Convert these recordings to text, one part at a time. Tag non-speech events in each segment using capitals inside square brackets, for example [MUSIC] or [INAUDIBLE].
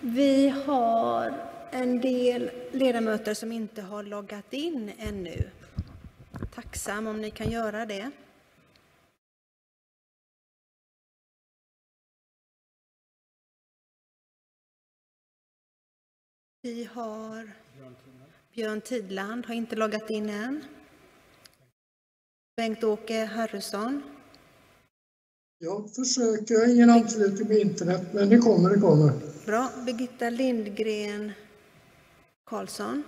Vi har en del ledamöter som inte har loggat in ännu. Tacksam om ni kan göra det. Vi har Björn Tidland, har inte loggat in än. Bengt-Åke Harrison. Jag försöker, jag har ingen anslutning på internet, men det kommer, det kommer. Bra. Birgitta Lindgren Karlsson.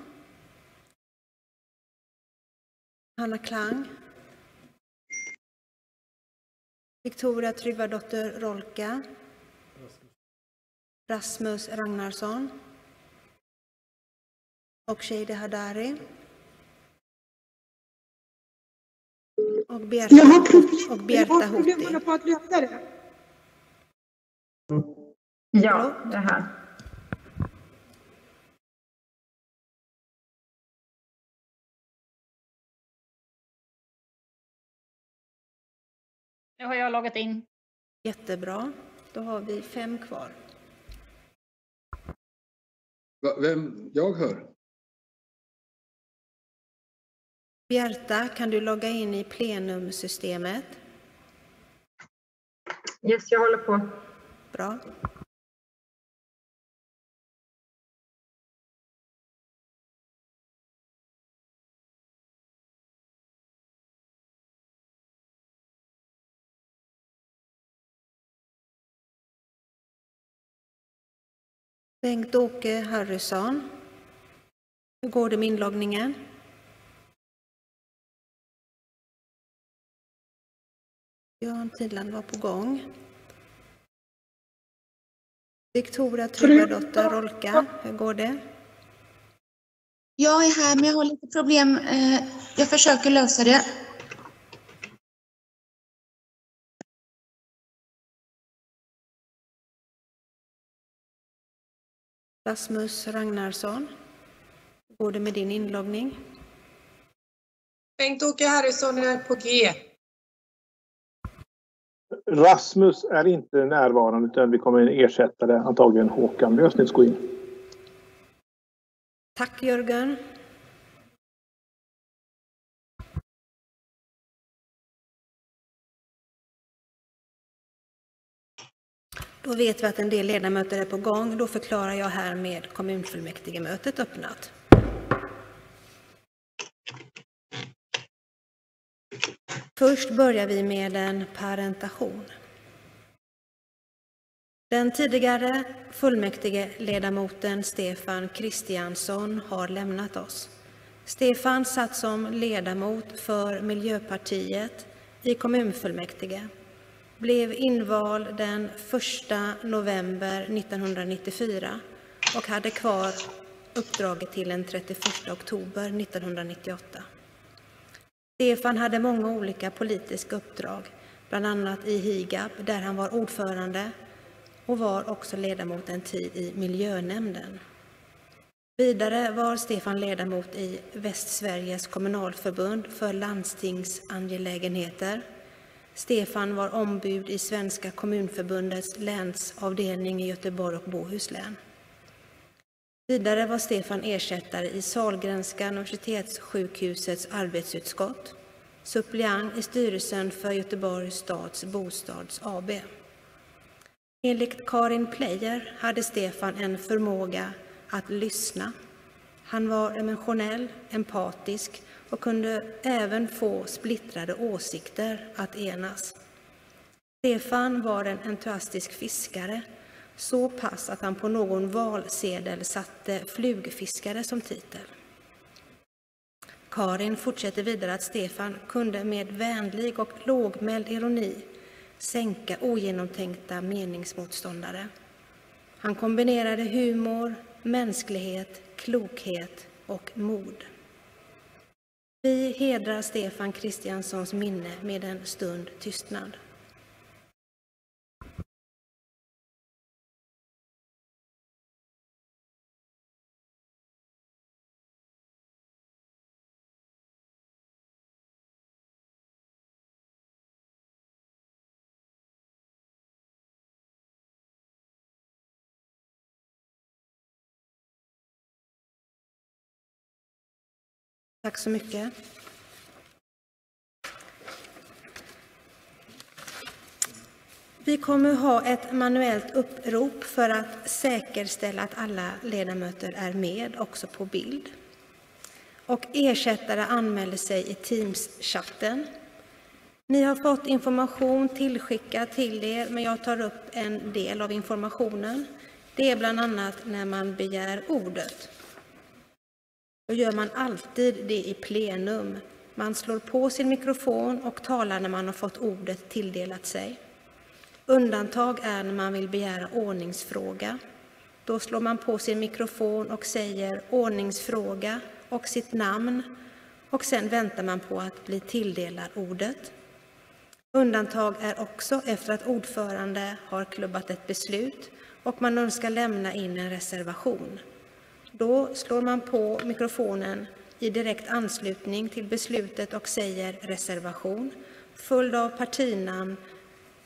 Hanna Klang. Victoria Tryggvadotter Rolka. Rasmus Ragnarsson. Och Shadi Hadari. Och Berta, Jag har problem, och jag Berta har problem med att lösa det. Ja, det här. Nu har jag loggat in. Jättebra. Då har vi fem kvar. Va- Vem? Jag hör. Bjärta, kan du logga in i plenumsystemet? Yes, jag håller på. Bra. Bengt-Åke Harrison. Hur går det med inloggningen? Björn Tidland var på gång. Victoria Tryggvadotter Rolka, hur går det? Jag är här, men jag har lite problem. Eh, Jag försöker lösa det. Rasmus Ragnarsson, hur går det med din inloggning? Bengt-Åke Harrison är på G. Rasmus är inte närvarande utan vi kommer ersätta det antagligen Håkan Lösningsskoin. Tack Jörgen. Då vet vi att en del ledamöter är på gång. Då förklarar jag härmed kommunfullmäktigemötet öppnat. Först börjar vi med en parentation. Den tidigare fullmäktigeledamoten Stefan Kristiansson har lämnat oss. Stefan satt som ledamot för Miljöpartiet i kommunfullmäktige, blev invald den 1 november 1994 och hade kvar uppdraget till den 31 oktober 1998. Stefan hade många olika politiska uppdrag, bland annat i HIGAB där han var ordförande och var också ledamot en tid i miljönämnden. Vidare var Stefan ledamot i Västsveriges kommunalförbund för landstingsangelägenheter. Stefan var ombud i Svenska kommunförbundets länsavdelning i Göteborg och Bohuslän. Vidare var Stefan ersättare i Sahlgrenska universitetssjukhusets arbetsutskott, suppleant i styrelsen för Göteborgs stads Bostads AB. Enligt Karin Pleyer hade Stefan en förmåga att lyssna. Han var emotionell, empatisk och kunde även få splittrade åsikter att enas. Stefan var en entusiastisk fiskare, så pass att han på någon valsedel satte flugfiskare som titel. Karin fortsätter vidare att Stefan kunde med vänlig och lågmäld ironi sänka ogenomtänkta meningsmotståndare. Han kombinerade humor, mänsklighet, klokhet och mod. Vi hedrar Stefan Kristianssons minne med en stund tystnad. Tack så mycket. Vi kommer ha ett manuellt upprop för att säkerställa att alla ledamöter är med också på bild. Och ersättare anmäler sig i Teams-chatten. Ni har fått information tillskickad till er, men jag tar upp en del av informationen. Det är bland annat när man begär ordet. Då gör man alltid det i plenum. Man slår på sin mikrofon och talar när man har fått ordet tilldelat sig. Undantag är när man vill begära ordningsfråga. Då slår man på sin mikrofon och säger ordningsfråga och sitt namn och sen väntar man på att bli tilldelad ordet. Undantag är också efter att ordförande har klubbat ett beslut och man önskar lämna in en reservation. Då slår man på mikrofonen i direkt anslutning till beslutet och säger reservation, följd av partinamn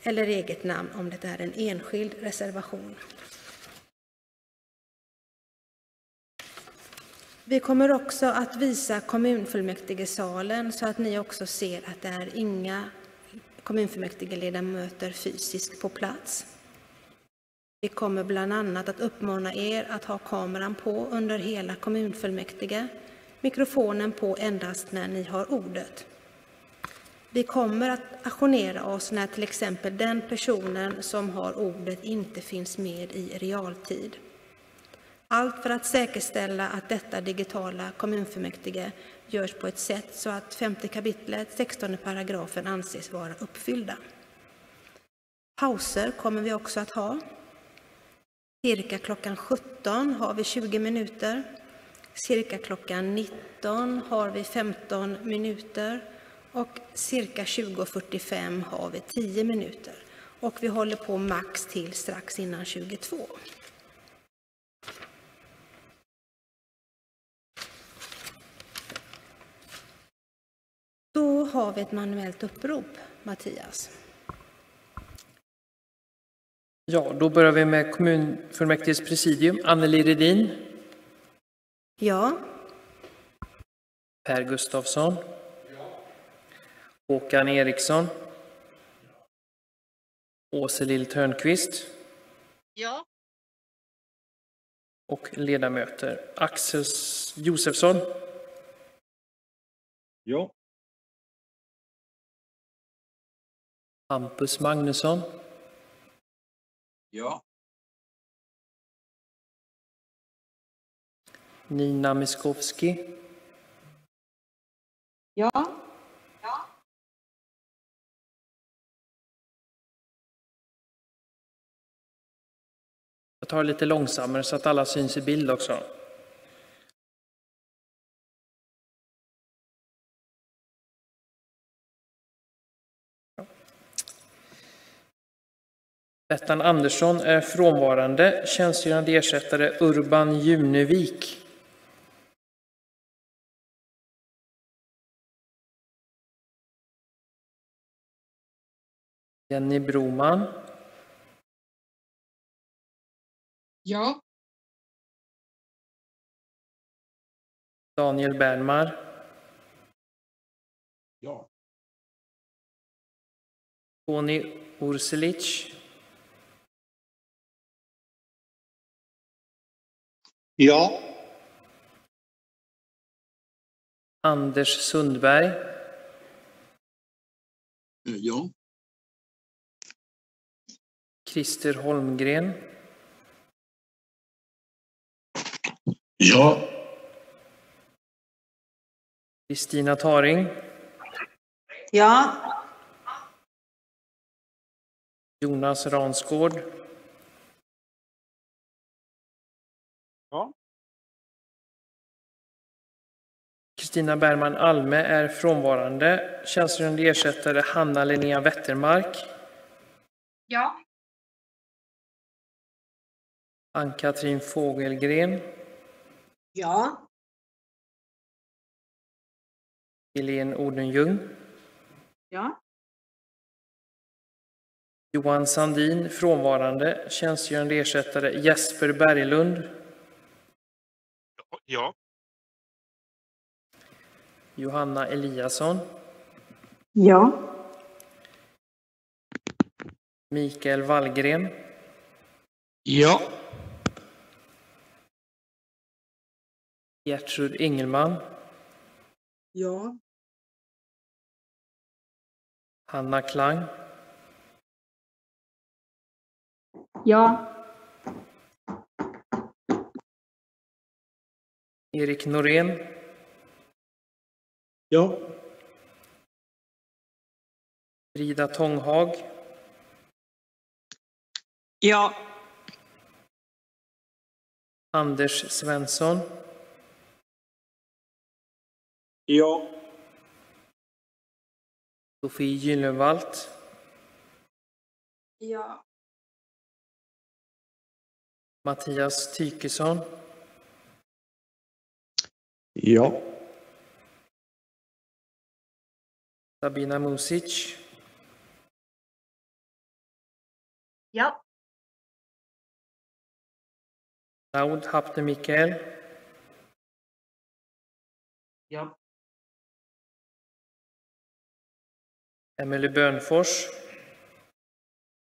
eller eget namn om det är en enskild reservation. Vi kommer också att visa kommunfullmäktigesalen så att ni också ser att det är inga kommunfullmäktigeledamöter fysiskt på plats. Vi kommer bland annat att uppmana er att ha kameran på under hela kommunfullmäktige, mikrofonen på endast när ni har ordet. Vi kommer att ajournera oss när till exempel den personen som har ordet inte finns med i realtid. Allt för att säkerställa att detta digitala kommunfullmäktige görs på ett sätt så att 5 kapitlet 16 paragrafen anses vara uppfyllda. Pauser kommer vi också att ha. Cirka klockan 17 har vi 20 minuter. Cirka klockan 19 har vi 15 minuter och cirka 20.45 har vi 10 minuter. Och vi håller på max till strax innan 22. Då har vi ett manuellt upprop, Mattias. Ja, då börjar vi med kommunfullmäktiges presidium. Anneli Redin, Ja, Per Gustafsson, Håkan Eriksson, Åse Törnqvist. Ja. och ledamöter. Axel Josefsson, Ja. Hampus Magnusson, Ja. Nina Miskovsky, Ja. Jag tar lite långsammare så att alla syns i bild också. Bettan Andersson är frånvarande. Tjänstgörande ersättare Urban Junevik. Jenny Broman. Ja. Daniel Bernmar. Ja. Tony Urselic. Ja. Anders Sundberg. Ja. Christer Holmgren. Ja. Kristina Taring. Ja. Jonas Ransgård. Kristina Bergman Alme är frånvarande. Tjänstgörande ersättare Hanna Linnea Wettermark. Ja. Ann-Katrin Fågelgren. Ja. Helene Odenjung. Ja. Johan Sandin frånvarande. Tjänstgörande ersättare Jesper Berglund. Ja. Johanna Eliasson, Ja. Mikael Wallgren, Ja. Gertrud Engelman, Ja. Hanna Klang, Ja. Erik Norén, Ja. Frida Tånghag, Ja. Anders Svensson, Ja. Sofie Gyllenvalt, Ja. Mattias Tykesson, Ja. Sabina Music, Ja. Daoud Hapte Mikael, Ja. Emelie Bönfors,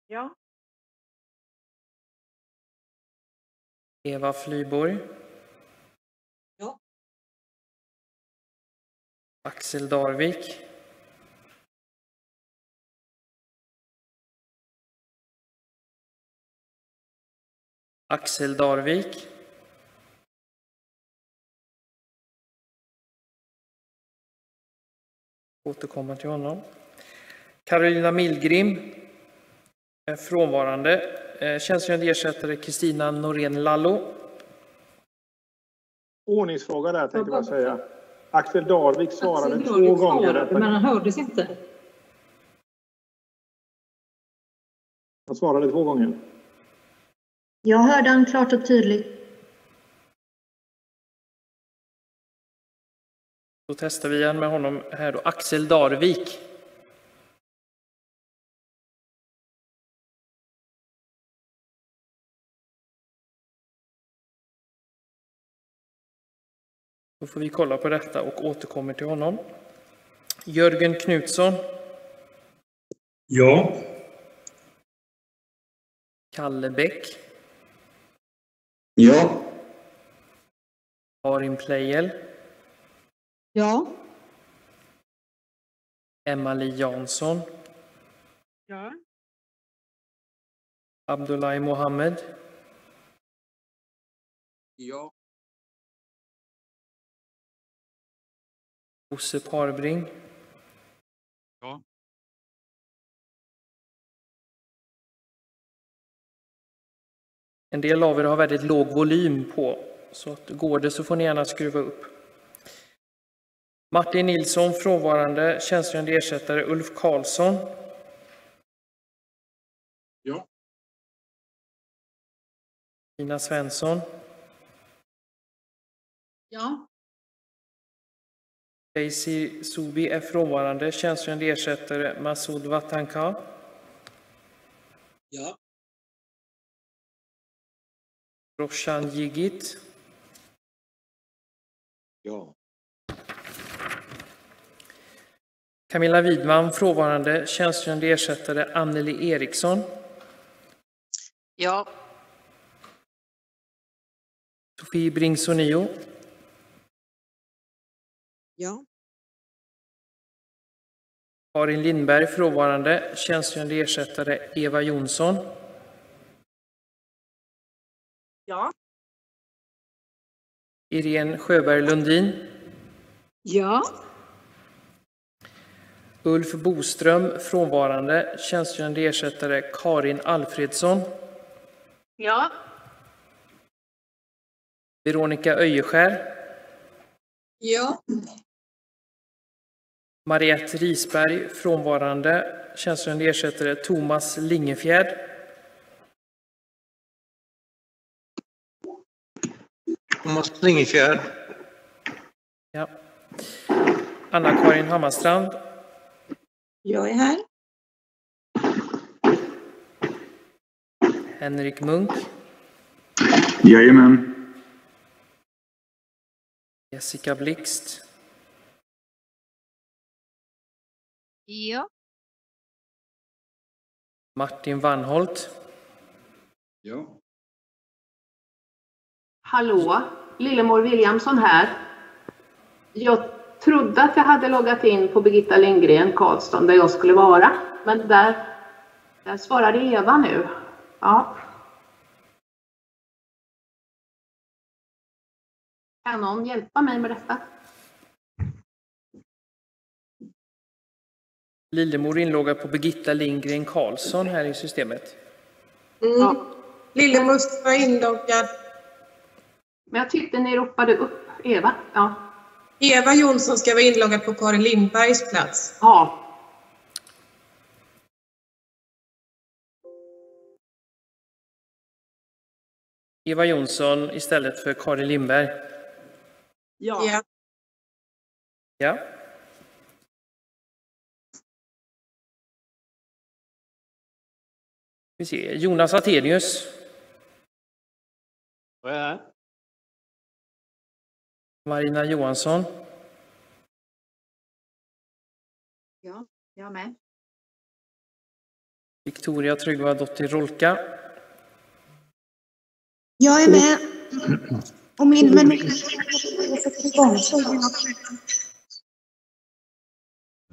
Ja. Eva Flyborg, Ja. Axel Darvik, Axel Darvik, återkomma till honom. Carolina Milgrim är frånvarande. Eh, Tjänstgörande ersättare Kristina Norén Lallo. Ordningsfråga där tänkte jag säga. Axel Darvik svarade Axel två Darvik gånger. svarade, Men han hördes inte. Han svarade två gånger. Jag hörde han klart och tydligt. Då testar vi igen med honom här då. Axel Darvik. Då får vi kolla på detta och återkommer till honom. Jörgen Knutsson, Ja. Kalle Bäck, Ja. Karin Pleijel, Ja. Emma-Li Jansson, Ja. Abdullahi Mohammed, Ja. Bosse Parbring, En del av er har väldigt låg volym på, så att går det så får ni gärna skruva upp. Martin Nilsson frånvarande, tjänstgörande ersättare Ulf Karlsson, Ja. Tina Svensson, Ja. Daisy Subi är frånvarande, tjänstgörande ersättare Masoud Vatanka, Ja. Roshan Yigit, Ja. Camilla Widman frånvarande, tjänstgörande ersättare Anneli Eriksson, Ja. Sofie Bringsonio, Ja. Karin Lindberg frånvarande, tjänstgörande ersättare Eva Jonsson, Ja. Irene Sjöberg Lundin, Ja. Ulf Boström frånvarande, tjänstgörande ersättare Karin Alfredsson, Ja. Veronica Öjeskär, Ja. Mariette Risberg frånvarande, tjänstgörande ersättare Thomas Lingefjärd, Thomas Lingefjärd. ja. Anna-Karin Hammarstrand, Jag är här. Henrik Munk, Jajamän. Jessica Blixt, Ja. Martin Wannholt. Ja. Hallå, Lillemor Williamson här. Jag trodde att jag hade loggat in på Birgitta Lindgren Karlstad där jag skulle vara, men där, där svarade Eva nu. Ja. Kan någon hjälpa mig med detta? Lillemor inloggad på Birgitta Lindgren Karlsson här i systemet. Ja. Lillemor ska vara inloggad. Men jag tyckte ni ropade upp Eva. Ja. Eva Jonsson ska vara inloggad på Karin Lindbergs plats. ja. Eva Jonsson istället för Karin Lindberg. Ja. Ja. Vi ser. Jonas Attenius. Vad är det? Marina Johansson. Ja, jag med. Victoria Tryggvadottir Rolka. Jag är med. Och min men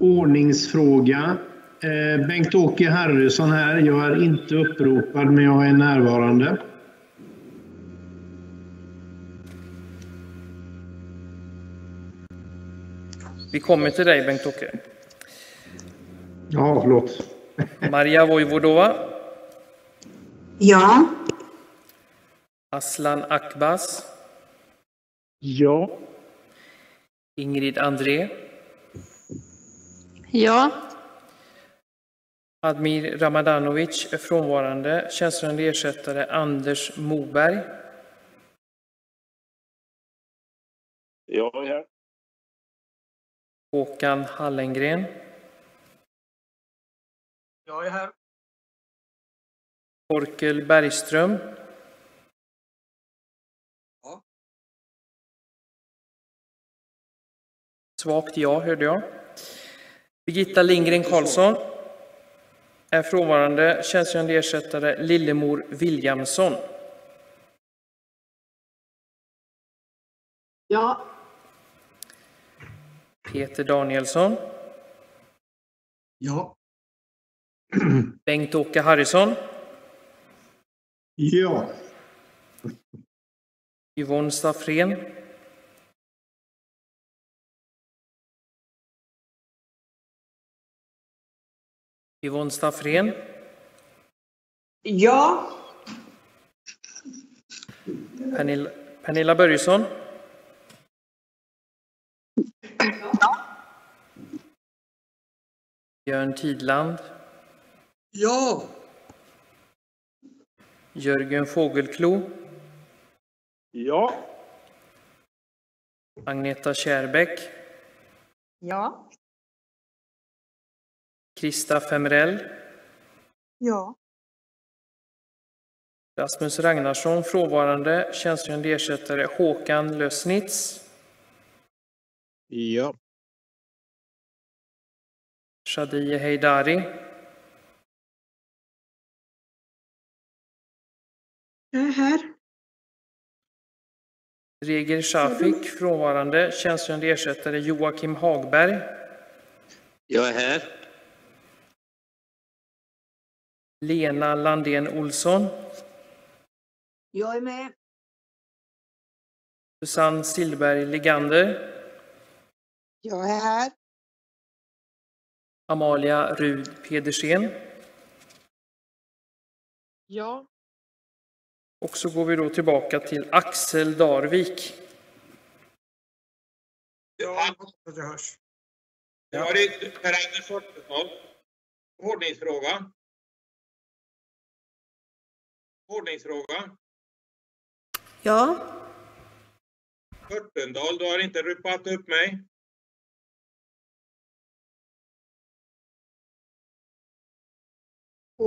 Ordningsfråga. Eh, Bengt-Åke Harrison här. Jag är inte uppropad, men jag är närvarande. Vi kommer till dig Bengt-Åke. Ja, förlåt. Maria Vojvodova. Ja. Aslan Akbas. Ja. Ingrid André. Ja. Admir Ramadanovic är frånvarande. Tjänstgörande ersättare Anders Moberg. Jag är här. Håkan Hallengren. Jag är här. Torkel Bergström. Ja. Svagt ja, hörde jag. Birgitta Lindgren Karlsson är frånvarande. Tjänstgörande ersättare Lillemor Williamson. Ja. Peter Danielsson. Ja. [CLEARS THROAT] Bengt-Åke Harrison. Ja. Yvonne Staffrén. Yvonne Staffrén. Ja. Pernilla, Pernilla Börjesson. Björn Tidland. Ja, Jörgen Fågelklo. Ja. Agneta Kärrbäck. Ja. Krista Femrell. Ja. Rasmus Ragnarsson frånvarande. Tjänstgörande ersättare Håkan Lösnitz. Ja. Shadiye Heidari. Jag är här. Reger Shafik frånvarande. Tjänstgörande ersättare Joakim Hagberg. Jag är här. Lena Landén Olsson. Jag är med. Susanne Sillberg Ligander. Jag är här. Amalia Rud Pedersen. Ja. Och så går vi då tillbaka till Axel Darvik. ja, jag hörs. Ja, det är Per-Anders Örtendahl. Ordningsfråga. Ordningsfråga. Ja, Örtendahl, du har inte ropat upp mig.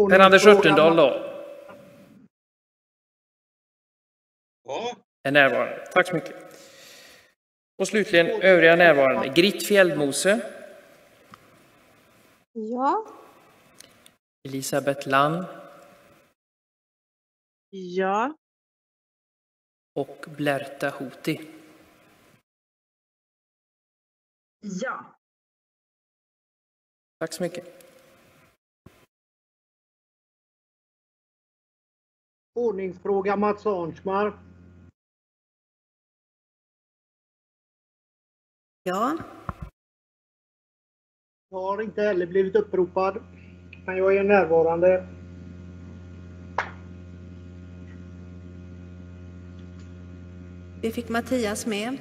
Per-Anders Örtendahl då, Ja. är närvarande. Tack så mycket. Och slutligen övriga närvarande. Gritt Fjällmose. Ja. Elisabeth Lann Ja. och Blerta Hoti. Ja. Tack så mycket. Ordningsfråga Mats Arnsmark. Ja. Jag har inte heller blivit uppropad. Men jag är närvarande. Vi fick Mattias med.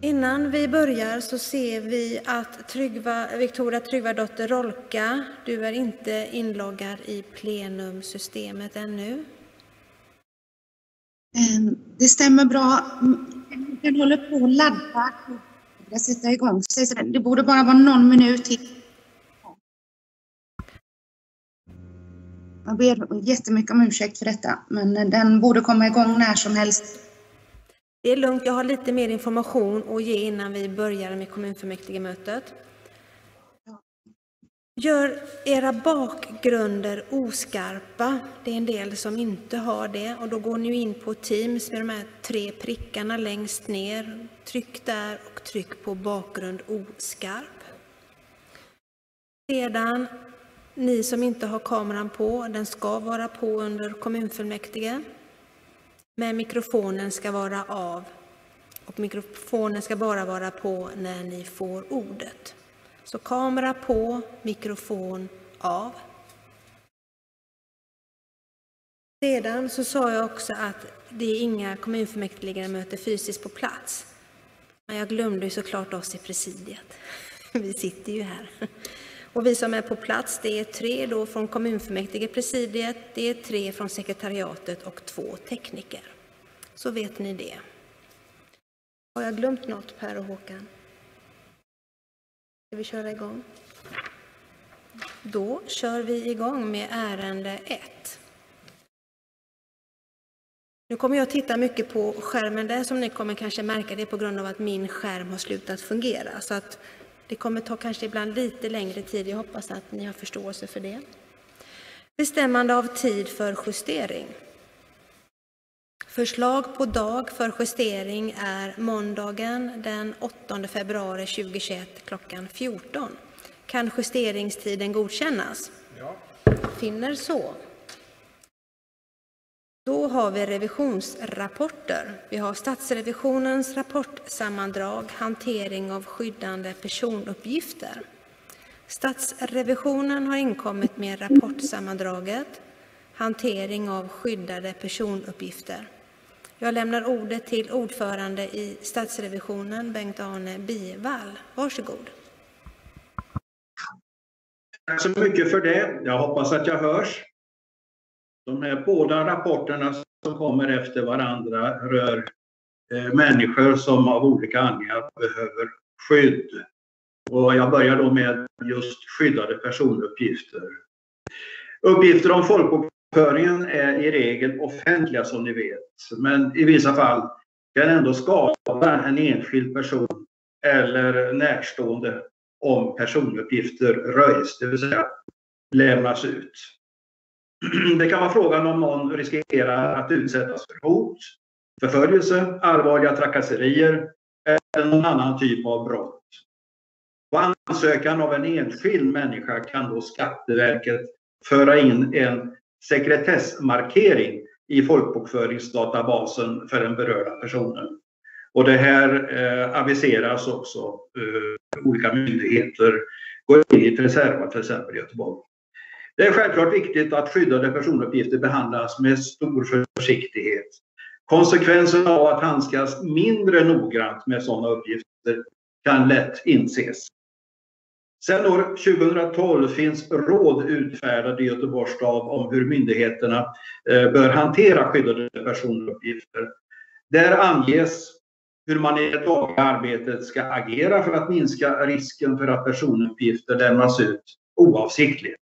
Innan vi börjar så ser vi att Trygva, Victoria Tryggvadotter Rolka, du är inte inloggad i plenumsystemet ännu. Ehm, det stämmer bra. Den håller på att ladda. Jag sätta igång sig. Det borde bara vara någon minut till. Jag ber jättemycket om ursäkt för detta, men den borde komma igång när som helst. Det är lugnt, jag har lite mer information att ge innan vi börjar med kommunfullmäktigemötet. Gör era bakgrunder oskarpa. Det är en del som inte har det och då går ni in på Teams med de här tre prickarna längst ner. Tryck där och tryck på bakgrund oskarp. Sedan, ni som inte har kameran på, den ska vara på under kommunfullmäktige. Men mikrofonen ska vara av och mikrofonen ska bara vara på när ni får ordet. Så kamera på, mikrofon av. Sedan så sa jag också att det är inga kommunfullmäktigeledamöter fysiskt på plats. Men jag glömde ju såklart oss i presidiet. [LAUGHS] Vi sitter ju här. Och vi som är på plats, det är tre då från kommunfullmäktige presidiet, det är tre från sekretariatet och två tekniker. Så vet ni det. Har jag glömt något, Per och Håkan? Ska vi köra igång? Då kör vi igång med ärende 1. Nu kommer jag titta mycket på skärmen där som ni kommer kanske märka det på grund av att min skärm har slutat fungera. Så att det kommer ta kanske ibland lite längre tid. Jag hoppas att ni har förståelse för det. Bestämmande av tid för justering. Förslag på dag för justering är måndagen den 8 februari 2021 klockan 14. Kan justeringstiden godkännas? Ja. Finner så. Då har vi revisionsrapporter. Vi har Statsrevisionens rapportsammandrag Hantering av skyddande personuppgifter. Statsrevisionen har inkommit med rapportsammandraget Hantering av skyddade personuppgifter. Jag lämnar ordet till ordförande i Statsrevisionen, Bengt-Arne Bivall. Varsågod. Tack så mycket för det. Jag hoppas att jag hörs. De här båda rapporterna som kommer efter varandra rör eh, människor som av olika anledningar behöver skydd. Och jag börjar då med just skyddade personuppgifter. Uppgifter om folkbokföringen är i regel offentliga som ni vet, men i vissa fall kan ändå skada en enskild person eller närstående om personuppgifter röjs, det vill säga lämnas ut. Det kan vara frågan om någon riskerar att utsättas för hot, förföljelse, allvarliga trakasserier eller någon annan typ av brott. På ansökan av en enskild människa kan då Skatteverket föra in en sekretessmarkering i folkbokföringsdatabasen för den berörda personen. Och det här eh, aviseras också. Eh, olika myndigheter går in i Preserva till exempel i Göteborg. Det är självklart viktigt att skyddade personuppgifter behandlas med stor försiktighet. Konsekvensen av att handskas mindre noggrant med sådana uppgifter kan lätt inses. Sedan år 2012 finns råd utfärdade i Göteborgs stad om hur myndigheterna eh, bör hantera skyddade personuppgifter. Där anges hur man i det dagliga arbetet ska agera för att minska risken för att personuppgifter lämnas ut oavsiktligt.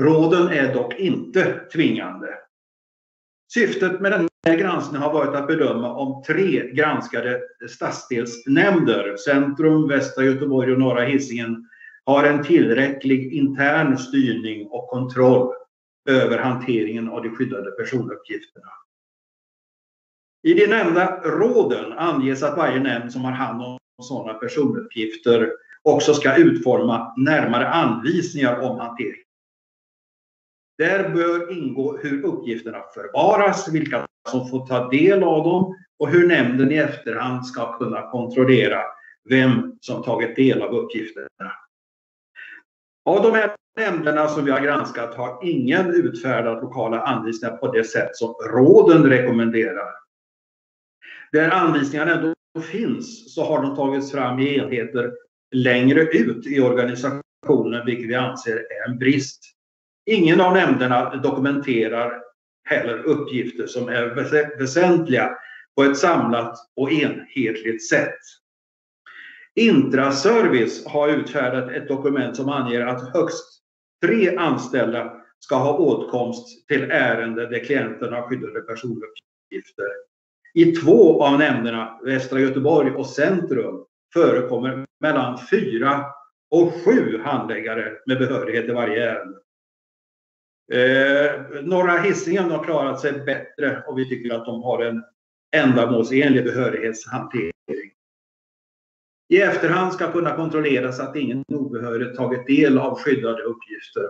Råden är dock inte tvingande. Syftet med den här granskningen har varit att bedöma om tre granskade stadsdelsnämnder, Centrum, Västra Göteborg och Norra Hisingen, har en tillräcklig intern styrning och kontroll över hanteringen av de skyddade personuppgifterna. I de nämnda råden anges att varje nämnd som har hand om sådana personuppgifter också ska utforma närmare anvisningar om hantering. Där bör ingå hur uppgifterna förvaras, vilka som får ta del av dem och hur nämnden i efterhand ska kunna kontrollera vem som tagit del av uppgifterna. Av de här nämnderna som vi har granskat har ingen utfärdat lokala anvisningar på det sätt som råden rekommenderar. Där anvisningarna ändå finns så har de tagits fram i enheter längre ut i organisationen, vilket vi anser är en brist. Ingen av nämnderna dokumenterar heller uppgifter som är väsentliga på ett samlat och enhetligt sätt. Intraservice har utfärdat ett dokument som anger att högst tre anställda ska ha åtkomst till ärenden där klienterna har skyddade personuppgifter. I två av nämnderna, Västra Göteborg och Centrum, förekommer mellan fyra och sju handläggare med behörighet i varje ärende. Eh, Norra Hisingen har klarat sig bättre och vi tycker att de har en ändamålsenlig behörighetshantering. I efterhand ska kunna kontrolleras att ingen obehörigt tagit del av skyddade uppgifter.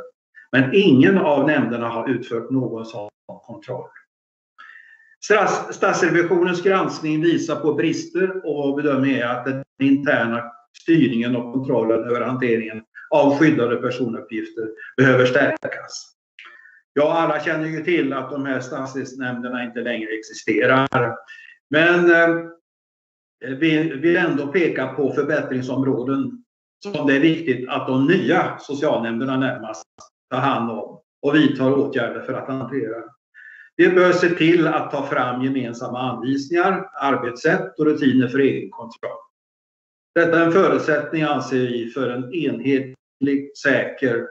Men ingen av nämnderna har utfört någon sådan kontroll. Statsrevisionens granskning visar på brister och bedömningen är att den interna styrningen och kontrollen över hanteringen av skyddade personuppgifter behöver stärkas. Ja, alla känner ju till att de här stadsdelsnämnderna inte längre existerar. Men eh, vi vill ändå peka på förbättringsområden som det är viktigt att de nya socialnämnderna närmast tar hand om och vidtar åtgärder för att hantera. Vi bör se till att ta fram gemensamma anvisningar, arbetssätt och rutiner för egenkontroll. Detta är en förutsättning, anser vi, för en enhetlig, säker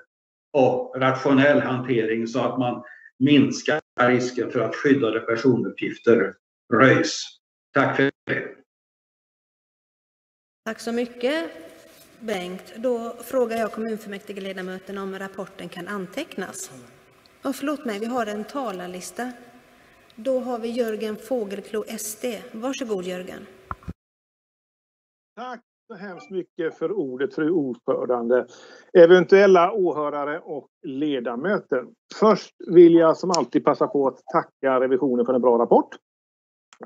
och rationell hantering så att man minskar risken för att skyddade personuppgifter röjs. Tack för det. Tack så mycket, Bengt. Då frågar jag kommunfullmäktigeledamöterna om rapporten kan antecknas. Oh, förlåt mig, vi har en talarlista. Då har vi Jörgen Fågelklo, SD. Varsågod Jörgen. Tack så hemskt mycket för ordet, fru ordförande. Eventuella åhörare och ledamöter. Först vill jag som alltid passa på att tacka revisionen för en bra rapport.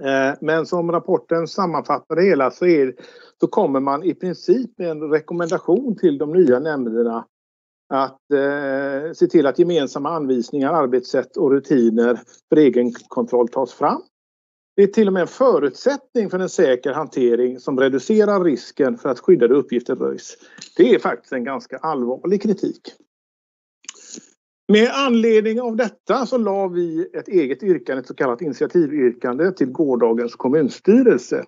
Eh, men som rapporten sammanfattar det hela så, är, så kommer man i princip med en rekommendation till de nya nämnderna att eh, se till att gemensamma anvisningar, arbetssätt och rutiner för egenkontroll tas fram. Det är till och med en förutsättning för en säker hantering som reducerar risken för att skyddade uppgifter röjs. Det är faktiskt en ganska allvarlig kritik. Med anledning av detta så la vi ett eget yrkande, ett så kallat initiativyrkande till gårdagens kommunstyrelse.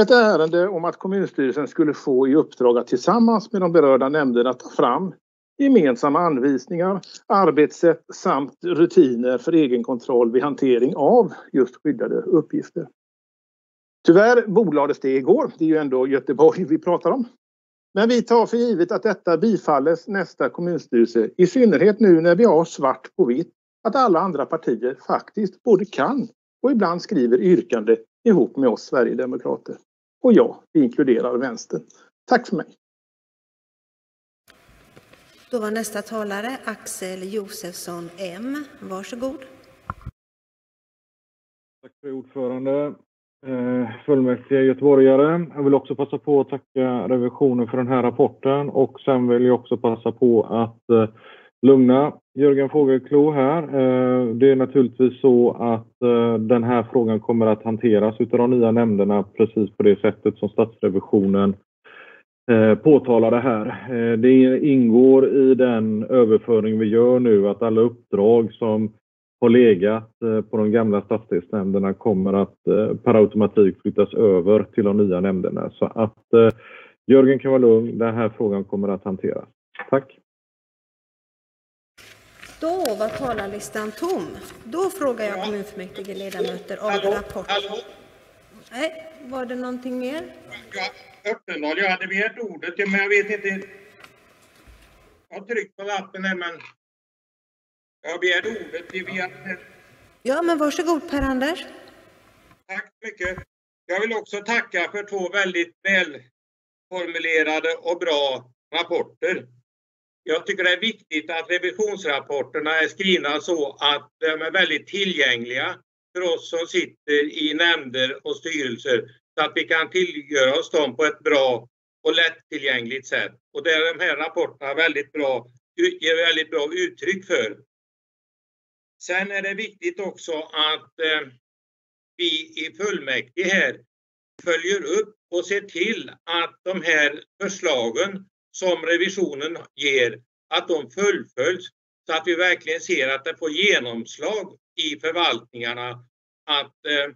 Ett ärende om att kommunstyrelsen skulle få i uppdrag att tillsammans med de berörda nämnderna ta fram gemensamma anvisningar, arbetssätt samt rutiner för egenkontroll vid hantering av just skyddade uppgifter. Tyvärr bordlades det igår. Det är ju ändå Göteborg vi pratar om. Men vi tar för givet att detta bifalles nästa kommunstyrelse, i synnerhet nu när vi har svart på vitt att alla andra partier faktiskt både kan och ibland skriver yrkande ihop med oss Sverigedemokrater. Och ja, vi inkluderar vänstern. Tack för mig. Då var nästa talare Axel Josefsson, M. Varsågod. Tack för ordförande. Eh, fullmäktige göteborgare. Jag vill också passa på att tacka revisionen för den här rapporten och sen vill jag också passa på att eh, lugna Jörgen Fågelklo här. Eh, det är naturligtvis så att den här frågan kommer att hanteras utav de nya nämnderna precis på det sättet som Statsrevisionen påtalade här. Det ingår i den överföring vi gör nu att alla uppdrag som har legat eh, på de gamla stadsdelsnämnderna kommer att eh, per automatik flyttas över till de nya nämnderna. Så att eh, Jörgen kan vara lugn, den här frågan kommer att hanteras. Tack! Då var talarlistan tom. Då frågar jag kommunfullmäktige ledamöter om rapporten. Nej, var det någonting mer? Örtendahl, jag hade begärt ordet, men jag vet inte. Jag har tryckt på lappen här men jag begärde ordet via... Ja, men varsågod Per-Anders. Tack så mycket. Jag vill också tacka för två väldigt välformulerade och bra rapporter. Jag tycker det är viktigt att revisionsrapporterna är skrivna så att de är väldigt tillgängliga för oss som sitter i nämnder och styrelser så att vi kan tillgöra oss dem på ett bra och lättillgängligt sätt. Och det är de här rapporterna väldigt bra, ger väldigt bra uttryck för. Sen är det viktigt också att eh, vi i fullmäktige här följer upp och ser till att de här förslagen som revisionen ger, att de fullföljs så att vi verkligen ser att det får genomslag i förvaltningarna, att eh,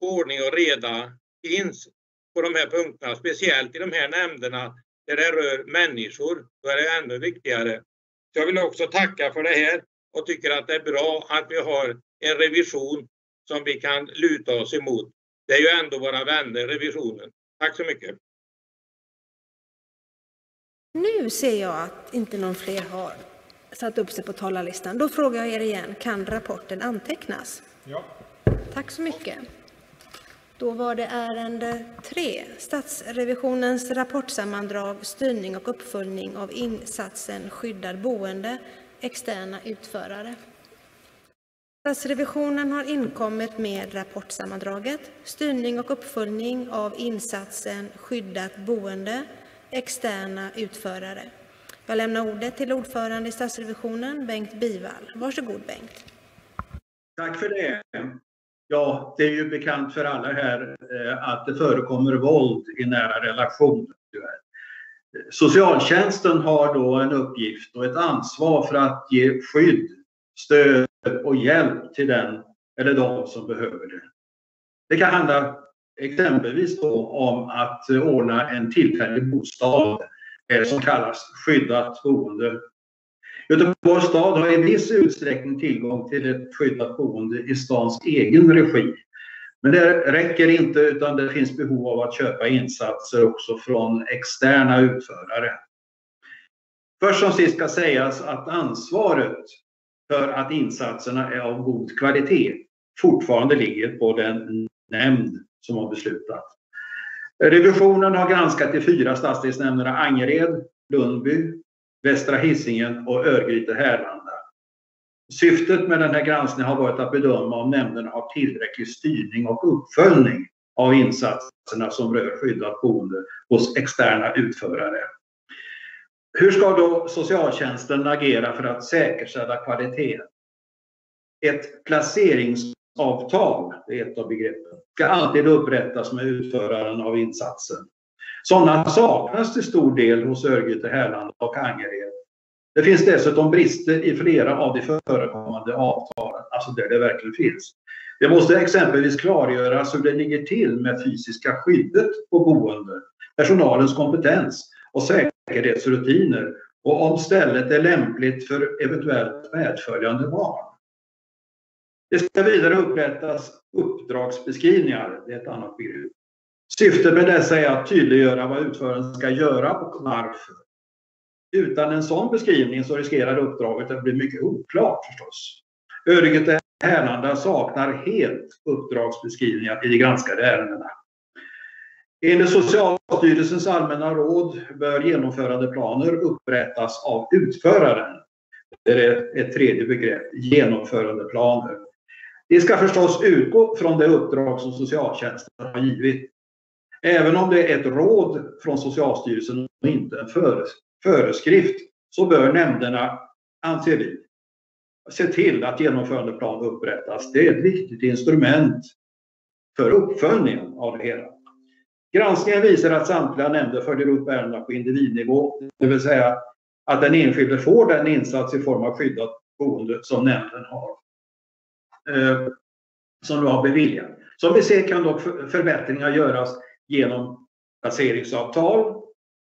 ordning och reda finns på de här punkterna, speciellt i de här nämnderna där det rör människor. Då är det ännu viktigare. Så jag vill också tacka för det här och tycker att det är bra att vi har en revision som vi kan luta oss emot. Det är ju ändå våra vänner, revisionen. Tack så mycket. Nu ser jag att inte någon fler har satt upp sig på talarlistan. Då frågar jag er igen, kan rapporten antecknas? Ja. Tack så mycket. Då var det ärende 3, Statsrevisionens rapportsammandrag, styrning och uppföljning av insatsen skyddad boende, externa utförare. Statsrevisionen har inkommit med rapportsammandraget, styrning och uppföljning av insatsen skyddat boende, externa utförare. Jag lämnar ordet till ordförande i Statsrevisionen, Bengt Bivall. Varsågod Bengt. Tack för det. Ja, det är ju bekant för alla här eh, att det förekommer våld i nära relationer. Socialtjänsten har då en uppgift och ett ansvar för att ge skydd, stöd och hjälp till den eller de som behöver det. Det kan handla exempelvis då om att ordna en tillfällig bostad som kallas skyddat boende. Göteborgs stad har i viss utsträckning tillgång till ett skyddat boende i stans egen regi. Men det räcker inte utan det finns behov av att köpa insatser också från externa utförare. Först som sist ska sägas att ansvaret för att insatserna är av god kvalitet fortfarande ligger på den nämnd som har beslutat. Revisionen har granskat de fyra stadsdelsnämnderna Angered, Lundby, Västra Hisingen och Örgryte-Härlanda. Syftet med den här granskningen har varit att bedöma om nämnderna har tillräcklig styrning och uppföljning av insatserna som rör skyddat boende hos externa utförare. Hur ska då socialtjänsten agera för att säkerställa kvaliteten? Ett placeringsavtal, det är ett av begreppen, ska alltid upprättas med utföraren av insatsen. Sådana saknas till stor del hos Örgryte, Härlanda och Angered. Det finns dessutom brister i flera av de förekommande avtalen, alltså där det verkligen finns. Det måste exempelvis klargöras hur det ligger till med fysiska skyddet på boende, personalens kompetens och säkerhetsrutiner och om stället är lämpligt för eventuellt medföljande barn. Det ska vidare upprättas uppdragsbeskrivningar, det är ett annat begrepp. Syftet med dessa är att tydliggöra vad utföraren ska göra och varför. Utan en sån beskrivning så riskerar uppdraget att bli mycket oklart förstås. Örgryte Härlanda saknar helt uppdragsbeskrivningar i de granskade ärendena. Enligt Socialstyrelsens allmänna råd bör genomförandeplaner upprättas av utföraren. Det är ett tredje begrepp, genomförandeplaner. De ska förstås utgå från det uppdrag som socialtjänsten har givit. Även om det är ett råd från Socialstyrelsen och inte en föreskrift så bör nämnderna, anser vi, se till att genomförandeplan upprättas. Det är ett viktigt instrument för uppföljningen av det hela. Granskningen visar att samtliga nämnder följer upp ärendena på individnivå, det vill säga att den enskilde får den insats i form av skyddat boende som nämnden har. Eh, som du har beviljat. Som vi ser kan dock förbättringar göras genom placeringsavtal,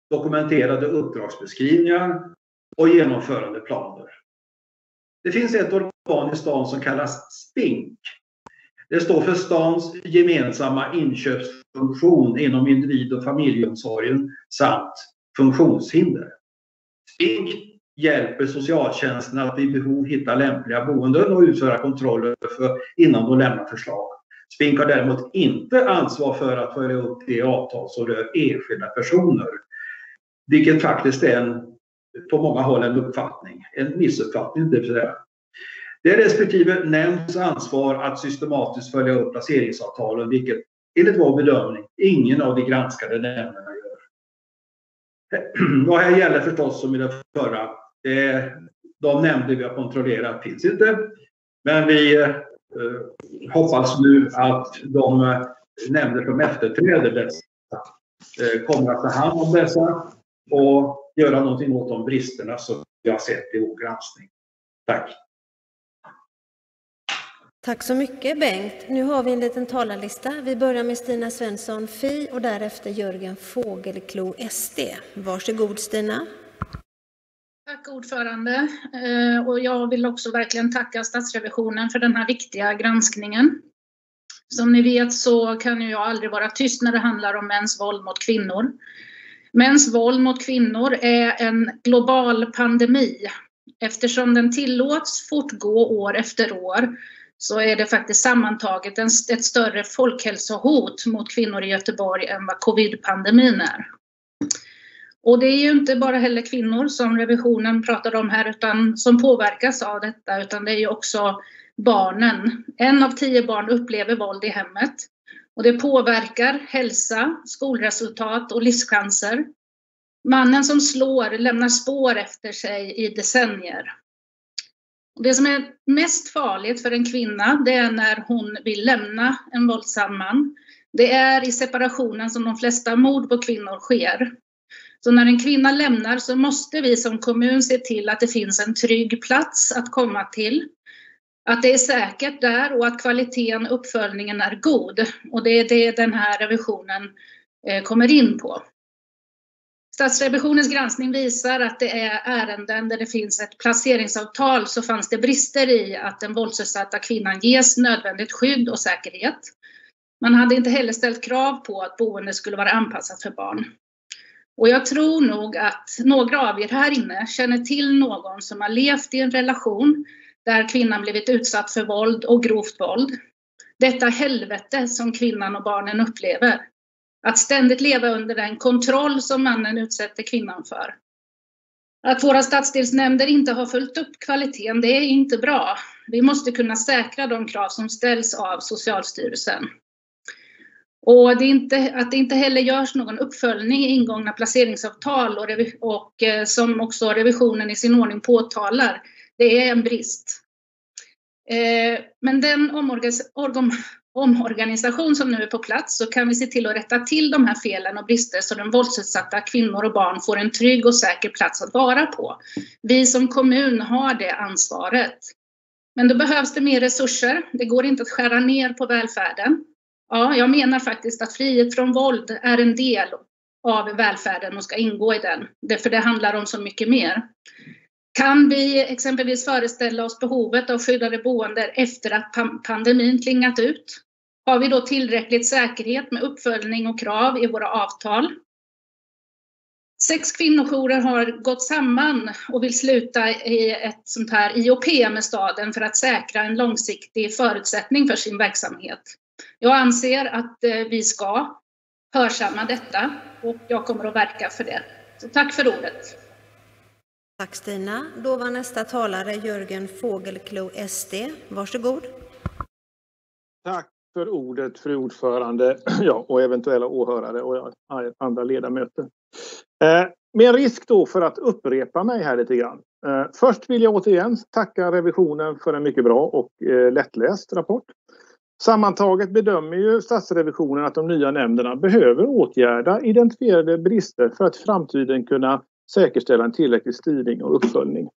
dokumenterade uppdragsbeskrivningar och genomförandeplaner. Det finns ett organ i stan som kallas SPINK. Det står för stans gemensamma inköpsfunktion inom individ och familjeomsorgen samt funktionshinder. SPINK hjälper socialtjänsten att vid behov hitta lämpliga boenden och utföra kontroller för, innan de lämnar förslag. Spink har däremot inte ansvar för att följa upp det avtal som rör enskilda personer. Vilket faktiskt är en, på många håll en uppfattning, en missuppfattning det vill säga. Det är respektive nämnds ansvar att systematiskt följa upp placeringsavtalen, vilket enligt vår bedömning ingen av de granskade nämnderna gör. [CLEARS THROAT] Vad här gäller förstås som i det förra, de nämnder vi har kontrollerat finns inte. Men vi Eh, hoppas nu att de eh, nämnder som efterträder dessa eh, kommer att ta hand om dessa och göra någonting åt de bristerna som vi har sett i vår granskning. Tack! Tack så mycket Bengt. Nu har vi en liten talarlista. Vi börjar med Stina Svensson, Fi och därefter Jörgen Fågelklo, SD. Varsågod Stina. Tack ordförande. Eh, och jag vill också verkligen tacka Statsrevisionen för den här viktiga granskningen. Som ni vet så kan jag aldrig vara tyst när det handlar om mäns våld mot kvinnor. Mäns våld mot kvinnor är en global pandemi. Eftersom den tillåts fortgå år efter år så är det faktiskt sammantaget ett större folkhälsohot mot kvinnor i Göteborg än vad covid-pandemin är. Och det är ju inte bara heller kvinnor som revisionen pratade om här utan som påverkas av detta utan det är ju också barnen. En av tio barn upplever våld i hemmet. Och det påverkar hälsa, skolresultat och livschanser. Mannen som slår lämnar spår efter sig i decennier. Det som är mest farligt för en kvinna, det är när hon vill lämna en våldsam man. Det är i separationen som de flesta mord på kvinnor sker. Så när en kvinna lämnar så måste vi som kommun se till att det finns en trygg plats att komma till. Att det är säkert där och att kvaliteten och uppföljningen är god. Och det är det den här revisionen eh, kommer in på. Statsrevisionens granskning visar att det är ärenden där det finns ett placeringsavtal så fanns det brister i att den våldsutsatta kvinnan ges nödvändigt skydd och säkerhet. Man hade inte heller ställt krav på att boendet skulle vara anpassat för barn. Och jag tror nog att några av er här inne känner till någon som har levt i en relation där kvinnan blivit utsatt för våld och grovt våld. Detta helvete som kvinnan och barnen upplever. Att ständigt leva under den kontroll som mannen utsätter kvinnan för. Att våra stadsdelsnämnder inte har följt upp kvaliteten, det är inte bra. Vi måste kunna säkra de krav som ställs av Socialstyrelsen. Och det inte, att det inte heller görs någon uppföljning i ingångna placeringsavtal och, och eh, som också revisionen i sin ordning påtalar, det är en brist. Eh, men den omorganisation som nu är på plats så kan vi se till att rätta till de här felen och brister så de våldsutsatta kvinnor och barn får en trygg och säker plats att vara på. Vi som kommun har det ansvaret. Men då behövs det mer resurser. Det går inte att skära ner på välfärden. Ja, jag menar faktiskt att frihet från våld är en del av välfärden och ska ingå i den. För det handlar om så mycket mer. Kan vi exempelvis föreställa oss behovet av skyddade boenden efter att pandemin klingat ut? Har vi då tillräckligt säkerhet med uppföljning och krav i våra avtal? Sex kvinnojourer har gått samman och vill sluta i ett sånt här IOP med staden för att säkra en långsiktig förutsättning för sin verksamhet. Jag anser att eh, vi ska hörsamma detta och jag kommer att verka för det. Så tack för ordet. Tack Stina. Då var nästa talare Jörgen Fågelklo, SD. Varsågod. Tack för ordet, fru ordförande [CLEARS THROAT] ja, och eventuella åhörare och andra ledamöter. Eh, med risk då för att upprepa mig här lite grann. Eh, först vill jag återigen tacka revisionen för en mycket bra och eh, lättläst rapport. Sammantaget bedömer ju Statsrevisionen att de nya nämnderna behöver åtgärda identifierade brister för att i framtiden kunna säkerställa en tillräcklig styrning och uppföljning.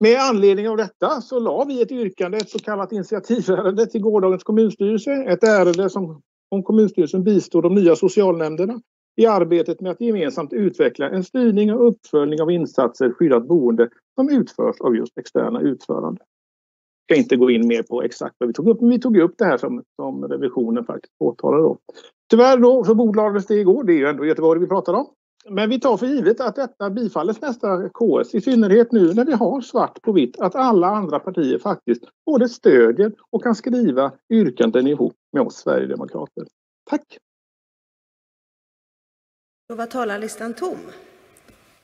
Med anledning av detta så la vi ett yrkande, ett så kallat initiativärende till gårdagens kommunstyrelse. Ett ärende som om kommunstyrelsen bistår de nya socialnämnderna i arbetet med att gemensamt utveckla en styrning och uppföljning av insatser skyddat boende som utförs av just externa utförande ska inte gå in mer på exakt vad vi tog upp, men vi tog upp det här som, som revisionen faktiskt påtalade. Då. Tyvärr då så bordlades det igår, det är ju ändå Göteborg vi pratar om. Men vi tar för givet att detta bifalles nästa KS, i synnerhet nu när vi har svart på vitt att alla andra partier faktiskt både stödjer och kan skriva yrkanden ihop med oss Sverigedemokrater. Tack! Då var talarlistan tom.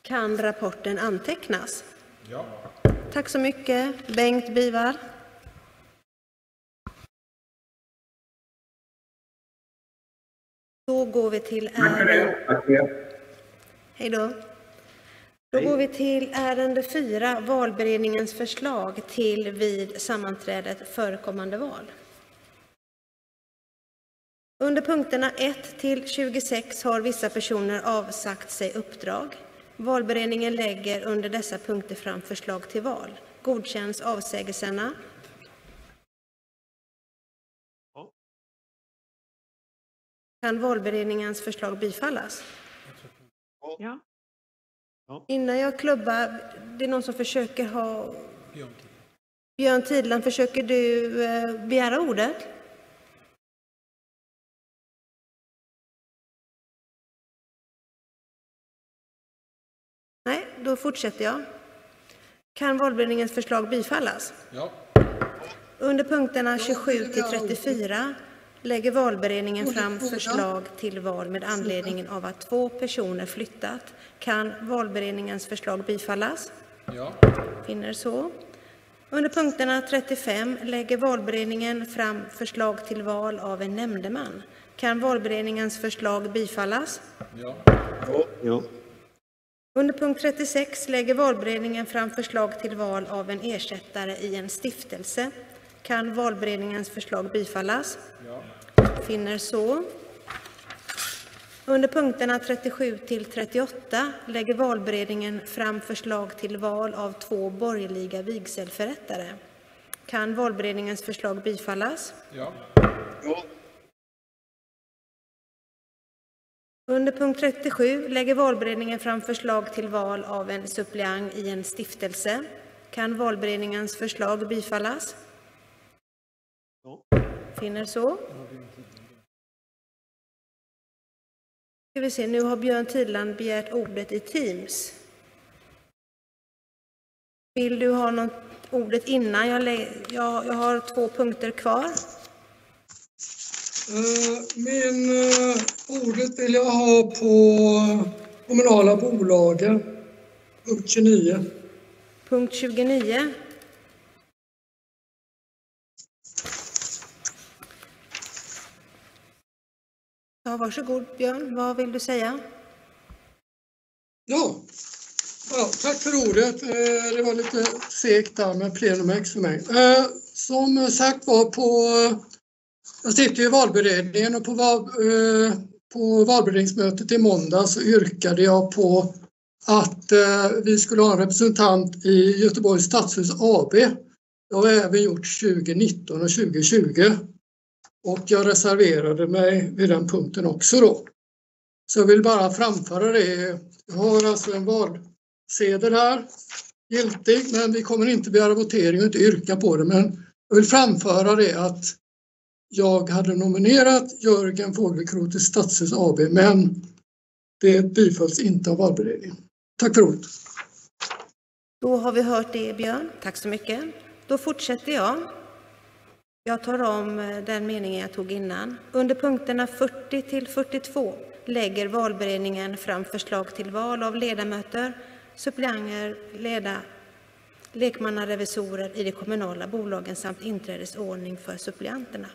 Kan rapporten antecknas? Ja. Tack så mycket, Bengt Bivar. Då går vi till ärende... Hej då. Då går vi till ärende 4, valberedningens förslag till vid sammanträdet förekommande val. Under punkterna 1 till 26 har vissa personer avsagt sig uppdrag. Valberedningen lägger under dessa punkter fram förslag till val. Godkänns avsägelserna? Kan valberedningens förslag bifallas? Ja. Innan jag klubbar, det är någon som försöker ha... Björn Tidland, försöker du eh, begära ordet? Nej, då fortsätter jag. Kan valberedningens förslag bifallas? Ja. Under punkterna 27 till 34 lägger valberedningen fram förslag till val med anledning av att två personer flyttat. Kan valberedningens förslag bifallas? Ja. Finner så. Under punkterna 35 lägger valberedningen fram förslag till val av en nämndeman. Kan valberedningens förslag bifallas? Ja. Ja. Under punkt 36 lägger valberedningen fram förslag till val av en ersättare i en stiftelse. Kan valberedningens förslag bifallas? Ja. Finner så. Under punkterna 37 till 38 lägger valberedningen fram förslag till val av två borgerliga vigselförrättare. Kan valberedningens förslag bifallas? Ja. Under punkt 37 lägger valberedningen fram förslag till val av en suppleant i en stiftelse. Kan valberedningens förslag bifallas? Finner så. Ska vi se, nu har Björn Tidland begärt ordet i Teams. Vill du ha något ordet innan? Jag, jag, jag har två punkter kvar. Eh, Min eh, ordet vill jag ha på kommunala bolagen. Punkt 29. Punkt 29. Ja, varsågod Björn, vad vill du säga? Ja. ja, tack för ordet. Eh, det var lite segt där med plenumex för mig. Eh, som sagt var på... Jag sitter ju i valberedningen och på, val, eh, på valberedningsmötet i måndag så yrkade jag på att vi skulle ha en representant i Göteborgs stadshus AB. Det har vi även gjort 2019 och 2020. Och jag reserverade mig vid den punkten också då. Så jag vill bara framföra det. Jag har alltså en valsedel här, giltig, men vi kommer inte begära votering och inte yrka på det. Men jag vill framföra det att jag hade nominerat Jörgen Fågelkro till Stadshus AB, men det bifölls inte av valberedningen. Tack för ordet. Då har vi hört det Björn, tack så mycket. Då fortsätter jag. Jag tar om eh, den meningen jag tog innan. Under punkterna 40 till 42 lägger valberedningen fram förslag till val av ledamöter, suppleanter, leda, lekmannarevisorer i de kommunala bolagen samt inträdesordning för suppleanterna.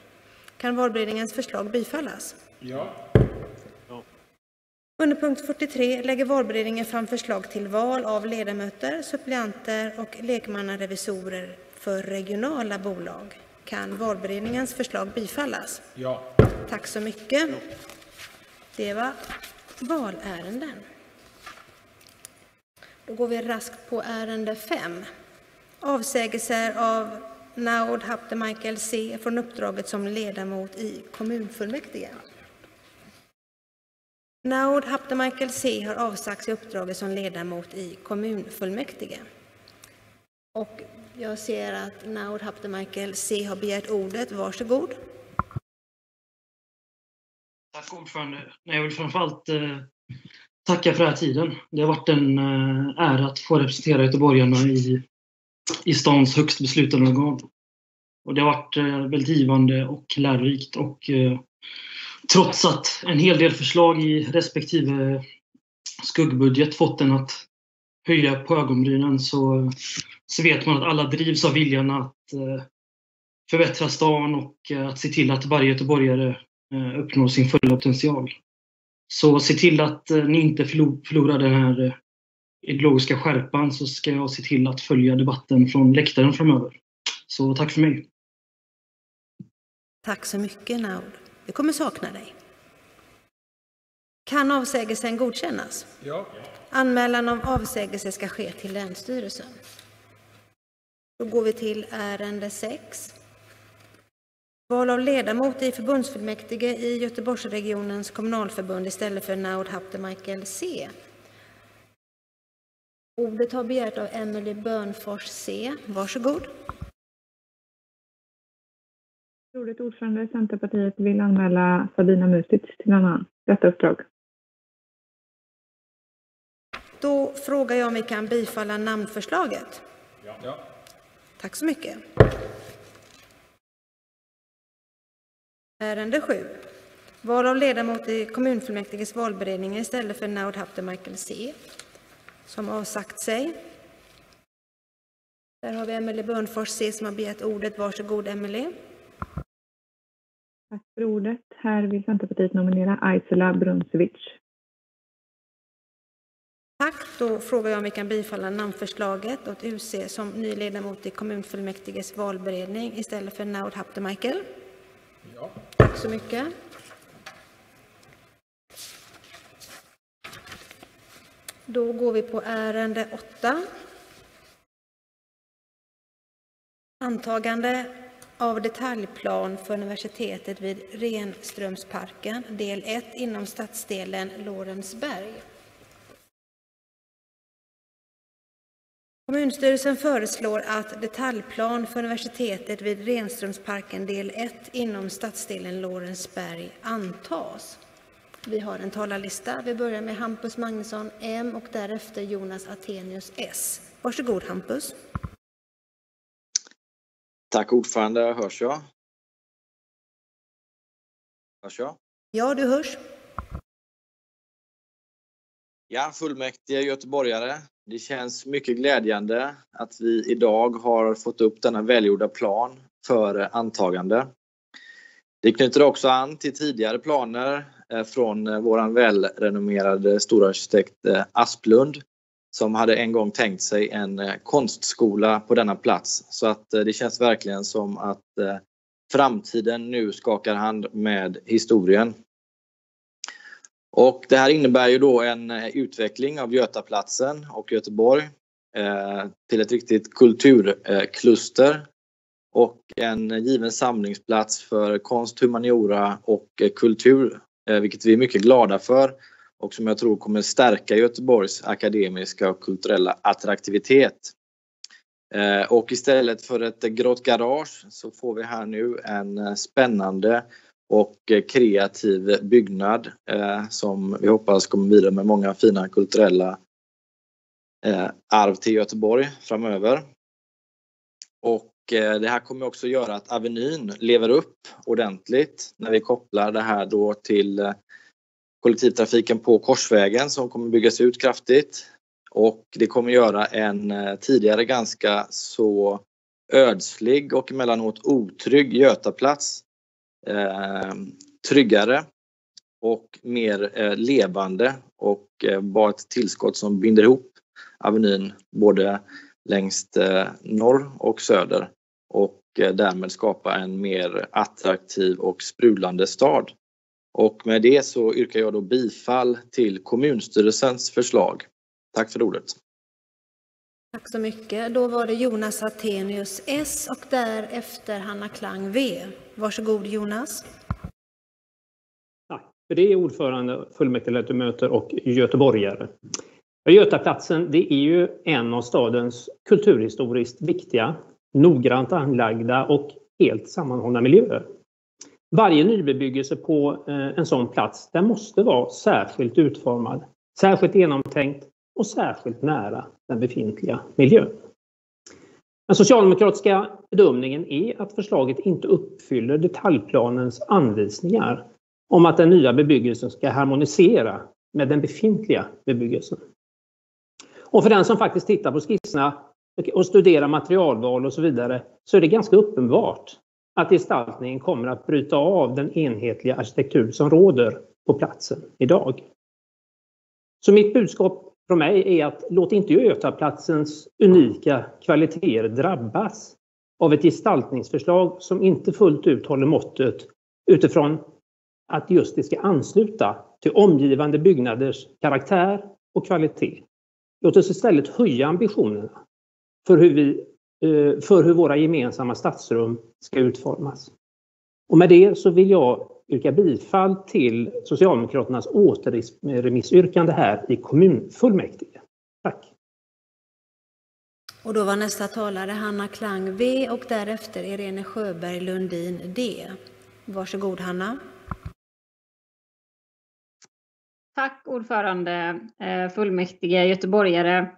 Kan valberedningens förslag bifallas? Ja. Under punkt 43 lägger valberedningen fram förslag till val av ledamöter, suppleanter och lekmannarevisorer för regionala bolag. Kan valberedningens förslag bifallas? Ja. Tack så mycket. Det var valärenden. Då går vi raskt på ärende 5. Avsägelser av Naud Hapte C från uppdraget som ledamot i kommunfullmäktige. Naud Hapte C har avsagt sig uppdraget som ledamot i kommunfullmäktige. Och jag ser att Naud Haptemichael C har begärt ordet. Varsågod. Tack ordförande. Jag vill framförallt eh, tacka för den här tiden. Det har varit en eh, ära att få representera göteborgarna i, i stans högst beslutande organ. Och det har varit eh, väldigt givande och lärorikt och eh, trots att en hel del förslag i respektive eh, skuggbudget fått en att höja på ögonbrynen så, så vet man att alla drivs av viljan att förbättra stan och att se till att varje göteborgare uppnår sin fulla potential. Så se till att eh, ni inte förlorar den här eh, ideologiska skärpan så ska jag se till att följa debatten från läktaren framöver. Så tack för mig. Tack så mycket Naud. Vi kommer sakna dig. Kan avsägelsen godkännas? Ja. Anmälan om avsägelse ska ske till Länsstyrelsen. Då går vi till ärende 6. Val av ledamot i förbundsfullmäktige i Göteborgsregionens kommunalförbund istället för Naud Michael C. Ordet har begärt av Emelie Börnfors C. Varsågod. Ordet ordförande Centerpartiet vill anmäla Sabina Music till annan detta uppdrag. Då frågar jag om vi kan bifalla namnförslaget. Ja. Tack så mycket. Ärende 7. Val av ledamot i kommunfullmäktiges valberedning istället för Naud Michael C. Som avsagt sig. Där har vi Emelie Börnfors C som har begärt ordet. Varsågod Emelie. Tack för ordet. Här vill Centerpartiet nominera Aizela Bruncevic. Tack. Då frågar jag om vi kan bifalla namnförslaget och utse som ny ledamot i kommunfullmäktiges valberedning istället för Naud Michael. Ja. Tack så mycket. Då går vi på ärende 8. Antagande av detaljplan för universitetet vid Renströmsparken, del 1 inom stadsdelen Lorensberg. Kommunstyrelsen föreslår att detaljplan för universitetet vid Renströmsparken del 1 inom stadsdelen Lorensberg antas. Vi har en talarlista. Vi börjar med Hampus Magnusson, M och därefter Jonas Attenius, S. Varsågod Hampus. Tack ordförande, hörs jag? Hörs jag? Ja, du hörs. Ja, fullmäktige göteborgare. Det känns mycket glädjande att vi idag har fått upp denna välgjorda plan för eh, antagande. Det knyter också an till tidigare planer eh, från eh, våran välrenommerade storarkitekt Asplund som hade en gång tänkt sig en konstskola på denna plats. Så att det känns verkligen som att framtiden nu skakar hand med historien. Och det här innebär ju då en eh, utveckling av Götaplatsen och Göteborg eh, till ett riktigt kulturkluster eh, och en given samlingsplats för konst, humaniora och eh, kultur, eh, vilket vi är mycket glada för och som jag tror kommer stärka Göteborgs akademiska och kulturella attraktivitet. Och istället för ett grått garage så får vi här nu en spännande och eh, kreativ byggnad eh, som vi hoppas kommer vidare med många fina kulturella eh, arv till Göteborg framöver. Och det här kommer också göra att Avenyn lever upp ordentligt när vi kopplar det här då till kollektivtrafiken på Korsvägen som kommer byggas ut kraftigt. Och det kommer göra en tidigare ganska så ödslig och emellanåt otrygg Götaplats Eh, tryggare och mer eh, levande och eh, ett tillskott som binder ihop Avenyn både längst eh, norr och söder och eh, därmed skapa en mer attraktiv och sprudlande stad. Och med det så yrkar jag då bifall till kommunstyrelsens förslag. Tack för ordet. Tack så mycket. Då var det Jonas Attenius S och därefter Hanna Klang V. Varsågod Jonas. Tack för det ordförande, fullmäktigeledamöter och göteborgare. Götaplatsen det är ju en av stadens kulturhistoriskt viktiga, noggrant anlagda och helt sammanhållna miljöer. Varje nybebyggelse på eh, en sån plats den måste vara särskilt utformad, särskilt genomtänkt och särskilt nära den befintliga miljön. Den socialdemokratiska bedömningen är att förslaget inte uppfyller detaljplanens anvisningar om att den nya bebyggelsen ska harmonisera med den befintliga bebyggelsen. Och för den som faktiskt tittar på skisserna och studerar materialval och så vidare så är det ganska uppenbart att gestaltningen kommer att bryta av den enhetliga arkitektur som råder på platsen idag. Så mitt budskap från mig är att låt inte Götaplatsens unika kvaliteter drabbas av ett gestaltningsförslag som inte fullt ut håller måttet utifrån att just det ska ansluta till omgivande byggnaders karaktär och kvalitet. Låt oss istället höja ambitionerna för hur, vi, eh, för hur våra gemensamma stadsrum ska utformas. Och med det så vill jag yrka bifall till Socialdemokraternas återremissyrkande här i kommunfullmäktige. Tack! Och då var nästa talare Hanna Klang V och därefter Irene Sjöberg Lundin D. Varsågod Hanna. Tack ordförande, eh, fullmäktige, göteborgare.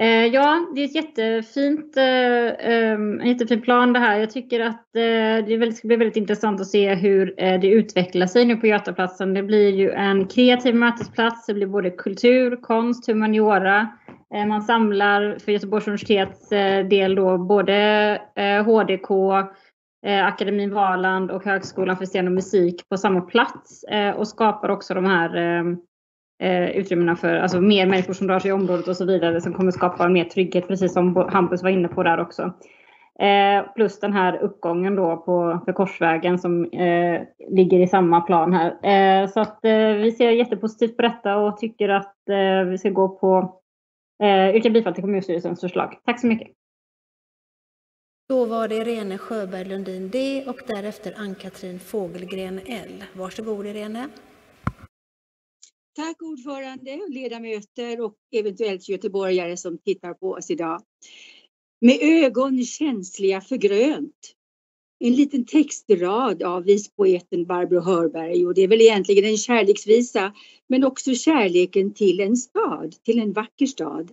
Eh, ja, det är ett jättefint, eh, ehm, en jättefin plan det här. Jag tycker att eh, det ska bli väldigt intressant att se hur eh, det utvecklar sig nu på Götaplatsen. Det blir ju en kreativ mötesplats. Det blir både kultur, konst, humaniora. Eh, man samlar för Göteborgs universitets del då både HDK, Akademin Valand och Högskolan för scen och musik på samma plats och skapar också de här ehm, eh, utrymmena för alltså, mer människor som rör sig i området och så vidare som kommer skapa mer trygghet, precis som Hampus var inne på där också. Eh, plus den här uppgången då på, för Korsvägen som eh, ligger i samma plan här. Eh, så att eh, vi ser jättepositivt på detta och tycker att eh, vi ska gå på, eh, yrka bifall till kommunstyrelsens förslag. Tack så mycket. Då var det Irene Sjöberg Lundin D och därefter Ann-Katrin Fågelgren L. Varsågod Irene. Tack ordförande, ledamöter och eventuellt göteborgare som tittar på oss idag. Med ögon känsliga för grönt. En liten textrad av vispoeten Barbro Hörberg och det är väl egentligen en kärleksvisa men också kärleken till en stad, till en vacker stad.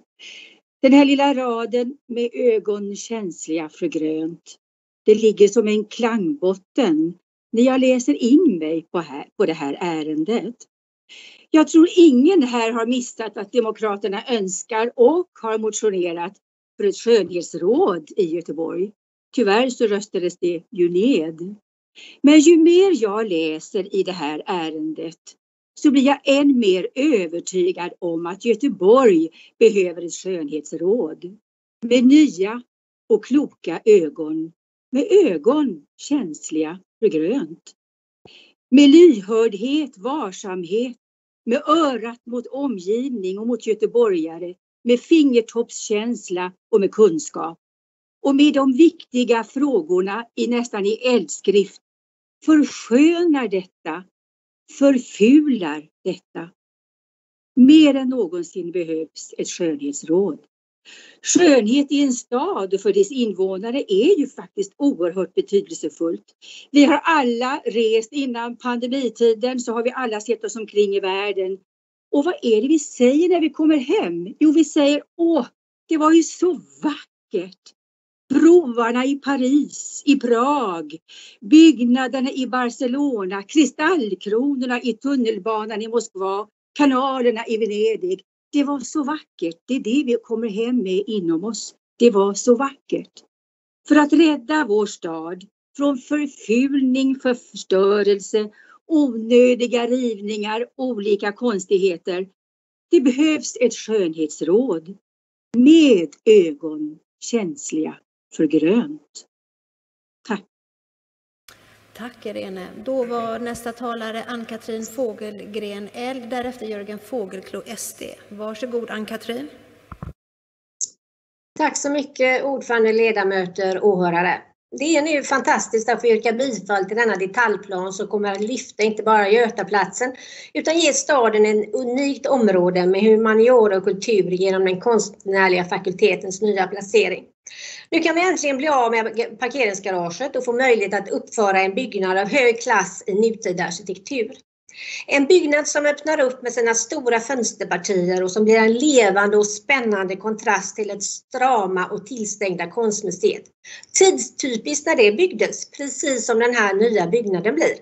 Den här lilla raden med ögon känsliga för grönt. Det ligger som en klangbotten när jag läser in mig på, här, på det här ärendet. Jag tror ingen här har missat att Demokraterna önskar och har motionerat för ett skönhetsråd i Göteborg. Tyvärr så röstades det ju ned. Men ju mer jag läser i det här ärendet så blir jag än mer övertygad om att Göteborg behöver ett skönhetsråd. Med nya och kloka ögon. Med ögon känsliga för grönt. Med lyhördhet, varsamhet med örat mot omgivning och mot göteborgare, med fingertoppskänsla och med kunskap. Och med de viktiga frågorna i nästan i eldskrift förskönar detta, förfular detta. Mer än någonsin behövs ett skönhetsråd. Skönhet i en stad och för dess invånare är ju faktiskt oerhört betydelsefullt. Vi har alla rest innan pandemitiden så har vi alla sett oss omkring i världen. Och vad är det vi säger när vi kommer hem? Jo, vi säger åh, det var ju så vackert. Broarna i Paris, i Prag, byggnaderna i Barcelona, kristallkronorna i tunnelbanan i Moskva, kanalerna i Venedig. Det var så vackert. Det är det vi kommer hem med inom oss. Det var så vackert. För att rädda vår stad från förfulning, förstörelse, onödiga rivningar, olika konstigheter. Det behövs ett skönhetsråd med ögon känsliga för grönt. Tack Irene. Då var nästa talare Ann-Katrin Fågelgren L, därefter Jörgen Fågelklo SD. Varsågod Ann-Katrin. Tack så mycket ordförande, ledamöter, åhörare. Det är nu fantastiskt att få yrka bifall till denna detaljplan som kommer att lyfta inte bara Götaplatsen utan ge staden ett unikt område med humaniora och kultur genom den konstnärliga fakultetens nya placering. Nu kan vi äntligen bli av med parkeringsgaraget och få möjlighet att uppföra en byggnad av hög klass i nutida arkitektur. En byggnad som öppnar upp med sina stora fönsterpartier och som blir en levande och spännande kontrast till ett strama och tillstängda konstmuseet. Tidstypiskt när det byggdes, precis som den här nya byggnaden blir.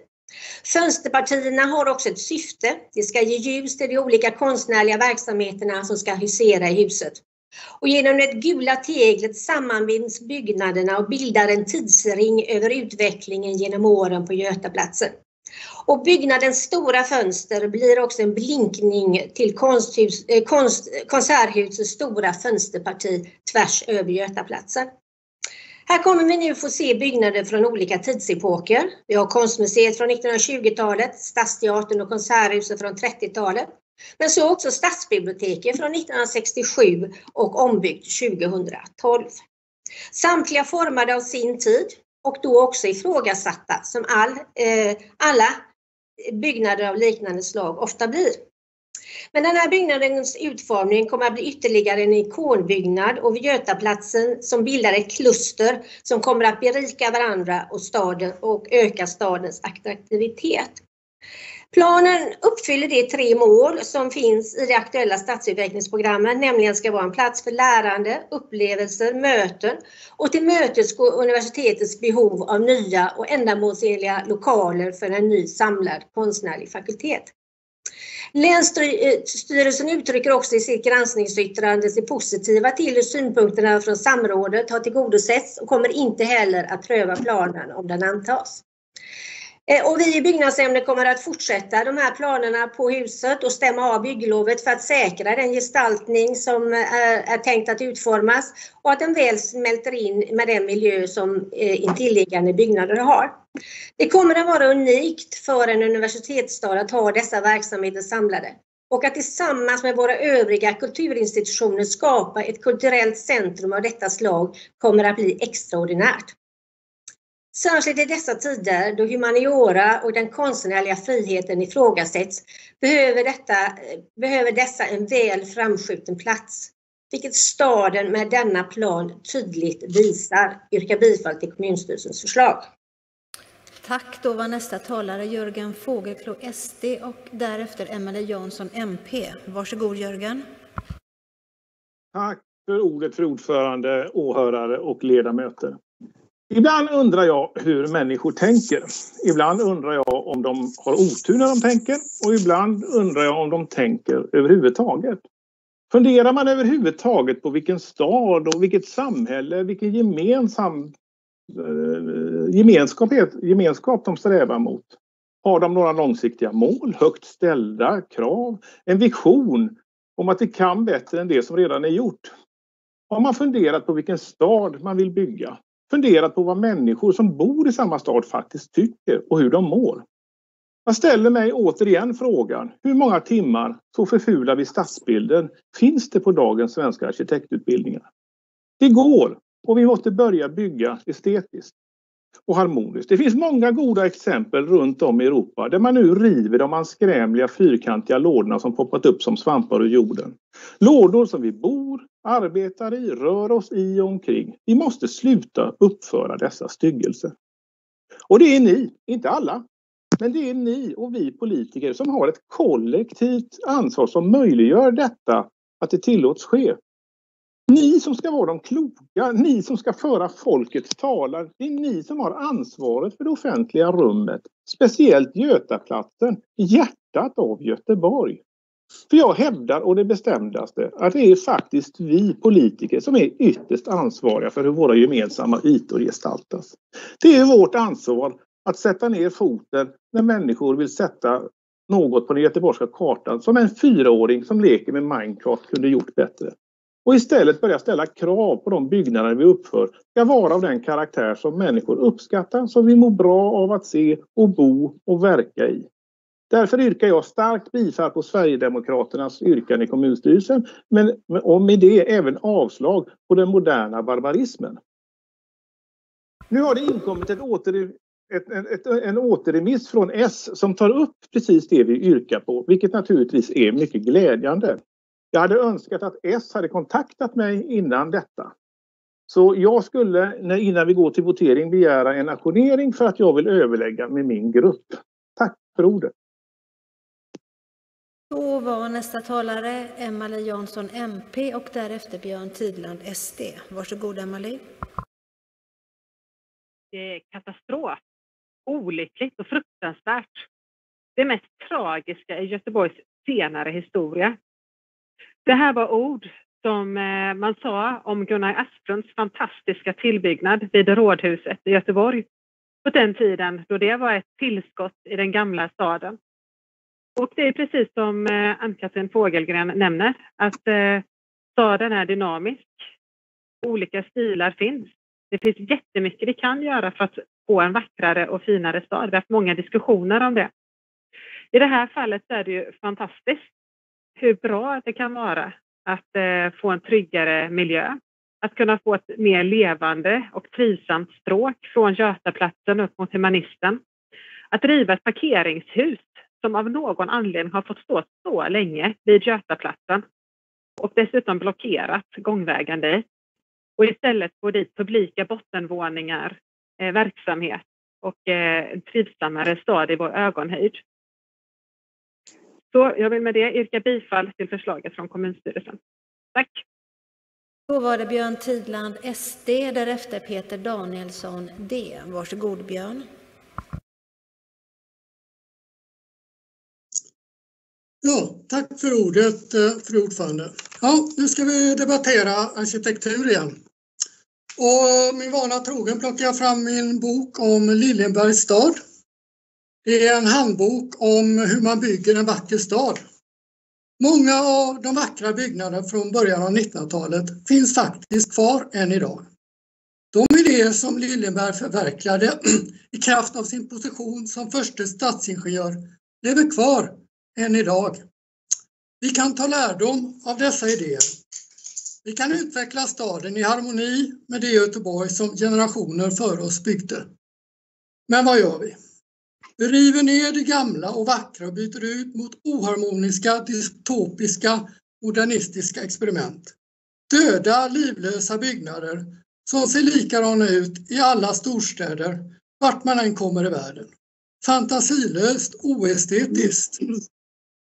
Fönsterpartierna har också ett syfte. Det ska ge ljus till de olika konstnärliga verksamheterna som ska husera i huset. Och genom det gula teglet sammanbinds byggnaderna och bildar en tidsring över utvecklingen genom åren på Götaplatsen. Och byggnadens stora fönster blir också en blinkning till konsthus, eh, konst, Konserthusets stora fönsterparti tvärs över Götaplatsen. Här kommer vi nu få se byggnader från olika tidsepoker. Vi har Konstmuseet från 1920-talet, Stadsteatern och Konserthuset från 30-talet. Men så också Stadsbiblioteket från 1967 och ombyggt 2012. Samtliga formade av sin tid och då också ifrågasatta som all, eh, alla byggnader av liknande slag ofta blir. Men den här byggnadens utformning kommer att bli ytterligare en ikonbyggnad och vid Götaplatsen som bildar ett kluster som kommer att berika varandra och, staden, och öka stadens attraktivitet. Planen uppfyller de tre mål som finns i det aktuella stadsutvecklingsprogrammet, nämligen ska vara en plats för lärande, upplevelser, möten och tillmötesgå universitetets behov av nya och ändamålsenliga lokaler för en ny samlad konstnärlig fakultet. Länsstyrelsen uttrycker också i sitt granskningsyttrande sig positiva till hur synpunkterna från samrådet har tillgodosetts och kommer inte heller att pröva planen om den antas. Eh, och vi i byggnadsnämnden kommer att fortsätta de här planerna på huset och stämma av bygglovet för att säkra den gestaltning som eh, är, tänkt att utformas och att den väl smälter in med den miljö som eh, intilliggande byggnader har. Det kommer att vara unikt för en universitetsstad att ha dessa verksamheter samlade och att tillsammans med våra övriga kulturinstitutioner skapa ett kulturellt centrum av detta slag kommer att bli extraordinärt. Särskilt i dessa tider då humaniora och den konstnärliga friheten ifrågasätts behöver, detta, behöver dessa en väl framskjuten plats, vilket staden med denna plan tydligt visar. Yrkar bifall till kommunstyrelsens förslag. Tack. Då var nästa talare Jörgen Fågelklo, SD och därefter Emelie Jansson, MP. Varsågod Jörgen. Tack för ordet, för ordförande, åhörare och ledamöter. Ibland undrar jag hur människor tänker. Ibland undrar jag om de har otur när de tänker och ibland undrar jag om de tänker överhuvudtaget. Funderar man överhuvudtaget på vilken stad och vilket samhälle, vilken gemensam eh, gemenskap, gemenskap de strävar mot? Har de några långsiktiga mål, högt ställda krav, en vision om att det kan bättre än det som redan är gjort? Har man funderat på vilken stad man vill bygga? Funderat på vad människor som bor i samma stad faktiskt tycker och hur de mår. Jag ställer mig återigen frågan, hur många timmar så förfular vi stadsbilden finns det på dagens svenska arkitektutbildningar? Det går och vi måste börja bygga estetiskt och harmoniskt. Det finns många goda exempel runt om i Europa där man nu river de anskrämliga fyrkantiga lådorna som poppat upp som svampar ur jorden. Lådor som vi bor, arbetar i, rör oss i och omkring. Vi måste sluta uppföra dessa styggelser. Och det är ni, inte alla, men det är ni och vi politiker som har ett kollektivt ansvar som möjliggör detta, att det tillåts ske. Ni som ska vara de kloka, ni som ska föra folkets talan. Det är ni som har ansvaret för det offentliga rummet. Speciellt Götaplatsen, hjärtat av Göteborg. För jag hävdar å det bestämdaste att det är faktiskt vi politiker som är ytterst ansvariga för hur våra gemensamma ytor gestaltas. Det är vårt ansvar att sätta ner foten när människor vill sätta något på den göteborgska kartan som en fyraåring som leker med Minecraft kunde gjort bättre och istället börja ställa krav på de byggnader vi uppför ska vara av den karaktär som människor uppskattar, som vi mår bra av att se och bo och verka i. Därför yrkar jag starkt bifall på Sverigedemokraternas yrkande i kommunstyrelsen men, och med det även avslag på den moderna barbarismen. Nu har det inkommit ett åter, ett, ett, en återremiss från S som tar upp precis det vi yrkar på, vilket naturligtvis är mycket glädjande. Jag hade önskat att S hade kontaktat mig innan detta. Så jag skulle innan vi går till votering begära en auktionering för att jag vill överlägga med min grupp. Tack för ordet. Då var nästa talare Emma-Li Jansson, MP och därefter Björn Tidland, SD. Varsågod Emma-Li. Det är katastrof. Olyckligt och fruktansvärt. Det mest tragiska i Göteborgs senare historia. Det här var ord som eh, man sa om Gunnar Asplunds fantastiska tillbyggnad vid Rådhuset i Göteborg på den tiden då det var ett tillskott i den gamla staden. Och det är precis som eh, Ann-Katrin Fågelgren nämner, att eh, staden är dynamisk. Olika stilar finns. Det finns jättemycket vi kan göra för att få en vackrare och finare stad. Vi har haft många diskussioner om det. I det här fallet är det ju fantastiskt hur bra det kan vara att eh, få en tryggare miljö. Att kunna få ett mer levande och trivsamt stråk från Götaplatsen upp mot Humanisten. Att driva ett parkeringshus som av någon anledning har fått stå så länge vid Götaplatsen och dessutom blockerat gångvägen dit. Och istället få dit publika bottenvåningar, eh, verksamhet och eh, en trivsammare stad i vår ögonhöjd. Så jag vill med det yrka bifall till förslaget från kommunstyrelsen. Tack! Då var det Björn Tidland, SD, därefter Peter Danielsson, D. Varsågod Björn. Ja, tack för ordet, eh, fru ordförande. Ja, nu ska vi debattera arkitektur igen. Och min vana trogen plockar jag fram min bok om Liljenbergs stad. Det är en handbok om hur man bygger en vacker stad. Många av de vackra byggnaderna från början av 1900-talet finns faktiskt kvar än idag. De idéer som Liljenberg förverkligade [CLEARS THROAT] i kraft av sin position som förste stadsingenjör lever kvar än idag. Vi kan ta lärdom av dessa idéer. Vi kan utveckla staden i harmoni med det Göteborg som generationer före oss byggde. Men vad gör vi? Vi river ner det gamla och vackra och byter ut mot oharmoniska, dystopiska, modernistiska experiment. Döda, livlösa byggnader som ser likadana ut i alla storstäder, vart man än kommer i världen. Fantasilöst, oestetiskt.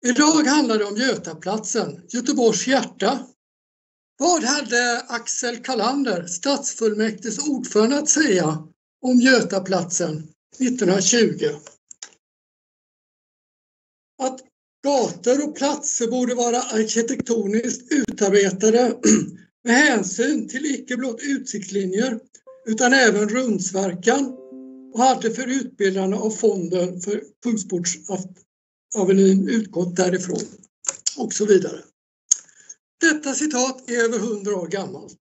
Idag handlar det om Götaplatsen, Göteborgs hjärta. Vad hade Axel Kalander, stadsfullmäktiges ordförande, att säga om Götaplatsen 1920? Att gator och platser borde vara arkitektoniskt utarbetade [CLEARS THROAT] med hänsyn till icke blott utsiktslinjer utan även rundsverkan och hade för utbildarna av fonden för Kungsportsavenyn utgått därifrån och så vidare. Detta citat är över hundra år gammalt,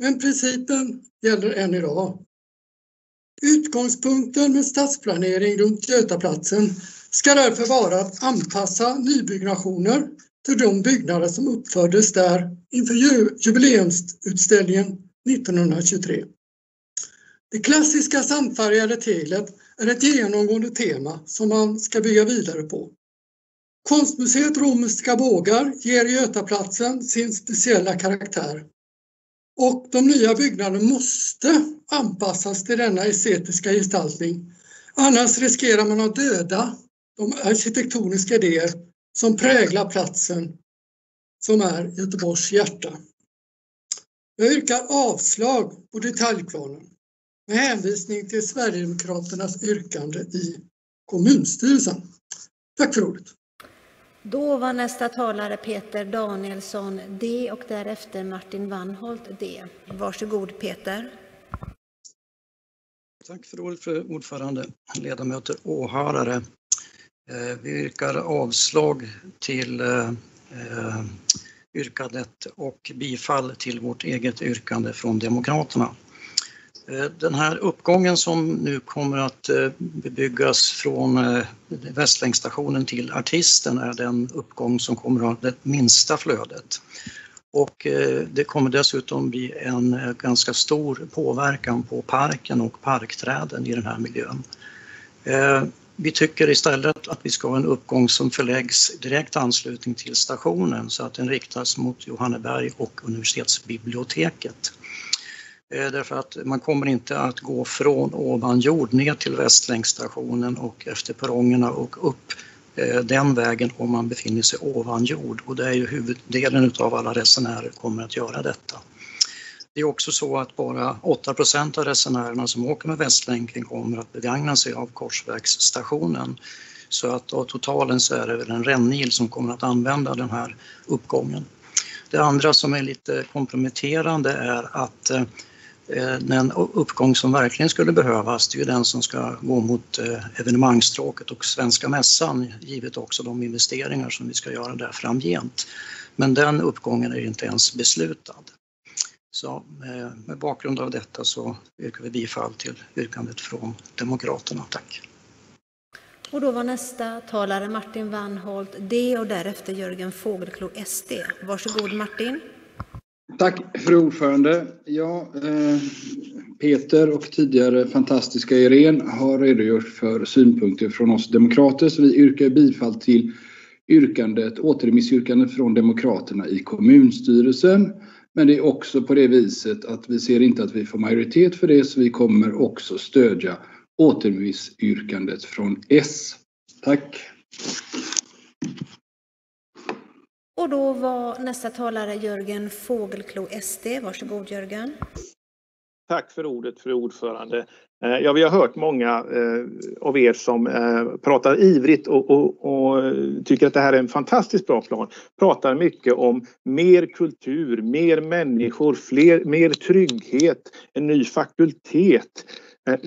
men principen gäller än idag. Utgångspunkten med stadsplanering runt Götaplatsen ska därför vara att anpassa nybyggnationer till de byggnader som uppfördes där inför jubileumsutställningen 1923. Det klassiska sandfärgade teglet är ett genomgående tema som man ska bygga vidare på. Konstmuseet Romerska bågar ger Götaplatsen sin speciella karaktär. Och de nya byggnaderna måste anpassas till denna estetiska gestaltning. Annars riskerar man att döda de arkitektoniska idéer som präglar platsen som är Göteborgs hjärta. Jag yrkar avslag på detaljplanen med hänvisning till Sverigedemokraternas yrkande i kommunstyrelsen. Tack för ordet. Då var nästa talare Peter Danielsson D och därefter Martin Wannholt D. Varsågod Peter. Tack för ordet, fru ordförande, ledamöter, åhörare. Eh, vi yrkar avslag till eh, eh, yrkandet och bifall till vårt eget yrkande från Demokraterna. Eh, den här uppgången som nu kommer att eh, bebyggas från eh, Västlänkstationen till Artisten är den uppgång som kommer att ha det minsta flödet. Och det kommer dessutom bli en ganska stor påverkan på parken och parkträden i den här miljön. Vi tycker istället att vi ska ha en uppgång som förläggs direkt anslutning till stationen så att den riktas mot Johanneberg och universitetsbiblioteket. Eh, därför att man kommer inte att gå från ovan jord ner till Västlänkstationen och efter perrongerna och upp eh, den vägen om man befinner sig ovan jord och det är ju huvuddelen av alla resenärer kommer att göra detta. Det är också så att bara 8% av resenärerna som åker med Västlänken kommer att begagna sig av Korsvägsstationen. Så att av totalen så är det väl en rännil som kommer att använda den här uppgången. Det andra som är lite komprometterande är att eh, Eh, den uppgång som verkligen skulle behövas, det är ju den som ska gå mot eh, evenemangstråket och Svenska Mässan, givet också de investeringar som vi ska göra där framgent. Men den uppgången är inte ens beslutad. Så eh, med bakgrund av detta så yrkar vi bifall till yrkandet från Demokraterna. Tack. Och då var nästa talare Martin Wannholt D och därefter Jörgen Fågelklo SD. Varsågod Martin. Tack fru ordförande. Ja, eh, Peter och tidigare fantastiska Irene har redogjort för synpunkter från oss demokrater så vi yrkar bifall till yrkandet, återremissyrkandet från Demokraterna i kommunstyrelsen. Men det är också på det viset att vi ser inte att vi får majoritet för det så vi kommer också stödja återremissyrkandet från S. Tack! Och då var nästa talare Jörgen Fågelklo SD. Varsågod Jörgen. Tack för ordet, fru ordförande. Eh, ja, vi har hört många eh, av er som eh, pratar ivrigt och, och, och, tycker att det här är en fantastiskt bra plan. Pratar mycket om mer kultur, mer människor, fler, mer trygghet, en ny fakultet.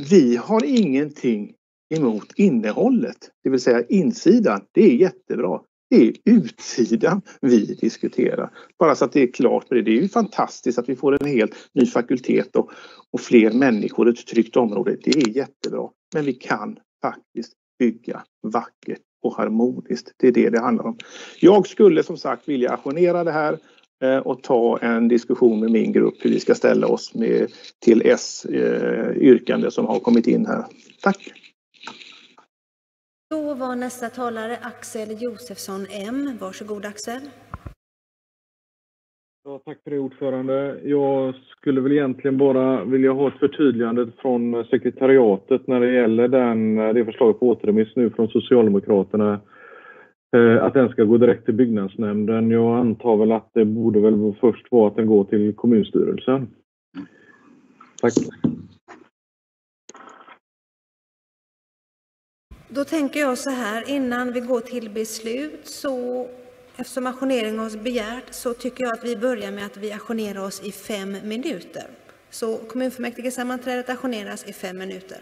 Vi har ingenting emot innehållet, det vill säga insidan. Det är jättebra. Det är utsidan vi diskuterar. Bara så att det är klart med det. Det är ju fantastiskt att vi får en helt ny fakultet och, och fler människor i ett tryggt område. Det är jättebra. Men vi kan faktiskt bygga vackert och harmoniskt. Det är det det handlar om. Jag skulle som sagt vilja ajournera det här eh, och ta en diskussion med min grupp hur vi ska ställa oss med, till S eh, yrkande som har kommit in här. Tack! Då var nästa talare Axel Josefsson M. Varsågod Axel. Ja, tack för det ordförande. Jag skulle väl egentligen bara vilja ha ett förtydligande från sekretariatet när det gäller den, det förslaget på återremiss nu från Socialdemokraterna. Eh, att den ska gå direkt till byggnadsnämnden. Jag antar väl att det borde väl först vara att den går till kommunstyrelsen. Tack. Då tänker jag så här, innan vi går till beslut så eftersom ajournering har begärt så tycker jag att vi börjar med att vi ajournerar oss i fem minuter. Så kommunfullmäktige sammanträdet ajourneras i fem minuter.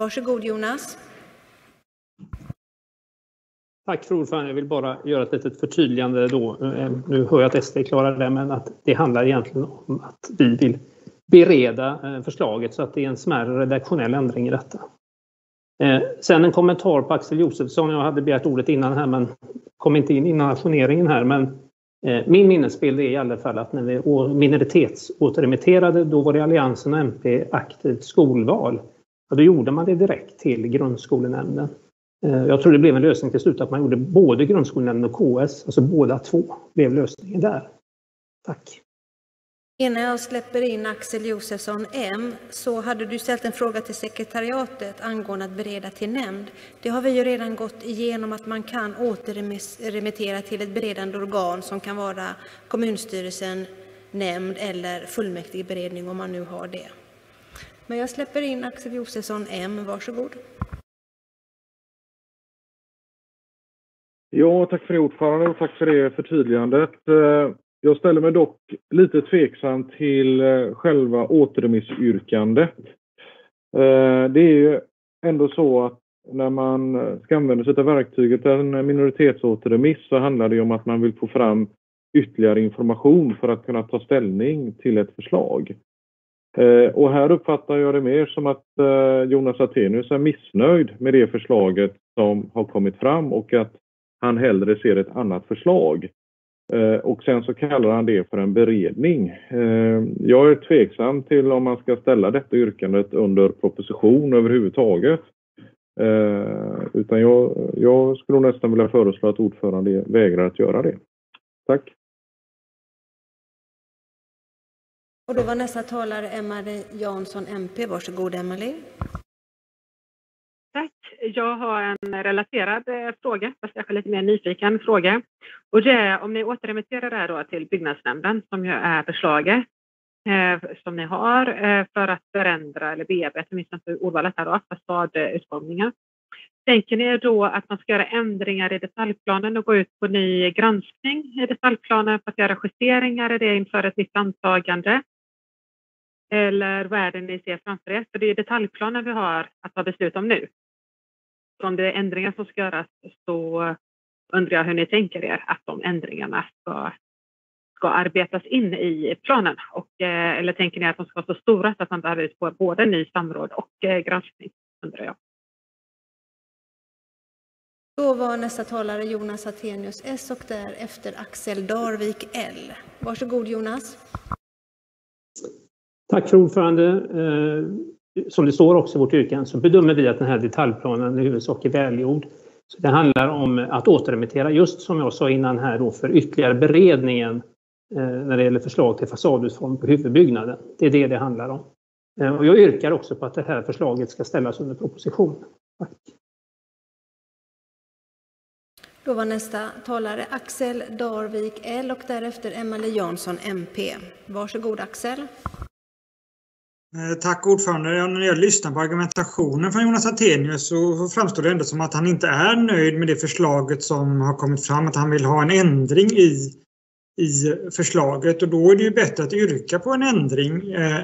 Varsågod Jonas. Tack för ordförande. Jag vill bara göra ett litet förtydligande då. Eh, nu hör jag att SD klarar det, men att det handlar egentligen om att vi vill bereda eh, förslaget så att det är en smärre redaktionell ändring i detta. Eh, sen en kommentar på Axel Josefsson. Jag hade begärt ordet innan här men kom inte in innan ajourneringen här. Men min minnesbild är i alla fall att när vi minoritetsåterremitterade då var det Alliansen och MP aktivt skolval. Och då gjorde man det direkt till grundskolenämnden. Eh, jag tror det blev en lösning till slut att man gjorde både grundskolenämnden och KS, alltså båda två blev lösningen där. Tack. Innan jag släpper in Axel Josefsson, M, så hade du ställt en fråga till sekretariatet angående att bereda till nämnd. Det har vi ju redan gått igenom att man kan återremittera till ett beredande organ som kan vara kommunstyrelsen, nämnd eller fullmäktigeberedning om man nu har det. Men jag släpper in Axel Josefsson, M, varsågod. Ja, tack för det ordförande och tack för det förtydligandet. Eh, jag ställer mig dock lite tveksam till eh, själva återremissyrkandet. Eh, det är ju ändå så att när man ska använda sig av verktyget en minoritetsåterremiss så handlar det ju om att man vill få fram ytterligare information för att kunna ta ställning till ett förslag. Eh, Och här uppfattar jag det mer som att eh, Jonas Attenius är missnöjd med det förslaget som har kommit fram och att han hellre ser ett annat förslag. Eh, Och sen så kallar han det för en beredning. Eh, jag är tveksam till om man ska ställa detta yrkandet under proposition överhuvudtaget. Eh, utan jag, jag skulle nästan vilja föreslå att ordförande vägrar att göra det. Tack. Och då var nästa talare Emma Jansson, MP. Varsågod Emma-Lie. Tack. Jag har en relaterad eh, fråga, fast kanske lite mer nyfiken fråga. Och det är om ni återremitterar det här då till byggnadsnämnden, som ju är förslaget eh, som ni har eh, för att förändra eller bearbeta, jag minns inte ordvalet här då, fasadutformningar. Tänker ni då att man ska göra ändringar i detaljplanen och gå ut på ny granskning i detaljplanen för att göra justeringar i det inför ett nytt antagande? Eller vad är det ni ser framför er? För det är detaljplanen vi har att ta beslut om nu. Så om det är ändringar som ska göras så undrar jag hur ni tänker er att de ändringarna ska, ska arbetas in i planen. Och, eh, eller tänker ni att de ska vara så stora så att man behöver få både ny samråd och eh, granskning? Undrar jag. Då var nästa talare Jonas Attenius, S, och därefter Axel Darvik, L. Varsågod Jonas. Tack för ordförande. Eh, som det står också i vårt yrkande så bedömer vi att den här detaljplanen i huvudsak är välgjord. Så det handlar om att återremittera, just som jag sa innan här då, för ytterligare beredningen eh, när det gäller förslag till fasadutformning på huvudbyggnaden. Det är det det handlar om. Eh, och jag yrkar också på att det här förslaget ska ställas under proposition. Tack! Då var nästa talare Axel Darvik, L, och därefter Emma Jansson, MP. Varsågod Axel. Eh, tack ordförande. Ja, När jag lyssnar på argumentationen från Jonas Attenius så framstår det ändå som att han inte är nöjd med det förslaget som har kommit fram. Att han vill ha en ändring i, i förslaget och då är det ju bättre att yrka på en ändring eh,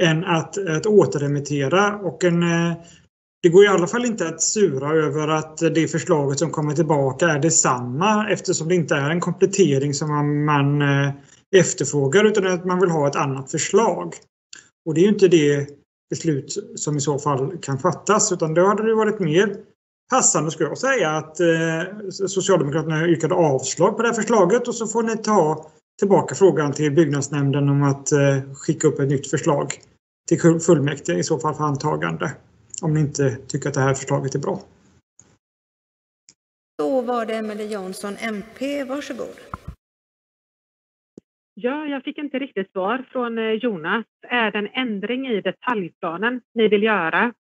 än att, att återremittera. Och en, eh, det går i alla fall inte att sura över att det förslaget som kommer tillbaka är detsamma eftersom det inte är en komplettering som man, man eh, efterfrågar utan att man vill ha ett annat förslag. Och det är ju inte det beslut som i så fall kan fattas utan då hade det varit mer passande skulle jag säga att eh, Socialdemokraterna yrkade avslag på det här förslaget och så får ni ta tillbaka frågan till byggnadsnämnden om att eh, skicka upp ett nytt förslag till fullmäktige i så fall för antagande. Om ni inte tycker att det här förslaget är bra. Då var det Emelie Jansson, MP. Varsågod. Ja, jag fick inte riktigt svar från eh, Jonas. Är det en ändring i detaljplanen ni vill göra?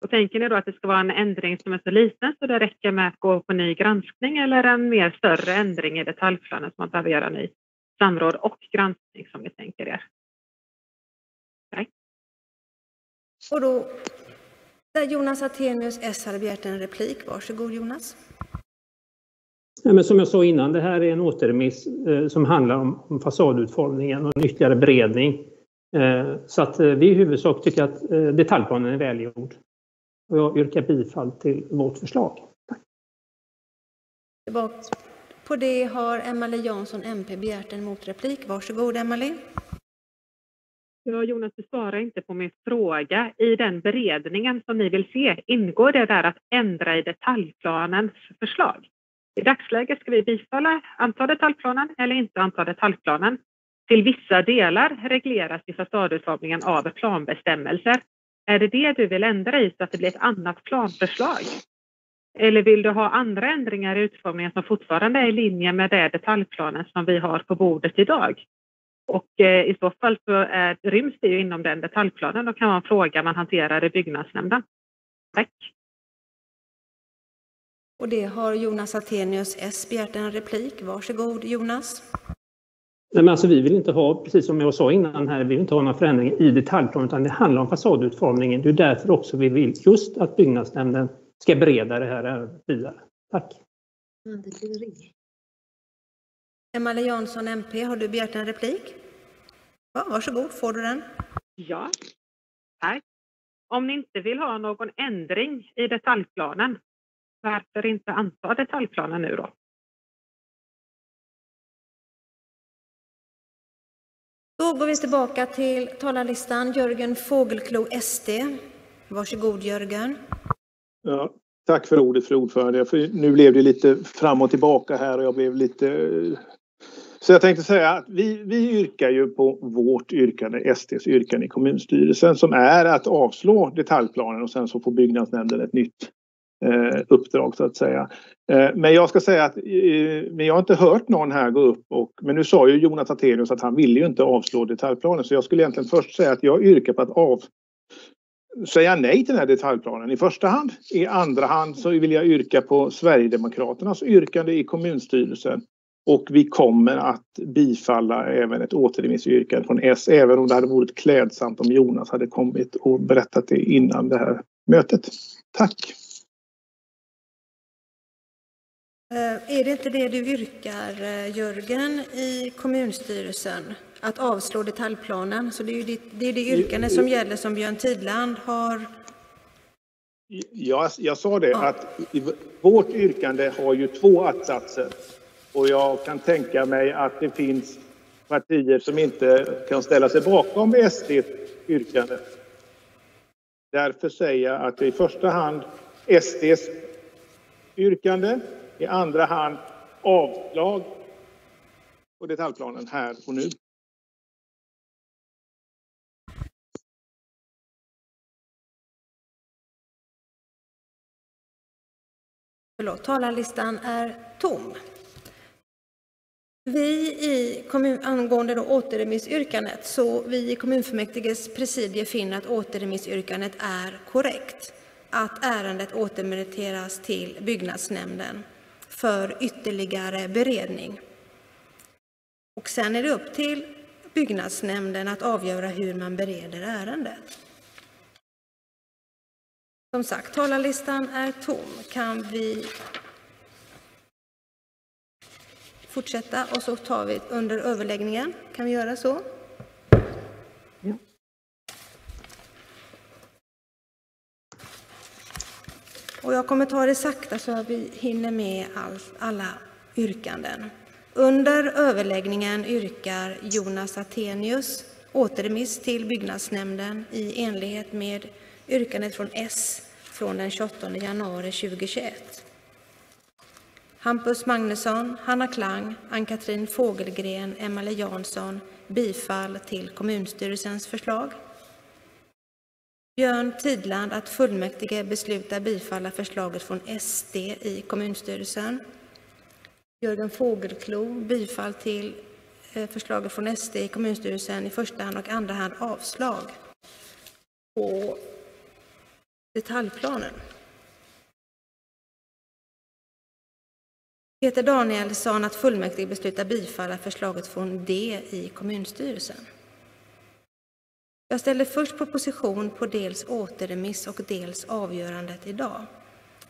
Och tänker ni då att det ska vara en ändring som är så liten så det räcker med att gå på ny granskning eller en mer större ändring i detaljplanen som man behöver göra ny samråd och granskning som ni tänker er? Och då, där Jonas Attenius, S, hade begärt en replik. Varsågod Jonas. Nej, men som jag sa innan, det här är en återremiss eh, som handlar om, om fasadutformningen och en ytterligare beredning. Eh, så att eh, vi i huvudsak tycker att detaljplanen är välgjord. Och jag yrkar bifall till vårt förslag. Tillbaka. På det har Emily Jansson, MP, begärt en motreplik. Varsågod, Emily. Ja, Jonas, du svarar inte på min fråga. I den beredningen som ni vill se, ingår det där att ändra i detaljplanens förslag? I dagsläget ska vi bifalla, anta detaljplanen eller inte anta detaljplanen. Till vissa delar regleras i fasadutformningen av planbestämmelser. Är det det du vill ändra i så att det blir ett annat planförslag? Eller vill du ha andra ändringar i utformningen som fortfarande är i linje med det detaljplanen som vi har på bordet idag? Och eh, i så fall så är, ryms det ju inom den detaljplanen och kan vara en fråga man hanterar i byggnadsnämnden. Tack. Och det har Jonas Attenius, S, begärt en replik. Varsågod, Jonas. Nej, men alltså, vi vill inte ha, precis som jag sa innan här, vi vill inte ha någon förändring i detaljplanen utan det handlar om fasadutformningen. Det är därför också vi vill just att byggnadsnämnden ska bereda det här ärendet vidare. Tack. Emily Jansson, MP, har du begärt en replik? Ja, varsågod, får du den? Ja, tack. Om ni inte vill ha någon ändring i detaljplanen, varför inte anta detaljplanen nu då? Då går vi tillbaka till talarlistan. Jörgen Fågelklo, SD. Varsågod, Jörgen. Ja, tack för ordet, fru ordförande. För nu blev det lite fram och tillbaka här och jag blev lite... Så jag tänkte säga att vi, vi yrkar ju på vårt yrkande, SDs yrkande i kommunstyrelsen som är att avslå detaljplanen och sen så får byggnadsnämnden ett nytt eh, uppdrag så att säga. Eh, men jag ska säga att eh, men jag har inte hört någon här gå upp och men nu sa ju Jonas Attenius att han ville ju inte avslå detaljplanen så jag skulle egentligen först säga att jag yrkar på att av, säga nej till den här detaljplanen i första hand. I andra hand så vill jag yrka på Sverigedemokraternas yrkande i kommunstyrelsen. Och vi kommer att bifalla även ett återremissyrkande från S, även om det hade varit klädsamt om Jonas hade kommit och berättat det innan det här mötet. Tack! Är det inte det du yrkar, eh, Jörgen, i kommunstyrelsen? Att avslå detaljplanen? Så det är ju ditt, det, är det yrkande som gäller som Björn Tidland har Jag, jag sa det att i, vårt yrkande har ju två att-satser. Och jag kan tänka mig att det finns partier som inte kan ställa sig bakom SDs yrkande. Därför säger jag att det i första hand SDs yrkande, i andra hand avslag på detaljplanen här och nu. Förlåt, talarlistan är tom. Vi i kommun, angående då återremissyrkandet, så vi i kommunfullmäktiges presidie finner att återremissyrkandet är korrekt. Att ärendet återremitteras till byggnadsnämnden för ytterligare beredning. Och sen är det upp till byggnadsnämnden att avgöra hur man bereder ärendet. Som sagt, talarlistan är tom. Kan vi fortsätta och så tar vi under överläggningen? Kan vi göra så? Och jag kommer ta det sakta så att vi hinner med all, alla yrkanden. Under överläggningen yrkar Jonas Attenius återremiss till byggnadsnämnden i enlighet med yrkandet från S från den 28 januari 2021. Hampus Magnusson, Hanna Klang, Ann-Katrin Fågelgren, Emily Jansson bifall till kommunstyrelsens förslag. Björn Tidland att fullmäktige beslutar bifalla förslaget från SD i kommunstyrelsen. Jörgen Fågelklo bifall till eh, förslaget från SD i kommunstyrelsen i första hand och andra hand avslag på detaljplanen. Peter Danielsson att fullmäktige beslutar bifalla förslaget från D i kommunstyrelsen. Jag ställer först proposition på dels återremiss och dels avgörandet idag.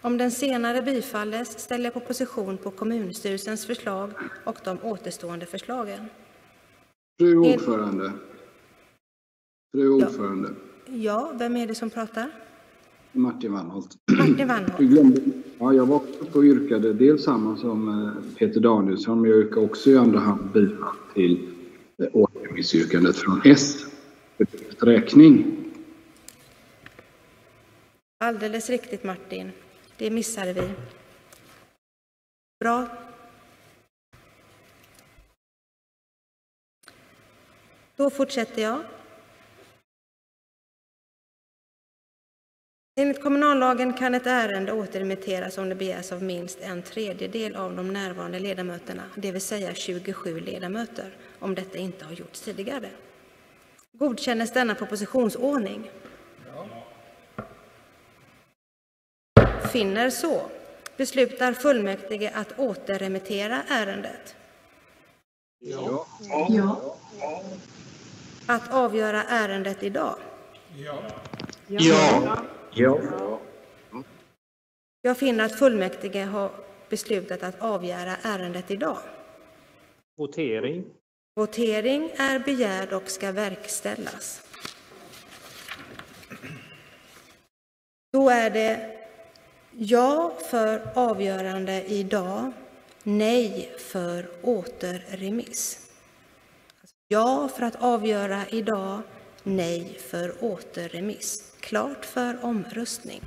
Om den senare bifalles ställer jag proposition på kommunstyrelsens förslag och de återstående förslagen. Fru ordförande. Fru ordförande. Ja, vem är det som pratar? Martin Wannholt. Martin [CLEARS THROAT] Wannholt. Du glömde, ja, jag var också uppe och yrkade dels samma som eh, Peter Danielsson, men jag yrkar också i andra hand bifall till eh, återremissyrkandet från S räkning. Alldeles riktigt Martin. Det missade vi. Bra. Då fortsätter jag. Enligt kommunallagen kan ett ärende återremitteras om det begärs av minst en tredjedel av de närvarande ledamöterna, det vill säga 27 ledamöter, om detta inte har gjorts tidigare. Godkännes denna propositionsordning? Finner så. Beslutar fullmäktige att återremittera ärendet? Ja. Ja. Att avgöra ärendet idag? Ja. Ja. Jag finner att fullmäktige har beslutat att avgöra ärendet idag. Votering. Votering är begärd och ska verkställas. Då är det ja för avgörande idag, nej för återremiss. Ja för att avgöra idag, nej för återremiss. Klart för omröstning.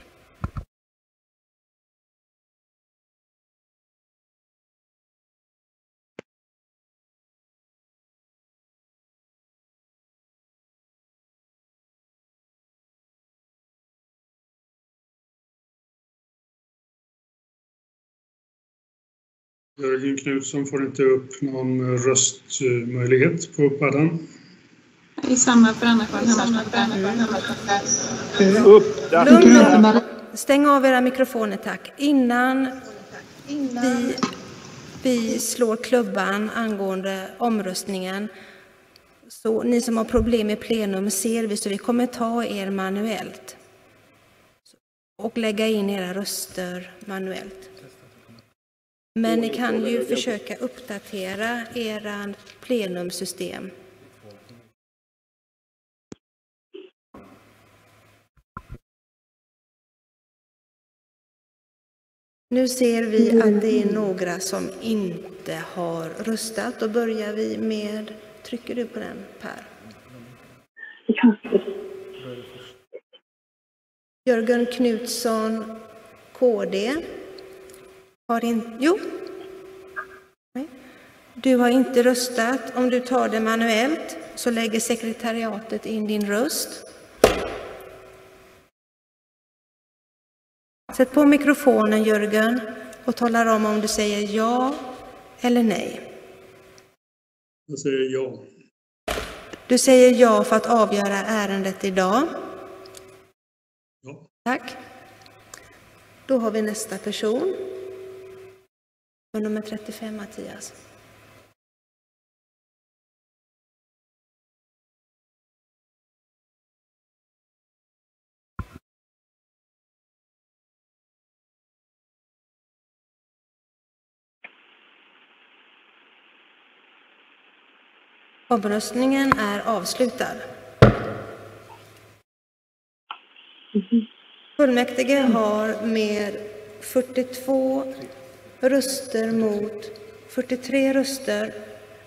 Jörgen Knutsson får inte upp någon röstmöjlighet på paddan. Det är samma för Anna-Karin. Stäng av era mikrofoner tack. Innan vi, vi slår klubban angående omröstningen så ni som har problem med plenum ser vi så vi kommer ta er manuellt och lägga in era röster manuellt. Men ni kan ju försöka uppdatera era plenumsystem. Nu ser vi att det är några som inte har röstat. Då börjar vi med, trycker du på den Per? Jörgen Knutsson, KD. Har in, jo. Nej. Du har inte röstat. Om du tar det manuellt så lägger sekretariatet in din röst. Sätt på mikrofonen Jörgen och talar om om du säger ja eller nej. Jag säger ja. Du säger ja för att avgöra ärendet idag. Ja. Tack. Då har vi nästa person. Och nummer 35, Mattias. Omröstningen är avslutad. Fullmäktige har med 42 röster mot 43 röster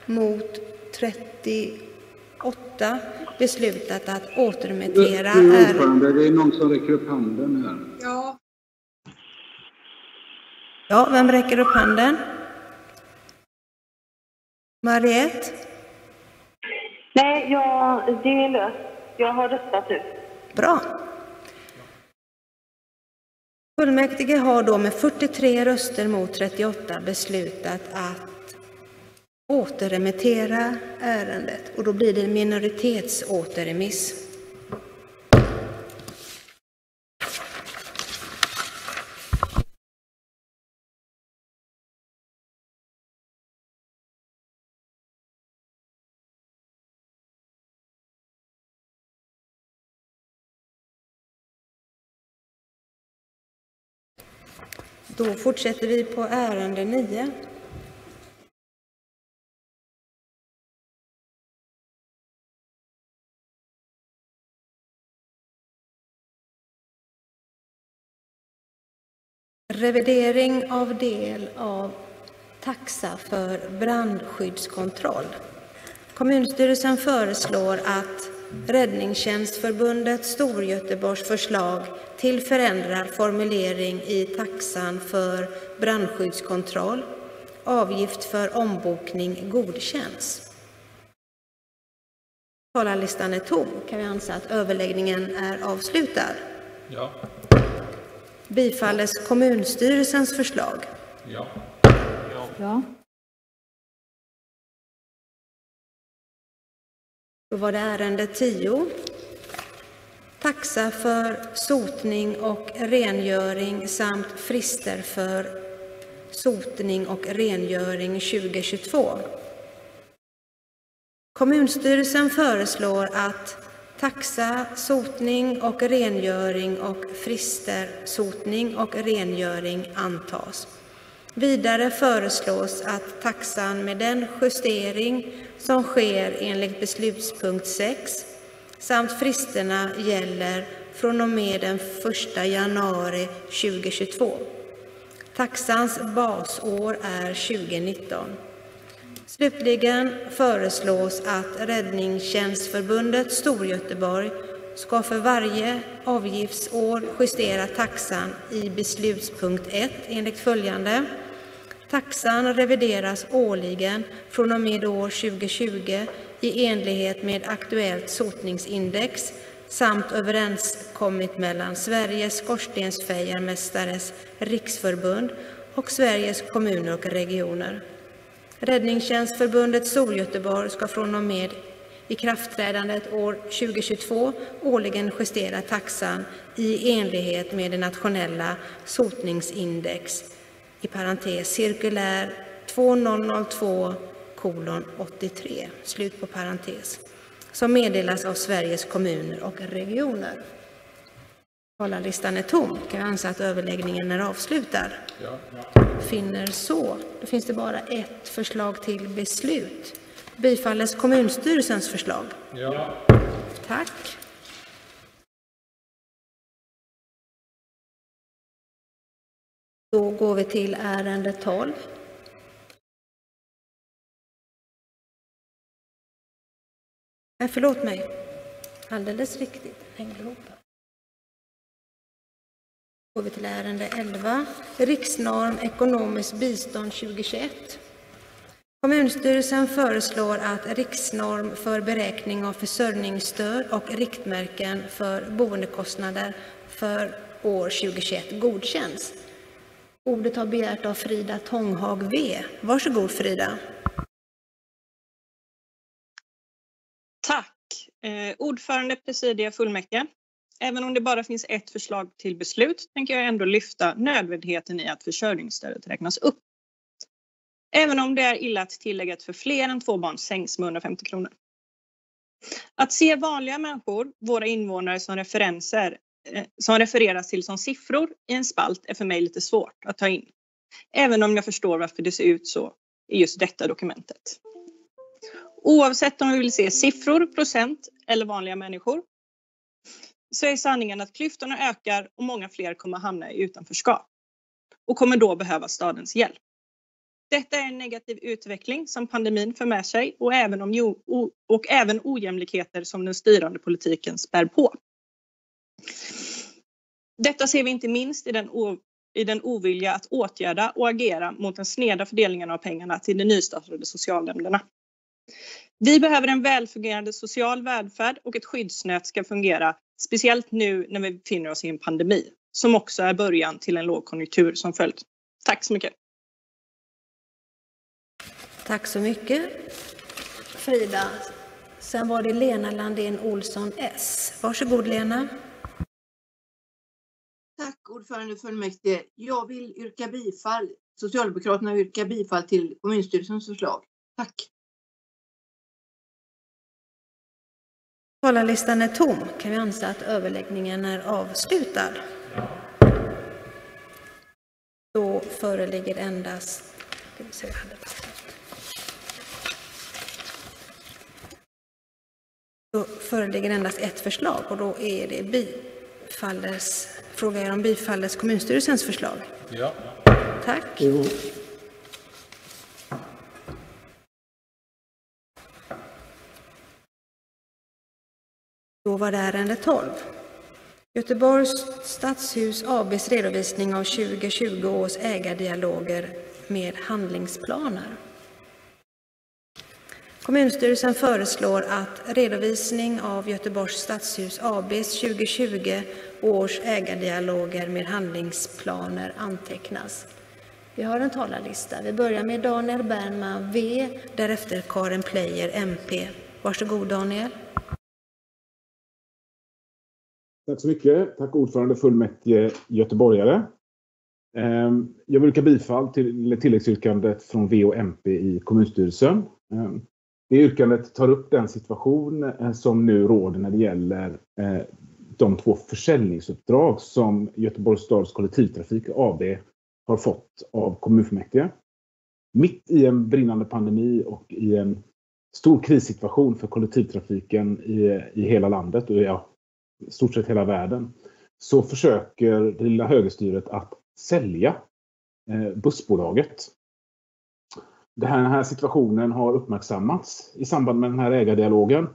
mot 38 beslutat att återremittera ärendet. det är någon som räcker upp handen här. Ja. Ja, vem räcker upp handen? Mariette? Nej, jag, det är löst. Jag har röstat ut. Bra. Fullmäktige har då med 43 röster mot 38 beslutat att återremittera ärendet och då blir det en minoritetsåterremiss. Då fortsätter vi på ärende 9. Revidering av del av taxa för brandskyddskontroll. Kommunstyrelsen föreslår att Räddningstjänstförbundet Storgöteborgs förslag till förändrad formulering i taxan för brandskyddskontroll, avgift för ombokning godkänns. Talarlistan är tom. Kan vi anse att överläggningen är avslutad? Ja. Bifalles kommunstyrelsens förslag? Ja. Ja. Då var det ärende 10. Taxa för sotning och rengöring samt frister för sotning och rengöring 2022. Kommunstyrelsen föreslår att taxa, sotning och rengöring och frister, sotning och rengöring antas. Vidare föreslås att taxan med den justering som sker enligt beslutspunkt 6 samt fristerna gäller från och med den 1 januari 2022. Taxans basår är 2019. Slutligen föreslås att Räddningstjänstförbundet Storgöteborg ska för varje avgiftsår justera taxan i beslutspunkt 1 enligt följande. Taxan revideras årligen från och med år 2020 i enlighet med aktuellt sotningsindex samt överenskommit mellan Sveriges skorstensfejarmästares riksförbund och Sveriges kommuner och regioner. Räddningstjänstförbundet Storgöteborg ska från och med ikraftträdandet år 2022 årligen justera taxan i enlighet med det nationella sotningsindex i parentes cirkulär 2002 kolon 83, slut på parentes, som meddelas av Sveriges kommuner och regioner. Talarlistan är tom. Kan jag anse att överläggningen är avslutad? Ja. Finner så. Då finns det bara ett förslag till beslut. Bifalles kommunstyrelsens förslag? Ja. Tack. Då går vi till ärende 12. Nej, förlåt mig. Alldeles riktigt. Hängde ihop. går vi till ärende 11. Riksnorm ekonomiskt bistånd 2021. Kommunstyrelsen föreslår att riksnorm för beräkning av försörjningsstöd och riktmärken för boendekostnader för år 2021 godkänns. Ordet har begärt av Frida Tånghag V. Varsågod Frida. Tack! Eh, ordförande, presidia, fullmäktige. Även om det bara finns ett förslag till beslut tänker jag ändå lyfta nödvändigheten i att försörjningsstödet räknas upp. Även om det är illa att tillägget för fler än två barn sänks med 150 kronor. Att se vanliga människor, våra invånare, som referenser Eh, som refereras till som siffror i en spalt är för mig lite svårt att ta in. Även om jag förstår varför det ser ut så i just detta dokumentet. Oavsett om vi vill se siffror, procent eller vanliga människor så är sanningen att klyftorna ökar och många fler kommer hamna i utanförskap och kommer då behöva stadens hjälp. Detta är en negativ utveckling som pandemin för med sig och även, om, och även ojämlikheter som den styrande politiken spär på. Detta ser vi inte minst i den, o- i den ovilja att åtgärda och agera mot den sneda fördelningen av pengarna till de nystartade socialnämnderna. Vi behöver en välfungerande social välfärd och ett skyddsnät ska fungera, speciellt nu när vi befinner oss i en pandemi, som också är början till en lågkonjunktur som följd. Tack så mycket. Tack så mycket Frida. Sen var det Lena Landén Olsson S. Varsågod Lena. Tack ordförande fullmäktige. Jag vill yrka bifall, Socialdemokraterna yrkar bifall till kommunstyrelsens förslag. Tack. Talarlistan är tom. Kan vi anse att överläggningen är avslutad? Då föreligger endast... ska vi se, jag hade Då föreligger endast ett förslag och då är det bifalles, frågar jag om bifalles kommunstyrelsens förslag. Ja. Tack. Då var det ärende 12. Göteborgs stadshus ABs redovisning av 2020 års ägardialoger med handlingsplaner. Kommunstyrelsen föreslår att redovisning av Göteborgs stadshus ABs 2020 års ägardialoger med handlingsplaner antecknas. Vi har en talarlista. Vi börjar med Daniel Bernman, V, därefter Karin Player, MP. Varsågod Daniel. Tack så mycket. Tack ordförande fullmäktige göteborgare. Ehm, jag vill yrka bifall till tilläggsyrkandet från V och MP i kommunstyrelsen. Ehm, det yrkandet tar upp den situation eh, som nu råder när det gäller eh, de två försäljningsuppdrag som Göteborgs stads kollektivtrafik AB har fått av kommunfullmäktige. Mitt i en brinnande pandemi och i en stor krissituation för kollektivtrafiken i, i hela landet och ja, i stort sett hela världen så försöker det lilla högerstyret att sälja eh, bussbolaget. Den här, situationen har uppmärksammats i samband med den här ägardialogen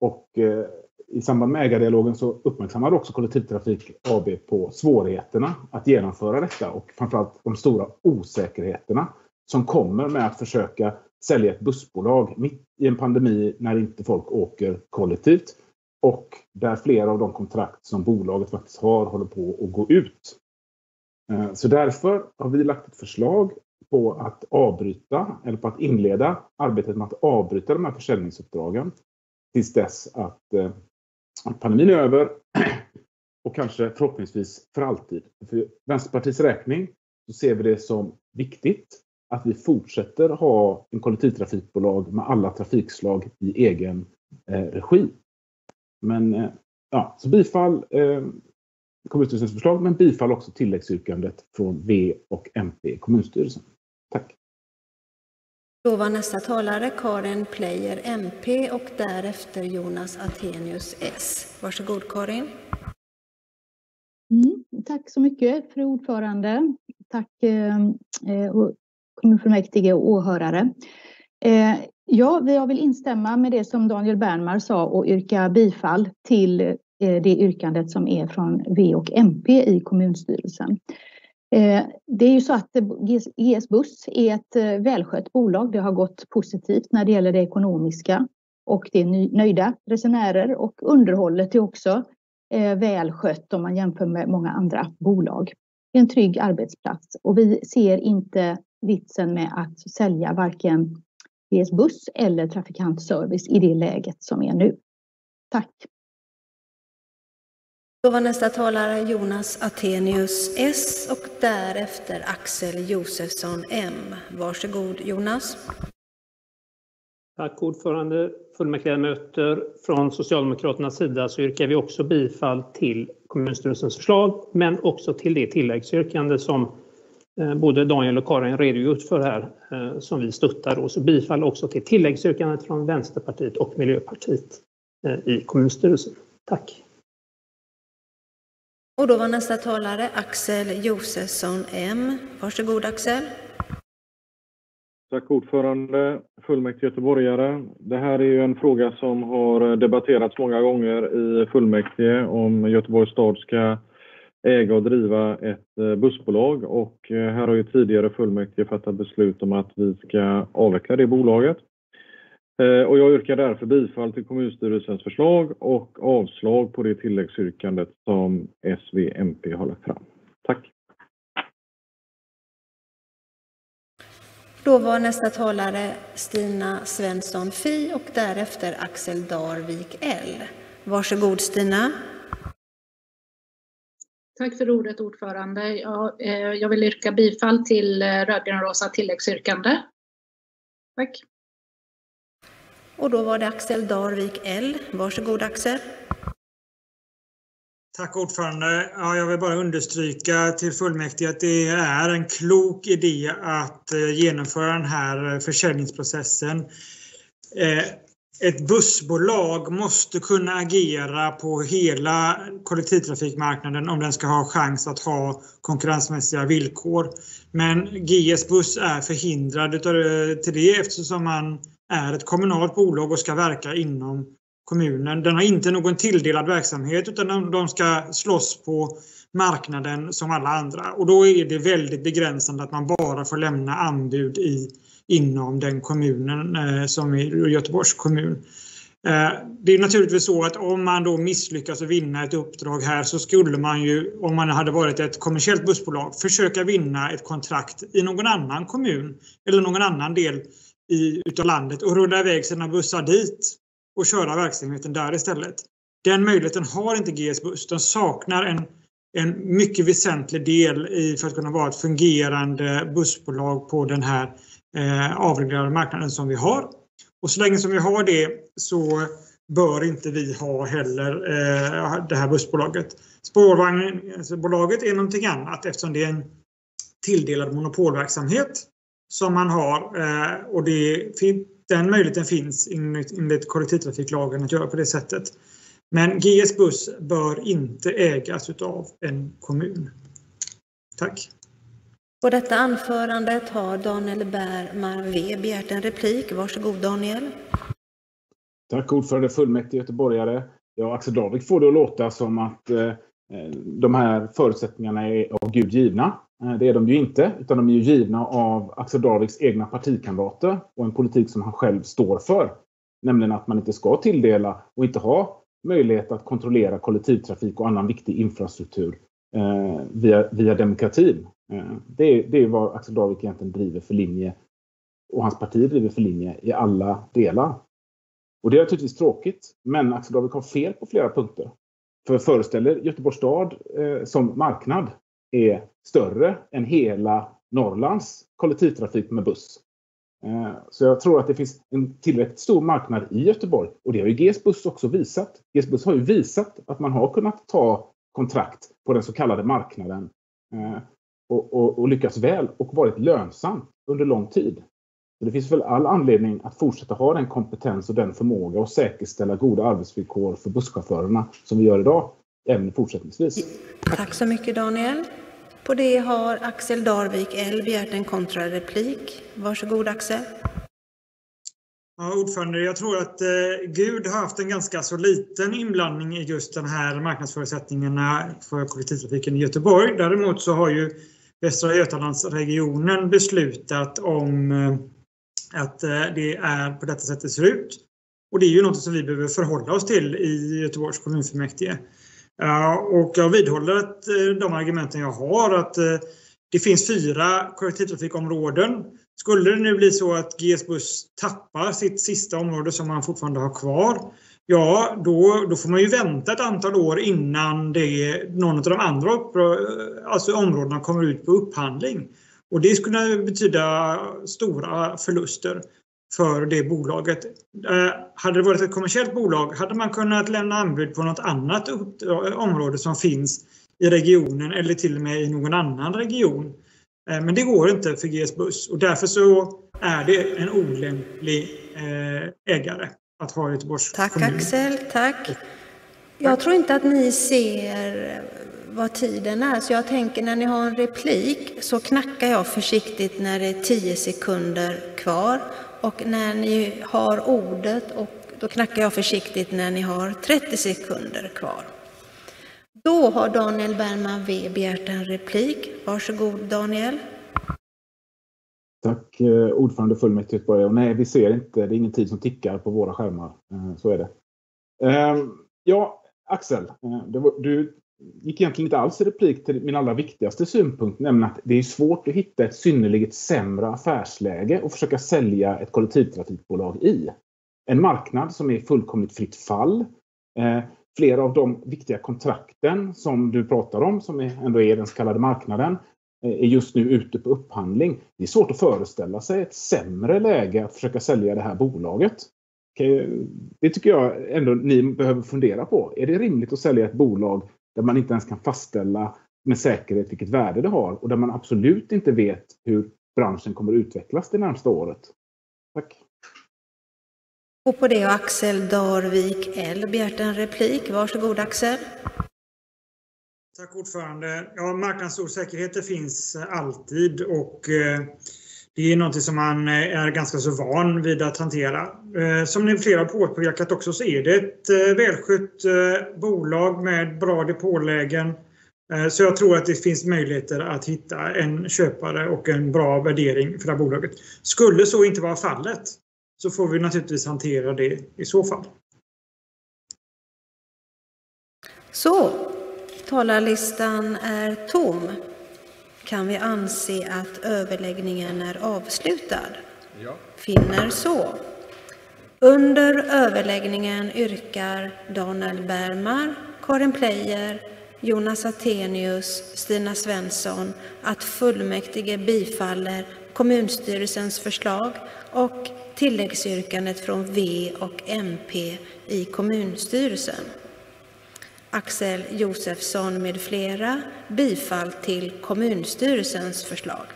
och eh, i samband med ägardialogen så uppmärksammade också Kollektivtrafik AB på svårigheterna att genomföra detta och framförallt de stora osäkerheterna som kommer med att försöka sälja ett bussbolag mitt i en pandemi när inte folk åker kollektivt och där flera av de kontrakt som bolaget faktiskt har håller på att gå ut. Eh, så därför har vi lagt ett förslag på att avbryta eller på att inleda arbetet med att avbryta de här försäljningsuppdragen tills dess eh, att pandemin är över och kanske förhoppningsvis för alltid. För Vänsterpartiets räkning så ser vi det som viktigt att vi fortsätter ha en kollektivtrafikbolag med alla trafikslag i egen eh, regi. Men eh, ja, så bifall eh, kommunstyrelsens förslag men bifall också tilläggsyrkandet från V och MP i kommunstyrelsen. Tack. Då var nästa talare Karin Pleyer, MP och därefter Jonas Attenius, S. Varsågod Karin. Mm, tack så mycket, fru ordförande. Tack eh, eh kommunfullmäktige och åhörare. Eh, ja, jag vill instämma med det som Daniel Bernmar sa och yrka bifall till eh, det yrkandet som är från V och MP i kommunstyrelsen. Eh, det är ju så att GS Buss är ett eh, välskött bolag. Det har gått positivt när det gäller det ekonomiska och det är nöjda resenärer och underhållet är också eh, välskött om man jämför med många andra bolag. Det är en trygg arbetsplats och vi ser inte vitsen med att sälja varken GS Buss eller trafikantservice i det läget som är nu. Tack! Då var nästa talare Jonas Attenius S och därefter Axel Josefsson M. Varsågod Jonas. Tack ordförande, fullmäktigeledamöter. Från Socialdemokraternas sida så yrkar vi också bifall till kommunstyrelsens förslag men också till det tilläggsyrkande som eh, både Daniel och Karin redogjort för här eh, som vi stöttar. Och så bifall också till tilläggsyrkandet från Vänsterpartiet och Miljöpartiet eh, i kommunstyrelsen. Tack! Och då var nästa talare Axel Josefsson M. Varsågod Axel. Tack ordförande, fullmäktige göteborgare. Det här är ju en fråga som har debatterats många gånger i fullmäktige om Göteborgs stad ska äga och driva ett eh, bussbolag och eh, här har ju tidigare fullmäktige fattat beslut om att vi ska avveckla det bolaget. Eh, och jag yrkar därför bifall till kommunstyrelsens förslag och avslag på det tilläggsyrkandet som SVMP har lagt fram. Tack! Då var nästa talare Stina Svensson Fi och därefter Axel Darvik L. Varsågod Stina. Tack för ordet ordförande. Jag, eh, jag vill yrka bifall till eh, rödgrönrosa tilläggsyrkande. Tack. Och då var det Axel Darvik L. Varsågod Axel. Tack ordförande. Ja, jag vill bara understryka till fullmäktige att det är en klok idé att eh, genomföra den här eh, försäljningsprocessen. Eh, ett bussbolag måste kunna agera på hela kollektivtrafikmarknaden om den ska ha chans att ha konkurrensmässiga villkor. Men GS Buss är förhindrad till det eftersom man är ett kommunalt bolag och ska verka inom kommunen. Den har inte någon tilldelad verksamhet utan de ska slåss på marknaden som alla andra. Och då är det väldigt begränsande att man bara får lämna anbud i, inom den kommunen eh, som är Göteborgs kommun. Eh, det är naturligtvis så att om man då misslyckas att vinna ett uppdrag här så skulle man ju, om man hade varit ett kommersiellt bussbolag, försöka vinna ett kontrakt i någon annan kommun eller någon annan del i, utav landet och rulla iväg sina bussar dit och köra verksamheten där istället. Den möjligheten har inte GS Buss. Den saknar en, en mycket väsentlig del i för att kunna vara ett fungerande bussbolag på den här eh, avreglerade marknaden som vi har. Och så länge som vi har det så bör inte vi ha heller eh, det här bussbolaget. Spårvagnsbolaget alltså är någonting annat eftersom det är en tilldelad monopolverksamhet som man har eh, och det, den möjligheten finns enligt, enligt kollektivtrafiklagen att göra på det sättet. Men GS Buss bör inte ägas av en kommun. Tack. På detta anförandet har Daniel Bär V begärt en replik. Varsågod Daniel. Tack ordförande fullmäktige göteborgare. Ja, Axel Davik får det att låta som att eh, de här förutsättningarna är av Gud givna. Eh, det är de ju inte, utan de är ju givna av Axel Darviks egna partikamrater och en politik som han själv står för. Nämligen att man inte ska tilldela och inte ha möjlighet att kontrollera kollektivtrafik och annan viktig infrastruktur eh, via, via demokratin. Eh, det, är, det är vad Axel Davik egentligen driver för linje och hans parti driver för linje i alla delar. Och det är naturligtvis tråkigt, men Axel Davik har fel på flera punkter. För föreställer Göteborgs stad eh, som marknad är större än hela Norrlands kollektivtrafik med buss. Eh, så jag tror att det finns en tillräckligt stor marknad i Göteborg och det har ju GS Buss också visat. GS Buss har ju visat att man har kunnat ta kontrakt på den så kallade marknaden eh, och, och, och lyckats väl och varit lönsam under lång tid. Så det finns väl all anledning att fortsätta ha den kompetens och den förmåga och säkerställa goda arbetsvillkor för busschaufförerna som vi gör idag, även fortsättningsvis. Tack så mycket Daniel. På det har Axel Darvik L begärt en kontrareplik. Varsågod Axel. Ja, ordförande, jag tror att eh, Gud har haft en ganska så liten inblandning i just den här marknadsförutsättningarna för kollektivtrafiken i Göteborg. Däremot så har ju Västra Götalandsregionen beslutat om eh, att eh, det är på detta sätt det ser ut. Och det är ju något som vi behöver förhålla oss till i Göteborgs kommunfullmäktige. Och jag vidhåller att eh, de argumenten jag har att eh, det finns fyra kollektivtrafikområden. Skulle det nu bli så att GS Buss tappar sitt sista område som man fortfarande har kvar, ja då, då får man ju vänta ett antal år innan det, någon av de andra alltså områdena kommer ut på upphandling. Och det skulle betyda stora förluster för det bolaget. Eh, hade det varit ett kommersiellt bolag hade man kunnat lämna anbud på något annat område som finns i regionen eller till och med i någon annan region. Eh, men det går inte för GS Buss och därför så är det en olämplig eh, ägare att ha Göteborgs Tack kommun. Axel, tack. Jag tror inte att ni ser vad tiden är, så jag tänker när ni har en replik så knackar jag försiktigt när det är 10 sekunder kvar och när ni har ordet och då knackar jag försiktigt när ni har 30 sekunder kvar. Då har Daniel Bergman V begärt en replik. Varsågod Daniel. Tack eh, ordförande fullmäktige Göteborg. Nej, vi ser inte. Det är ingen tid som tickar på våra skärmar. Eh, så är det. Ehm, ja, Axel, eh, du gick egentligen inte alls i replik till min allra viktigaste synpunkt, nämligen att det är svårt att hitta ett synnerligen sämre affärsläge och försöka sälja ett kollektivtrafikbolag i. En marknad som är fullkomligt fritt fall. Eh, flera av de viktiga kontrakten som du pratar om, som ändå är den så kallade marknaden, eh, är just nu ute på upphandling. Det är svårt att föreställa sig ett sämre läge att försöka sälja det här bolaget. Eh, det tycker jag ändå ni behöver fundera på. Är det rimligt att sälja ett bolag där man inte ens kan fastställa med säkerhet vilket värde det har och där man absolut inte vet hur branschen kommer utvecklas det närmsta året. Tack! Och på det har Axel Darvik L begärt en replik. Varsågod Axel. Tack ordförande. Ja, marknadsosäkerheter finns alltid och eh, det är något som man eh, är ganska så van vid att hantera. Eh, som ni flera har påpekat också så är det ett eh, välskött bolag med bra depålägen. Så jag tror att det finns möjligheter att hitta en köpare och en bra värdering för det här bolaget. Skulle så inte vara fallet så får vi naturligtvis hantera det i så fall. Så, talarlistan är tom. Kan vi anse att överläggningen är avslutad? Ja. Finner så. Under överläggningen yrkar Daniel Bergmar, Karin Plejer, Jonas Attenius, Stina Svensson att fullmäktige bifaller kommunstyrelsens förslag och tilläggsyrkandet från V och MP i kommunstyrelsen. Axel Josefsson med flera bifall till kommunstyrelsens förslag.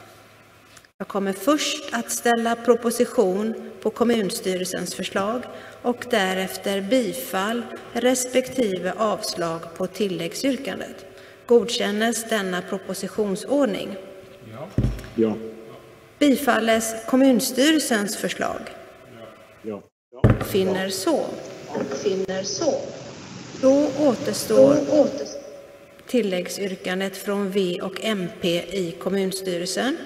Jag kommer först att ställa proposition på kommunstyrelsens förslag och därefter bifall respektive avslag på tilläggsyrkandet. Godkännes denna propositionsordning? Ja. ja. Bifalles kommunstyrelsens förslag? Ja. ja. Finner så. Finner så. Då återstår tilläggsyrkandet från V och MP i kommunstyrelsen.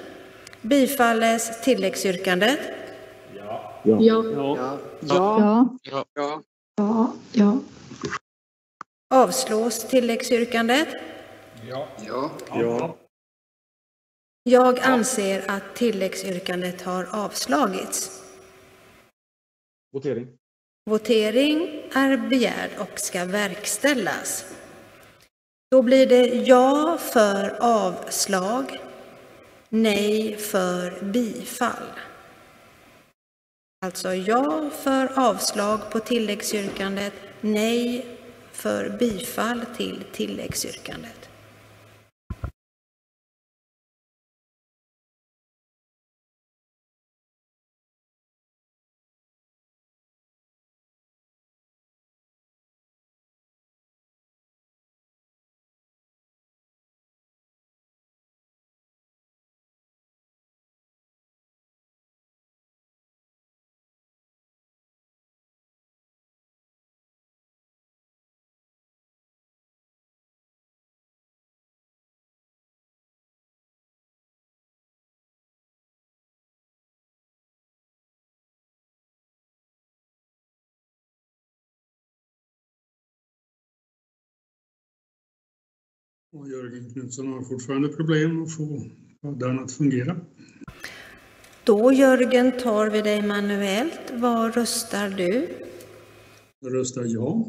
Bifalles tilläggsyrkandet? Ja. Ja. Ja. Ja. Ja. Ja. Ja. ja. Avslås tilläggsyrkandet? Ja. Ja. ja. Jag anser att tilläggsyrkandet har avslagits. Votering. Votering är begärd och ska verkställas. Då blir det ja för avslag, nej för bifall. Alltså ja för avslag på tilläggsyrkandet, nej för bifall till tilläggsyrkandet. Och Jörgen Knutsson har fortfarande problem att få paddan att fungera. Då Jörgen tar vi dig manuellt. Vad röstar du? Jag röstar ja.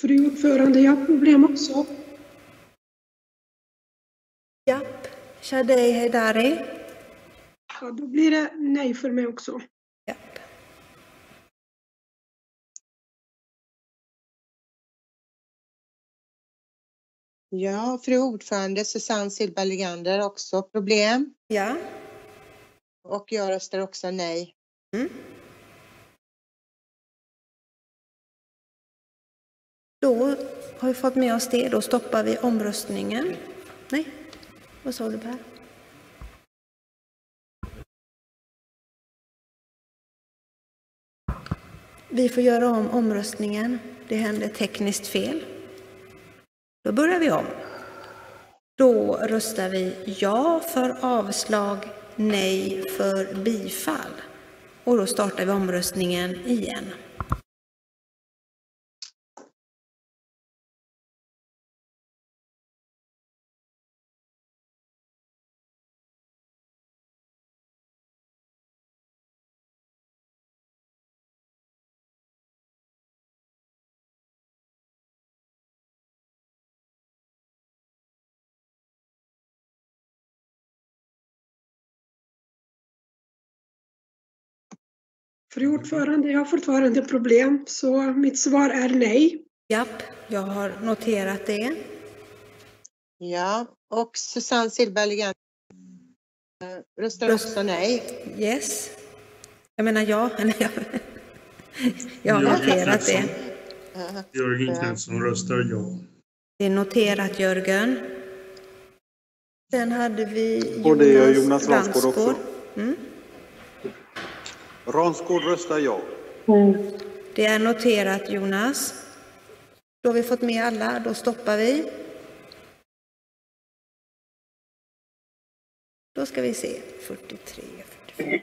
Fru ordförande, jag har problem också. Japp. Shadej Heidari. Ja, då blir det nej för mig också. Ja. Ja, fru ordförande Susanne Silva Legander också problem. Ja. Och jag röstar också nej. Mm. Då har vi fått med oss det. Då stoppar vi omröstningen. Nej, vad sa du Per? Vi får göra om omröstningen. Det hände tekniskt fel. Då börjar vi om. Då röstar vi ja för avslag, nej för bifall. Och då startar vi omröstningen igen. Fru ordförande, jag har fortfarande problem, så mitt svar är nej. Japp, jag har noterat det. Ja, och Susanne Silberg Legander eh, röstar också nej. Yes. Jag menar ja, [LAUGHS] eller jag, jag har Jörgen noterat det. Jörgen Knutsson röstar ja. Det är noterat Jörgen. Sen hade vi Och det gör Jonas Jonas Ransgård också. Mm. Ransgård röstar ja. Det är noterat Jonas. Då har vi fått med alla, då stoppar vi. Då ska vi se, 43, 44.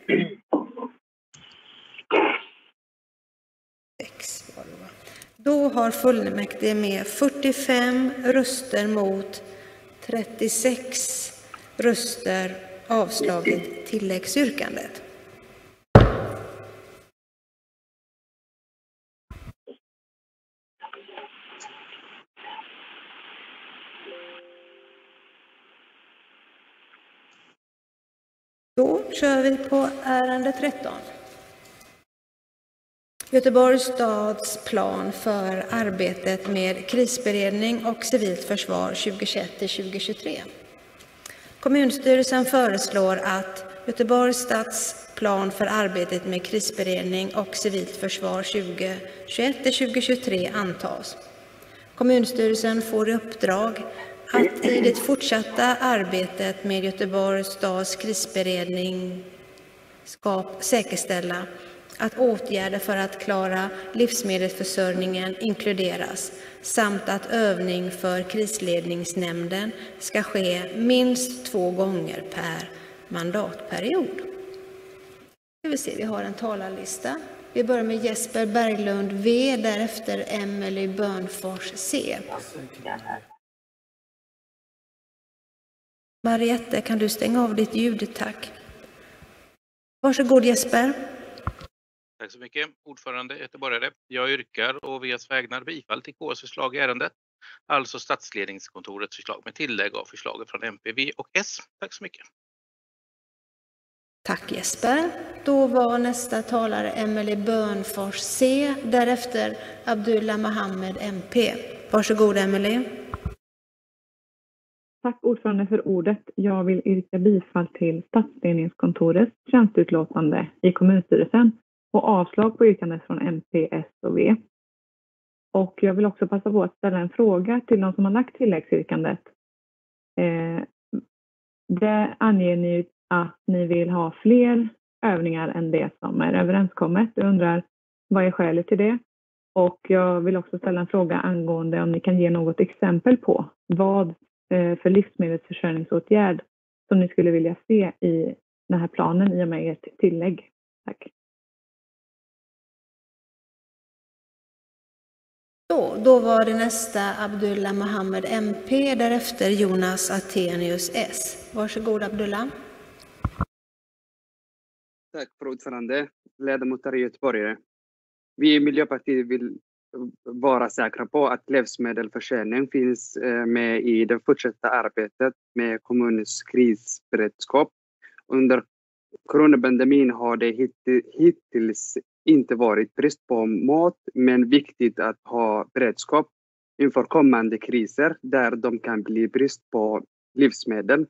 6 var det va? Då har fullmäktige med 45 röster mot 36 röster avslagit tilläggsyrkandet. Kör vi på ärende 13. Göteborgs stads plan för arbetet med krisberedning och civilt försvar 2021-2023. Kommunstyrelsen föreslår att Göteborgs stads plan för arbetet med krisberedning och civilt försvar 2021-2023 antas. Kommunstyrelsen får i uppdrag att i det fortsatta arbetet med Göteborgs stads krisberedning ska säkerställa att åtgärder för att klara livsmedelsförsörjningen inkluderas samt att övning för krisledningsnämnden ska ske minst två gånger per mandatperiod. Vi se, vi har en talarlista. Vi börjar med Jesper Berglund V, därefter Emelie Börnfors C. Mariette, kan du stänga av ditt ljud, tack. Varsågod Jesper. Tack så mycket, ordförande Göteborgare. Jag yrkar å VS vägnar bifall till KS förslag i ärendet, alltså statsledningskontorets förslag med tillägg av förslaget från MP, V och S. Tack så mycket. Tack Jesper. Då var nästa talare Emelie Börnfors C, därefter Abdullah Mohammed MP. Varsågod Emelie. Tack ordförande för ordet. Jag vill yrka bifall till stadsledningskontorets tjänsteutlåtande i kommunstyrelsen och avslag på yrkandet från MP, S och V. Och jag vill också passa på att ställa en fråga till de som har lagt tilläggsyrkandet. Eh, där anger ni att ni vill ha fler övningar än det som är överenskommet. Jag undrar vad är skälet till det? Och jag vill också ställa en fråga angående om ni kan ge något exempel på vad för livsmedelsförsörjningsåtgärd som ni skulle vilja se i den här planen i och med ert tillägg. Tack. Då, då var det nästa Abdullah Mohammed MP, därefter Jonas Attenius S. Varsågod Abdullah. Tack för ordförande, ledamöter i Göteborg. Vi i Miljöpartiet vill vara säkra på att livsmedelsförsörjning finns eh, med i det fortsatta arbetet med kommunens krisberedskap. Under coronapandemin har det hittills inte varit brist på mat, men viktigt att ha beredskap inför kommande kriser där de kan bli brist på livsmedel.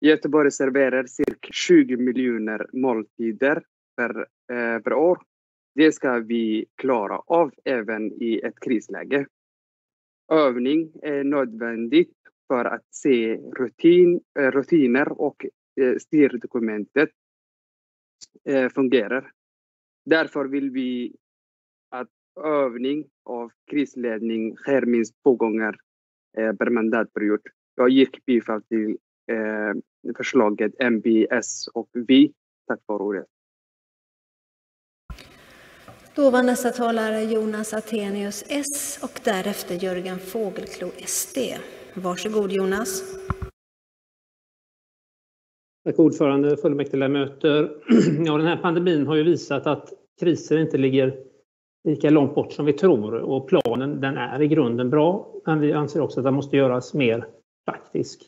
Göteborg serverar cirka 20 miljoner måltider per, eh, per år. Det ska vi klara av även i ett krisläge. Övning är nödvändigt för att se rutin, eh, rutiner och eh, styrdokumentet eh, fungerar. Därför vill vi att övning av krisledning sker minst två gånger per mandatperiod. Jag gick bifall till förslaget MBS och Vi, Tack för ordet. Då var nästa talare Jonas Attenius S och därefter Jörgen Fågelklo SD. Varsågod Jonas. Tack ordförande, fullmäktigeledamöter. [CLEARS THROAT] Ja, den här pandemin har ju visat att kriser inte ligger lika långt bort som vi tror och planen den är i grunden bra men vi anser också att den måste göras mer praktisk.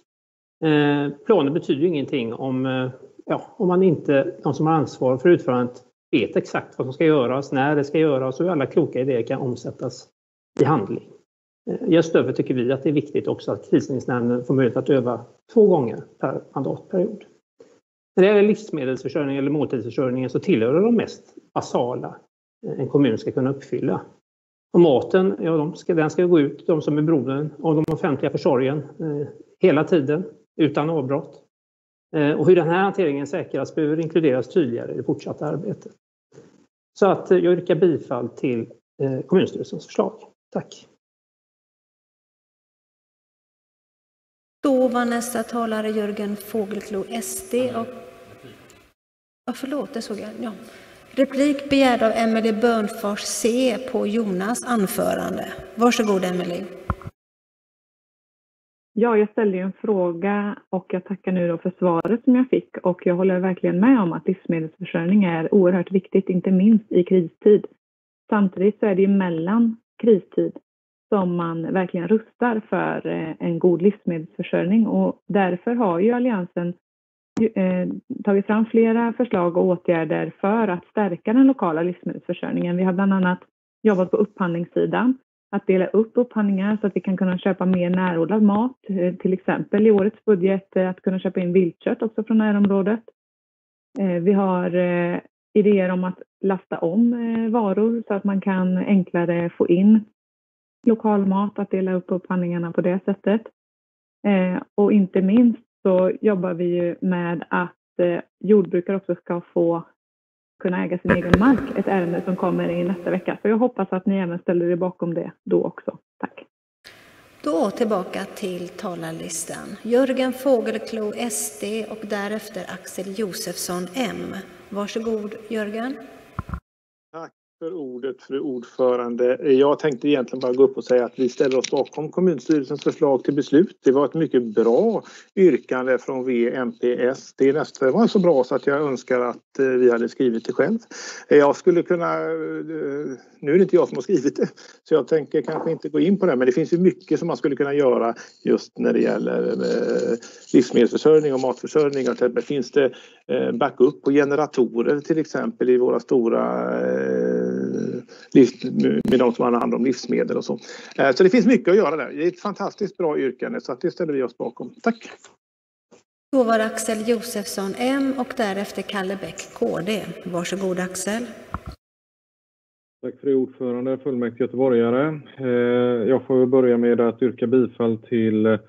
Eh, planen betyder ju ingenting om, eh, ja, om man inte, de som har ansvar för utförandet vet exakt vad som ska göras, när det ska göras och hur alla kloka idéer kan omsättas i handling. Eh, Just därför tycker vi att det är viktigt också att krisningsnämnden får möjlighet att öva två gånger per mandatperiod. När det gäller livsmedelsförsörjning eller måltidsförsörjningen så tillhör det de mest basala eh, en kommun ska kunna uppfylla. Och maten, ja, de ska, den ska gå ut, de som är beroende av den offentliga försorgen eh, hela tiden utan avbrott. Eh, och hur den här hanteringen säkras behöver inkluderas tydligare i det fortsatta arbetet. Så att eh, jag yrkar bifall till eh, kommunstyrelsens förslag. Tack! Då var nästa talare Jörgen Fågelklo, SD. Och... Ja, förlåt, det såg jag. Ja. Replik begärd av Emelie Börnfors C på Jonas anförande. Varsågod Emelie. Ja, jag ställde ju en fråga och jag tackar nu då för svaret som jag fick och jag håller verkligen med om att livsmedelsförsörjning är oerhört viktigt, inte minst i kristid. Samtidigt så är det ju mellan kristid som man verkligen rustar för eh, en god livsmedelsförsörjning och därför har ju Alliansen eh, tagit fram flera förslag och åtgärder för att stärka den lokala livsmedelsförsörjningen. Vi har bland annat jobbat på upphandlingssidan, att dela upp upphandlingar så att vi kan kunna köpa mer närodlad mat, eh, till exempel i årets budget eh, att kunna köpa in viltkött också från närområdet. Eh, vi har idéer om att lasta om varor så att man kan enklare få in lokalmat, att dela upp upphandlingarna på det sättet. Och inte minst så jobbar vi ju med att jordbrukare också ska få kunna äga sin egen mark, ett ärende som kommer i nästa vecka. Så jag hoppas att ni även ställer er bakom det då också. Tack! Då tillbaka till talarlistan. Jörgen Fågelklo, SD och därefter Axel Josefsson, M. Varsågod Jörgen. Tack för ordet, fru ordförande. Jag tänkte egentligen bara gå upp och säga att vi ställer oss bakom kommunstyrelsens förslag till beslut. Det var ett mycket bra yrkande från V, MP, S. Det nästa var så bra så att jag önskar att eh, vi hade skrivit det själv. Jag skulle kunna, eh, nu är det inte jag som har skrivit det, så jag tänker kanske inte gå in på det, men det finns ju mycket som man skulle kunna göra just när det gäller eh, livsmedelsförsörjning och matförsörjning. Finns det backup på generatorer till exempel i våra stora med de som har hand om livsmedel och så. Eh, så det finns mycket att göra där. Det är ett fantastiskt bra yrkande så att det ställer vi oss bakom. Tack! Då var Axel Josefsson M och därefter Kalle Bäck KD. Varsågod Axel. Tack fru ordförande, fullmäktige göteborgare. Eh, jag får börja med att yrka bifall till Eh,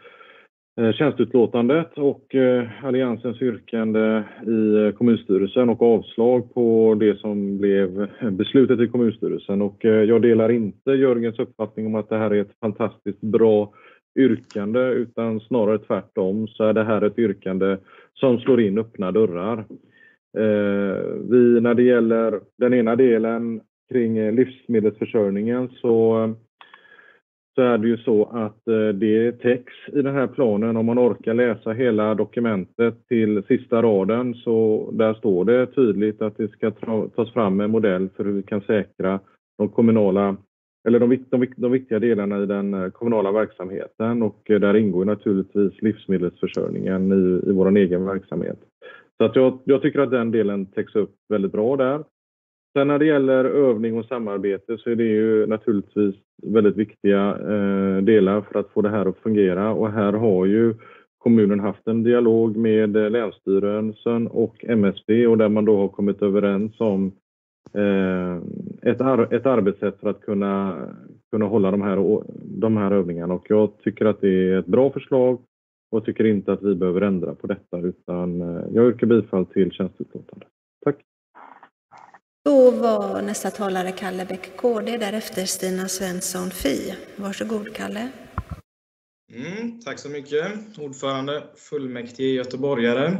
Eh, tjänstutlåtandet och eh, Alliansens yrkande i eh, kommunstyrelsen och avslag på det som blev beslutet i kommunstyrelsen. Och jag delar inte Jörgens uppfattning om att det här är ett fantastiskt bra yrkande utan snarare tvärtom så är det här ett yrkande som slår in öppna dörrar. Vi när det gäller den ena delen kring livsmedelsförsörjningen så så är det ju så att eh, det täcks i den här planen. Om man orkar läsa hela dokumentet till sista raden så där står det tydligt att det ska tas fram en modell för hur vi kan säkra de kommunala eller de, de, de viktiga delarna i den eh, kommunala verksamheten och eh, där ingår naturligtvis livsmedelsförsörjningen i, i vår egen verksamhet. Så att jag, jag tycker att den delen täcks upp väldigt bra där. Sen när det gäller övning och samarbete så är det ju naturligtvis väldigt viktiga eh, delar för att få det här att fungera och här har ju kommunen haft en dialog med eh, Länsstyrelsen och MSB och där man då har kommit överens om eh, ett, ar ett arbetssätt för att kunna, kunna hålla de här, de här övningarna och jag tycker att det är ett bra förslag och tycker inte att vi behöver ändra på detta utan eh, jag yrkar bifall till tjänsteutlåtandet. Tack! Då var nästa talare Kalle Bäck, KD, därefter Stina Svensson, Fi. Varsågod Kalle. Mm, tack så mycket, ordförande, fullmäktige göteborgare.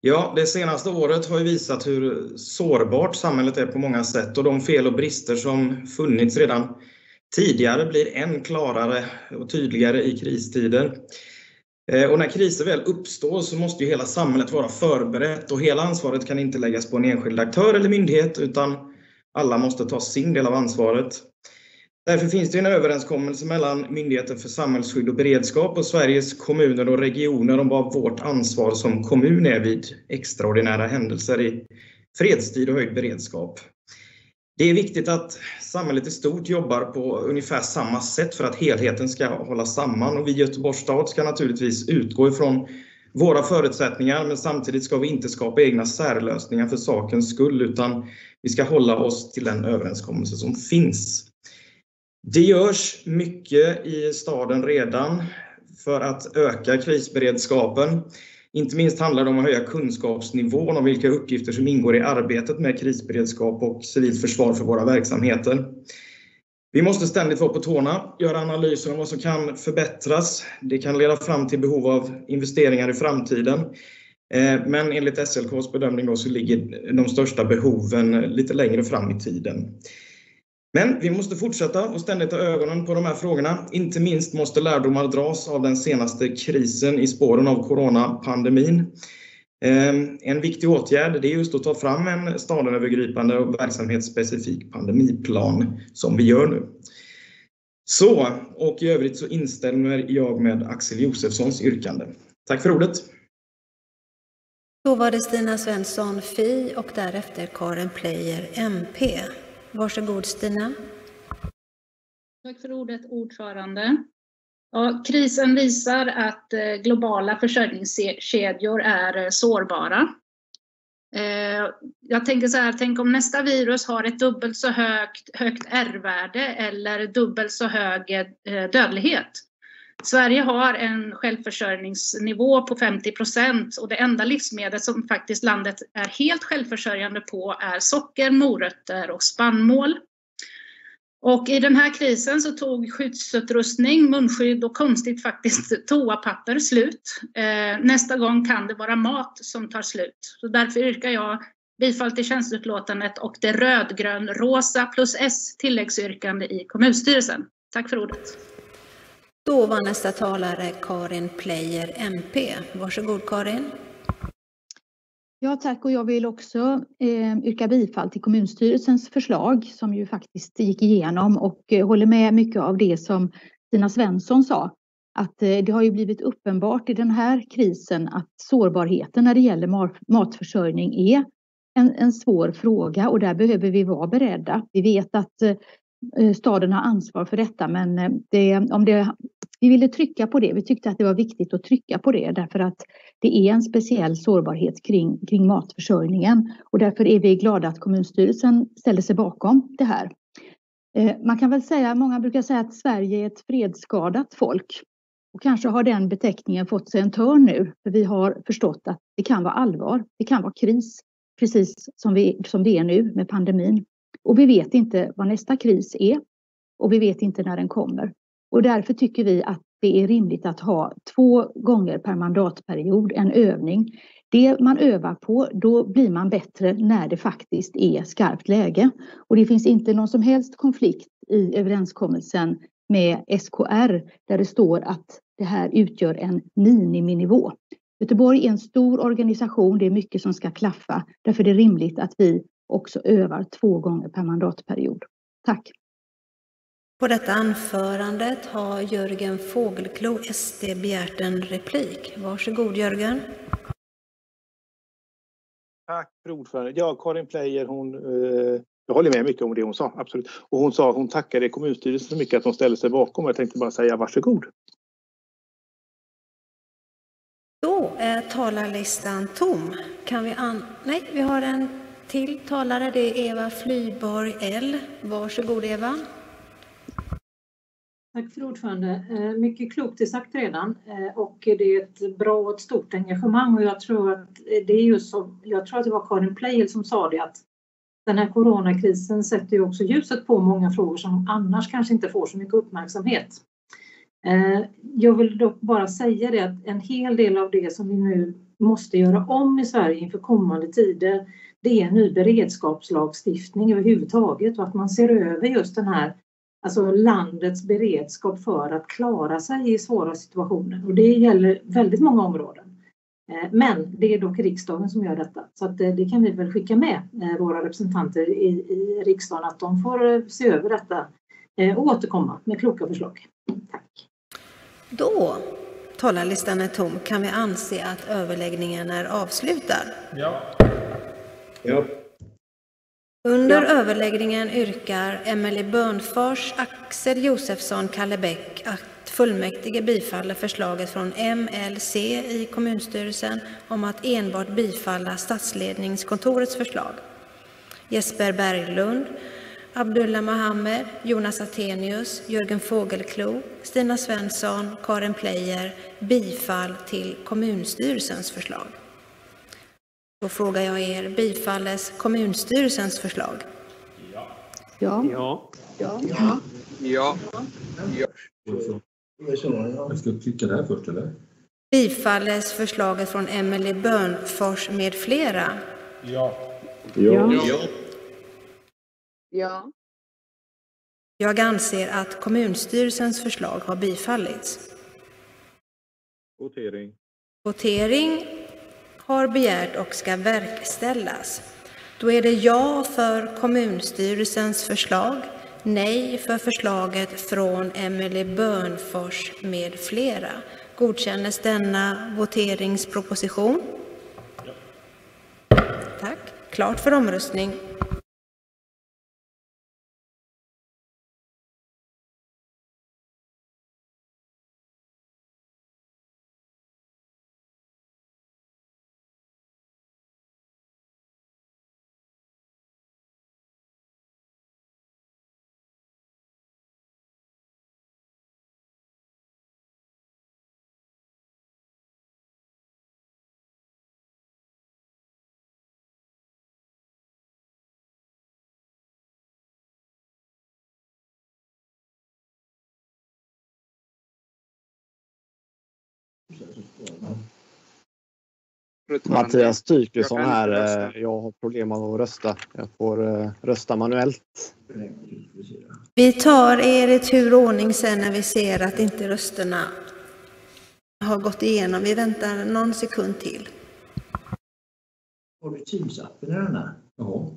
Ja, det senaste året har ju visat hur sårbart samhället är på många sätt och de fel och brister som funnits redan tidigare blir än klarare och tydligare i kristider. Eh, och när kriser väl uppstår så måste ju hela samhället vara förberett och hela ansvaret kan inte läggas på en enskild aktör eller myndighet utan alla måste ta sin del av ansvaret. Därför finns det en överenskommelse mellan Myndigheten för samhällsskydd och beredskap och Sveriges kommuner och regioner om vad vårt ansvar som kommun är vid extraordinära händelser i fredstid och höjd beredskap. Det är viktigt att samhället i stort jobbar på ungefär samma sätt för att helheten ska hålla samman och vi i Göteborgs stad ska naturligtvis utgå ifrån våra förutsättningar men samtidigt ska vi inte skapa egna särlösningar för sakens skull utan vi ska hålla oss till den överenskommelse som finns. Det görs mycket i staden redan för att öka krisberedskapen. Inte minst handlar det om att höja kunskapsnivån om vilka uppgifter som ingår i arbetet med krisberedskap och civilt försvar för våra verksamheter. Vi måste ständigt vara på tårna, göra analyser om vad som kan förbättras. Det kan leda fram till behov av investeringar i framtiden. Eh, men enligt SLKs bedömning då så ligger de största behoven lite längre fram i tiden. Men vi måste fortsätta och ständigt ha ögonen på de här frågorna. Inte minst måste lärdomar dras av den senaste krisen i spåren av coronapandemin. Ehm, en viktig åtgärd är just att ta fram en stadenövergripande och verksamhetsspecifik pandemiplan som vi gör nu. Så, och i övrigt så instämmer jag med Axel Josefssons yrkande. Tack för ordet. Då var det Stina Svensson, Fi och därefter Karin Player, MP. Varsågod Stina. Tack för ordet ordförande. Ja, krisen visar att eh, globala försörjningskedjor är eh, sårbara. Eh, jag tänker så här, tänk om nästa virus har ett dubbelt så högt, högt R-värde eller dubbelt så hög dödlighet. Sverige har en självförsörjningsnivå på 50 procent och det enda livsmedel som faktiskt landet är helt självförsörjande på är socker, morötter och spannmål. Och i den här krisen så tog skyddsutrustning, munskydd och konstigt faktiskt [LAUGHS] toapapper slut. Eh, nästa gång kan det vara mat som tar slut. Så därför yrkar jag bifall till tjänsteutlåtandet och det rödgrön-rosa plus S tilläggsyrkande i kommunstyrelsen. Tack för ordet. Då var nästa talare Karin Player MP. Varsågod Karin. Ja, tack. Och jag vill också eh, yrka bifall till kommunstyrelsens förslag som ju faktiskt gick igenom och eh, håller med mycket av det som Tina Svensson sa. Att eh, det har ju blivit uppenbart i den här krisen att sårbarheten när det gäller matförsörjning är en, en svår fråga och där behöver vi vara beredda. Vi vet att eh, Eh, staden har ansvar för detta men eh, det, om det vi ville trycka på det. Vi tyckte att det var viktigt att trycka på det därför att det är en speciell sårbarhet kring, kring matförsörjningen och därför är vi glada att kommunstyrelsen ställer sig bakom det här. Eh, man kan väl säga, många brukar säga att Sverige är ett fredsskadat folk och kanske har den beteckningen fått sig en törn nu för vi har förstått att det kan vara allvar, det kan vara kris precis som, vi, som det är nu med pandemin. Och vi vet inte vad nästa kris är och vi vet inte när den kommer. Och därför tycker vi att det är rimligt att ha två gånger per mandatperiod en övning. Det man övar på, då blir man bättre när det faktiskt är skarpt läge. Och det finns inte någon som helst konflikt i överenskommelsen med SKR där det står att det här utgör en miniminivå. Göteborg är en stor organisation, det är mycket som ska klaffa. Därför är det rimligt att vi också övar två gånger per mandatperiod. Tack! På detta anförandet har Jörgen Fågelklo, SD, begärt en replik. Varsågod Jörgen. Tack för ordförande. Ja, Karin Plejer, hon, eh, jag håller med mycket om det hon sa, absolut. Och hon sa hon tackade kommunstyrelsen så mycket att hon ställde sig bakom. Jag tänkte bara säga varsågod. Då är talarlistan tom. Kan vi an... Nej, vi har en till talare. Det är Eva Flyborg L. Varsågod Eva. Tack för ordförande. Eh, mycket klokt är sagt redan eh, och det är ett bra och ett stort engagemang och jag tror att det är just som, jag tror att det var Karin Pleijel som sa det att den här coronakrisen sätter ju också ljuset på många frågor som annars kanske inte får så mycket uppmärksamhet. Eh, jag vill dock bara säga det att en hel del av det som vi nu måste göra om i Sverige inför kommande tider, det är en ny beredskapslagstiftning överhuvudtaget och att man ser över just den här alltså landets beredskap för att klara sig i svåra situationer. Och det gäller väldigt många områden. Eh, men det är dock riksdagen som gör detta. Så att eh, det kan vi väl skicka med eh, våra representanter i, i riksdagen att de får se över detta och återkomma med kloka förslag. Tack. Då, talarlistan är tom, kan vi anse att överläggningen är avslutad? Ja. Ja. Under överläggningen yrkar Emelie Börnfors, Axel Josefsson, Kalle Bäck att fullmäktige bifaller förslaget från MLC i kommunstyrelsen om att enbart bifalla stadsledningskontorets förslag. Jesper Berglund, Abdullah Mohammed, Jonas Attenius, Jörgen Fågelklo, Stina Svensson, Karin Pleyer bifall till kommunstyrelsens förslag. Då frågar jag er, bifalles kommunstyrelsens förslag? Ja. Ja. Ja. Ja. Ja. Jag ska klicka där först eller? Bifalles förslaget från Emelie Börnfors med flera? Ja. Ja. ja. Ja. Jag anser att kommunstyrelsens förslag har bifallits. Votering. Votering har begärt och ska verkställas. Då är det ja för kommunstyrelsens förslag, nej för förslaget från Emelie Börnfors med flera. Godkännes denna voteringsproposition? Tack. Klart för omröstning. Mattias Tykesson här. eh, Jag har problem med att rösta. Jag får eh, rösta manuellt. Vi tar er i tur och ordning sen när vi ser att inte rösterna har gått igenom. Vi väntar någon sekund till. Har du Teams-appen i den här? Ja.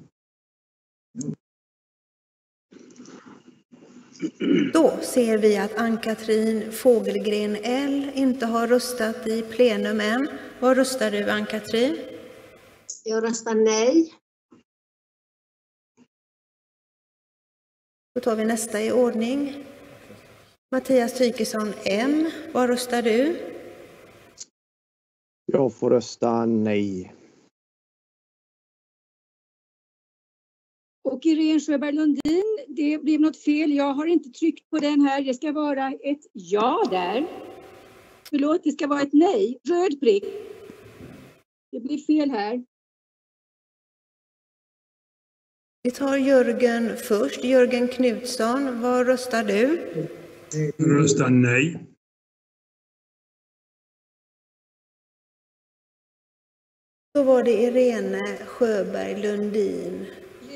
Då ser vi att Ann-Katrin Fågelgren L inte har röstat i plenum än. Vad röstar du Ann-Katrin? Jag röstar nej. Då tar vi nästa i ordning. Mattias Tykesson M. Vad röstar du? Jag får rösta nej. Och Irene Sjöberg Lundin, det blev något fel. Jag har inte tryckt på den här. Det ska vara ett ja där. Förlåt, det ska vara ett nej. Röd prick. Det blir fel här. Vi tar Jörgen först. Jörgen Knutsson, vad röstar du? Jag röstar nej. Då var det Irene Sjöberg Lundin.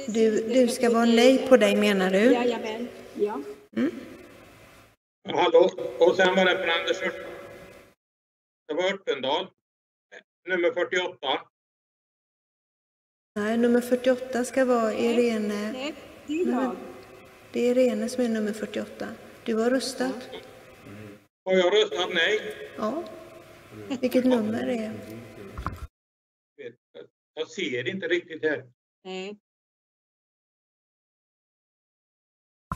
Du, du ska vara nej på dig menar du? Jajamän. Ja. Hallå, och sen var det för Anders Det var Örtendal. Nummer 48. Nej, nummer 48 ska vara Irene. Nej, det är jag. Det är Irene som är nummer 48. Du har röstat? Har jag röstat nej? Ja. Vilket nummer är Jag ser inte riktigt här. Nej.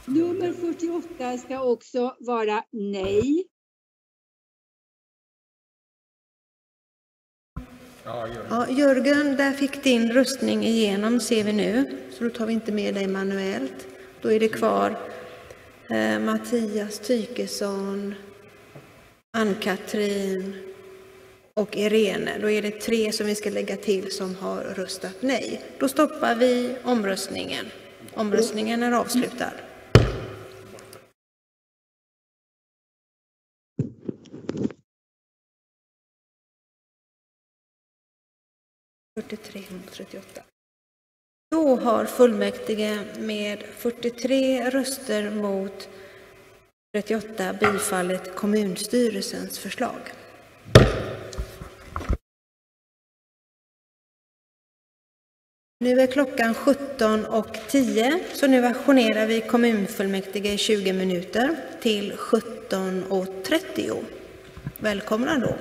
Nummer 48 ska också vara nej. Ja, Jörgen, där fick din röstning igenom ser vi nu. Så då tar vi inte med dig manuellt. Då är det kvar eh, Mattias Tykesson, Ann-Katrin och Irene. Då är det tre som vi ska lägga till som har röstat nej. Då stoppar vi omröstningen. Omröstningen är avslutad. Fyrtiotre mot 38. Då har fullmäktige med 43 röster mot 38 bifallit kommunstyrelsens förslag. Nu är klockan 17 och 10 så nu ajournerar vi kommunfullmäktige i 20 minuter till 17.30. Välkomna då!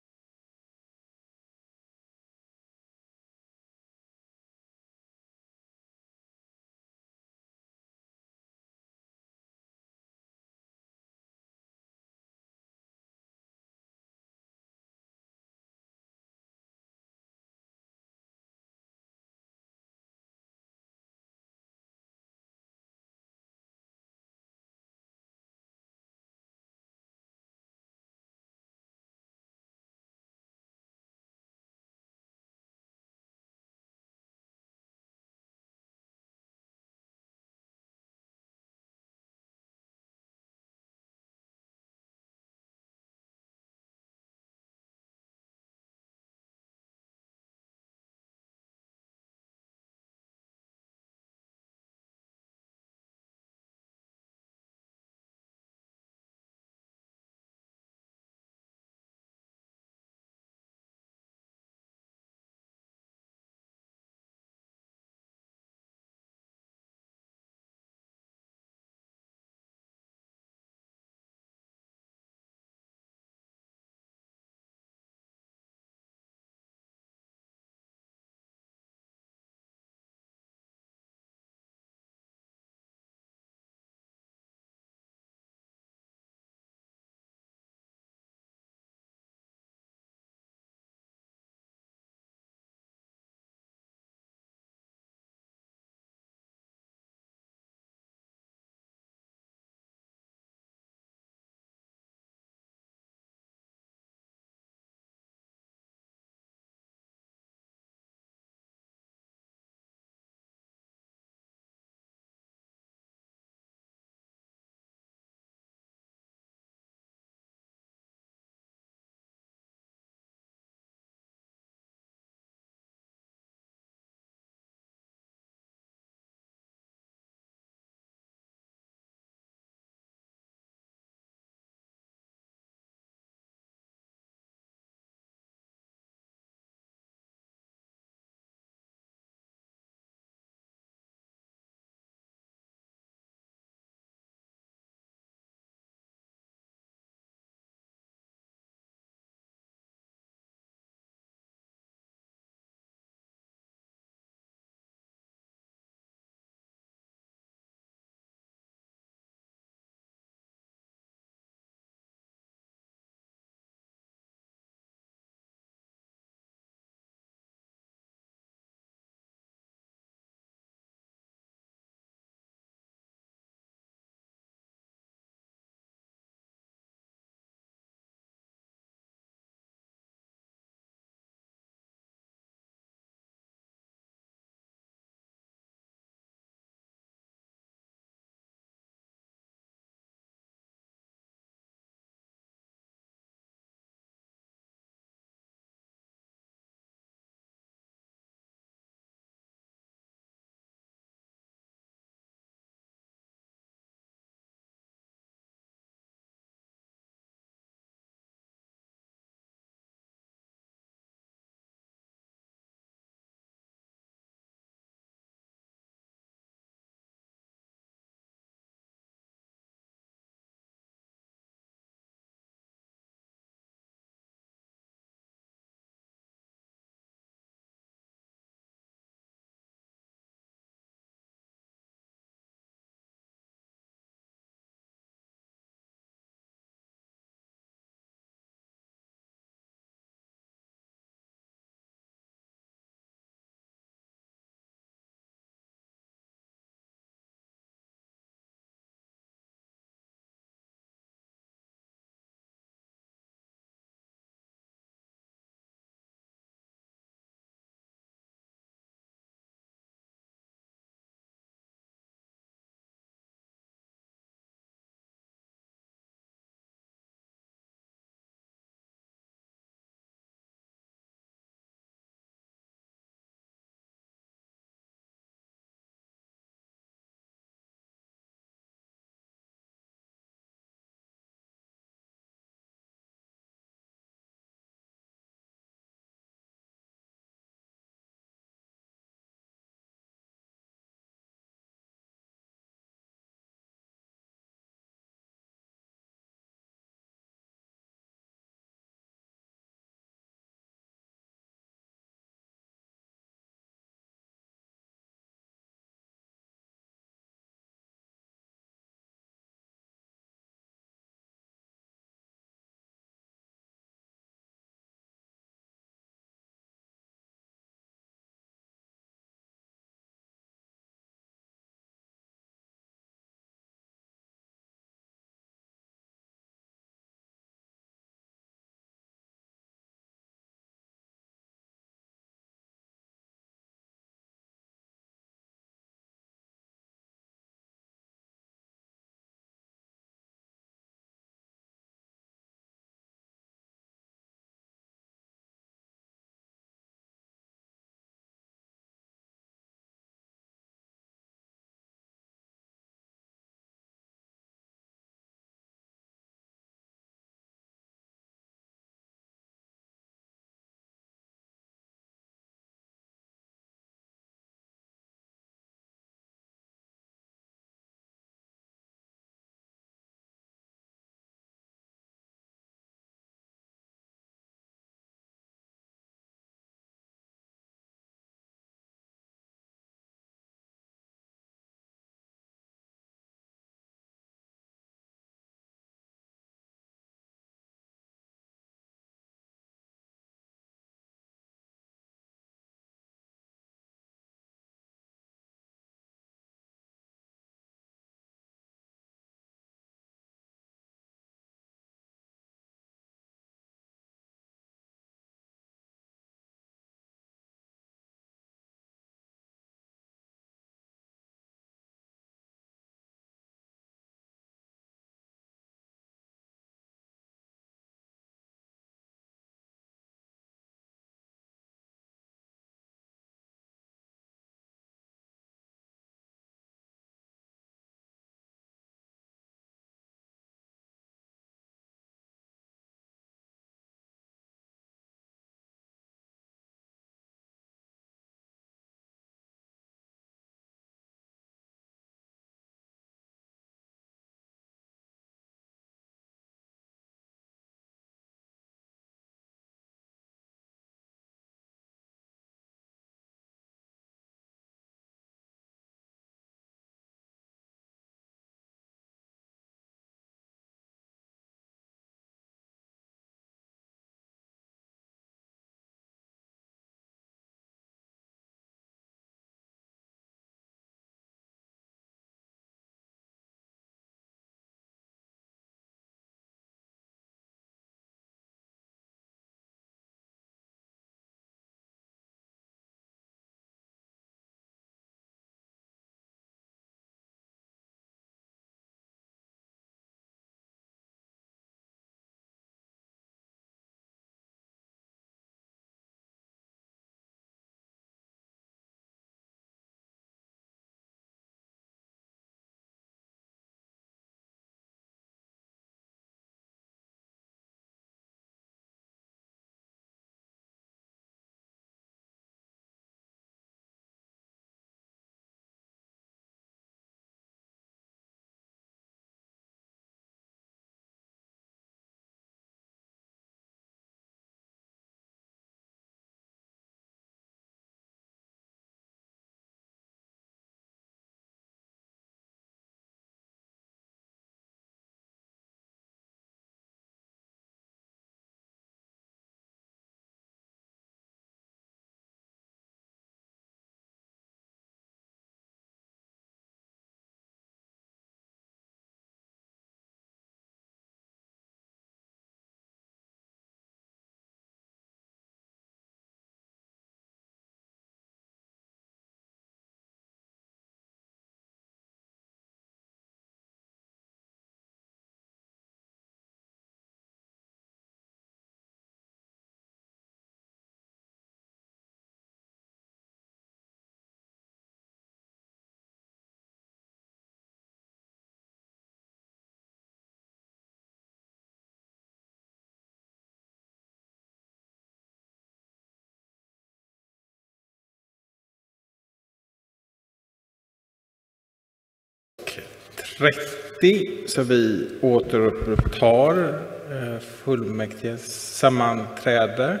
30, så vi återupptar eh, fullmäktiges sammanträde.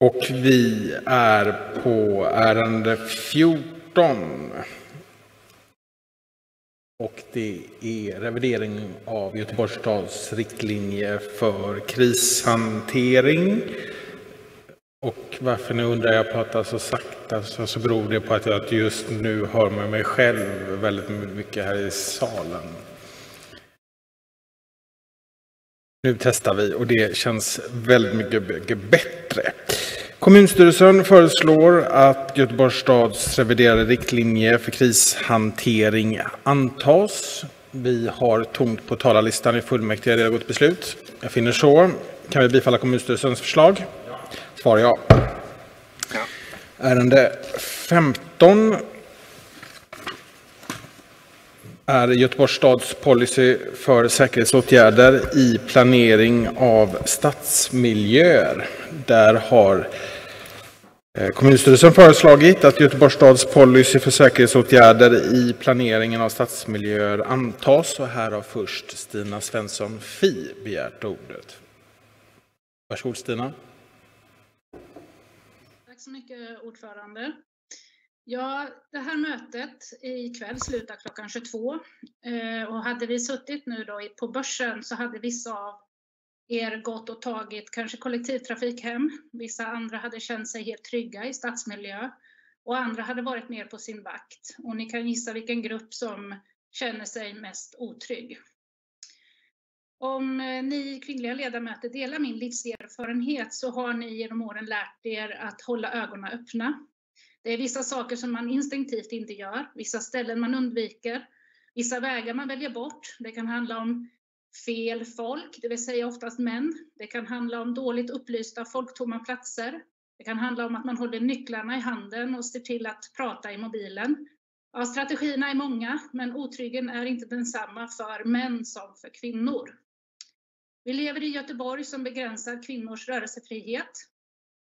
Och vi är på ärende 14. Och det är revidering av Göteborgs stads riktlinjer för krishantering. Och varför nu undrar jag pratar så alltså sakta så, så beror det på att jag just nu hör med mig själv väldigt mycket här i salen. Nu testar vi och det känns väldigt mycket, mycket bättre. Kommunstyrelsen föreslår att Göteborgs stads reviderade riktlinjer för krishantering antas. Vi har tomt på talarlistan i fullmäktige redan gått beslut. Jag finner så. Kan vi bifalla kommunstyrelsens förslag? Svar ja. Ärende 15 är Göteborgs stads policy för säkerhetsåtgärder i planering av stadsmiljöer. Där har eh, kommunstyrelsen föreslagit att Göteborgs stads policy för säkerhetsåtgärder i planeringen av stadsmiljöer antas och här har först Stina Svensson Fi begärt ordet. Varsågod Stina. Eh, ordförande. Ja, det här mötet ikväll slutar klockan 22 eh, och hade vi suttit nu då på börsen så hade vissa av er gått och tagit kanske kollektivtrafik hem. Vissa andra hade känt sig helt trygga i stadsmiljö och andra hade varit mer på sin vakt. Och ni kan gissa vilken grupp som känner sig mest otrygg. Om eh, ni kvinnliga ledamöter delar min livserfarenhet så har ni genom åren lärt er att hålla ögonen öppna det är vissa saker som man instinktivt inte gör, vissa ställen man undviker, vissa vägar man väljer bort. Det kan handla om fel folk, det vill säga oftast män. Det kan handla om dåligt upplysta folktomma platser. Det kan handla om att man håller nycklarna i handen och ser till att prata i mobilen. Ja, strategierna är många, men otryggen är inte densamma för män som för kvinnor. Vi lever i Göteborg som begränsar kvinnors rörelsefrihet.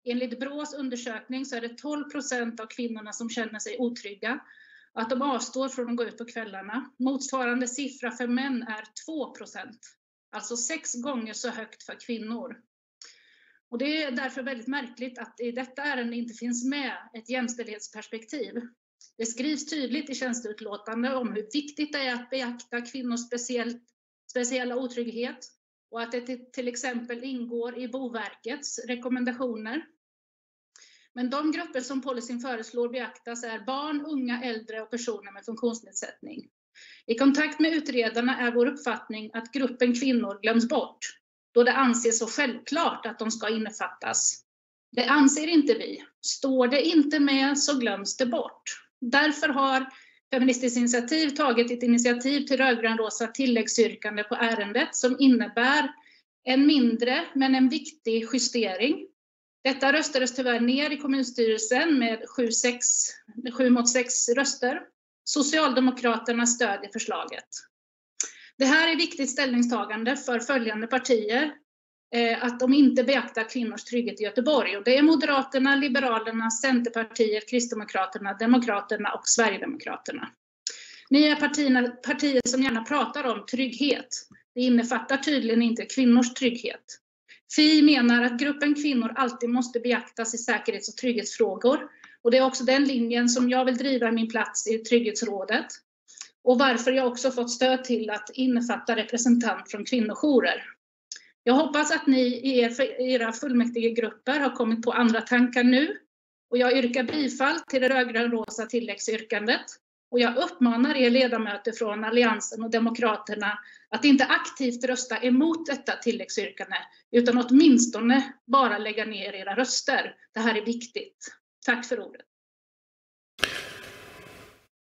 Enligt Brås undersökning så är det 12 procent av kvinnorna som känner sig otrygga och att de avstår från att gå ut på kvällarna. Motsvarande siffra för män är 2 procent, alltså sex gånger så högt för kvinnor. Och det är därför väldigt märkligt att i detta ärende inte finns med ett jämställdhetsperspektiv. Det skrivs tydligt i tjänsteutlåtande om hur viktigt det är att beakta kvinnors speciellt, speciella otrygghet och att det till exempel ingår i Boverkets rekommendationer. Men de grupper som policyn föreslår beaktas är barn, unga, äldre och personer med funktionsnedsättning. I kontakt med utredarna är vår uppfattning att gruppen kvinnor glöms bort, då det anses så självklart att de ska innefattas. Det anser inte vi. Står det inte med så glöms det bort. Därför har Feministiskt initiativ tagit ett initiativ till rödgrönrosa tilläggsyrkande på ärendet som innebär en mindre men en viktig justering. Detta röstades tyvärr ner i kommunstyrelsen med 7, 6, 7 mot 6 röster. Socialdemokraterna stödjer förslaget. Det här är viktigt ställningstagande för följande partier Eh, att de inte beaktar kvinnors trygghet i Göteborg. Och det är Moderaterna, Liberalerna, Centerpartiet, Kristdemokraterna, Demokraterna och Sverigedemokraterna. Ni är partierna, partier som gärna pratar om trygghet. Det innefattar tydligen inte kvinnors trygghet. Fi menar att gruppen kvinnor alltid måste beaktas i säkerhets och trygghetsfrågor. Och det är också den linjen som jag vill driva i min plats i Trygghetsrådet. Och varför jag också fått stöd till att innefatta representant från kvinnojourer. Jag hoppas att ni i era fullmäktigegrupper har kommit på andra tankar nu. Och jag yrkar bifall till det rödgrön-rosa tilläggsyrkandet. Och jag uppmanar er ledamöter från Alliansen och Demokraterna att inte aktivt rösta emot detta tilläggsyrkande, utan åtminstone bara lägga ner era röster. Det här är viktigt. Tack för ordet.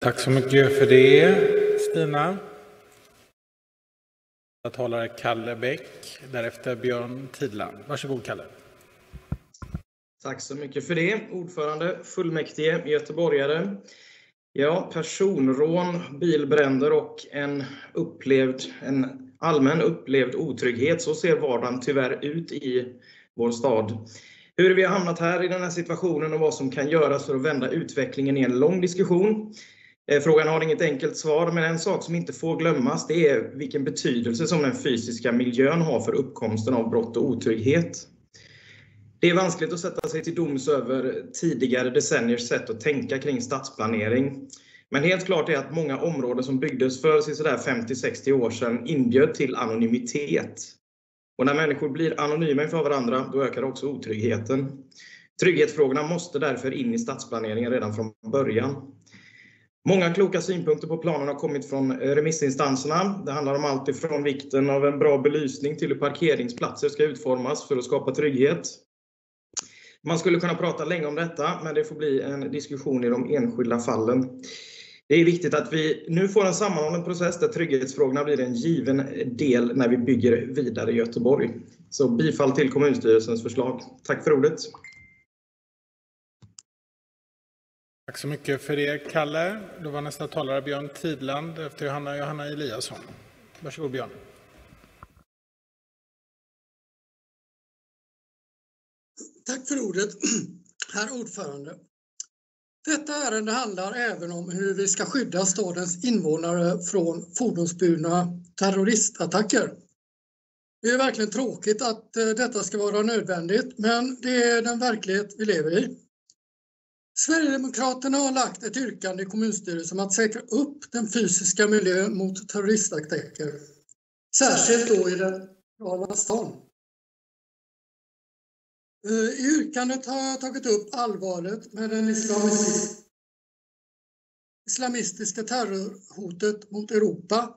Tack så mycket för det, Stina. Jag talar Kalle Bäck, därefter Björn Tidland. Varsågod Kalle. Tack så mycket för det, ordförande, fullmäktige, göteborgare. Ja, personrån, bilbränder och en upplevd, en allmän upplevd otrygghet. Så ser vardagen tyvärr ut i vår stad. Hur vi har hamnat här i den här situationen och vad som kan göras för att vända utvecklingen är en lång diskussion. Eh, frågan har inget enkelt svar, men en sak som inte får glömmas det är vilken betydelse som den fysiska miljön har för uppkomsten av brott och otrygghet. Det är vanskligt att sätta sig till doms över tidigare decenniers sätt att tänka kring stadsplanering. Men helt klart är att många områden som byggdes för 50-60 år sedan inbjöd till anonymitet. Och när människor blir anonyma inför varandra, då ökar också otryggheten. Trygghetsfrågorna måste därför in i stadsplaneringen redan från början. Många kloka synpunkter på planen har kommit från eh, remissinstanserna. Det handlar om allt ifrån vikten av en bra belysning till hur parkeringsplatser ska utformas för att skapa trygghet. Man skulle kunna prata länge om detta, men det får bli en diskussion i de enskilda fallen. Det är viktigt att vi nu får en sammanhållen process där trygghetsfrågorna blir en given del när vi bygger vidare i Göteborg. Så bifall till kommunstyrelsens förslag. Tack för ordet. Tack så mycket för det, Kalle. Då var nästa talare Björn Tidland efter Johanna Johanna Eliasson. Varsågod Björn. Tack för ordet, [CLEARS THROAT] herr ordförande. Detta ärende handlar även om hur vi ska skydda stadens invånare från fordonsburna terroristattacker. Det är verkligen tråkigt att eh, detta ska vara nödvändigt, men det är den verklighet vi lever i. Sverigedemokraterna har lagt ett yrkande i kommunstyrelsen om att säkra upp den fysiska miljön mot terroristattacker. Särskilt då i den centrala stan. Eh, I yrkandet har jag tagit upp allvaret med den islamistiska terrorhotet mot Europa.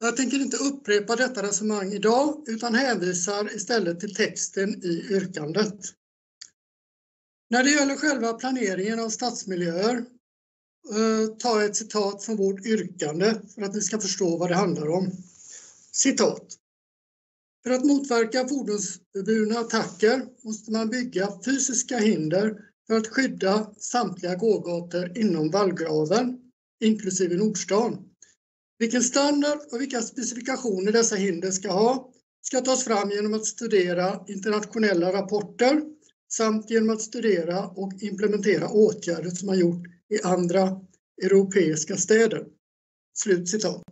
Jag tänker inte upprepa detta resonemang idag utan hänvisar istället till texten i yrkandet. När det gäller själva planeringen av stadsmiljöer eh, tar jag ett citat från vårt yrkande för att ni ska förstå vad det handlar om. Citat. För att motverka fordonsburna attacker måste man bygga fysiska hinder för att skydda samtliga gågator inom vallgraven, inklusive Nordstan. Vilken standard och vilka specifikationer dessa hinder ska ha ska tas fram genom att studera internationella rapporter samt genom att studera och implementera åtgärder som har gjort i andra europeiska städer. Slut citat.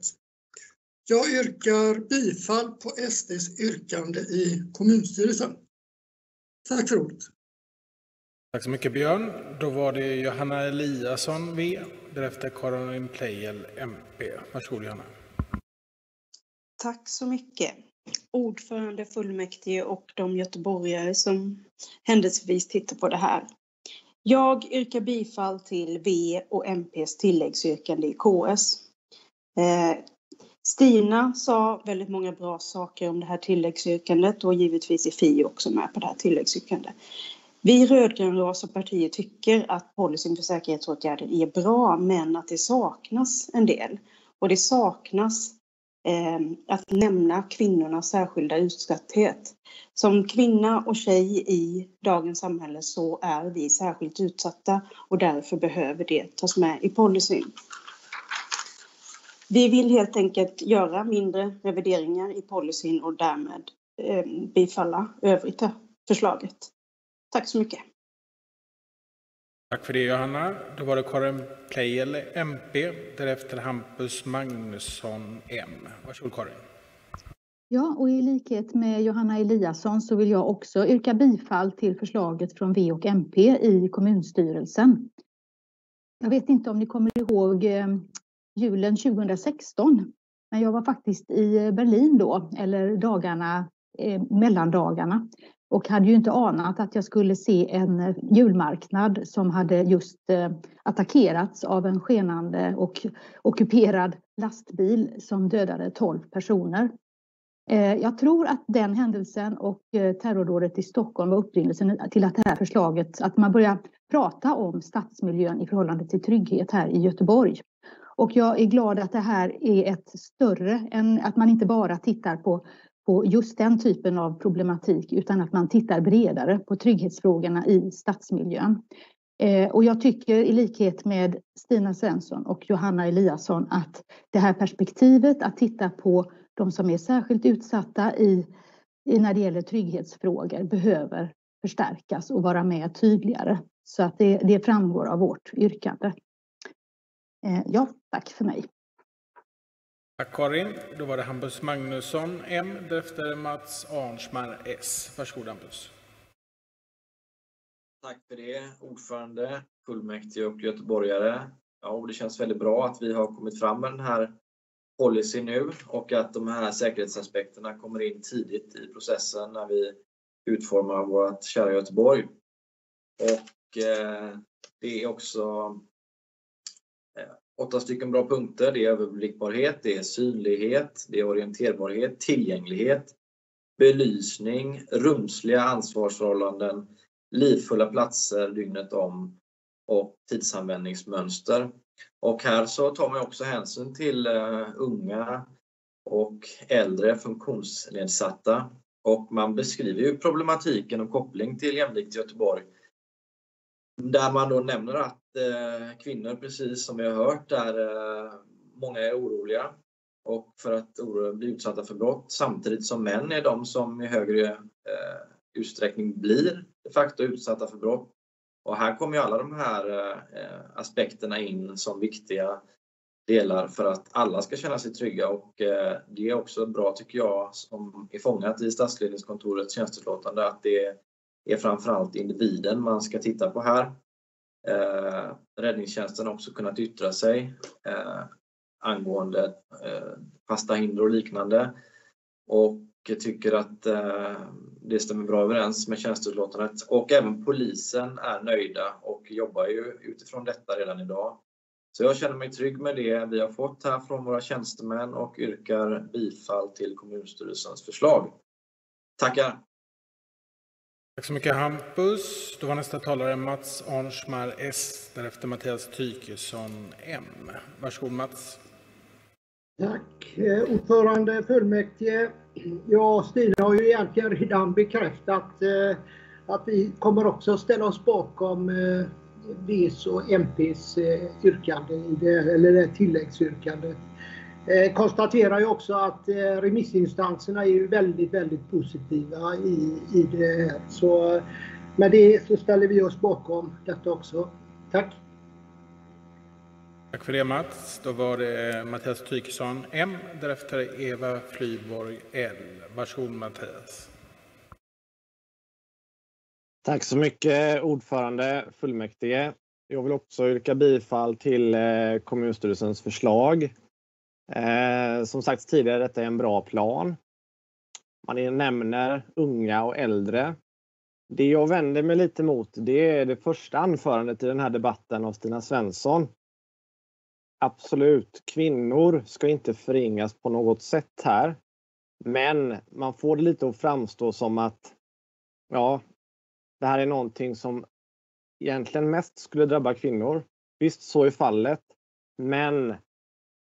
Jag yrkar bifall på SDs yrkande i kommunstyrelsen. Tack för ordet. Tack så mycket Björn. Då var det Johanna Eliasson, V, därefter Caroline Pleijel, MP. Varsågod Johanna. Tack så mycket. Ordförande, fullmäktige och de göteborgare som händelsevis tittar på det här. Jag yrkar bifall till V och MPs tilläggsyrkande i KS. Eh, Stina sa väldigt många bra saker om det här tilläggsyrkandet och givetvis är Fi också med på det här tilläggsyrkandet. Vi rödgrönrosa partier tycker att policyn för säkerhetsåtgärder är bra men att det saknas en del. Och det saknas Ehm, att nämna kvinnornas särskilda utsatthet. Som kvinna och tjej i dagens samhälle så är vi särskilt utsatta och därför behöver det tas med i policyn. Vi vill helt enkelt göra mindre revideringar i policyn och därmed eh, bifalla övrigt förslaget. Tack så mycket. Tack för det Johanna. Då var det Karin Pleijel, MP, därefter Hampus Magnusson, M. Varsågod Karin. Ja, och i likhet med Johanna Eliasson så vill jag också yrka bifall till förslaget från V och MP i kommunstyrelsen. Jag vet inte om ni kommer ihåg eh, julen 2016. Men jag var faktiskt i eh, Berlin då, eller dagarna, eh, mellandagarna och hade ju inte anat att jag skulle se en julmarknad som hade just eh, attackerats av en skenande och ockuperad lastbil som dödade 12 personer. Eh, jag tror att den händelsen och eh, terrordådet i Stockholm var upprinnelsen till att det här förslaget, att man börjar prata om stadsmiljön i förhållande till trygghet här i Göteborg. Och jag är glad att det här är ett större än att man inte bara tittar på, på just den typen av problematik utan att man tittar bredare på trygghetsfrågorna i stadsmiljön. Eh, och jag tycker i likhet med Stina Svensson och Johanna Eliasson att det här perspektivet att titta på de som är särskilt utsatta i, i när det gäller trygghetsfrågor behöver förstärkas och vara med tydligare så att det, det framgår av vårt yrkande. Eh, ja, tack för mig. Tack Karin. Då var det Hampus Magnusson, M, därefter Mats Arnsmar, S. Varsågod Hampus. Tack för det, ordförande, fullmäktige och göteborgare. Ja, och det känns väldigt bra att vi har kommit fram med den här policy nu och att de här säkerhetsaspekterna kommer in tidigt i processen när vi utformar vårt kära Göteborg. Och eh, det är också åtta stycken bra punkter. Det är överblickbarhet, det är synlighet, det är orienterbarhet, tillgänglighet, belysning, rumsliga ansvarsförhållanden, livfulla platser dygnet om och tidsanvändningsmönster. Och här så tar man också hänsyn till eh, unga och äldre funktionsnedsatta. Och man beskriver ju problematiken och koppling till Jämlikt Göteborg. Där man då nämner att eh, kvinnor, precis som vi har hört, där eh, många är oroliga och för att bli utsatta för brott samtidigt som män är de som i högre eh, utsträckning blir de facto utsatta för brott. Och här kommer ju alla de här eh, aspekterna in som viktiga delar för att alla ska känna sig trygga och eh, det är också bra tycker jag som är fångat i stadsledningskontorets tjänsteutlåtande att det är framförallt individen man ska titta på här. Eh, räddningstjänsten har också kunnat yttra sig eh, angående eh, fasta hinder och liknande och tycker att eh, det stämmer bra överens med tjänsteutlåtandet och även polisen är nöjda och jobbar ju utifrån detta redan idag. Så jag känner mig trygg med det vi har fått här från våra tjänstemän och yrkar bifall till kommunstyrelsens förslag. Tackar! Tack så mycket Hampus. Då var nästa talare Mats Arnsmar S, därefter Mattias Tykesson M. Varsågod Mats. Tack eh, ordförande fullmäktige. Ja, Stina har ju egentligen redan bekräftat eh, att vi kommer också ställa oss bakom eh, Vs och MPs eh, yrkande, i det, eller det tilläggsyrkandet. Konstaterar ju också att remissinstanserna är ju väldigt, väldigt positiva i, i det här. Så med det så ställer vi oss bakom detta också. Tack! Tack för det Mats. Då var det Mattias Tykesson M, därefter Eva Flyborg L. Varsågod Mattias. Tack så mycket ordförande fullmäktige. Jag vill också yrka bifall till eh, kommunstyrelsens förslag. Eh, som sagt tidigare, detta är en bra plan. Man nämner unga och äldre. Det jag vänder mig lite mot det är det första anförandet i den här debatten av Stina Svensson Absolut, kvinnor ska inte förringas på något sätt här. Men man får det lite att framstå som att ja, det här är någonting som egentligen mest skulle drabba kvinnor. Visst, så är fallet. Men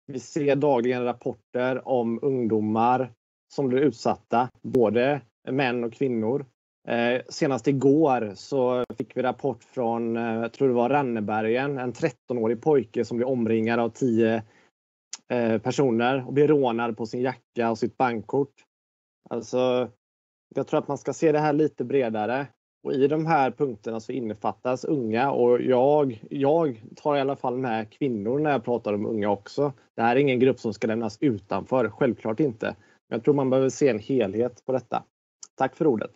vi ser dagligen rapporter om ungdomar som blir utsatta, både män och kvinnor. Eh, senast igår så fick vi rapport från, eh, jag tror det var Rannebergen, en 13-årig pojke som blev omringad av 10 eh, personer och blir rånad på sin jacka och sitt bankkort. Alltså, jag tror att man ska se det här lite bredare. Och I de här punkterna så innefattas unga och jag, jag tar i alla fall med kvinnor när jag pratar om unga också. Det här är ingen grupp som ska lämnas utanför, självklart inte. Men jag tror man behöver se en helhet på detta. Tack för ordet.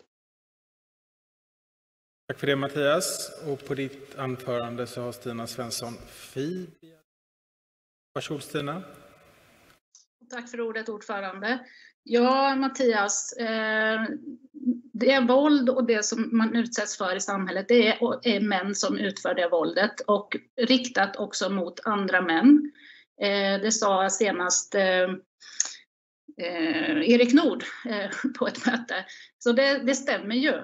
Tack för det Mattias. Och på ditt anförande så har Stina Svensson Fi. Varsågod Stina. Tack för ordet ordförande. Ja, Mattias, eh, det är våld och det som man utsätts för i samhället, det är, är män som utför det våldet och riktat också mot andra män. Eh, det sa senast eh, eh Erik Nord eh, [LAUGHS] på ett möte. Så det, det stämmer ju.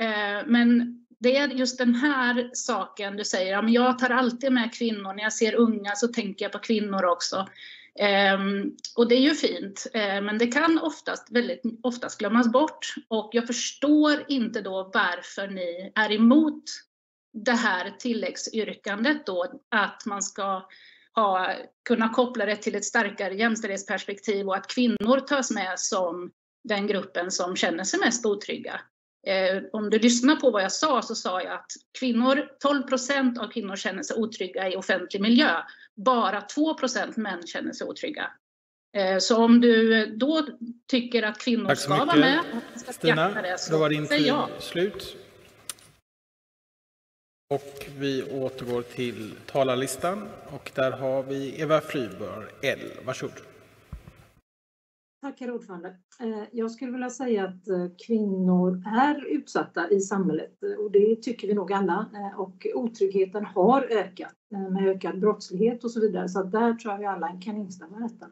Eh, men det är just den här saken du säger, ja, men jag tar alltid med kvinnor, när jag ser unga så tänker jag på kvinnor också. Um, och det är ju fint, uh, men det kan oftast, väldigt oftast glömmas bort. Och jag förstår inte då varför ni är emot det här tilläggsyrkandet då, att man ska ha, kunna koppla det till ett starkare jämställdhetsperspektiv och att kvinnor tas med som den gruppen som känner sig mest otrygga. Eh, om du lyssnar på vad jag sa så sa jag att kvinnor, 12 procent av kvinnor känner sig otrygga i offentlig miljö. Bara 2 procent män känner sig otrygga. Eh, så om du då tycker att kvinnor så ska vara mycket. med och ska Stina, det, då var din så tid ja. slut. Och vi återgår till talarlistan och där har vi Eva Flyborg, L. Varsågod. Tack herr ordförande. Eh, jag skulle vilja säga att eh, kvinnor är utsatta i samhället eh, och det tycker vi nog alla. Och otryggheten har ökat med ökad brottslighet och så vidare. Så där tror jag vi alla kan instämma i detta.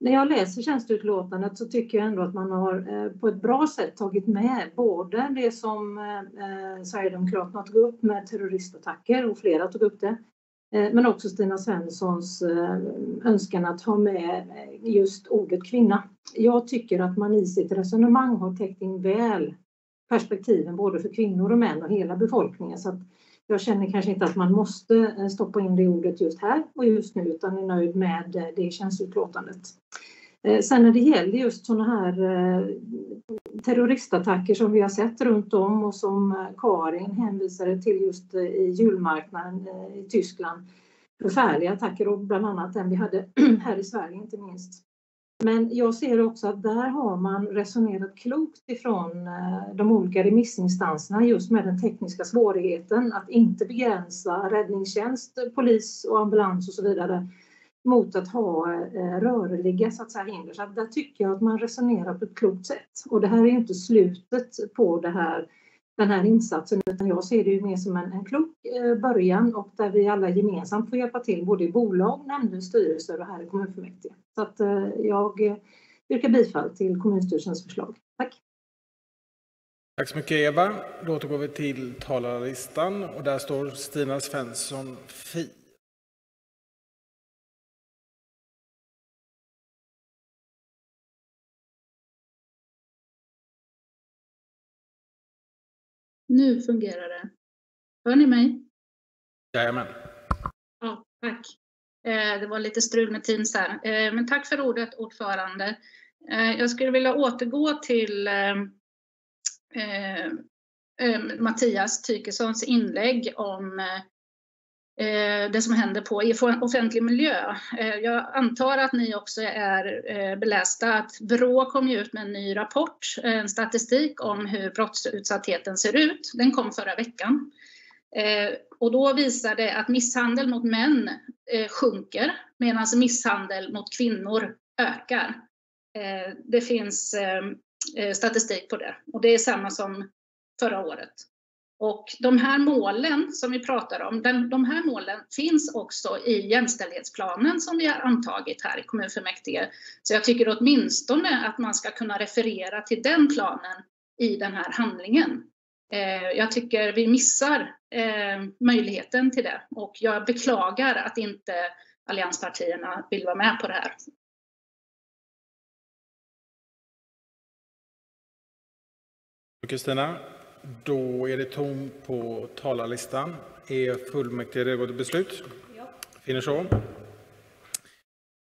När jag läser tjänsteutlåtandet så tycker jag ändå att man har på ett bra sätt tagit med både det som Sverigedemokraterna tog upp med terroristattacker och flera tog upp det. Eh, men också Stina Svenssons eh, önskan att ha med eh, just ordet kvinna. Jag tycker att man i sitt resonemang har täckt in väl perspektiven både för kvinnor och män och hela befolkningen. Så att jag känner kanske inte att man måste stoppa in det ordet just här och just nu utan är nöjd med det tjänsteutlåtandet. Eh, sen när det gäller just sådana här eh, terroristattacker som vi har sett runt om och som eh, Karin hänvisade till just i julmarknaden i Tyskland. Förfärliga attacker och bland annat den vi hade [CLEARS THROAT] här i Sverige inte minst. Men jag ser också att där har man resonerat klokt ifrån de olika remissinstanserna just med den tekniska svårigheten att inte begränsa räddningstjänst, polis och ambulans och så vidare mot att ha eh, rörliga så att säga, hinder. Så där tycker jag att man resonerar på ett klokt sätt. Och det här är ju inte slutet på det här, den här insatsen utan jag ser det ju mer som en, en klok eh, början och där vi alla gemensamt får hjälpa till både i bolag, nämnder, styrelser och här i kommunfullmäktige. Så att eh, jag yrkar bifall till kommunstyrelsens förslag. Tack! Tack så mycket Eva. Då återgår vi till talarlistan och där står Stina Svensson Fi. Nu fungerar det. Hör ni mig? Jajamän. Ja, tack. Eh, Det var lite strul med Teams här. Eh, Men tack för ordet, ordförande. Eh, Jag skulle vilja återgå till Mattias Tykessons inlägg om Eh, det som händer på i offentlig miljö. Eh, jag antar att ni också är eh, belästa att Brå kom ut med en ny rapport, en statistik om hur brottsutsattheten ser ut. Den kom förra veckan. Och då visar det att misshandel mot män sjunker medan misshandel mot kvinnor ökar. Det finns statistik på det och det är samma som förra året. Och de här målen som vi pratar om, den, de här målen finns också i jämställdhetsplanen som vi har antagit här i kommunfullmäktige. Så jag tycker åtminstone att man ska kunna referera till den planen i den här handlingen. Eh, jag tycker vi missar eh, möjligheten till det och jag beklagar att inte allianspartierna vill vara med på det här. Kristina, då är det tom på talarlistan. Är fullmäktige redo till beslut? Ja. Finner så.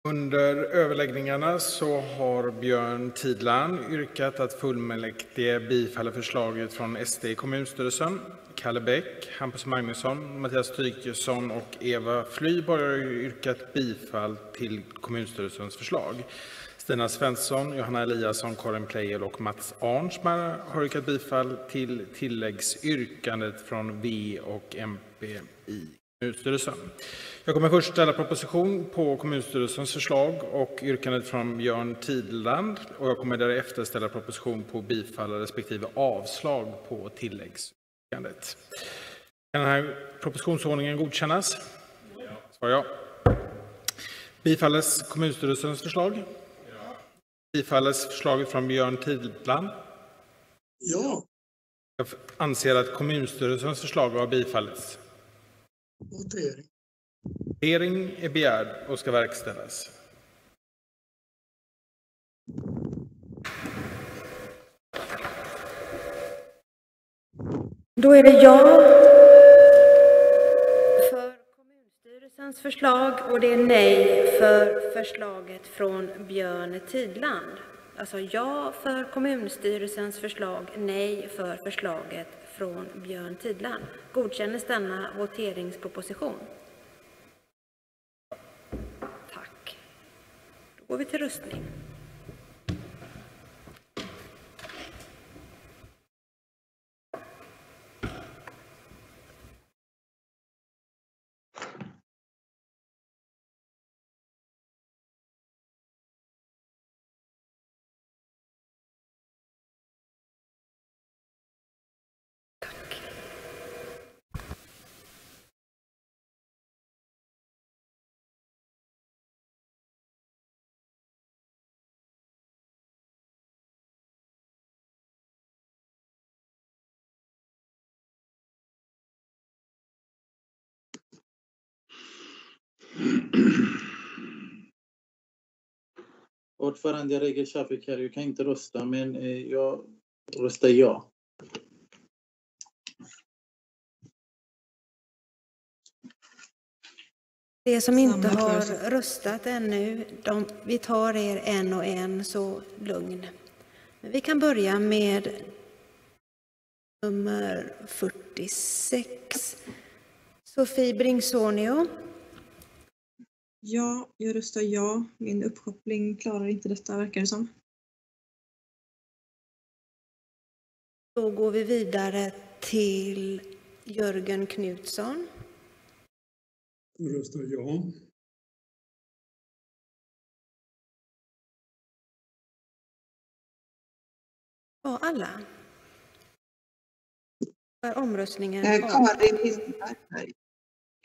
Under överläggningarna så har Björn Tidland yrkat att fullmäktige bifaller förslaget från SD i kommunstyrelsen. Kalle Bäck, Hampus Magnusson, Mattias Tykesson och Eva Flyborg har yrkat bifall till kommunstyrelsens förslag. Stina Svensson, Johanna Eliasson, Karin Pleijel och Mats Arnsmar har yrkat bifall till tilläggsyrkandet från V och MP i kommunstyrelsen. Jag kommer först ställa proposition på kommunstyrelsens förslag och yrkandet från Björn Tidland och jag kommer därefter ställa proposition på bifall respektive avslag på tilläggsyrkandet. Kan den här propositionsordningen godkännas? Svar ja. Bifalles kommunstyrelsens förslag? Bifalles förslaget från Björn Tidland? Ja. Jag anser att kommunstyrelsens förslag har bifallits. Votering. Votering är begärd och ska verkställas. Då är det ja kommunstyrelsens förslag och det är nej för förslaget från Björn Tidland. Alltså ja för kommunstyrelsens förslag, nej för förslaget från Björn Tidland. Godkännes denna voteringsproposition? Tack. Då går vi till röstning. Ordförande Regel Shafik här. Jag kan inte rösta, men eh, jag röstar ja. De som inte har röstat ännu, de, vi tar er en och en, så lugn. Men vi kan börja med nummer 46. Sofie Bringsonio. Ja, jag röstar ja. Min uppkoppling klarar inte detta verkar det som. Då går vi vidare till Jörgen Knutsson. Jag röstar ja. Ja, alla. Är omröstningen Eh. Karin Lindberg.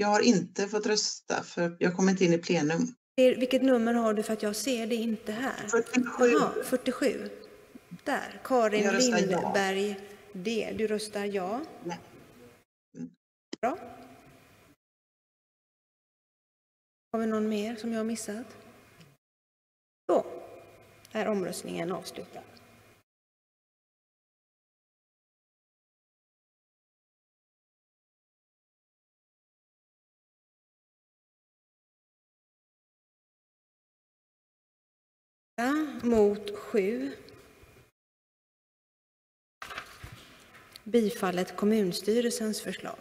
Jag har inte fått rösta för jag kommer inte in i plenum. Vilket nummer har du för att jag ser det inte här? 47. Jaha, 47. Där. Karin röstar ja. Lindberg D. Du röstar ja. Bra. Har vi någon mer som jag har missat? Då är omröstningen avslutad. Mot sju. Bifallet kommunstyrelsens förslag.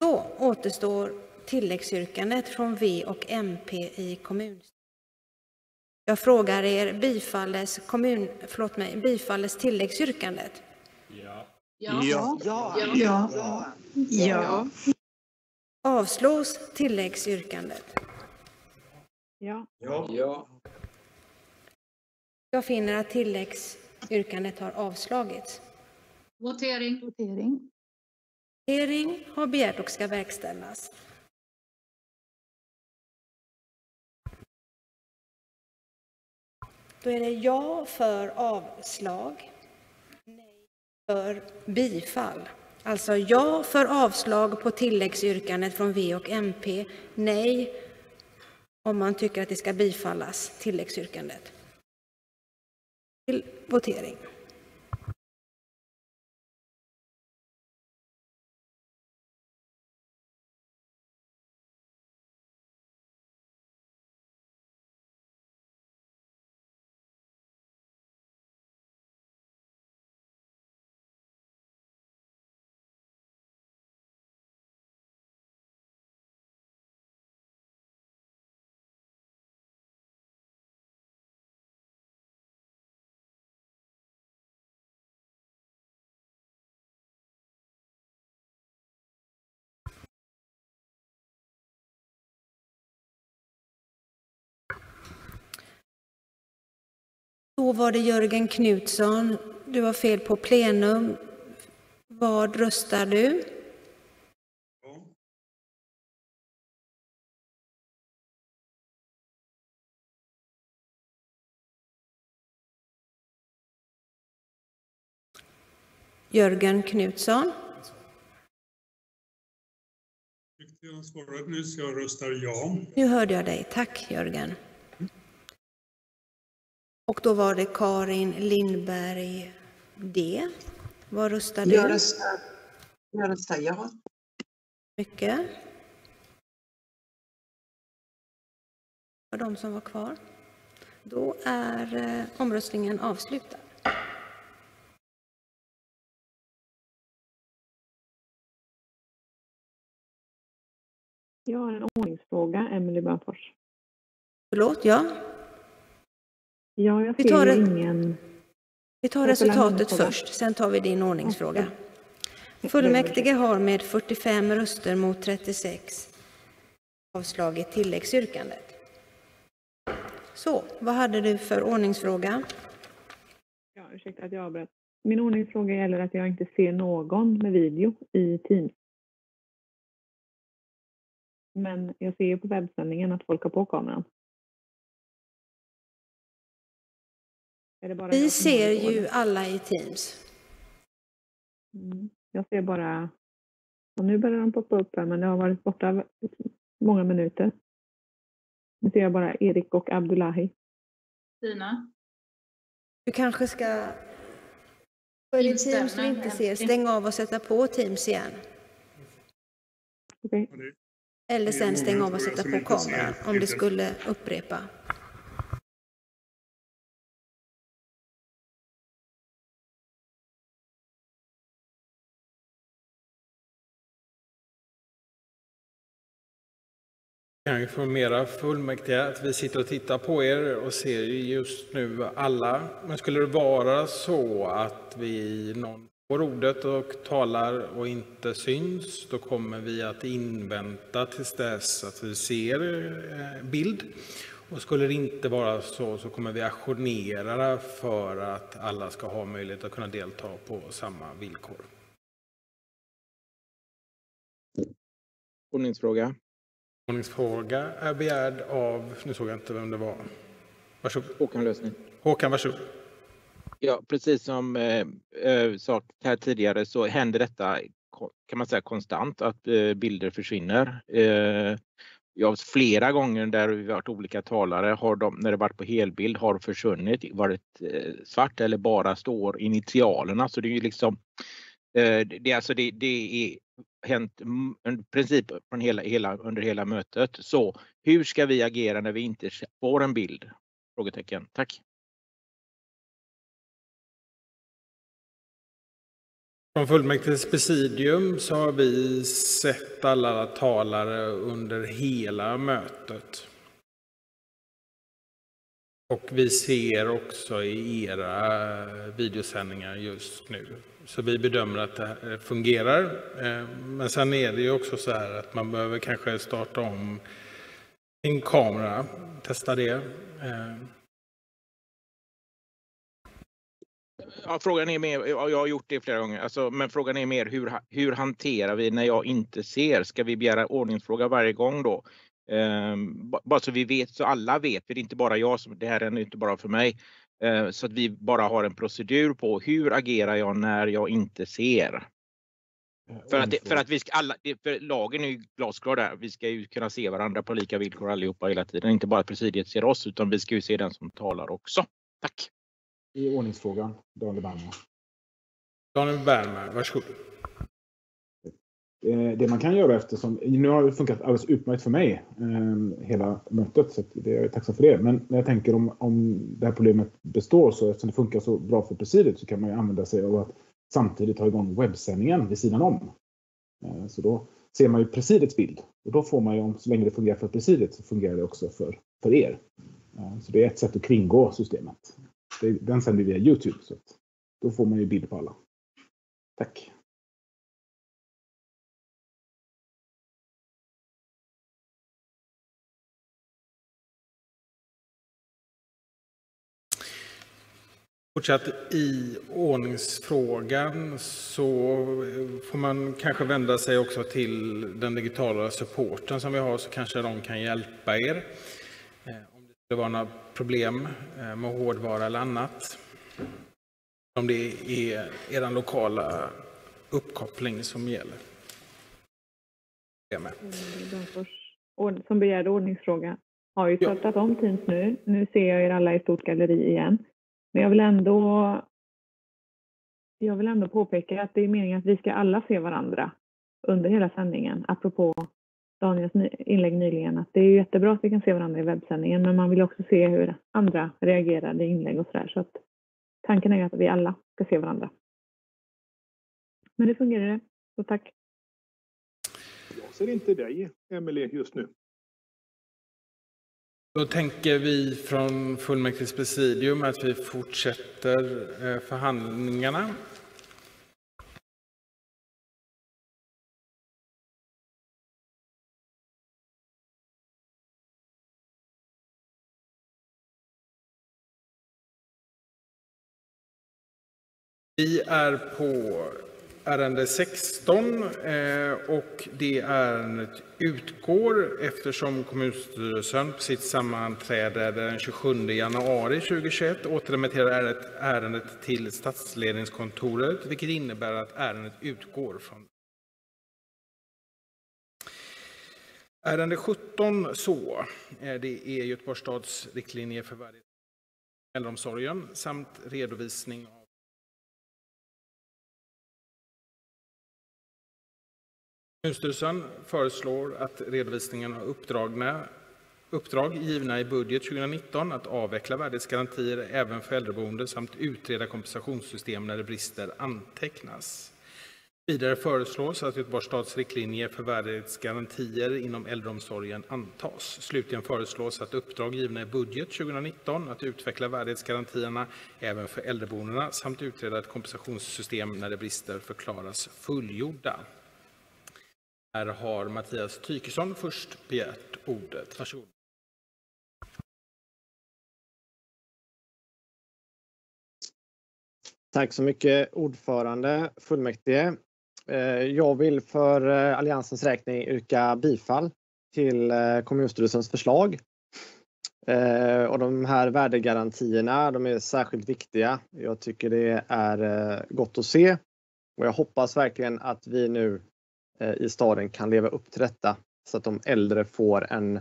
Då återstår tilläggsyrkandet från V och MP i kommunstyrelsen. Jag frågar er, bifalles, kommun, förlåt mig, bifalles tilläggsyrkandet? Ja. Ja. Ja. Ja. Ja. Ja. Avslås tilläggsyrkandet? Ja. Ja. Jag finner att tilläggsyrkandet har avslagits. Votering. Votering. Votering har begärt och ska verkställas. Då är det ja för avslag, nej för bifall. Alltså ja för avslag på tilläggsyrkandet från V och MP, nej om man tycker att det ska bifallas, tilläggsyrkandet. Till votering. Då var det Jörgen Knutsson. Du har fel på plenum. Vad röstar du? Jörgen Knutsson. Jag svarade nyss, jag röstar ja. Nu hörde jag dig. Tack Jörgen. Och då var det Karin Lindberg D. Vad röstar du? Jag röstar, jag röstar ja. Mycket. för de som var kvar. Då är eh, omröstningen avslutad. Jag har en ordningsfråga, Emelie Bönfors. Förlåt, ja? Ja, jag Vi ser tar ju det- ingen... Vi tar resultatet först, sen tar vi din ordningsfråga. Fullmäktige har med 45 röster mot 36 avslagit tilläggsyrkandet. Så, vad hade du för ordningsfråga? Ja, ursäkta att jag avbröt. Min ordningsfråga gäller att jag inte ser någon med video i Teams. Men jag ser ju på webbsändningen att folk har på kameran. Vi ser ju det? alla i Teams. Mm. Jag ser bara... Och nu börjar de poppa upp här, men det har varit borta många minuter. Nu ser jag bara Erik och Abdullahi. Stina? Du kanske ska... För Instämma, Teams du inte ser, stäng av och sätta på Teams igen. Okej. Eller Det sen stäng av och sätta på kameran om det skulle upprepa. Kan informera fullmäktige att vi sitter och tittar på er och ser just nu alla. Men skulle det vara så att vi någon får ordet och talar och inte syns, då kommer vi att invänta tills dess att vi ser eh, bild. Och skulle det inte vara så, så kommer vi ajournera för att alla ska ha möjlighet att kunna delta på samma villkor. Ordningsfråga. Ordningsfråga är begärd av, nu såg jag inte vem det var. Varsågod. Håkan Lösning. Håkan, varsågod. Ja, precis som eh, eh, sagt här tidigare så händer detta kan man säga konstant att eh, bilder försvinner. Eh, ja, flera gånger där vi varit olika talare har de, när det varit på helbild, har försvunnit, varit eh, svart eller bara står initialerna. Så det är ju liksom eh, det, alltså det, det är hänt en princip från hela, hela, under hela mötet. Så hur ska vi agera när vi inte får en bild? Frågetecken. Tack. Från fullmäktiges presidium så har vi sett alla talare under hela mötet. Och vi ser också i era videosändningar just nu. Så vi bedömer att det eh, fungerar. Eh, men sen är det ju också så här att man behöver kanske starta om sin kamera, testa det. Eh. Ja, frågan är mer, jag har gjort det flera gånger, alltså, men frågan är mer hur, hur hanterar vi när jag inte ser? Ska vi begära ordningsfråga varje gång då? Ehm, bara så vi vet, så alla vet, för det är inte bara jag som, det här är inte bara för mig. Eh, så att vi bara har en procedur på hur agerar jag när jag inte ser? För att, det, för att vi ska alla, för lagen är ju glasklar där. Vi ska ju kunna se varandra på lika villkor allihopa hela tiden. Inte bara att presidiet ser oss utan vi ska ju se den som talar också. Tack! I ordningsfrågan, Daniel Bergman. Daniel Bernberg, varsågod. Eh, Det man kan göra eftersom, nu har det funkat alldeles utmärkt för mig eh, hela mötet så det är jag är tacksam för det. Men jag tänker om, om det här problemet består så eftersom det funkar så bra för presidiet så kan man ju använda sig av att samtidigt ha igång webbsändningen vid sidan om. Eh, Så då ser man ju presidiets bild och då får man ju, om så länge det fungerar för presidiet så fungerar det också för, för er. Eh, Så det är ett sätt att kringgå systemet. Det, den sänder vi via Youtube så att då får man ju bild på alla. Tack. Fortsatt i ordningsfrågan så får man kanske vända sig också till den digitala supporten som vi har så kanske de kan hjälpa er. Eh, Om det skulle vara några problem eh, med hårdvara eller annat. Om det är er lokala uppkoppling som gäller. Ord- som begärde ordningsfråga, har ju Ja. startat om Teams nu. Nu ser jag er alla i stort galleri igen. Men jag vill ändå jag vill ändå påpeka att det är meningen att vi ska alla se varandra under hela sändningen, apropå Daniels inlägg nyligen att det är jättebra att vi kan se varandra i webbsändningen men man vill också se hur andra reagerar i inlägg och sådär. Så att tanken är att vi alla ska se varandra. Men det fungerar det, så tack. Jag ser inte dig, Emelie, just nu. Då tänker vi från fullmäktiges presidium att vi fortsätter eh, förhandlingarna. Vi är på ärende 16 eh, och det ärendet utgår eftersom kommunstyrelsen på sitt sammanträde den 27 januari 2021 återremitterade ärendet, till statsledningskontoret, vilket innebär att ärendet utgår från Ärende 17 så, är det är Göteborgs stads riktlinjer för värdig äldreomsorgen samt redovisning av Kommunstyrelsen föreslår att redovisningen av uppdragna, uppdrag givna i budget 2019 att avveckla värdighetsgarantier även för äldreboende samt utreda kompensationssystem när det brister antecknas. Vidare föreslås att Göteborgs stads riktlinjer för värdighetsgarantier inom äldreomsorgen antas. Slutligen föreslås att uppdrag givna i budget 2019 att utveckla värdighetsgarantierna även för äldreboendena samt utreda ett kompensationssystem när det brister förklaras fullgjorda. Här har Mattias Tykesson först begärt ordet. Varsågod. Tack så mycket ordförande, fullmäktige. Eh, jag vill för eh, Alliansens räkning yrka bifall till eh, kommunstyrelsens förslag. Och de här värdegarantierna, de är särskilt viktiga. Jag tycker det är gott att se och jag hoppas verkligen att vi nu Eh, i staden kan leva upp till detta så att de äldre får en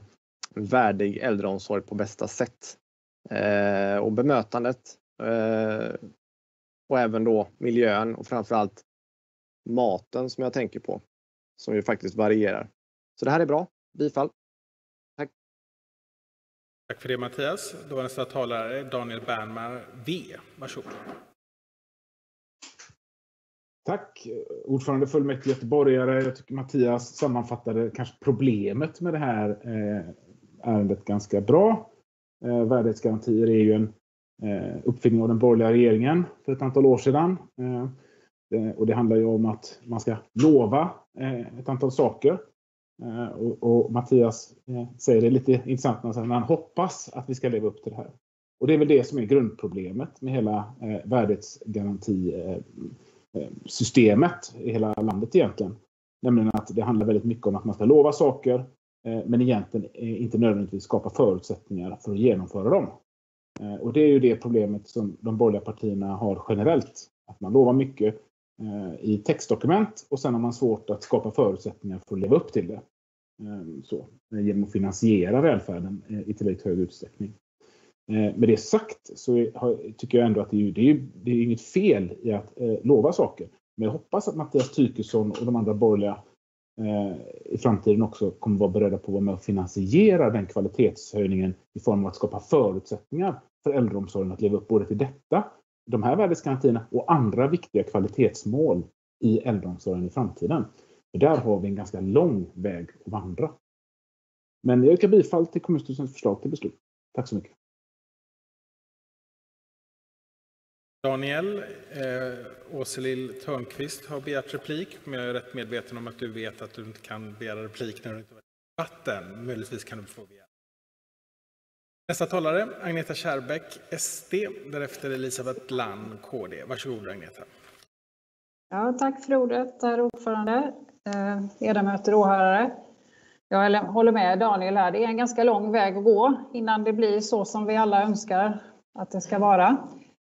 värdig äldreomsorg på bästa sätt. Eh, och bemötandet eh, och även då miljön och framförallt maten som jag tänker på. Som ju faktiskt varierar. Så det här är bra. Bifall. Tack. Tack för det Mattias. Då var nästa talare Daniel Bernmar V. Varsågod. Tack ordförande fullmäktige göteborgare. Jag tycker Mattias sammanfattade kanske problemet med det här eh, ärendet ganska bra. Eh, värdighetsgarantier är ju en eh, uppfinning av den borgerliga regeringen för ett antal år sedan. Eh, och det handlar ju om att man ska lova eh, ett antal saker. Eh, och, och Mattias säger det lite intressant när han hoppas att vi ska leva upp till det här. Och det är väl det som är grundproblemet med hela värdighetsgaranti systemet i hela landet egentligen. Nämligen att det handlar väldigt mycket om att man ska lova saker eh, men egentligen inte nödvändigtvis skapa förutsättningar för att genomföra dem. Eh, och det är ju det problemet som de borgerliga partierna har generellt. Att man lovar mycket eh, i textdokument och sen har man svårt att skapa förutsättningar för att leva upp till det. Så, genom att finansiera välfärden i tillräckligt hög utsträckning. Eh, med det sagt så tycker jag ändå att det är, det är, det är inget fel i att eh, lova saker. Men jag hoppas att Mattias Tykesson och de andra borgerliga eh, i framtiden också kommer vara beredda på att vara med och finansiera den kvalitetshöjningen i form av att skapa förutsättningar för äldreomsorgen att leva upp både till detta, de här värdighetsgarantierna och andra viktiga kvalitetsmål i äldreomsorgen i framtiden. För där har vi en ganska lång väg att vandra. Men jag yrkar bifall till kommunstyrelsens förslag till beslut. Tack så mycket. Daniel eh, Åselil Törnqvist har begärt replik, men jag är rätt medveten om att du vet att du inte kan begära replik när du inte varit i debatten. Möjligtvis kan du få begära. Nästa talare, Agneta Kärrbäck, SD, därefter Elisabeth Lann, KD. Varsågod Agneta. Ja, tack för ordet, herr ordförande, eh, ledamöter och åhörare. Jag håller med Daniel här, det är en ganska lång väg att gå innan det blir så som vi alla önskar att det ska vara.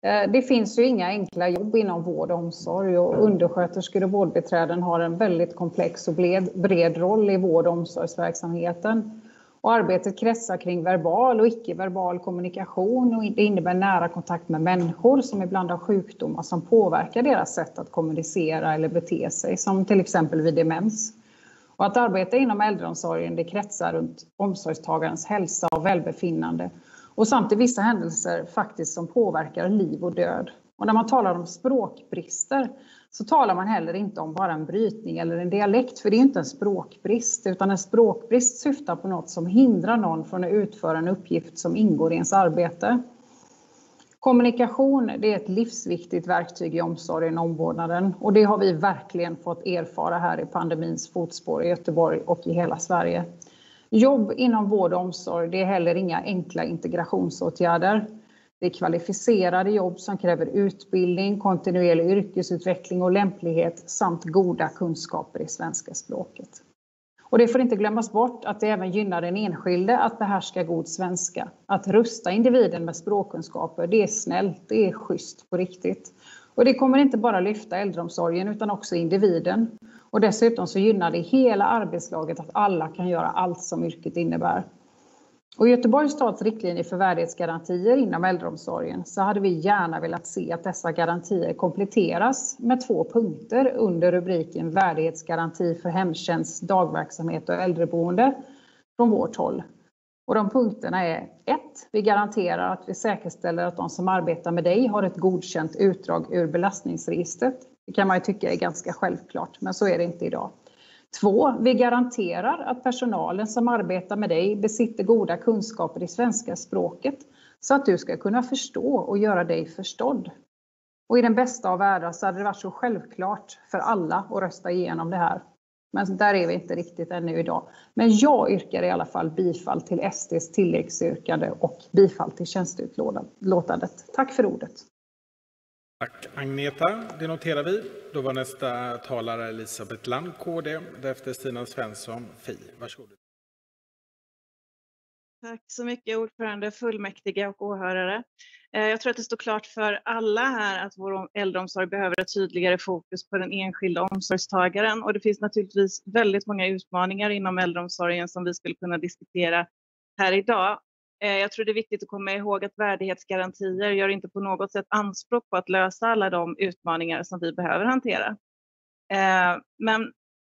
Eh, det finns ju inga enkla jobb inom vård och omsorg och undersköterskor och vårdbiträden har en väldigt komplex och bred roll i vård och omsorgsverksamheten. Och arbetet kretsar kring verbal och icke-verbal kommunikation och det innebär nära kontakt med människor som ibland har sjukdomar som påverkar deras sätt att kommunicera eller bete sig, som till exempel vid demens. Och att arbeta inom äldreomsorgen det kretsar runt omsorgstagarens hälsa och välbefinnande och samt i vissa händelser faktiskt som påverkar liv och död. Och när man talar om språkbrister så talar man heller inte om bara en brytning eller en dialekt, för det är inte en språkbrist, utan en språkbrist syftar på något som hindrar någon från att utföra en uppgift som ingår i ens arbete. Kommunikation det är ett livsviktigt verktyg i omsorgen och omvårdnaden och det har vi verkligen fått erfara här i pandemins fotspår i Göteborg och i hela Sverige. Jobb inom vård och omsorg det är heller inga enkla integrationsåtgärder. Det är kvalificerade jobb som kräver utbildning, kontinuerlig yrkesutveckling och lämplighet samt goda kunskaper i svenska språket. Och det får inte glömmas bort att det även gynnar den enskilde att behärska god svenska. Att rusta individen med språkkunskaper, det är snällt, det är schysst på riktigt. Och det kommer inte bara lyfta äldreomsorgen utan också individen. Och dessutom så gynnar det hela arbetslaget att alla kan göra allt som yrket innebär. Och i Göteborgs stads riktlinjer för värdighetsgarantier inom äldreomsorgen så hade vi gärna velat se att dessa garantier kompletteras med två punkter under rubriken värdighetsgaranti för hemtjänst, dagverksamhet och äldreboende från vårt håll. Och de punkterna är 1. Vi garanterar att vi säkerställer att de som arbetar med dig har ett godkänt utdrag ur belastningsregistret. Det kan man ju tycka är ganska självklart, men så är det inte idag. Två, vi garanterar att personalen som arbetar med dig besitter goda kunskaper i svenska språket så att du ska kunna förstå och göra dig förstådd. Och i den bästa av världar så hade det varit så självklart för alla att rösta igenom det här. Men där är vi inte riktigt ännu idag. Men jag yrkar i alla fall bifall till SDs tilläggsyrkande och bifall till tjänsteutlåtandet. Tack för ordet. Tack Agneta, det noterar vi. Då var nästa talare Elisabeth Land, KD, därefter Stina Svensson, Fi. Varsågod. Tack så mycket ordförande, fullmäktige och åhörare. Eh, jag tror att det står klart för alla här att vår äldreomsorg behöver ett tydligare fokus på den enskilda omsorgstagaren och det finns naturligtvis väldigt många utmaningar inom äldreomsorgen som vi skulle kunna diskutera här idag. Eh, jag tror det är viktigt att komma ihåg att värdighetsgarantier gör inte på något sätt anspråk på att lösa alla de utmaningar som vi behöver hantera. Eh, men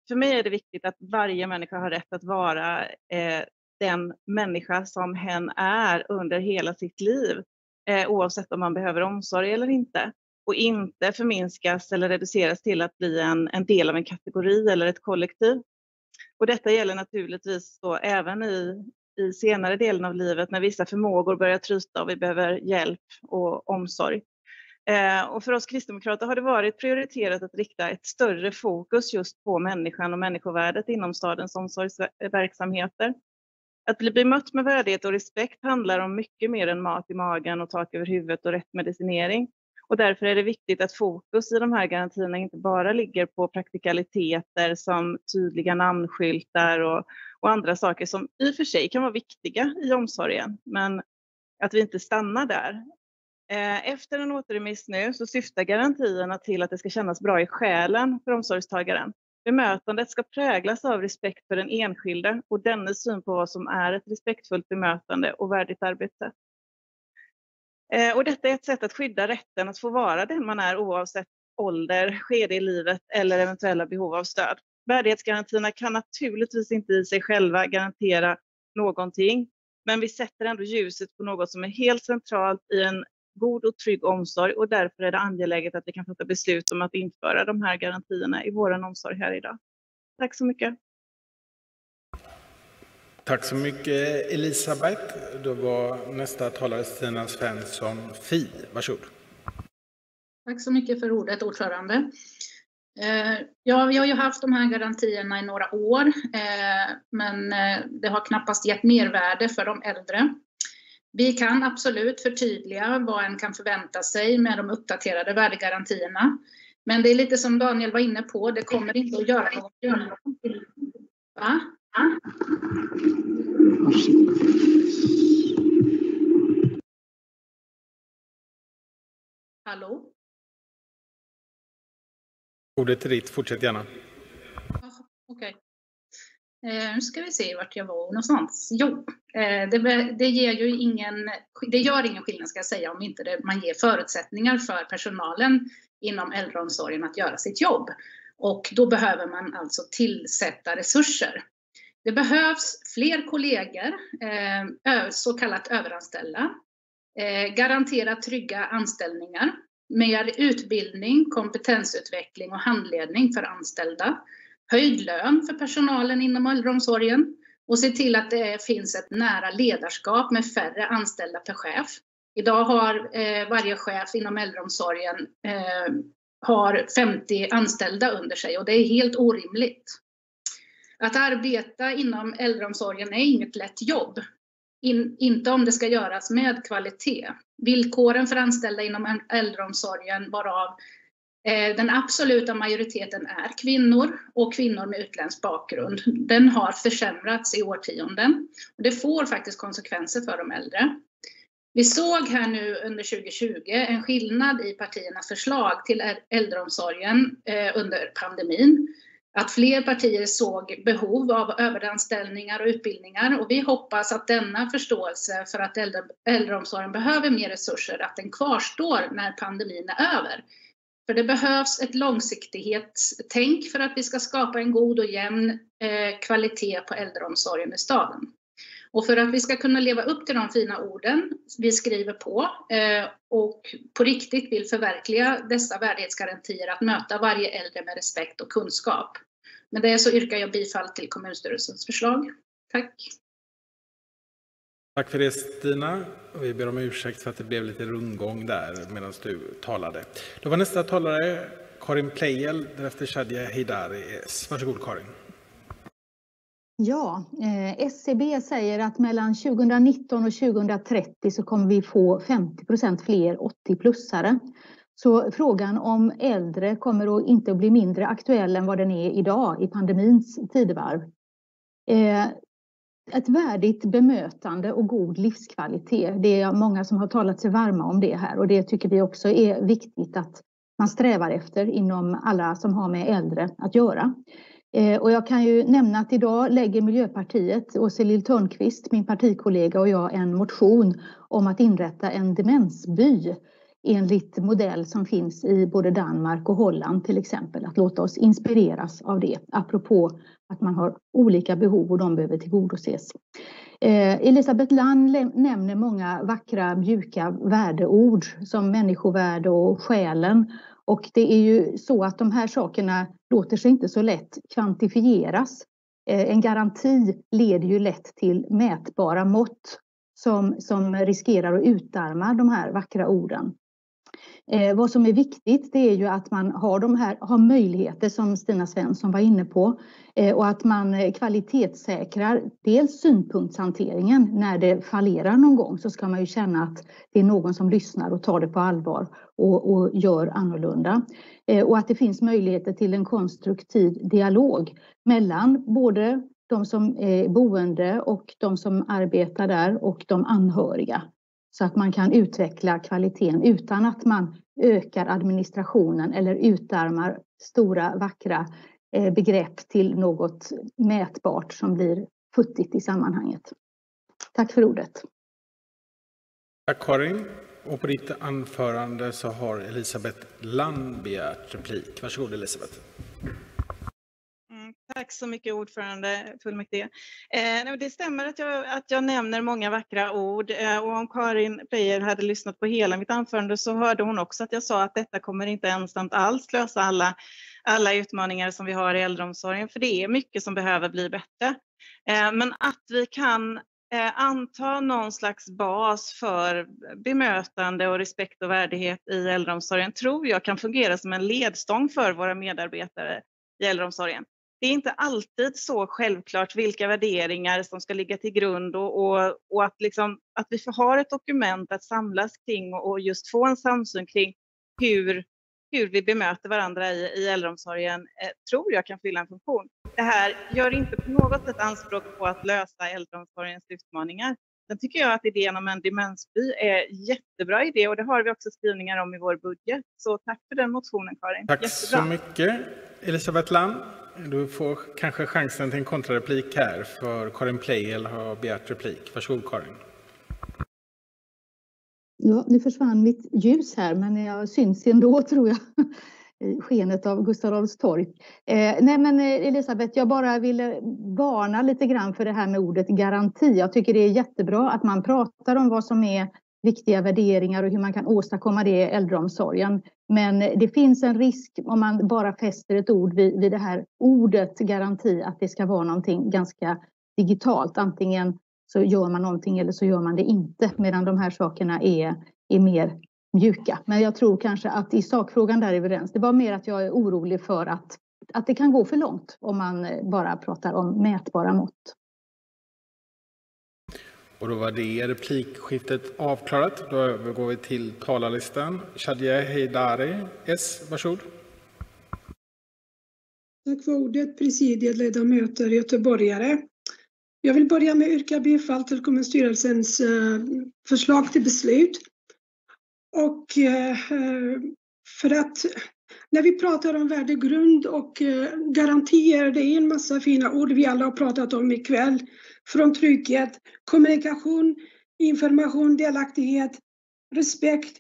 för mig är det viktigt att varje människa har rätt att vara eh, den människa som hen är under hela sitt liv, oavsett om man behöver omsorg eller inte. Och inte förminskas eller reduceras till att bli en, en del av en kategori eller ett kollektiv. Och detta gäller naturligtvis även i, i senare delen av livet när vissa förmågor börjar tryta och vi behöver hjälp och omsorg. Eh, och för oss kristdemokrater har det varit prioriterat att rikta ett större fokus just på människan och människovärdet inom stadens omsorgsverksamheter. Att bli bemött med värdighet och respekt handlar om mycket mer än mat i magen och tak över huvudet och rätt medicinering. Och därför är det viktigt att fokus i de här garantierna inte bara ligger på praktikaliteter som tydliga namnskyltar och, och andra saker som i och för sig kan vara viktiga i omsorgen, men att vi inte stannar där. Eh, efter en återremiss nu så syftar garantierna till att det ska kännas bra i själen för omsorgstagaren. Bemötandet ska präglas av respekt för den enskilde och dennes syn på vad som är ett respektfullt bemötande och värdigt arbetssätt. Eh, och detta är ett sätt att skydda rätten att få vara den man är oavsett ålder, skede i livet eller eventuella behov av stöd. Värdighetsgarantierna kan naturligtvis inte i sig själva garantera någonting, men vi sätter ändå ljuset på något som är helt centralt i en god och trygg omsorg och därför är det angeläget att vi kan fatta beslut om att införa de här garantierna i vår omsorg här idag. Tack så mycket. Tack så mycket Elisabeth. Då var nästa talare Stina Svensson, Fi. Varsågod. Tack så mycket för ordet ordförande. Eh, ja, vi har ju haft de här garantierna i några år, eh, men eh, det har knappast gett mervärde för de äldre. Vi kan absolut förtydliga vad en kan förvänta sig med de uppdaterade värdegarantierna. Men det är lite som Daniel var inne på, det kommer inte att göra någon Va? Hallå? Ordet är ditt, fortsätt gärna. Okej. Okay. Eh, nu ska vi se vart jag var någonstans. Jo, eh, det, det, ger ju ingen, det gör ingen skillnad ska jag säga om inte det, man ger förutsättningar för personalen inom äldreomsorgen att göra sitt jobb. Och då behöver man alltså tillsätta resurser. Det behövs fler kollegor, eh, så kallat överanställda, eh, garantera trygga anställningar, mer utbildning, kompetensutveckling och handledning för anställda, höjd lön för personalen inom äldreomsorgen och se till att det finns ett nära ledarskap med färre anställda per chef. Idag har eh, varje chef inom äldreomsorgen har 50 anställda under sig och det är helt orimligt. Att arbeta inom äldreomsorgen är inget lätt jobb. In, inte om det ska göras med kvalitet. Villkoren för anställda inom äldreomsorgen varav eh, den absoluta majoriteten är kvinnor och kvinnor med utländsk bakgrund. Den har försämrats i årtionden. Och det får faktiskt konsekvenser för de äldre. Vi såg här nu under 2020 en skillnad i partiernas förslag till äldreomsorgen eh, under pandemin. Att fler partier såg behov av överanställningar och utbildningar och vi hoppas att denna förståelse för att äldre, äldreomsorgen behöver mer resurser, att den kvarstår när pandemin är över. För det behövs ett långsiktighetstänk för att vi ska skapa en god och jämn eh, kvalitet på äldreomsorgen i staden. Och för att vi ska kunna leva upp till de fina orden vi skriver på eh, och på riktigt vill förverkliga dessa värdighetsgarantier att möta varje äldre med respekt och kunskap. Med det så yrkar jag bifall till kommunstyrelsens förslag. Tack! Tack för det Stina. Vi ber om ursäkt för att det blev lite rundgång där medan du talade. Då var nästa talare Karin Pleijel, därefter Shadia Heidari. Varsågod Karin. Ja, eh, SCB säger att mellan 2019 och 2030 så kommer vi få 50 procent fler 80-plussare. Så frågan om äldre kommer att inte att bli mindre aktuell än vad den är idag i pandemins tidevarv. Eh, ett värdigt bemötande och god livskvalitet, det är många som har talat sig varma om det här och det tycker vi också är viktigt att man strävar efter inom alla som har med äldre att göra. Eh, och jag kan ju nämna att idag lägger Miljöpartiet, Åse Lill Törnqvist, min partikollega och jag en motion om att inrätta en demensby enligt modell som finns i både Danmark och Holland till exempel. Att låta oss inspireras av det, apropå att man har olika behov och de behöver tillgodoses. Eh, Elisabeth Land nämner många vackra mjuka värdeord som människovärde och själen och det är ju så att de här sakerna låter sig inte så lätt kvantifieras. Eh, en garanti leder ju lätt till mätbara mått som, som riskerar att utarma de här vackra orden. Eh, vad som är viktigt det är ju att man har, de här, har möjligheter som Stina Svensson var inne på eh, och att man eh, kvalitetssäkrar dels synpunktshanteringen. När det fallerar någon gång så ska man ju känna att det är någon som lyssnar och tar det på allvar och, och gör annorlunda. Eh, och att det finns möjligheter till en konstruktiv dialog mellan både de som är boende och de som arbetar där och de anhöriga så att man kan utveckla kvaliteten utan att man ökar administrationen eller utarmar stora vackra eh, begrepp till något mätbart som blir futtigt i sammanhanget. Tack för ordet. Tack Karin. Och på ditt anförande så har Elisabeth Land begärt replik. Varsågod Elisabeth. Tack så mycket ordförande fullmäktige. Eh, det stämmer att jag, att jag nämner många vackra ord eh, och om Karin Plejer hade lyssnat på hela mitt anförande så hörde hon också att jag sa att detta kommer inte ensamt alls lösa alla, alla utmaningar som vi har i äldreomsorgen för det är mycket som behöver bli bättre. Eh, men att vi kan eh, anta någon slags bas för bemötande och respekt och värdighet i äldreomsorgen tror jag kan fungera som en ledstång för våra medarbetare i äldreomsorgen det är inte alltid så självklart vilka värderingar som ska ligga till grund och, och, och att, liksom, att vi har ett dokument att samlas kring och, och just få en samsyn kring hur, hur vi bemöter varandra i, i äldreomsorgen eh, tror jag kan fylla en funktion. Det här gör inte på något sätt anspråk på att lösa äldreomsorgens utmaningar. Sen tycker jag att idén om en demensby är jättebra idé och det har vi också skrivningar om i vår budget. Så tack för den motionen Karin. Tack Jättebra. så mycket Elisabeth Lam. Du får kanske chansen till en kontrareplik här, för Karin Pleijel har begärt replik. Varsågod Karin. Ja, nu försvann mitt ljus här, men jag syns ändå tror jag i skenet av Gustav Adolfs torg. Eh, nej men eh, Elisabeth, jag bara ville varna lite grann för det här med ordet garanti. Jag tycker det är jättebra att man pratar om vad som är viktiga värderingar och hur man kan åstadkomma det i äldreomsorgen. Men det finns en risk om man bara fäster ett ord vid, vid det här ordet garanti, att det ska vara någonting ganska digitalt. Antingen så gör man någonting eller så gör man det inte, medan de här sakerna är, är mer mjuka. Men jag tror kanske att i sakfrågan där är vi överens. Det var mer att jag är orolig för att, att det kan gå för långt om man bara pratar om mätbara mått. Och då var det replikskiftet avklarat. Då övergår vi till talarlistan. Shadie Heidari, S. Varsågod. Tack för ordet, presidiet, ledamöter, göteborgare. Jag vill börja med att yrka bifall till kommunstyrelsens eh, förslag till beslut. Och eh, för att när vi pratar om värdegrund och eh, garantier, det är en massa fina ord vi alla har pratat om ikväll. Från trygghet, kommunikation, information, delaktighet, respekt.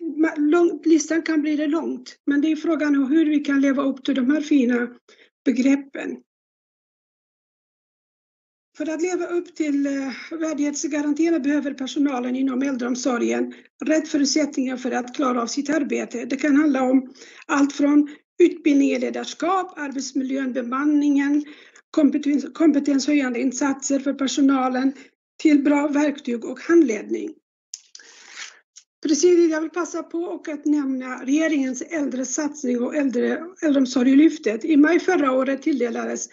Listan kan bli det långt, men det är frågan om hur vi kan leva upp till de här fina begreppen. För att leva upp till eh, värdighetsgarantierna behöver personalen inom äldreomsorgen rätt förutsättningar för att klara av sitt arbete. Det kan handla om allt från utbildning i ledarskap, arbetsmiljön, bemanningen, kompetens, kompetenshöjande insatser för personalen till bra verktyg och handledning. Presidiet, jag vill passa på och att nämna regeringens äldresatsning och äldre, äldreomsorgslyftet. I maj förra året tilldelades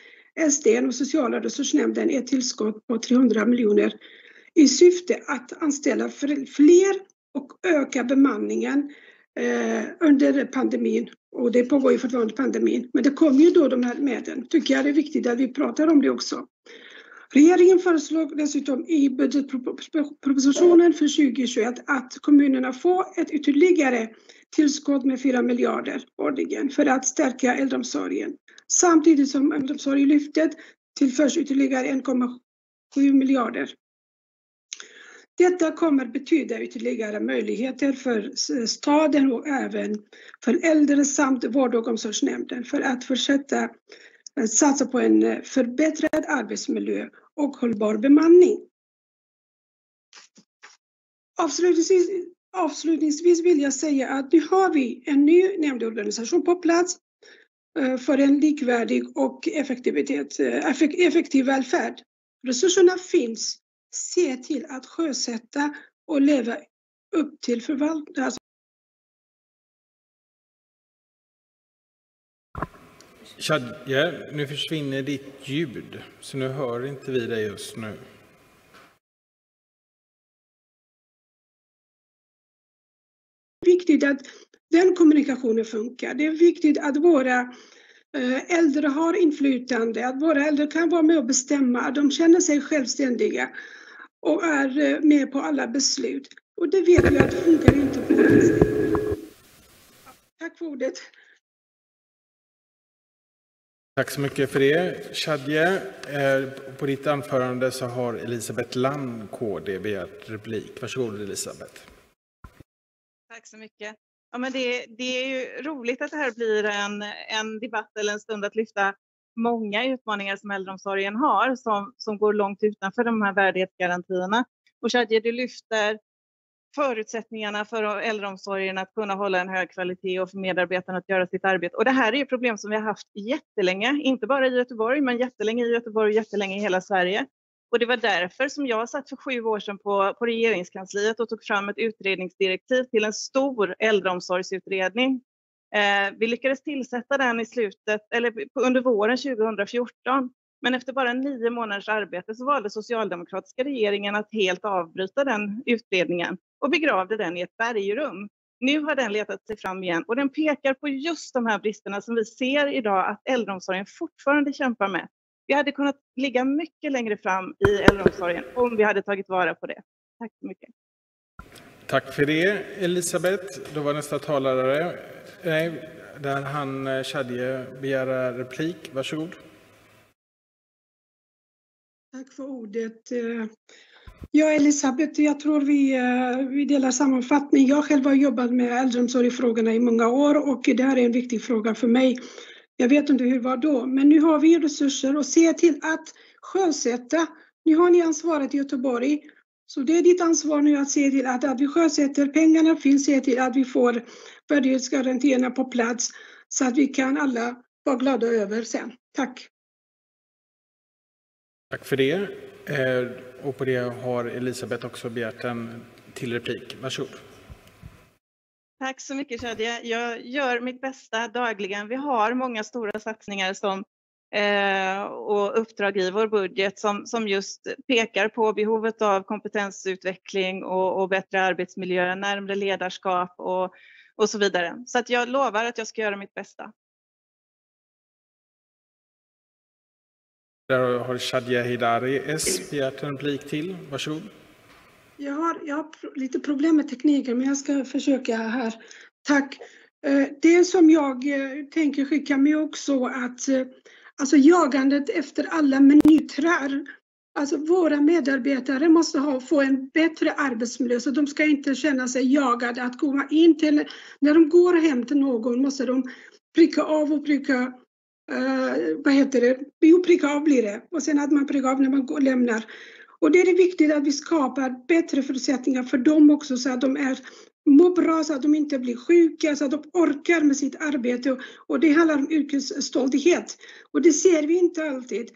SDN och sociala resursnämnden ett tillskott på 300 miljoner i syfte att anställa fler och öka bemanningen eh, under pandemin. Och det pågår ju fortfarande pandemin. Men det kommer ju då de här medlen. Tycker jag det är viktigt att vi pratar om det också. Regeringen föreslog dessutom i budgetpropositionen för 2021 att kommunerna får ett ytterligare tillskott med 4 miljarder årligen för att stärka äldreomsorgen. Samtidigt som äldreomsorgslyftet tillförs ytterligare 1,7 miljarder. Detta kommer betyda ytterligare möjligheter för staden och även för äldre samt vård och omsorgsnämnden för att fortsätta Eh, satsa på en eh, förbättrad arbetsmiljö och hållbar bemanning. Avslutningsvis, avslutningsvis vill jag säga att nu har vi en ny nämndorganisation på plats eh, för en likvärdig och effektivitet, effektiv välfärd. Resurserna finns. Se till att sjösätta och leva upp till förvaltningen. Alltså Shadje, nu försvinner ditt ljud, så nu hör inte vi dig just nu. viktigt att den kommunikationen funkar. Det är viktigt att våra eh, äldre har inflytande, att våra äldre kan vara med och bestämma, att de känner sig självständiga och är eh, med på alla beslut. Och det vet vi att det funkar inte på det. Tack för ordet. Tack så mycket för det. Shadje, eh, på ditt anförande så har Elisabeth Land, KD, begärt replik. Varsågod Elisabeth. Tack så mycket. Ja, men det, det är ju roligt att det här blir en, en debatt eller en stund att lyfta många utmaningar som äldreomsorgen har som, som går långt utanför de här värdighetsgarantierna. Och Shadje, du lyfter förutsättningarna för äldreomsorgen att kunna hålla en hög kvalitet och för medarbetarna att göra sitt arbete. Och det här är ju problem som vi har haft jättelänge, inte bara i Göteborg, men jättelänge i Göteborg och jättelänge i hela Sverige. Och det var därför som jag satt för sju år sedan på, på regeringskansliet och tog fram ett utredningsdirektiv till en stor äldreomsorgsutredning. Eh, vi lyckades tillsätta den i slutet, eller under våren 2014. Men efter bara nio månaders arbete så valde socialdemokratiska regeringen att helt avbryta den utredningen och begravde den i ett bergrum. Nu har den letat sig fram igen och den pekar på just de här bristerna som vi ser idag att äldreomsorgen fortfarande kämpar med. Vi hade kunnat ligga mycket längre fram i äldreomsorgen om vi hade tagit vara på det. Tack så mycket. Tack för det, Elisabeth. Då var nästa talare, nej, där han eh, Shadje begära replik. Varsågod. Tack för ordet. Ja, Elisabeth, jag tror vi, eh, vi delar sammanfattning. Jag själv har jobbat med äldreomsorgsfrågorna i många år och det här är en viktig fråga för mig. Jag vet inte hur det var då, men nu har vi resurser och se till att sjösätta. Nu har ni ansvaret i Göteborg, så det är ditt ansvar nu att se till att, att vi sjösätter, pengarna finns, se till att vi får värdighetsgarantierna på plats så att vi kan alla vara glada över sen. Tack! Tack för det. Eh, och på det har Elisabeth också begärt en till replik. Varsågod. Tack så mycket Shadiye! Jag gör mitt bästa dagligen. Vi har många stora satsningar som, eh, och uppdrag i vår budget som, som just pekar på behovet av kompetensutveckling och, och bättre arbetsmiljö, närmre ledarskap och, och så vidare. Så att jag lovar att jag ska göra mitt bästa. Där har Shadia Hidari S begärt en replik till. Varsågod. Jag har, jag har lite problem med tekniken, men jag ska försöka här. Tack. Eh, det som jag eh, tänker skicka med också att eh, alltså jagandet efter alla minutrar. Alltså våra medarbetare måste ha, få en bättre arbetsmiljö så de ska inte känna sig jagade att komma in till, när de går hem till någon måste de pricka av och pricka eh, vad heter det, jo pricka av blir det och sen att man prickar av när man går, lämnar. Och det är viktigt att vi skapar bättre förutsättningar för dem också så att de är, mår bra, så att de inte blir sjuka, så att de orkar med sitt arbete. Och det handlar om yrkesstolthet. Och det ser vi inte alltid.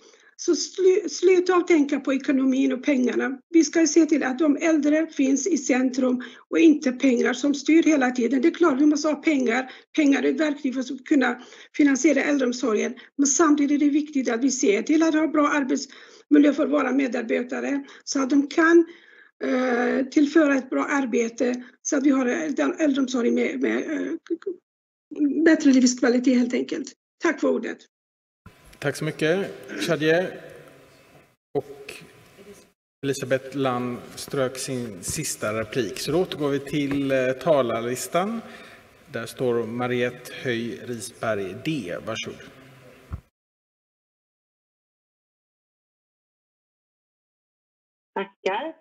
Så slu, sluta att tänka på ekonomin och pengarna. Vi ska se till att de äldre finns i centrum och inte pengar som styr hela tiden. Det är klart, vi måste ha pengar. Pengar är ett verktyg för att kunna finansiera äldreomsorgen. Men samtidigt är det viktigt att vi ser till att ha bra arbetsmiljö för våra medarbetare så att de kan eh, tillföra ett bra arbete så att vi har äldreomsorg med, med eh, bättre livskvalitet helt enkelt. Tack för ordet. Tack så mycket, Shadje. Och Elisabeth Land strök sin sista replik. Så då återgår vi till eh, talarlistan. Där står Mariette Höj Risberg D. Varsågod. Tackar.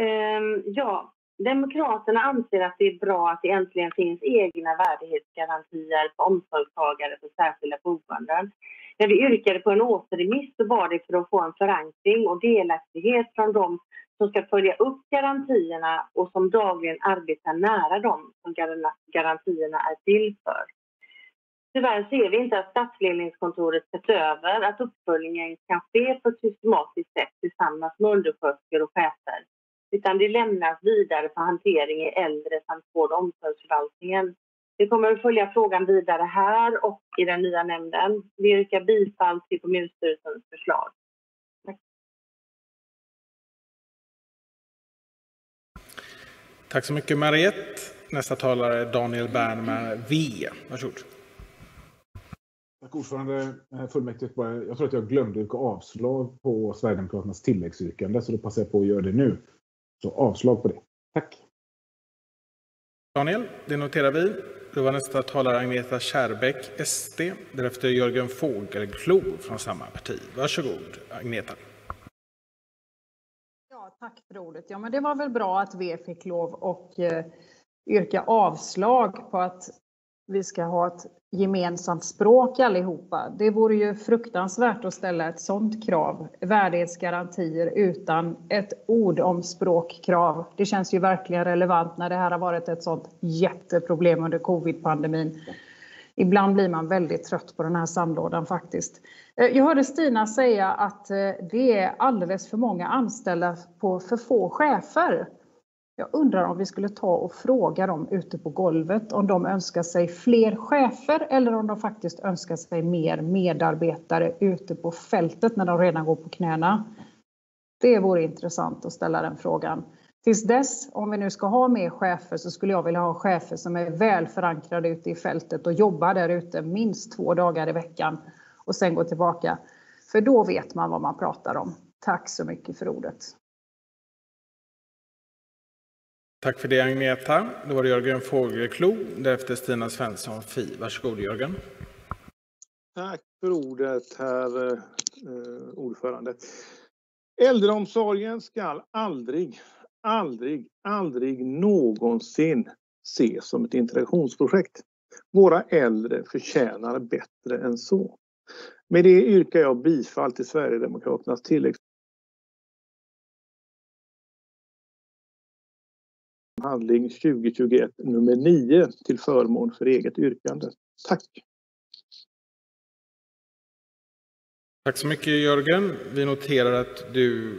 Ehm, ja, Demokraterna anser att det är bra att det äntligen finns egna värdighetsgarantier för omsorgstagare för särskilda boenden. När vi yrkade på en återremiss så var det för att få en förankring och delaktighet från dem som ska följa upp garantierna och som dagligen arbetar nära dem som garantierna är till för. Tyvärr ser vi inte att stadsledningskontoret sett över att uppföljningen kan ske på ett systematiskt sätt tillsammans med undersköterskor och chefer utan det lämnas vidare för hantering i äldre samt vård och omsorgsförvaltningen. Vi kommer att följa frågan vidare här och i den nya nämnden. Vi yrkar bifall till kommunstyrelsens förslag. Tack. Tack så mycket Mariette. Nästa talare är Daniel Bernmar V. Varsågod. Tack ordförande, eh, fullmäktige. Jag tror att jag glömde yrka avslag på Sverigedemokraternas tilläggsyrkande så då passar jag på att göra det nu. Så avslag på det. Tack. Daniel, det noterar vi. Då var nästa talare Agneta Kärrbäck, SD. Därefter Jörgen Fågelklo från samma parti. Varsågod, Agneta. Ja, tack för ordet. Ja, men det var väl bra att V fick lov att eh, yrka avslag på att vi ska ha ett gemensamt språk allihopa. Det vore ju fruktansvärt att ställa ett sådant krav, värdighetsgarantier utan ett ord om språkkrav. Det känns ju verkligen relevant när det här har varit ett sådant jätteproblem under covid-pandemin. Ibland blir man väldigt trött på den här sandlådan faktiskt. Eh, jag hörde Stina säga att eh, det är alldeles för många anställda på för få chefer. Jag undrar om vi skulle ta och fråga dem ute på golvet om de önskar sig fler chefer eller om de faktiskt önskar sig mer medarbetare ute på fältet när de redan går på knäna. Det vore intressant att ställa den frågan. Tills dess, om vi nu ska ha mer chefer, så skulle jag vilja ha chefer som är väl förankrade ute i fältet och jobbar där ute minst två dagar i veckan och sen gå tillbaka. För då vet man vad man pratar om. Tack så mycket för ordet. Tack för det Agneta. Då var det Jörgen Fågelklo, därefter Stina Svensson Fi. Varsågod Jörgen. Tack för ordet, herr eh, ordförande. Äldreomsorgen ska aldrig, aldrig, aldrig någonsin ses som ett integrationsprojekt. Våra äldre förtjänar bättre än så. Med det yrkar jag bifall till Sverigedemokraternas tilläggs handling 2021 nummer 9 till förmån för eget yrkande. Tack! Tack så mycket Jörgen. Vi noterar att du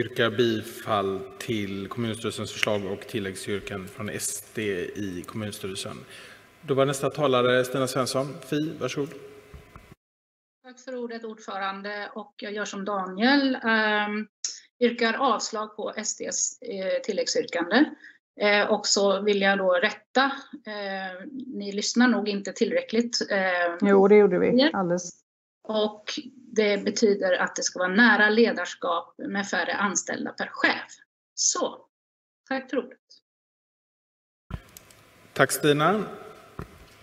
yrkar bifall till kommunstyrelsens förslag och tilläggsyrkan från SD i kommunstyrelsen. Då var nästa talare Stina Svensson. Fi, varsågod. Tack för ordet ordförande och jag gör som Daniel. Yrkar avslag på SDs eh, tilläggsyrkande. Eh, och så vill jag då rätta. Eh, ni lyssnar nog inte tillräckligt. Eh, Jo, det gjorde vi alldeles. och det betyder att det ska vara nära ledarskap med färre anställda per chef. Så, tack för ordet. Tack Stina.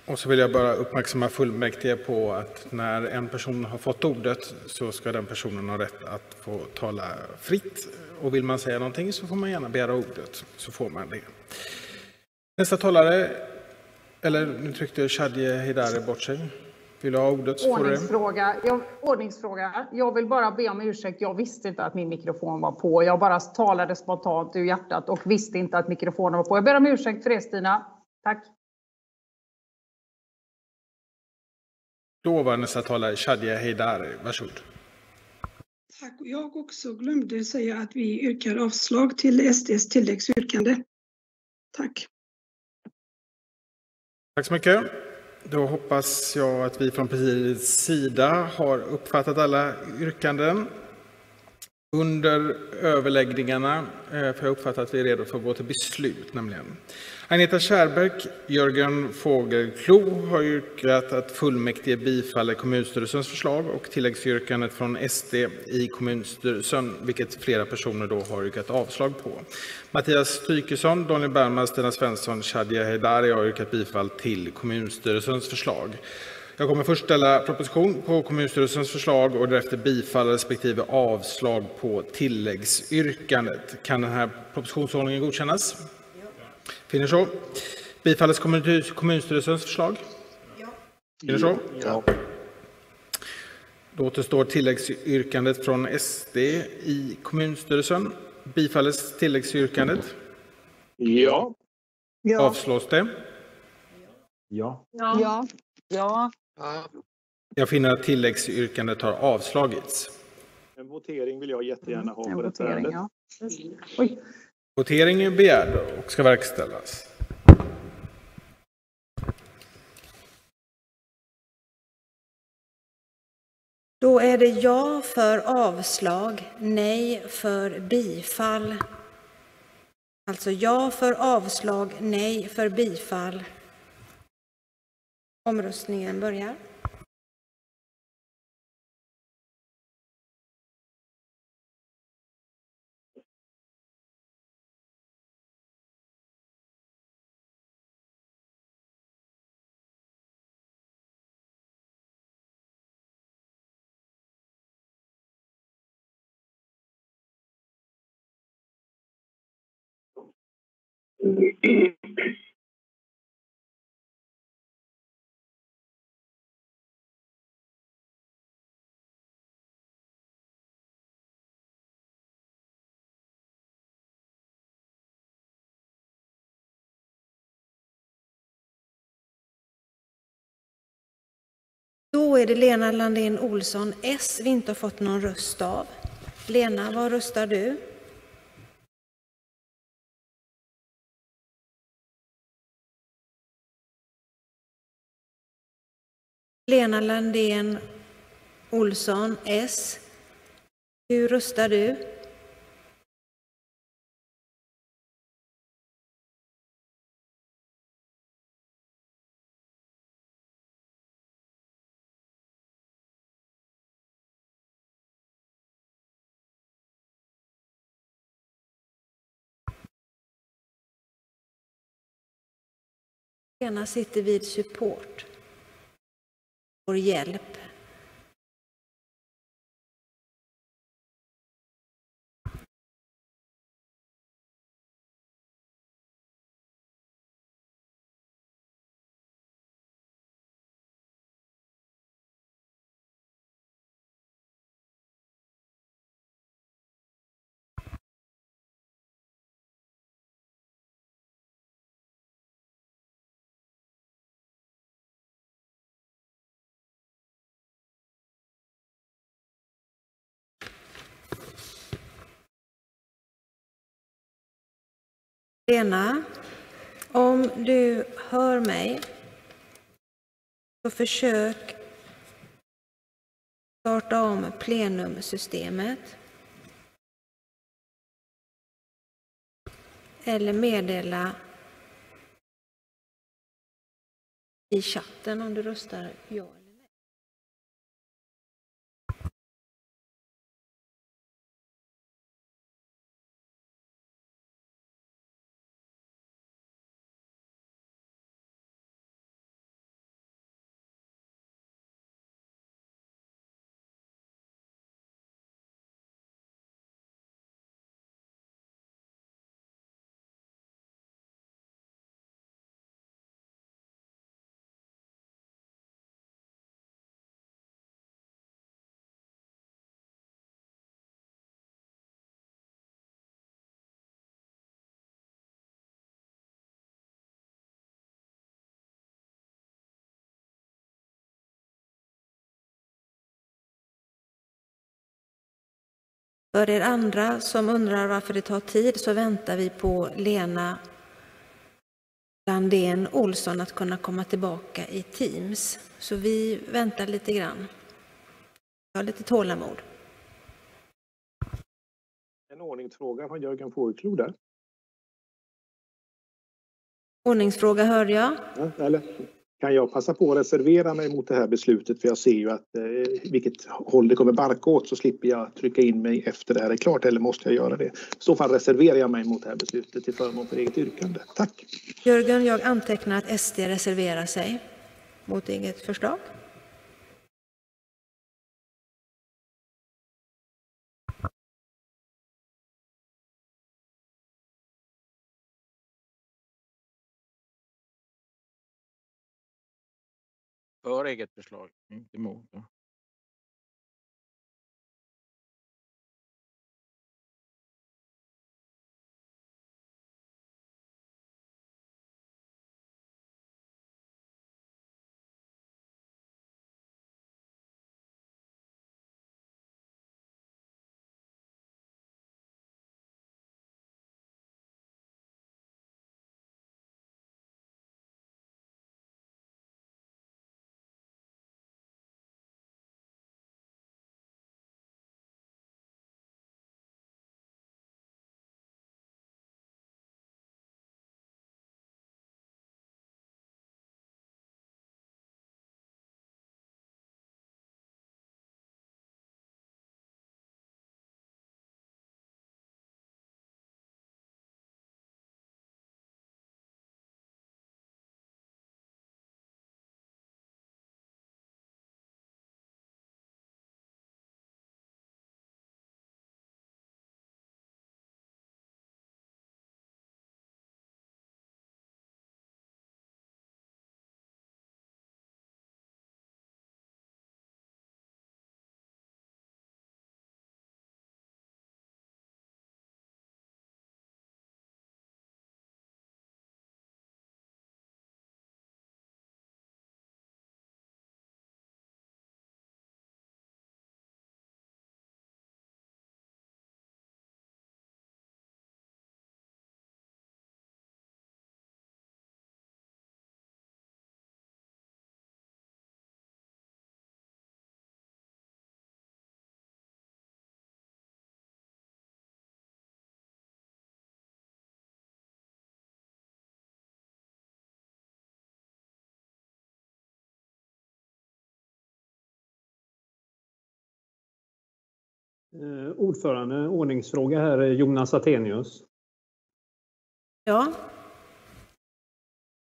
Och så vill jag bara uppmärksamma fullmäktige på att när en person har fått ordet så ska den personen ha rätt att få tala fritt. Och vill man säga någonting så får man gärna begära ordet, så får man det. Nästa talare, eller nu tryckte Shadje Heidari bort sig. Vill du ha ordet så får du det. Jag, ordningsfråga. Jag vill bara be om ursäkt. Jag visste inte att min mikrofon var på. Jag bara talade spontant ur hjärtat och visste inte att mikrofonen var på. Jag ber om ursäkt för det Stina. Tack. Då var nästa talare Shadje Heidari. Varsågod. Tack. Jag också glömde säga att vi yrkar avslag till SDs tilläggsyrkande. Tack. Tack så mycket. Då hoppas jag att vi från presidiets sida har uppfattat alla yrkanden. Under överläggningarna eh, får jag uppfatta att vi är redo för att gå till beslut nämligen. Agneta Kärrberg, Jörgen Fågelklo har yrkat att fullmäktige bifaller kommunstyrelsens förslag och tilläggsyrkandet från SD i kommunstyrelsen, vilket flera personer då har yrkat avslag på. Mattias Tykesson, Daniel Bergman, Stina Svensson, Shadiye Heydari har yrkat bifall till kommunstyrelsens förslag. Jag kommer först ställa proposition på kommunstyrelsens förslag och därefter bifall respektive avslag på tilläggsyrkandet. Kan den här propositionsordningen godkännas? Finner så. Bifalles kommun- kommunstyrelsens förslag? Finner så? Ja. Då återstår tilläggsyrkandet från SD i kommunstyrelsen. Bifalles tilläggsyrkandet? Ja. Avslås det? Ja. Ja. Ja. Jag finner att tilläggsyrkandet har avslagits. En votering vill jag jättegärna ha på detta votering, ja. Oj. Votering är begärd och ska verkställas. Då är det ja för avslag, nej för bifall. Alltså ja för avslag, nej för bifall. Omröstningen börjar. Då är det Lena Landén Olsson, S, vi inte har fått någon röst av. Lena, vad röstar du? Lena Landén Olsson, S. Hur röstar du? Lena sitter vid support vår hjälp. Lena, om du hör mig så försök starta om plenumsystemet. Eller meddela i chatten om du röstar ja. För er andra som undrar varför det tar tid så väntar vi på Lena Landén Olsson att kunna komma tillbaka i Teams. Så vi väntar lite grann. Ha lite tålamod. En ordningsfråga från Jörgen Fågelklo där. Ordningsfråga hörde jag. Ja, eller kan jag passa på att reservera mig mot det här beslutet för jag ser ju att eh, vilket håll det kommer barka åt så slipper jag trycka in mig efter det här är klart eller måste jag göra det? I så fall reserverar jag mig mot det här beslutet till förmån för eget yrkande. Tack! Jörgen, jag antecknar att SD reserverar sig mot eget förslag. För eget förslag, inte emot. Ja. Ordförande, ordningsfråga här, är Jonas Attenius. Ja.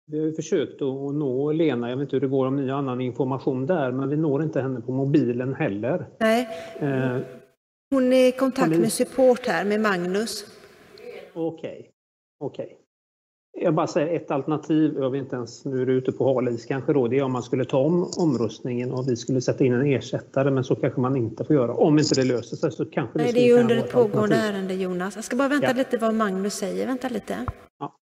Vi har ju försökt att nå Lena, jag vet inte hur det går om ni har annan information där, men vi når inte henne på mobilen heller. Nej. Eh, Hon är i kontakt med support här, med Magnus. Okej, okej. Jag bara säger ett alternativ, jag vet inte ens, nu är du ute på hal is kanske då, det är om man skulle ta om omröstningen och vi skulle sätta in en ersättare, men så kanske man inte får göra. Om inte det löser sig så kanske Nej, det är ju under ett pågående alternativ. ärende, Jonas. Jag ska bara vänta Ja. lite vad Magnus säger. Vänta lite. Ja,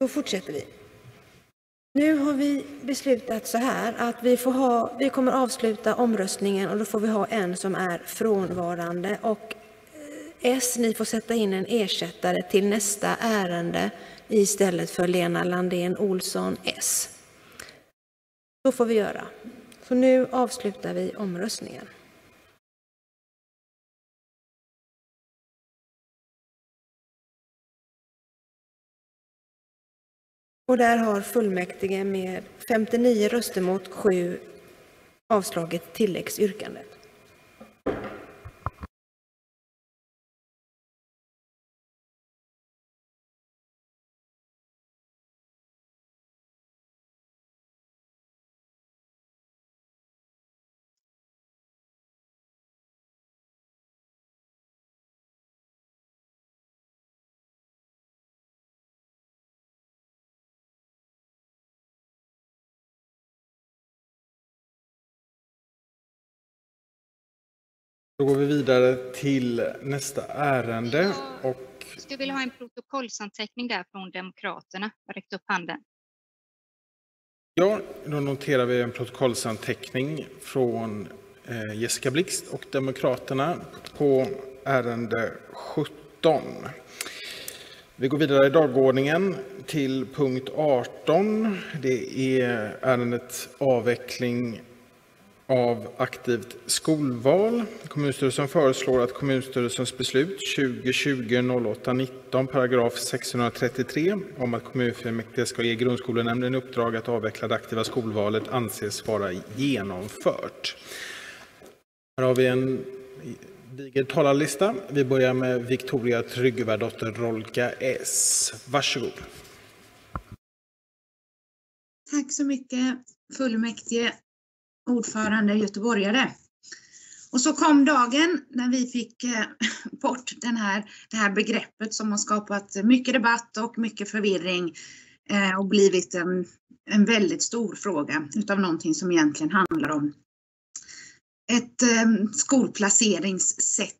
Då fortsätter vi. Nu har vi beslutat så här att vi, får ha, vi kommer avsluta omröstningen och då får vi ha en som är frånvarande. Och eh, S, ni får sätta in en ersättare till nästa ärende istället för Lena Landén Olsson S. Så får vi göra. Så nu avslutar vi omröstningen. Och där har fullmäktige med 59 röster mot 7 avslagit tilläggsyrkandet. Då går vi vidare till nästa ärende. Och Jag skulle vilja ha en protokollsanteckning där från Demokraterna. Jag räckte upp handen. ja, då noterar vi en protokollsanteckning från eh, Jessica Blixt och Demokraterna på ärende 17. Vi går vidare i dagordningen till punkt 18. Det är ärendet avveckling av aktivt skolval. Kommunstyrelsen föreslår att kommunstyrelsens beslut 2020-08-19 paragraf 633 om att kommunfullmäktige ska ge grundskolenämnden i uppdrag att avveckla det aktiva skolvalet anses vara genomfört. Här har vi en diger talarlista. Vi börjar med Victoria Tryggevädotter Rolka S. Varsågod. Tack så mycket fullmäktige, ordförande, göteborgare. Och så kom dagen när vi fick eh, [LAUGHS] bort den här, det här begreppet som har skapat mycket debatt och mycket förvirring eh, och blivit en, en väldigt stor fråga utav någonting som egentligen handlar om ett eh, skolplaceringssätt.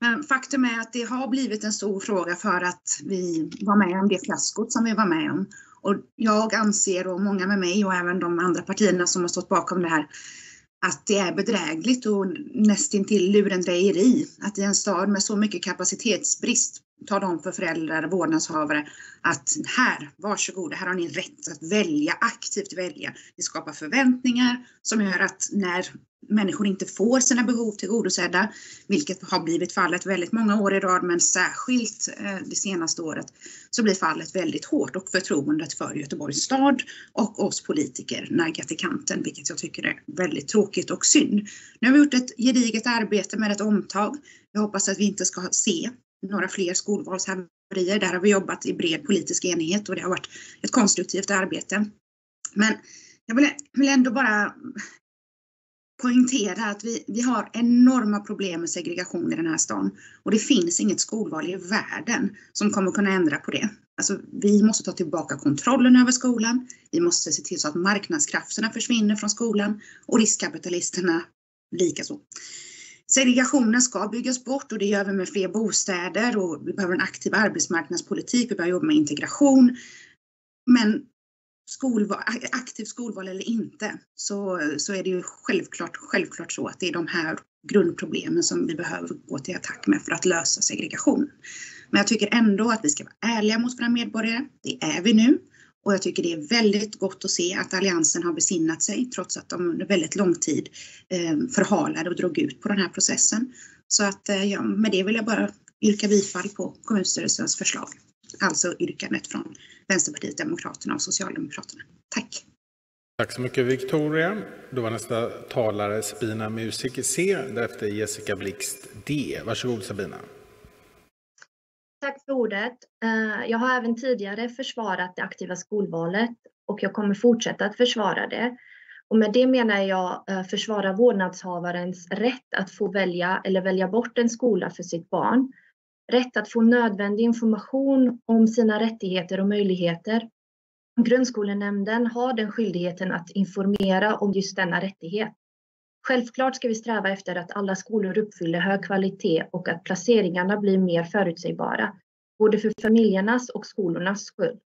Men faktum är att det har blivit en stor fråga för att vi var med om det fiaskot som vi var med om. Och jag anser, och många med mig och även de andra partierna som har stått bakom det här, att det är bedrägligt och nästintill lurendrejeri att i en stad med så mycket kapacitetsbrist tala om för föräldrar och vårdnadshavare att här, varsågoda, här har ni rätt att välja, aktivt välja. Det skapar förväntningar som gör att när människor inte får sina behov tillgodosedda, vilket har blivit fallet väldigt många år i rad, men särskilt eh, det senaste året, så blir fallet väldigt hårt och förtroendet för Göteborgs stad och oss politiker naggat i kanten, vilket jag tycker är väldigt tråkigt och synd. Nu har vi gjort ett gediget arbete med ett omtag. Jag hoppas att vi inte ska se några fler skolvalshaverier. Där har vi jobbat i bred politisk enighet och det har varit ett konstruktivt arbete. Men jag vill, vill ändå bara poängtera att vi, vi har enorma problem med segregation i den här stan och det finns inget skolval i världen som kommer kunna ändra på det. Alltså, vi måste ta tillbaka kontrollen över skolan. Vi måste se till så att marknadskrafterna försvinner från skolan och riskkapitalisterna likaså. Segregationen ska byggas bort och det gör vi med fler bostäder och vi behöver en aktiv arbetsmarknadspolitik, vi behöver jobba med integration. Men skolval, aktivt skolval eller inte så, så är det ju självklart, självklart så att det är de här grundproblemen som vi behöver gå till attack med för att lösa segregation. Men jag tycker ändå att vi ska vara ärliga mot våra medborgare. Det är vi nu. Och jag tycker det är väldigt gott att se att Alliansen har besinnat sig trots att de under väldigt lång tid eh, förhalade och drog ut på den här processen. Så att eh, ja, med det vill jag bara yrka bifall på kommunstyrelsens förslag. Alltså yrkandet från Vänsterpartiet, Demokraterna och Socialdemokraterna. Tack! Tack så mycket Victoria. Då var nästa talare Sabina Music C, därefter Jessica Blixt D. Varsågod Sabina. Tack för ordet. Eh, jag har även tidigare försvarat det aktiva skolvalet och jag kommer fortsätta att försvara det. Och med det menar jag eh, försvara vårdnadshavarens rätt att få välja eller välja bort en skola för sitt barn. Rätt att få nödvändig information om sina rättigheter och möjligheter. Grundskolenämnden har den skyldigheten att informera om just denna rättighet. Självklart ska vi sträva efter att alla skolor uppfyller hög kvalitet och att placeringarna blir mer förutsägbara, både för familjernas och skolornas skull.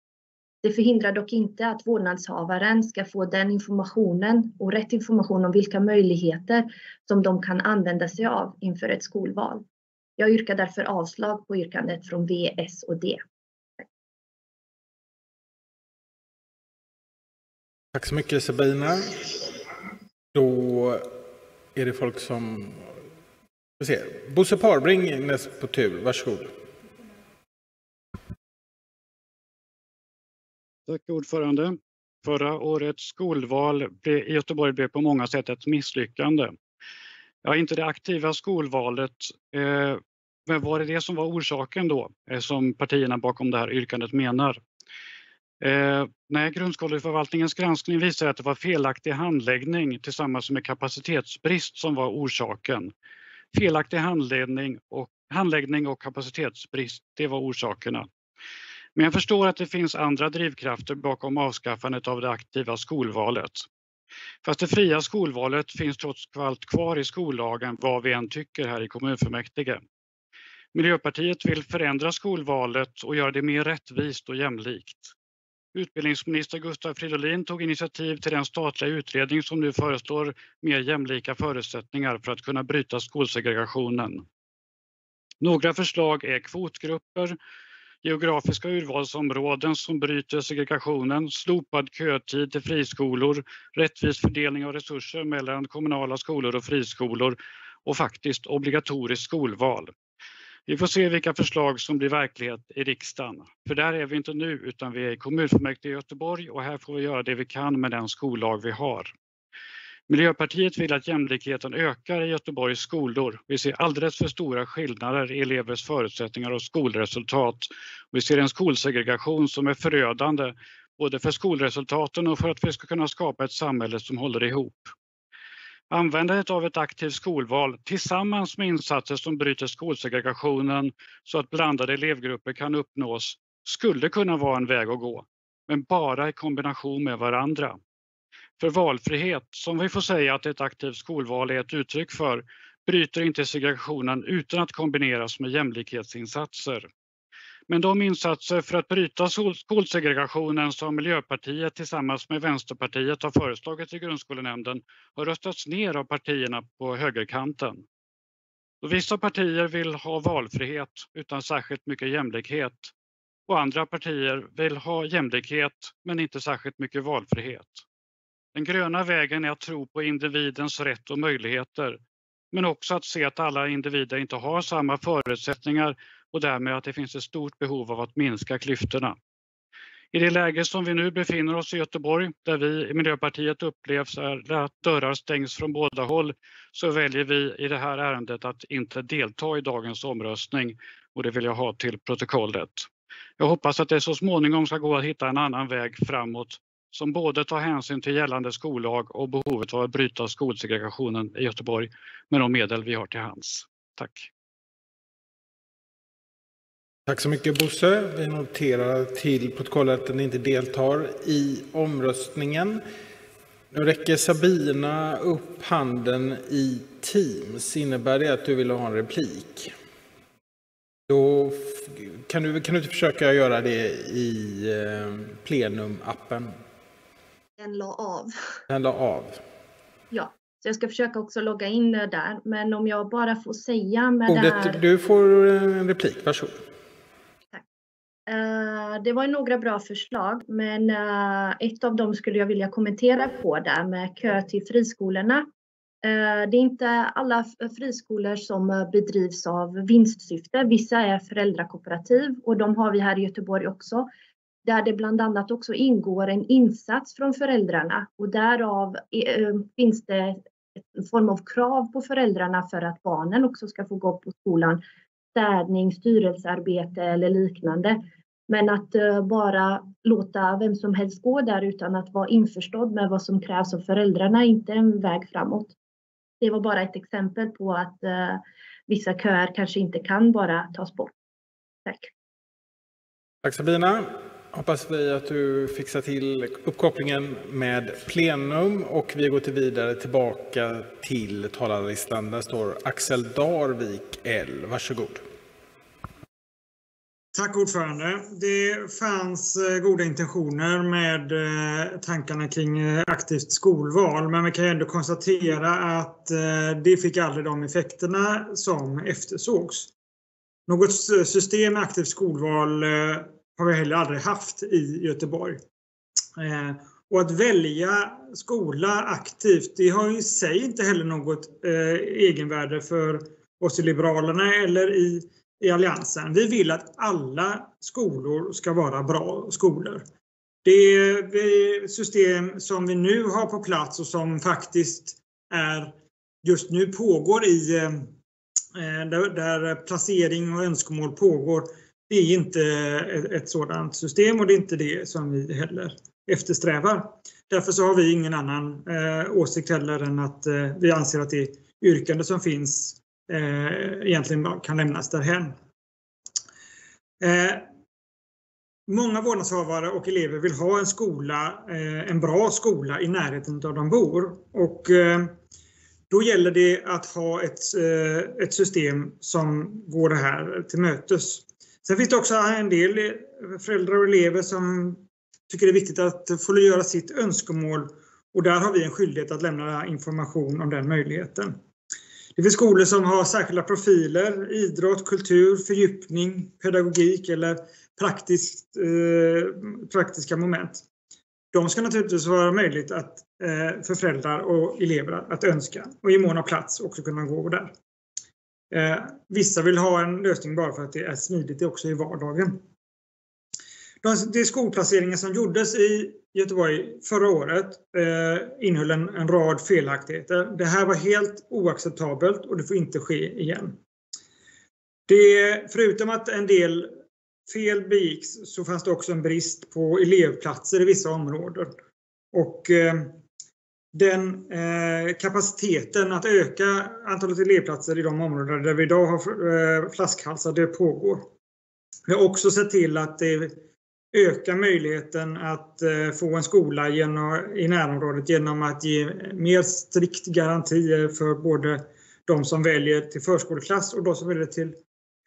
Det förhindrar dock inte att vårdnadshavaren ska få den informationen och rätt information om vilka möjligheter som de kan använda sig av inför ett skolval. Jag yrkar därför avslag på yrkandet från V, S och D. Tack så mycket Sabina. Då är det folk som... Vi ser. Bosse Parbring näst på tur. Varsågod. Tack ordförande. Förra årets skolval i Göteborg blev på många sätt ett misslyckande. Ja, inte det aktiva skolvalet. Eh, men var det det som var orsaken då, eh, som partierna bakom det här yrkandet menar? Eh, nej, grundskoleförvaltningens granskning visar att det var felaktig handläggning tillsammans med kapacitetsbrist som var orsaken. Felaktig handläggning och, handläggning och kapacitetsbrist, det var orsakerna. Men jag förstår att det finns andra drivkrafter bakom avskaffandet av det aktiva skolvalet. Fast det fria skolvalet finns trots allt kvar i skollagen vad vi än tycker här i kommunfullmäktige. Miljöpartiet vill förändra skolvalet och göra det mer rättvist och jämlikt. Utbildningsminister Gustav Fridolin tog initiativ till den statliga utredning som nu föreslår mer jämlika förutsättningar för att kunna bryta skolsegregationen. Några förslag är kvotgrupper, geografiska urvalsområden som bryter segregationen, slopad kötid till friskolor, rättvis fördelning av resurser mellan kommunala skolor och friskolor och faktiskt obligatoriskt skolval. Vi får se vilka förslag som blir verklighet i riksdagen. För där är vi inte nu utan vi är i kommunfullmäktige i Göteborg och här får vi göra det vi kan med den skollag vi har. Miljöpartiet vill att jämlikheten ökar i Göteborgs skolor. Vi ser alldeles för stora skillnader i elevers förutsättningar och skolresultat. Vi ser en skolsegregation som är förödande både för skolresultaten och för att vi ska kunna skapa ett samhälle som håller ihop. Användandet av ett aktivt skolval tillsammans med insatser som bryter skolsegregationen så att blandade elevgrupper kan uppnås skulle kunna vara en väg att gå, men bara i kombination med varandra. För valfrihet, som vi får säga att ett aktivt skolval är ett uttryck för, bryter inte segregationen utan att kombineras med jämlikhetsinsatser. Men de insatser för att bryta skolsegregationen som Miljöpartiet tillsammans med Vänsterpartiet har föreslagit i grundskolenämnden har röstats ner av partierna på högerkanten. Och vissa partier vill ha valfrihet utan särskilt mycket jämlikhet och andra partier vill ha jämlikhet men inte särskilt mycket valfrihet. Den gröna vägen är att tro på individens rätt och möjligheter men också att se att alla individer inte har samma förutsättningar och därmed att det finns ett stort behov av att minska klyftorna. I det läge som vi nu befinner oss i Göteborg, där vi i Miljöpartiet upplevs att dörrar stängs från båda håll, så väljer vi i det här ärendet att inte delta i dagens omröstning och det vill jag ha till protokollet. Jag hoppas att det så småningom ska gå att hitta en annan väg framåt som både tar hänsyn till gällande skollag och behovet av att bryta skolsegregationen i Göteborg med de medel vi har till hands. Tack! Tack så mycket Bosse. Vi noterar till protokollet att den inte deltar i omröstningen. Nu räcker Sabina upp handen i Teams. Innebär det att du vill ha en replik? Då kan du, kan du försöka göra det i eh, plenumappen? Den la av. Den la av. Ja, så jag ska försöka också logga in där. Men om jag bara får säga med Ordet, det här. Du får en replik, varsågod. Eh, det var några bra förslag, men uh, ett av dem skulle jag vilja kommentera på där med kö till friskolorna. Uh, det är inte alla friskolor som bedrivs av vinstsyfte. Vissa är föräldrakooperativ och de har vi här i Göteborg också. Där det bland annat också ingår en insats från föräldrarna och därav finns det en form av krav på föräldrarna för att barnen också ska få gå på skolan städning, styrelsearbete eller liknande. Men att eh, bara låta vem som helst gå där utan att vara införstådd med vad som krävs av föräldrarna är inte en väg framåt. Det var bara ett exempel på att eh, vissa köer kanske inte kan bara tas bort. Tack. Tack Sabina. Hoppas vi att du fixar till uppkopplingen med plenum och vi går till vidare tillbaka till talarlistan. Där står Axel Darvik L. Varsågod. Tack ordförande. Det fanns eh, goda intentioner med eh, tankarna kring eh, aktivt skolval, men vi kan ändå konstatera att det fick aldrig de effekterna som eftersågs. Något system med aktivt skolval har vi heller aldrig haft i Göteborg. Eh, och att välja skola aktivt, det har i sig inte heller något eh, egenvärde för oss i Liberalerna eller i i Alliansen. Vi vill att alla skolor ska vara bra skolor. Det system som vi nu har på plats och som faktiskt är just nu pågår i eh, där, där placering och önskemål pågår. Det är inte ett sådant system och det är inte det som vi heller eftersträvar. Därför så har vi ingen annan eh, åsikt heller än att eh, vi anser att det yrkande som finns eh, egentligen kan lämnas därhen. Eh, många vårdnadshavare och elever vill ha en skola, eh, en bra skola i närheten av de bor. Och, eh, då gäller det att ha ett, eh, ett system som går det här till mötes. Sen finns det också en del föräldrar och elever som tycker det är viktigt att få göra sitt önskemål och där har vi en skyldighet att lämna information om den möjligheten. Det finns skolor som har särskilda profiler, idrott, kultur, fördjupning, pedagogik eller praktiskt, eh, praktiska moment. De ska naturligtvis vara möjligt att, eh, för föräldrar och elever att önska och i mån av plats också kunna gå där. Eh, vissa vill ha en lösning bara för att det är smidigt också i vardagen. De, de skolplaceringar som gjordes i Göteborg förra året eh, innehöll en, en, rad felaktigheter. Det här var helt oacceptabelt och det får inte ske igen. Det, förutom att en del fel begicks så fanns det också en brist på elevplatser i vissa områden. Och eh, den eh, kapaciteten att öka antalet elevplatser i de områden där vi idag har eh, flaskhalsar, det pågår. Vi har också sett till att det öka möjligheten att eh, få en skola genom, i närområdet genom att ge mer strikt garantier för både de som väljer till förskoleklass och de som väljer till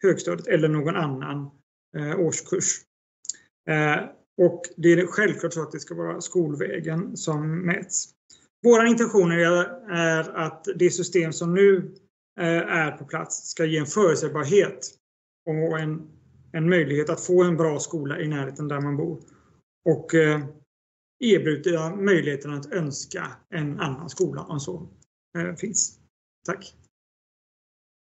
högstadiet eller någon annan eh, årskurs. Eh, och det är självklart så att det ska vara skolvägen som mäts. Våra intentioner är att det system som nu eh, är på plats ska ge en förutsägbarhet och en en möjlighet att få en bra skola i närheten där man bor. Och eh, erbjuda möjligheten att önska en annan skola om så eh, finns. Tack.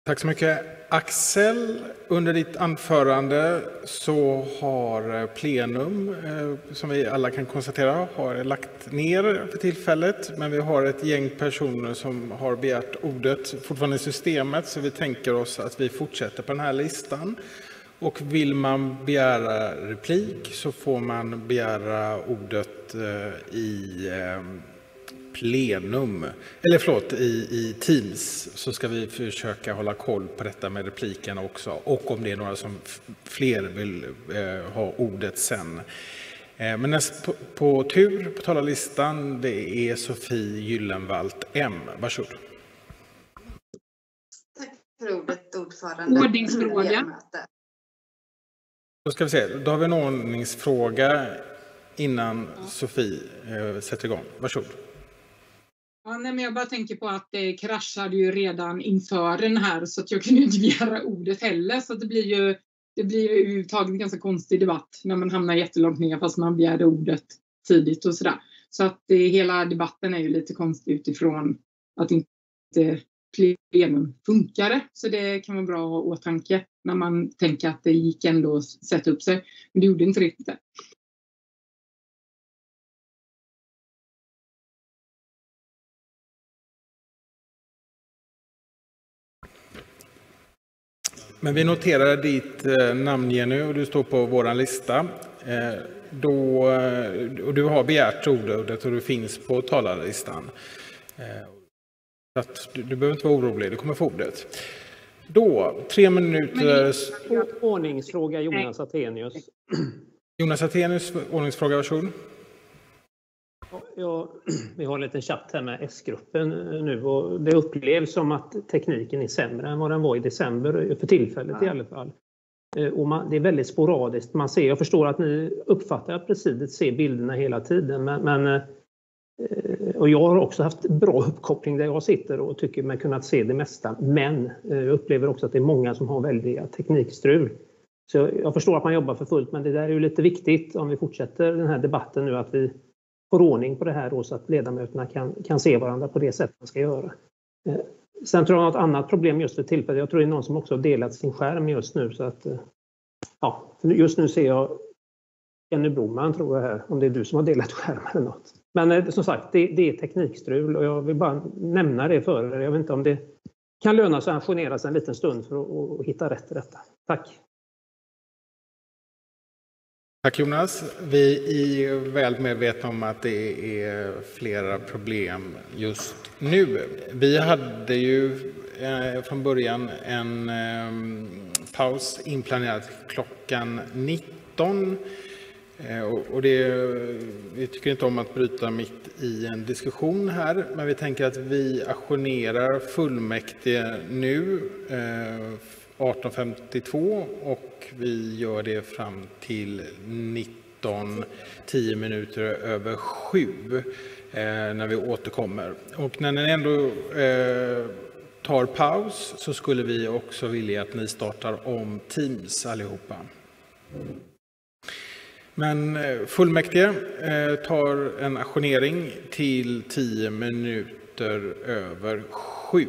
Tack så mycket. Axel, under ditt anförande så har eh, plenum, eh, som vi alla kan konstatera, har lagt ner för tillfället. Men vi har ett gäng personer som har begärt ordet fortfarande i systemet, så vi tänker oss att vi fortsätter på den här listan. Och vill man begära replik så får man begära ordet eh, i plenum, eller förlåt, i, i Teams så ska vi försöka hålla koll på detta med replikerna också. Och om det är några som fler vill eh, ha ordet sen. Eh, men näst på, på, tur på talarlistan det är Sofie Gyllenvalt M. Varsågod. Tack för ordet ordförande. Ordningsfråga. Då ska vi se, då har vi en ordningsfråga innan Sofie eh, sätter igång. Varsågod. Ja, nej, men jag bara tänker på att det kraschade ju redan inför den här så att jag kunde inte begära ordet heller. Så det blir ju det blir ju överhuvudtaget en ganska konstig debatt när man hamnar jättelångt ner fast man begärde ordet tidigt och sådär. Så att det, hela debatten är ju lite konstig utifrån att inte plenum funkade. Så det kan vara bra att ha åtanke när man tänker att det gick ändå att sätta upp sig. Men det gjorde inte riktigt det. Men vi noterar ditt eh, namn Jenny och du står på vår lista. Eh, då, eh, och du har begärt ordet och du finns på talarlistan. Så att du, du behöver inte vara orolig, du kommer få ordet. Då, tre minuter. Ordningsfråga Jonas Attenius. Jonas Attenius, ordningsfråga, varsågod. Ja, vi har en liten chatt här med S-gruppen nu och det upplevs som att tekniken är sämre än vad den var i december, för tillfället i alla fall. Eh, och man, det är väldigt sporadiskt. Man ser, jag förstår att ni uppfattar att presidiet ser bilderna hela tiden men, men eh, och jag har också haft bra uppkoppling där jag sitter och tycker mig kunnat se det mesta. Men jag upplever också att det är många som har väldiga teknikstrul. Så jag förstår att man jobbar för fullt men det där är ju lite viktigt om vi fortsätter den här debatten nu att vi får ordning på det här då, så att ledamöterna kan, kan se varandra på det sätt man ska göra. Eh, sen tror jag något annat problem just för tillfället, jag tror det är någon som också har delat sin skärm just nu så att eh, ja, just nu ser jag Jenny Broman tror jag här, om det är du som har delat [LAUGHS] skärm eller något. Men eh, som sagt, det, det, är teknikstrul och jag vill bara nämna det för er. Jag vet inte om det kan löna sig att ajournera sig en liten stund för att, att hitta rätt i detta. Tack! Tack Jonas. Vi är väl medvetna om att det är flera problem just nu. Vi hade ju eh, från början en eh, paus inplanerad klockan 19. Eh, och det, vi tycker inte om att bryta mitt i en diskussion här, men vi tänker att vi ajournerar fullmäktige nu 18.52 och vi gör det fram till 19, 10 minuter över 7 eh, när vi återkommer. Och när ni ändå eh, tar paus så skulle vi också vilja att ni startar om Teams allihopa. Men eh, fullmäktige eh, tar en aktionering till 10 minuter över 7.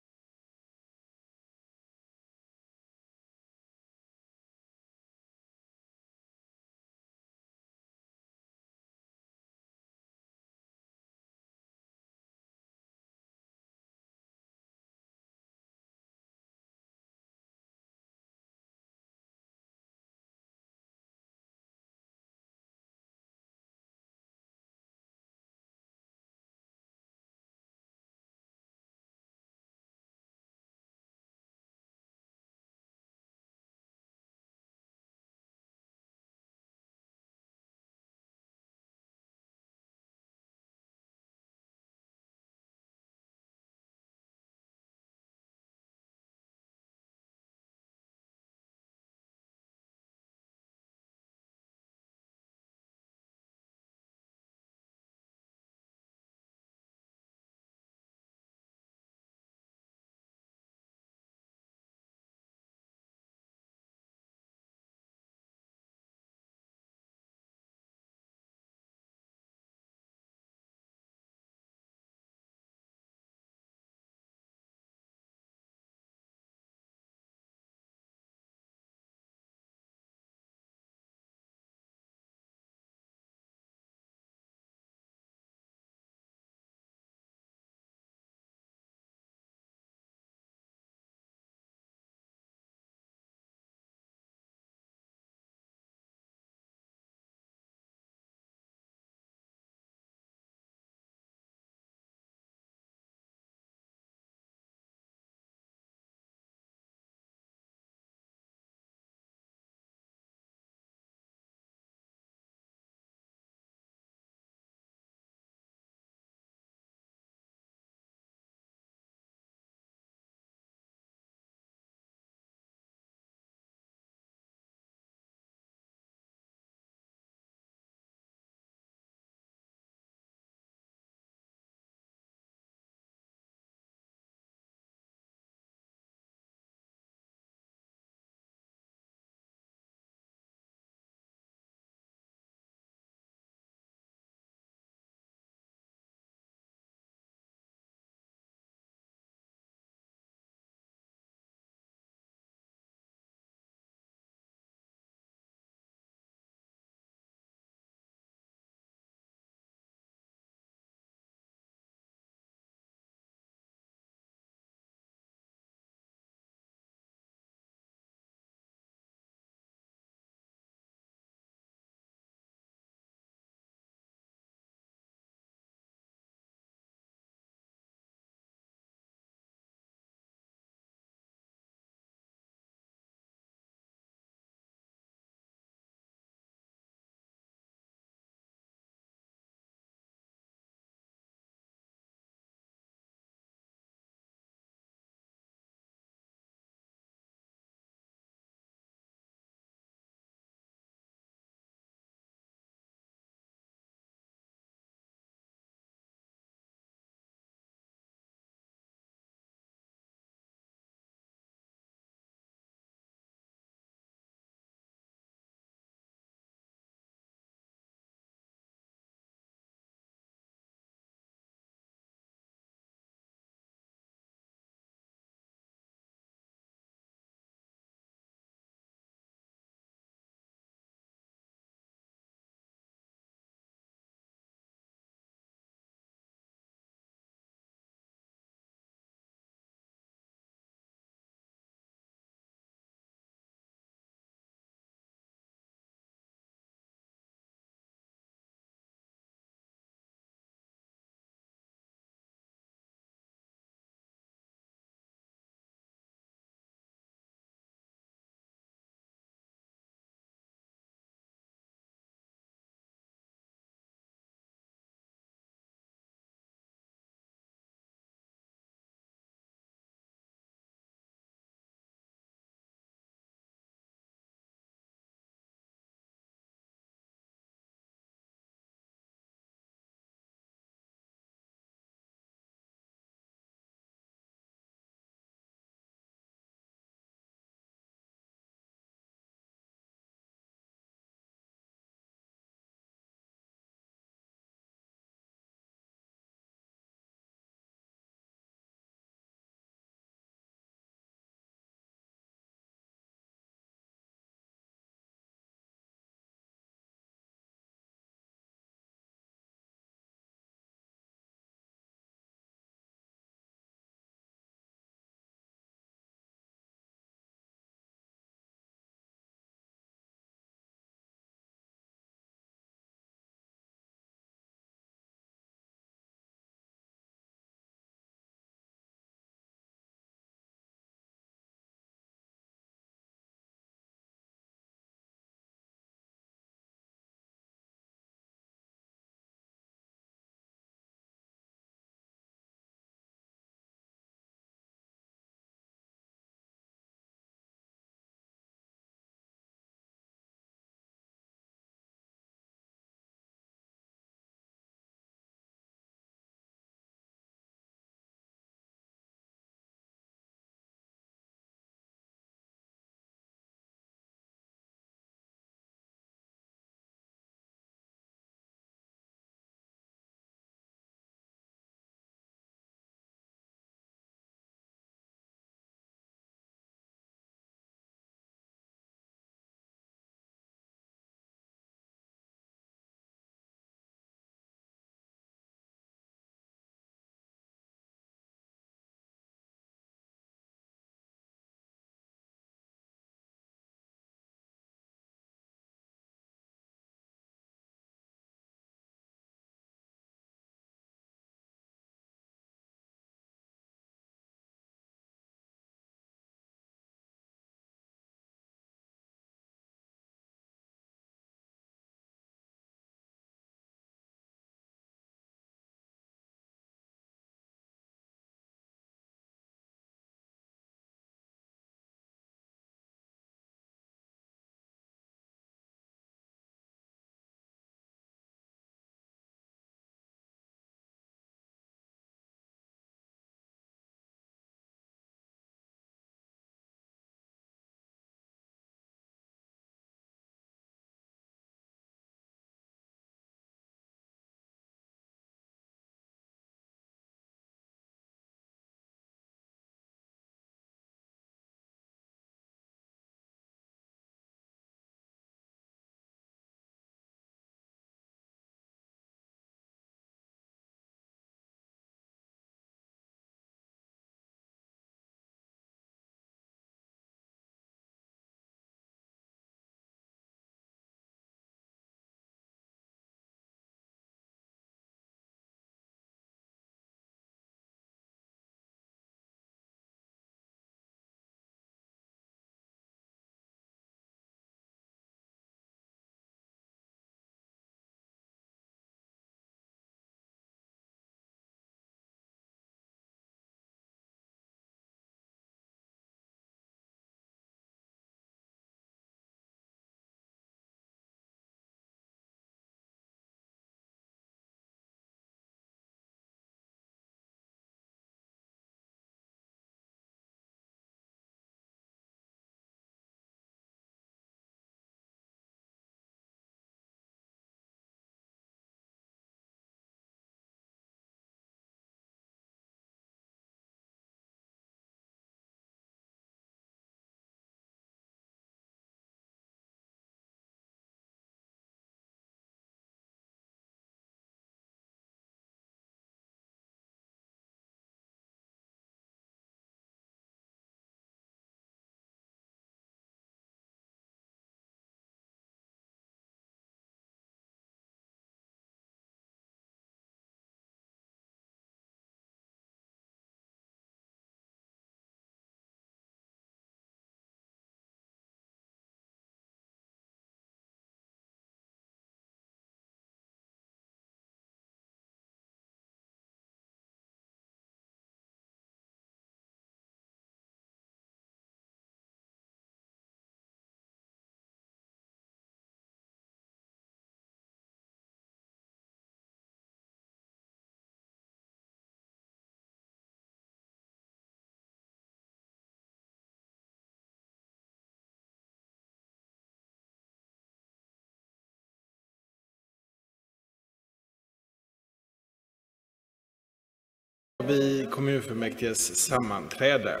Vid kommunfullmäktiges sammanträde.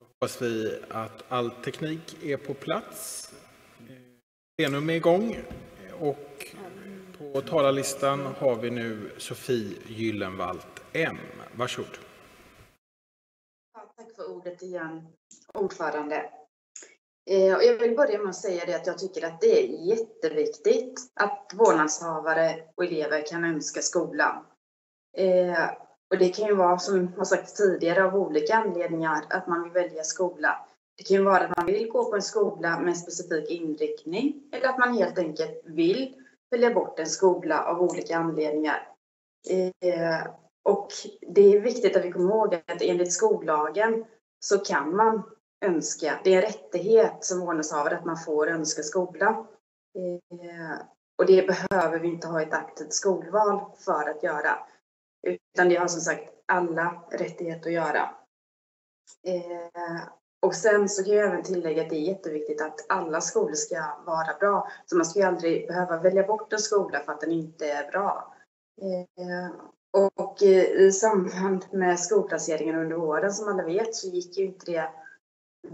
Hoppas vi att all teknik är på plats. Plenum är igång och på talarlistan har vi nu Sofie Gyllenvalt M. Varsågod. Ja, tack för ordet igen, ordförande. Eh, jag vill börja med att säga det att jag tycker att det är jätteviktigt att vårdnadshavare och elever kan önska skolan. Eh, och det kan ju vara, som har sagts tidigare, av olika anledningar att man vill välja skola. Det kan ju vara att man vill gå på en skola med en specifik inriktning eller att man helt enkelt vill välja bort en skola av olika anledningar. Eh, och det är viktigt att vi kommer ihåg att enligt skollagen så kan man önska, det är en rättighet som vårdnadshavare att man får önska skola. Eh, och det behöver vi inte ha ett aktivt skolval för att göra. Utan det har som sagt alla rättighet att göra. Eh, och sen så kan jag även tillägga att det är jätteviktigt att alla skolor ska vara bra. Så man ska ju aldrig behöva välja bort en skola för att den inte är bra. Eh, och i samband med skolplaceringen under åren som alla vet så gick ju inte det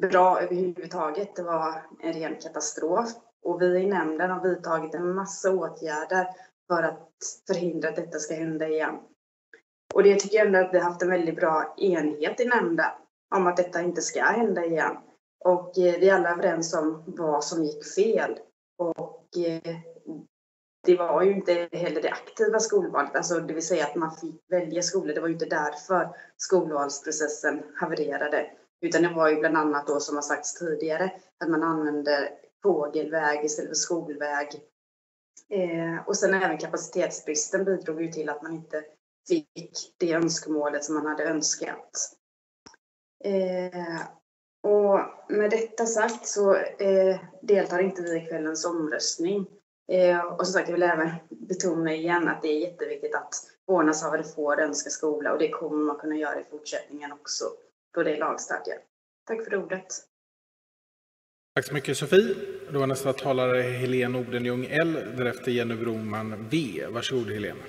bra överhuvudtaget. Det var en ren katastrof. Och vi i nämnden har vidtagit en massa åtgärder för att förhindra att detta ska hända igen. Och det tycker jag ändå att vi har haft en väldigt bra enighet i nämnden om att detta inte ska hända igen. Och eh, vi är alla överens om vad som gick fel. Och eh, det var ju inte heller det aktiva skolvalet, alltså det vill säga att man fick välja skolor. Det var ju inte därför skolvalsprocessen havererade. Utan det var ju bland annat då som har sagts tidigare att man använde fågelväg istället för skolväg. Eh, och sen även kapacitetsbristen bidrog ju till att man inte fick det önskemålet som man hade önskat. Eh, och med detta sagt så eh, deltar inte vi i kvällens omröstning. Eh, och som sagt, jag vill även betona igen att det är jätteviktigt att vårdnadshavare får önska skola och det kommer man kunna göra i fortsättningen också då det är lagstadgat. Tack för ordet. Tack så mycket Sofie. Då är nästa talare Helene Odenjung L, därefter Jenny Broman V. Varsågod Helene.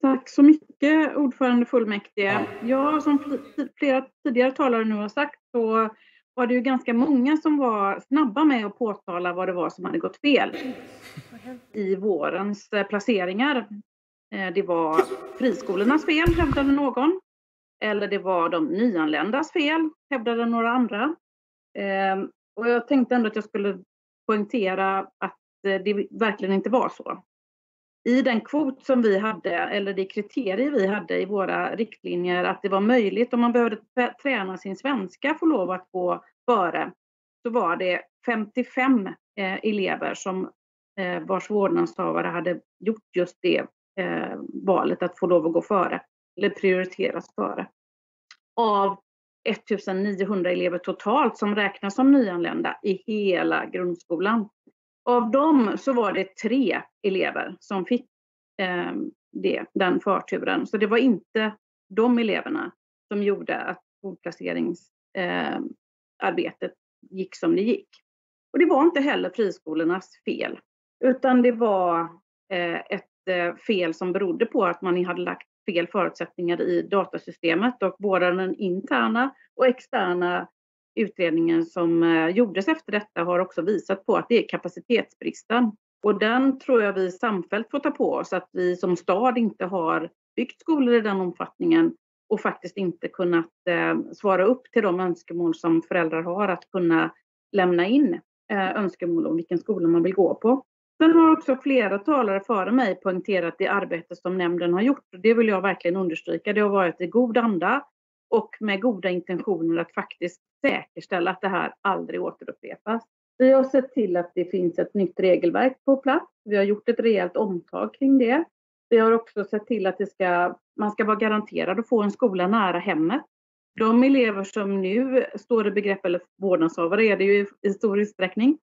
Tack så mycket ordförande fullmäktige. Ja, som flera tidigare talare nu har sagt så var det ju ganska många som var snabba med att påtala vad det var som hade gått fel i vårens eh, placeringar. Eh, det var friskolornas fel, hävdade någon. Eller det var de nyanländas fel, hävdade några andra. Ehm, och jag tänkte ändå att jag skulle poängtera att eh, det verkligen inte var så i den kvot som vi hade, eller de kriterier vi hade i våra riktlinjer, att det var möjligt om man behövde träna sin svenska få lov att gå före, så var det 55 eh, elever som eh, vars vårdnadshavare hade gjort just det eh, valet att få lov att gå före, eller prioriteras före. Av 1900 elever totalt som räknas som nyanlända i hela grundskolan. Av dem så var det tre elever som fick eh, det, den förturen. Så det var inte de eleverna som gjorde att skolplaceringsarbetet eh, gick som det gick. Och det var inte heller friskolornas fel, utan det var eh, ett eh, fel som berodde på att man hade lagt fel förutsättningar i datasystemet och både den interna och externa utredningen som eh, gjordes efter detta har också visat på att det är kapacitetsbristen. Och den tror jag vi samfällt får ta på oss, att vi som stad inte har byggt skolor i den omfattningen och faktiskt inte kunnat eh, svara upp till de önskemål som föräldrar har att kunna lämna in eh, önskemål om vilken skola man vill gå på. Sen har också flera talare före mig poängterat det arbete som nämnden har gjort. Det vill jag verkligen understryka. Det har varit i god anda och med goda intentioner att faktiskt säkerställa att det här aldrig återupprepas. Vi har sett till att det finns ett nytt regelverk på plats. Vi har gjort ett rejält omtag kring det. Vi har också sett till att det ska, man ska vara garanterad att få en skola nära hemmet. De elever som nu står i begrepp, eller vårdnadshavare är det ju i stor utsträckning,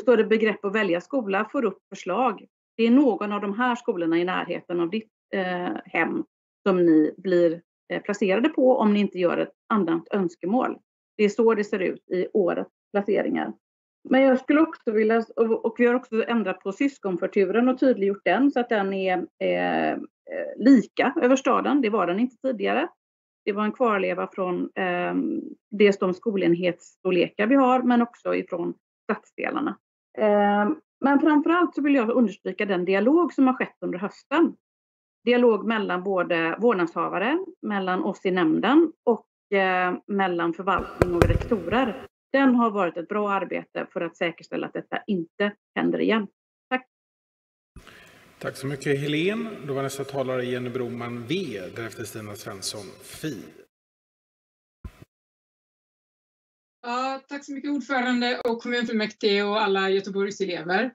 står i begrepp att välja skola får upp förslag. Det är någon av de här skolorna i närheten av ditt eh, hem som ni blir Eh, placerade på om ni inte gör ett annat önskemål. Det är så det ser ut i årets placeringar. Men jag skulle också vilja, och vi har också ändrat på syskonförturen och tydliggjort den så att den är eh, eh lika över staden. Det var den inte tidigare. Det var en kvarleva från eh, dels de skolenhetsstorlekar vi har men också ifrån stadsdelarna. Eh, men framförallt så vill jag understryka den dialog som har skett under hösten. Dialog mellan både vårdnadshavare, mellan oss i nämnden och eh, mellan förvaltning och rektorer. Den har varit ett bra arbete för att säkerställa att detta inte händer igen. Tack! Tack så mycket Helene. Då var nästa talare Jenny Broman V, därefter Stina Svensson Fi. Ja, tack så mycket ordförande och kommunfullmäktige och alla Göteborgs elever.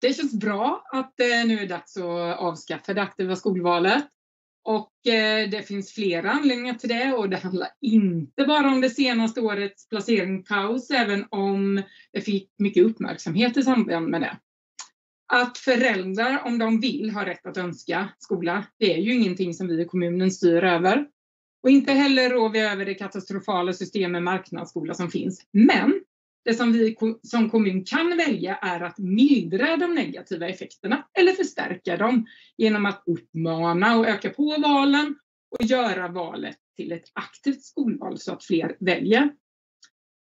Det känns bra att det nu är dags att avskaffa det aktiva skolvalet. Och eh, det finns flera anledningar till det och det handlar inte bara om det senaste årets placeringspaus, även om det fick mycket uppmärksamhet i samband med det. Att föräldrar, om de vill, har rätt att önska skola, det är ju ingenting som vi i kommunen styr över. Och inte heller rår vi över det katastrofala system med marknadsskola som finns. Men det som vi som kommun kan välja är att mildra de negativa effekterna eller förstärka dem genom att uppmana och öka på valen och göra valet till ett aktivt skolval så att fler väljer.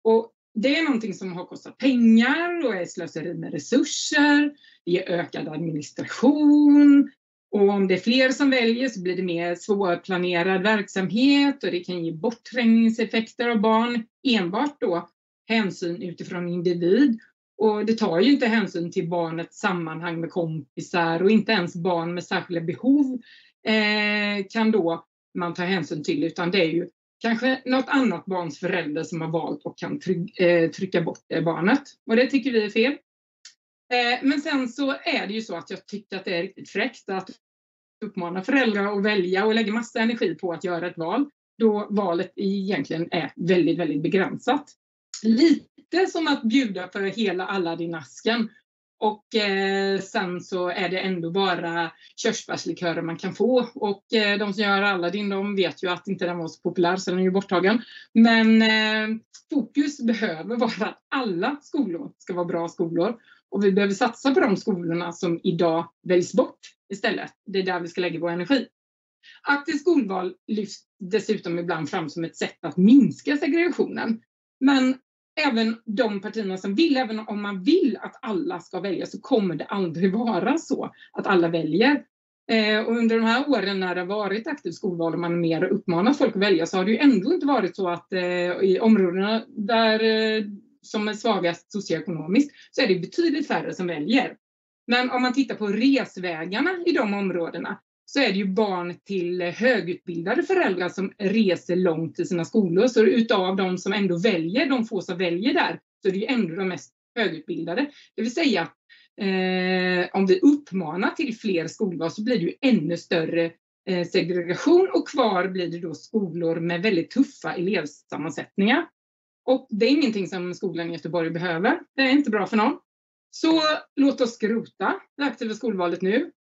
Och det är någonting som har kostat pengar och är slöseri med resurser. Det ger ökad administration. Och om det är fler som väljer så blir det mer svårplanerad verksamhet och det kan ge bortträngningseffekter av barn enbart då hänsyn utifrån individ. Och det tar ju inte hänsyn till barnets sammanhang med kompisar och inte ens barn med särskilda behov eh, kan då man ta hänsyn till utan det är ju kanske något annat barns förälder som har valt och kan tryck, eh, trycka bort det barnet. Och det tycker vi är fel. Eh, men sen så är det ju så att jag tycker att det är riktigt fräckt att uppmana föräldrar att välja och lägga massa energi på att göra ett val då valet egentligen är väldigt, väldigt begränsat lite som att bjuda för hela Aladdin-asken. Och eh, sen så är det ändå bara körsbärslikörer man kan få. Och eh, de som gör Aladdin de vet ju att inte den var så populär så den är ju borttagen. Men eh, fokus behöver vara att alla skolor ska vara bra skolor. Och vi behöver satsa på de skolorna som idag väljs bort istället. Det är där vi ska lägga vår energi. Aktivt skolval lyfts dessutom ibland fram som ett sätt att minska segregationen. Men även de partierna som vill, även om man vill att alla ska välja så kommer det aldrig [LAUGHS] vara så att alla väljer. Eh, och under de här åren när det har varit aktivt skolval och man mer uppmanat folk att välja så har det ju ändå inte varit så att eh, i områdena där, eh, som är svagast socioekonomiskt så är det betydligt färre som väljer. Men om man tittar på resvägarna i de områdena så är det ju barn till högutbildade föräldrar som reser långt till sina skolor. Så utav de som ändå väljer, de få som väljer där, så är det ju ändå de mest högutbildade. Det vill säga eh, om vi uppmanar till fler skolval så blir det ju ännu större eh, segregation och kvar blir det då skolor med väldigt tuffa elevsammansättningar. Och det är ingenting som skolan i Göteborg behöver. Det är inte bra för någon. Så låt oss skrota det aktiva skolvalet nu.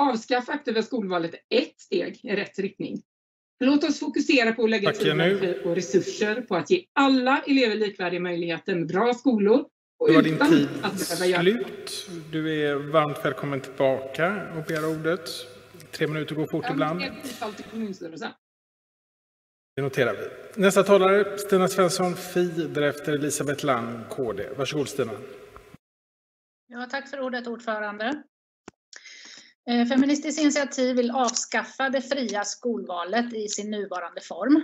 Avskaffa aktiva skolvalet är ett steg i rätt riktning. Låt oss fokusera på att lägga tid och resurser på att ge alla elever likvärdiga möjligheter med bra skolor. Och Då var din tid slut. Du är varmt välkommen tillbaka och begära ordet. Tre minuter går fort ibland. Bifall till kommunstyrelsen. Det noterar vi. Nästa talare, Stina Svensson, Fi, därefter Elisabeth Lang, KD. Varsågod Stina. Ja, tack för ordet ordförande. Eh, Feministiskt initiativ vill avskaffa det fria skolvalet i sin nuvarande form.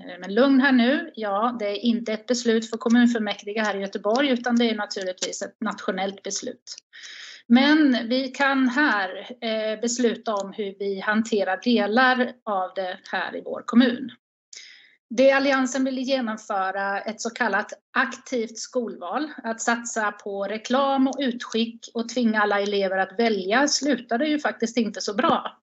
Eh, men lugn här nu, ja det är inte ett beslut för kommunfullmäktige här i Göteborg utan det är naturligtvis ett nationellt beslut. Men vi kan här eh, besluta om hur vi hanterar delar av det här i vår kommun. Det Alliansen ville genomföra ett så kallat aktivt skolval, att satsa på reklam och utskick och tvinga alla elever att välja, slutade ju faktiskt inte så bra.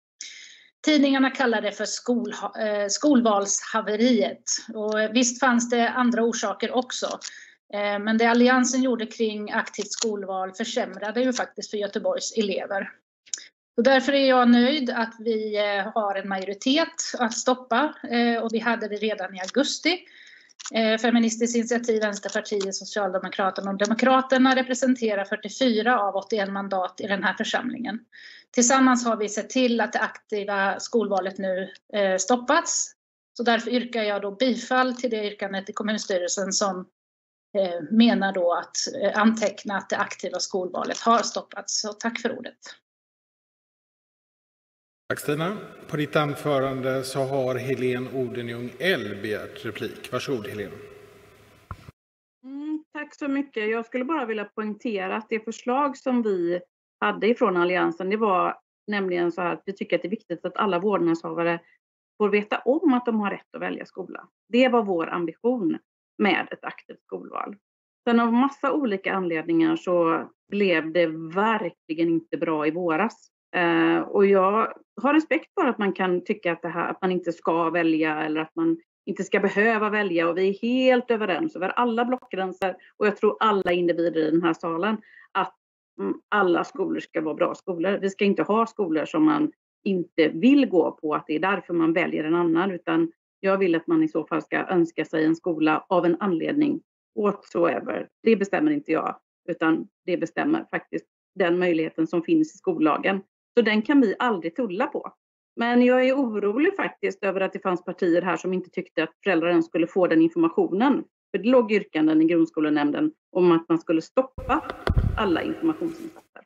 Tidningarna kallar det för skol, eh, skolvalshaveriet. Och visst fanns det andra orsaker också. Eh, men det Alliansen gjorde kring aktivt skolval försämrade ju faktiskt för Göteborgs elever. Och därför är jag nöjd att vi eh, har en majoritet att stoppa eh, och vi hade det redan i augusti. Eh, Feministiskt initiativ, Vänsterpartiet, Socialdemokraterna och Demokraterna representerar 44 av 81 mandat i den här församlingen. Tillsammans har vi sett till att det aktiva skolvalet nu stoppats. Så därför yrkar jag då bifall till det yrkandet i kommunstyrelsen som menar då att anteckna att det aktiva skolvalet har stoppats. Så tack för ordet. Tack Stina. På ditt anförande så har Helene Odenjung L begärt replik. Varsågod Helene. Mm, tack så mycket. Jag skulle bara vilja poängtera att det förslag som vi hade ifrån Alliansen, det var nämligen så här att vi tycker att det är viktigt att alla vårdnadshavare får veta om att de har rätt att välja skola. Det var vår ambition med ett aktivt skolval. Sen av massa olika anledningar så blev det verkligen inte bra i våras. Eh, och jag har respekt för att man kan tycka att, det här, att man inte ska välja eller att man inte ska behöva välja och vi är helt överens över alla blockgränser och jag tror alla individer i den här salen att mm, alla skolor ska vara bra skolor. Vi ska inte ha skolor som man inte vill gå på, att det är därför man väljer en annan, utan jag vill att man i så fall ska önska sig en skola av en anledning whatsoever. Det bestämmer inte jag, utan det bestämmer faktiskt den möjligheten som finns i skollagen. Så den kan vi aldrig tulla på. Men jag är orolig faktiskt över att det fanns partier här som inte tyckte att föräldrar ens skulle få den informationen. För det låg yrkanden i grundskolenämnden om att man skulle stoppa alla informationsinsatser.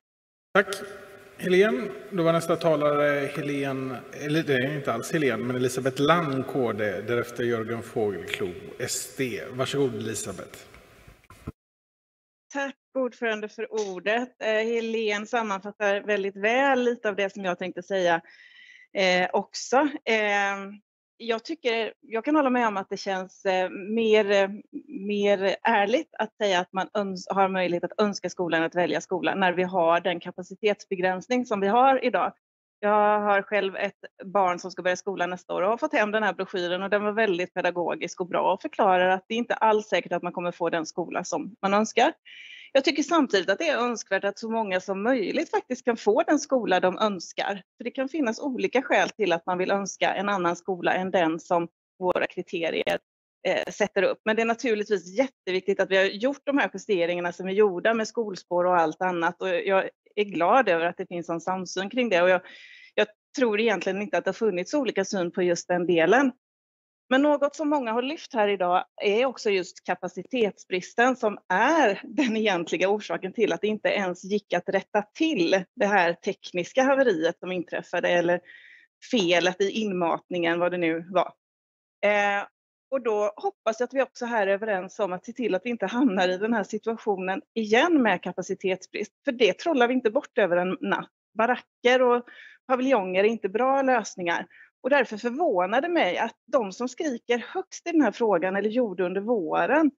Tack. Helene, då var nästa talare Helene, eller det är inte alls Helene, men Elisabeth Lang, KD, därefter Jörgen Fågelklo, SD. Varsågod Elisabeth. Tack ordförande för ordet. Helen Helene sammanfattar väldigt väl lite av det som jag tänkte säga eh, också. Eh, jag, tycker, jag kan hålla med om att det känns mer, mer ärligt att säga att man öns har möjlighet att önska skolan att välja skola när vi har den kapacitetsbegränsning som vi har idag. Jag har själv ett barn som ska börja skolan nästa år och har fått hem den här broschyren och den var väldigt pedagogisk och bra och förklarar att det inte alls säkert att man kommer få den skola som man önskar. Jag tycker samtidigt att det är önskvärt att så många som möjligt faktiskt kan få den skola de önskar. För det kan finnas olika skäl till att man vill önska en annan skola än den som våra kriterier eh, sätter upp. Men det är naturligtvis jätteviktigt att vi har gjort de här justeringarna som är gjorda med skolspår och allt annat. Och jag är glad över att det finns en samsyn kring det. Och jag, jag tror egentligen inte att det har funnits olika syn på just den delen. Men något som många har lyft här idag är också just kapacitetsbristen som är den egentliga orsaken till att det inte ens gick att rätta till det här tekniska haveriet som inträffade eller felet i inmatningen, vad det nu var. Eh, och då hoppas jag att vi också här är överens om att se till att vi inte hamnar i den här situationen igen med kapacitetsbrist. För det trollar vi inte bort över en natt. Baracker och paviljonger är inte bra lösningar. Och därför förvånar det mig att de som skriker högst i den här frågan, eller gjorde under våren,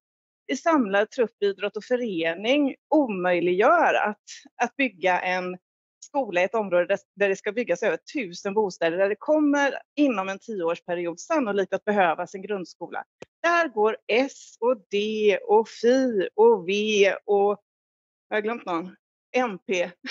i samlad trupp, idrott och förening omöjliggör att, att bygga en skola i ett område där, där det ska byggas över tusen bostäder, där det kommer inom en tioårsperiod sannolikt att behövas en grundskola. Där går S och D och Fi och V och, jag har glömt någon, MP. [LAUGHS]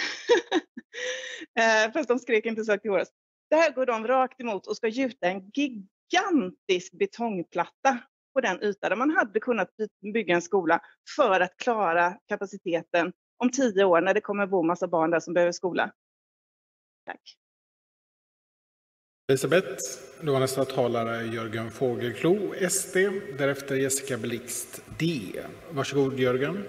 Eh, fast de skrek inte så högt i våras. Där går de rakt emot och ska gjuta en gigantisk betongplatta på den yta där man hade kunnat bygga en skola för att klara kapaciteten om tio år när det kommer bo massa barn där som behöver skola. Tack. Elisabeth, då var nästa talare Jörgen Fågelklo, SD, därefter Jessica Blixt, D. Varsågod Jörgen.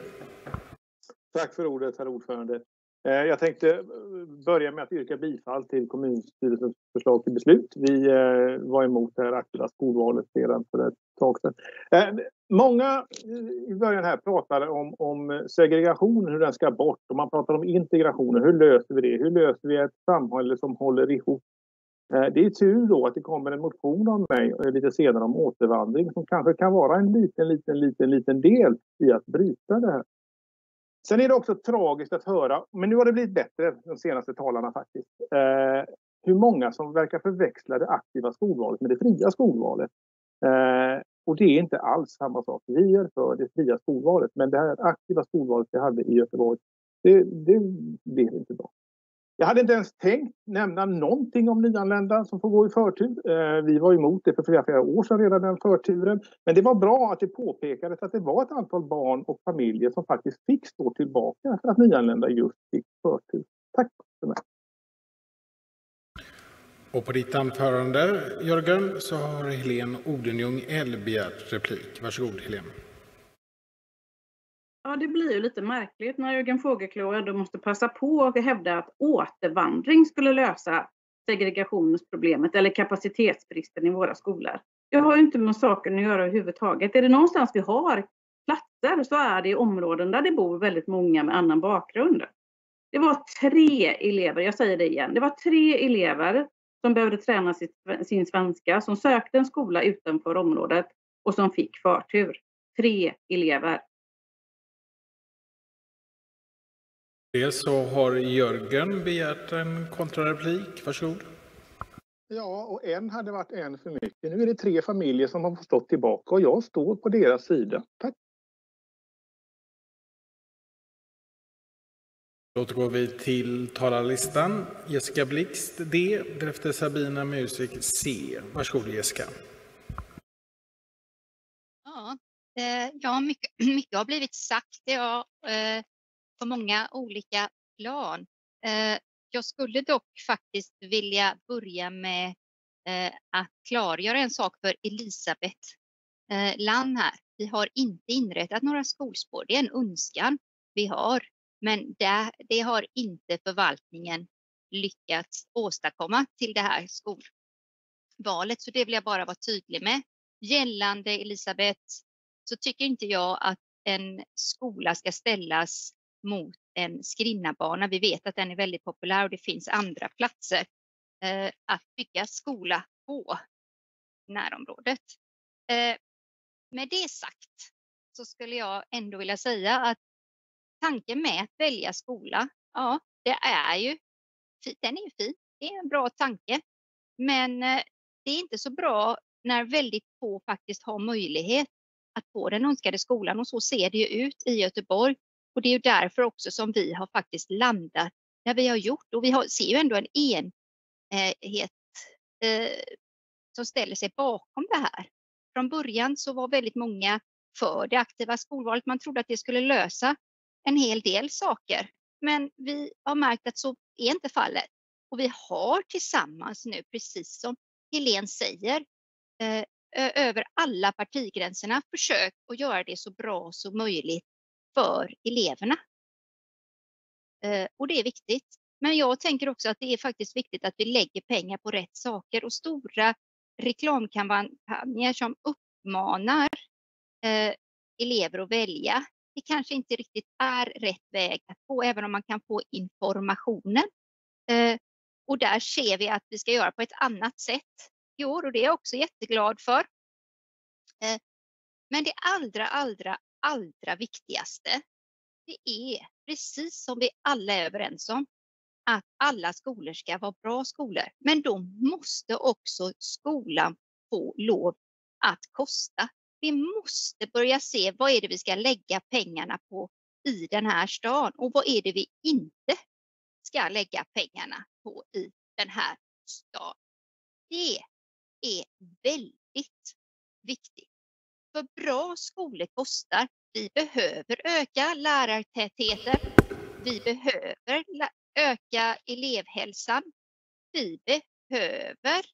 Tack för ordet, herr ordförande. Eh, jag tänkte eh, börja med att yrka bifall till kommunstyrelsens förslag till beslut. Vi eh, var emot det här aktuella skolvalet redan för ett tag sedan. Många i början här pratade om, om segregation, hur den ska bort och man pratar om integration. Hur löser vi det? Hur löser vi ett samhälle som håller ihop? Det är tur då att det kommer en motion av mig lite senare om återvandring som kanske kan vara en liten, liten, liten, liten del i att bryta det här. Sen är det också tragiskt att höra, men nu har det blivit bättre de senaste talarna faktiskt, eh, hur många som verkar förväxla det aktiva skolvalet med det fria skolvalet. Eh, och det är inte alls samma sak. Vi är för det fria skolvalet, men det här aktiva skolvalet vi hade i Göteborg, det, det blev inte bra. Jag hade inte ens tänkt nämna någonting om nyanlända som får gå i förtur. Eh, vi var emot det för flera, flera år sedan redan, den förturen. Men det var bra att det påpekades att det var ett antal barn och familjer som faktiskt fick stå tillbaka för att nyanlända just fick förtur. Tack för mig. Och på ditt anförande, Jörgen, så har Helene Odenjung L begärt replik. Varsågod, Helene. Ja, det blir ju lite märkligt när Jörgen Fogelklou ändå måste passa på att hävda att återvandring skulle lösa segregationsproblemet eller kapacitetsbristen i våra skolor. Det har ju inte med saken att göra överhuvudtaget. Är det någonstans vi har platser så är det i områden där det bor väldigt många med annan bakgrund. Det var tre elever, jag säger det igen, det var tre elever som behövde träna sin svenska, som sökte en skola utanför området och som fick förtur. Tre elever. Dels så har Jörgen begärt en kontrareplik. Varsågod. Ja, och en hade varit en för mycket. Nu är det tre familjer som har fått stå tillbaka och jag står på deras sida. Tack! Då återgår vi till talarlistan. Jessica Blixt D, därefter Sabina Music C. Varsågod Jessica. Ja, eh, ja mycket, [CLEARS THROAT] mycket har blivit sagt. Ja, eh, på många olika plan. Eh, jag skulle dock faktiskt vilja börja med eh, att klargöra en sak för Elisabeth eh, Lann Land här. Vi har inte inrättat några skolspår. Det är en önskan vi har, men det, det har inte förvaltningen lyckats åstadkomma till det här skolvalet. Så det vill jag bara vara tydlig med. Gällande Elisabeth så tycker inte jag att en skola ska ställas mot en skrinnabana. Vi vet att den är väldigt populär och det finns andra platser eh, att bygga skola på närområdet. Eh, med det sagt så skulle jag ändå vilja säga att tanken med att välja skola, ja, det är ju, den är ju fin. Det är en bra tanke. Men eh, det är inte så bra när väldigt få faktiskt har möjlighet att få den önskade skolan och så ser det ju ut i Göteborg. Och det är ju därför också som vi har faktiskt landat där vi har gjort och vi har, ser ju ändå en enhet eh, som ställer sig bakom det här. Från början så var väldigt många för det aktiva skolvalet. Man trodde att det skulle lösa en hel del saker. Men vi har märkt att så är inte fallet. Och vi har tillsammans nu, precis som Helene säger, eh, över alla partigränserna försökt att göra det så bra som möjligt för eleverna. Eh, och det är viktigt. Men jag tänker också att det är faktiskt viktigt att vi lägger pengar på rätt saker och stora reklamkampanjer som uppmanar eh, elever att välja. Det kanske inte riktigt är rätt väg att gå, även om man kan få informationen. Eh, och där ser vi att vi ska göra på ett annat sätt i år och det är jag också jätteglad för. Men det allra, allra, allra viktigaste, det är precis som vi alla är överens om, att alla skolor ska vara bra skolor. Men då måste också skolan få lov att kosta. Vi måste börja se vad är det vi ska lägga pengarna på i den här stan och vad är det vi inte ska lägga pengarna på i den här stan. Det är väldigt viktigt. För bra skolor kostar. Vi behöver öka lärartätheten. Vi behöver öka elevhälsan. Vi behöver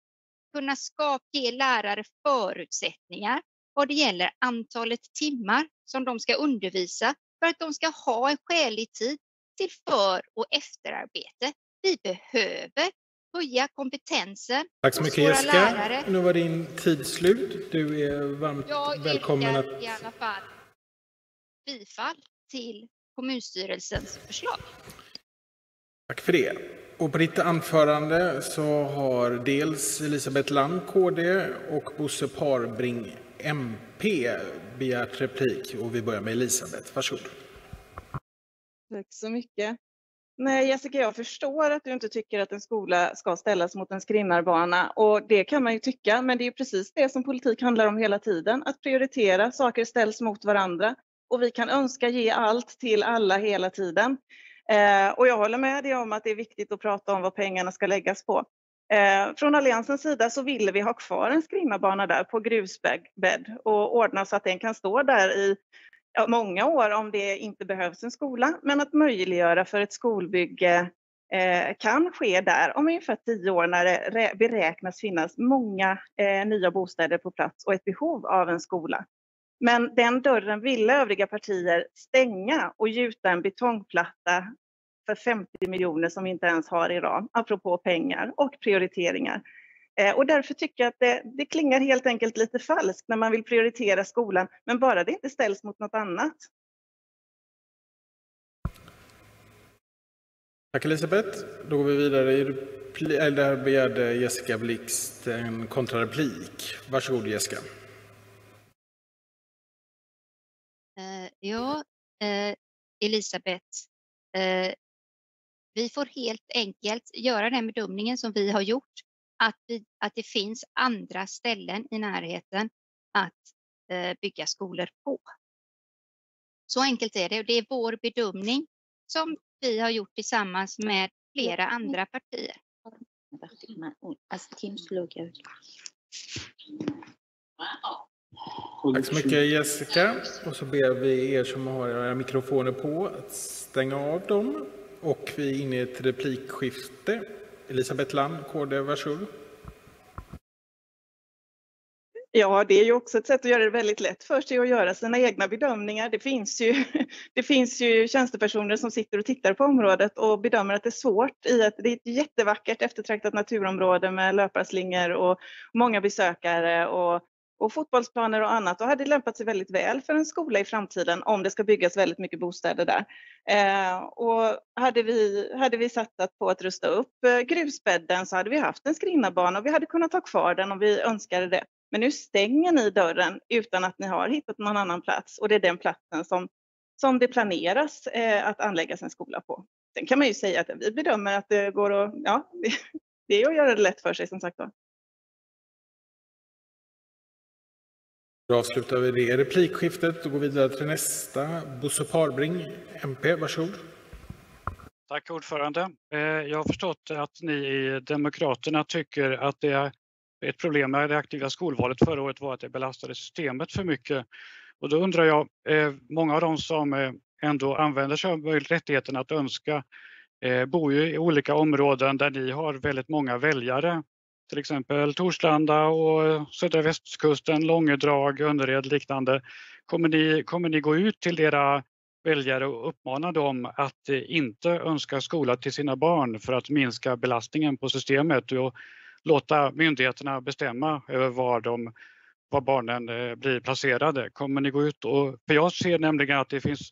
kunna skapa, ge lärare förutsättningar vad det gäller antalet timmar som de ska undervisa för att de ska ha en skälig tid till för och efterarbete. Vi behöver höja kompetensen Tack så mycket Jessica. Lärare. Nu var din tid slut. Du är varmt Jag välkommen att... i alla fall bifall till kommunstyrelsens förslag. Tack för det. Och på ditt anförande så har dels Elisabeth Land, KD, och Bosse Parbring, MP, begärt replik. Och vi börjar med Elisabeth. Varsågod. Tack så mycket. Nej, Jessica, jag förstår att du inte tycker att en skola ska ställas mot en skrinnarbana och det kan man ju tycka, men det är precis det som politik handlar om hela tiden, att prioritera, saker ställs mot varandra och vi kan önska ge allt till alla hela tiden. Eh, och jag håller med dig om att det är viktigt att prata om vad pengarna ska läggas på. Eh, från Alliansens sida så ville vi ha kvar en skrinnarbana där på grusbädd och ordna så att den kan stå där i ja, många år om det inte behövs en skola, men att möjliggöra för ett skolbygge eh, kan ske där om ungefär tio år när det beräknas finnas många eh, nya bostäder på plats och ett behov av en skola. Men den dörren ville övriga partier stänga och gjuta en betongplatta för 50 miljoner som vi inte ens har i ram, apropå pengar och prioriteringar. Eh, och därför tycker jag att det, det, klingar helt enkelt lite falskt när man vill prioritera skolan, men bara det inte ställs mot något annat. Tack Elisabeth. Då går vi vidare. Eller där begärde Jessica Blixt en kontrareplik. Varsågod Jessica. Uh, ja, uh, Elisabeth. Uh, vi får helt enkelt göra den bedömningen som vi har gjort att, vi, att det finns andra ställen i närheten att eh, bygga skolor på. Så enkelt är det och det är vår bedömning som vi har gjort tillsammans med flera andra partier. Tack så mycket Jessica. Och så ber vi er som har era mikrofoner på att stänga av dem. Och vi är inne i ett replikskifte. Elisabeth Land, KD, varsågod. Ja, det är ju också ett sätt att göra det väldigt lätt för sig att göra sina egna bedömningar. Det finns ju, [LAUGHS] det finns ju tjänstepersoner som sitter och tittar på området och bedömer att det är svårt i att det är ett jättevackert eftertraktat naturområde med löparslingor och många besökare och, och fotbollsplaner och annat och hade lämpat sig väldigt väl för en skola i framtiden om det ska byggas väldigt mycket bostäder där. Eh, och hade vi, hade vi satsat på att rusta upp eh, grusbädden så hade vi haft en skrinnarbana och vi hade kunnat ha kvar den om vi önskade det. Men nu stänger ni dörren utan att ni har hittat någon annan plats och det är den platsen som, som det planeras eh, att anläggas en skola på. Sen kan man ju säga att vi bedömer att det går att, ja, det, [LAUGHS] det är att göra det lätt för sig som sagt var. Då avslutar vi det replikskiftet och går vidare till nästa. Bosse Parbring, MP, varsågod. Tack ordförande. Eh, jag har förstått att ni i Demokraterna tycker att det är ett problem med det aktiva skolvalet förra året var att det belastade systemet för mycket. Och då undrar jag, eh, många av de som eh, ändå använder sig av rättigheten att önska bor ju i olika områden där ni har väldigt många väljare till exempel Torslanda och eh, södra västkusten, Långedrag, Önnered liknande. Kommer ni, kommer ni gå ut till era väljare och uppmana dem att eh, inte önska skola till sina barn för att minska belastningen på systemet och låta myndigheterna bestämma över var, de, var barnen eh, blir placerade? Kommer ni gå ut och... För jag ser nämligen att det finns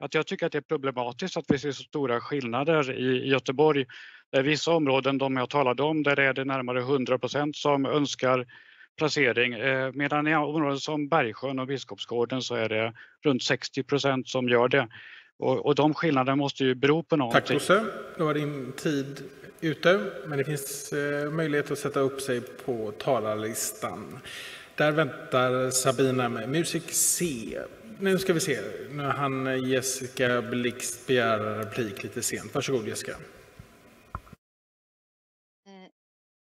att jag tycker att det är problematiskt att vi ser så stora skillnader i Göteborg Eh, vissa områden, de jag talade om, där är det närmare 100% som önskar placering. Eh, medan i områden som Bergsjön och Biskopsgården så är det runt 60% som gör det. Och, och de skillnaderna måste ju bero på någonting. Tack Bosse. Då var din tid ute, men det finns eh, möjlighet att sätta upp sig på talarlistan. Där väntar Sabina med Music C. Nu ska vi se, nu hann Jessica Blixt begära replik lite sent. Varsågod Jessica.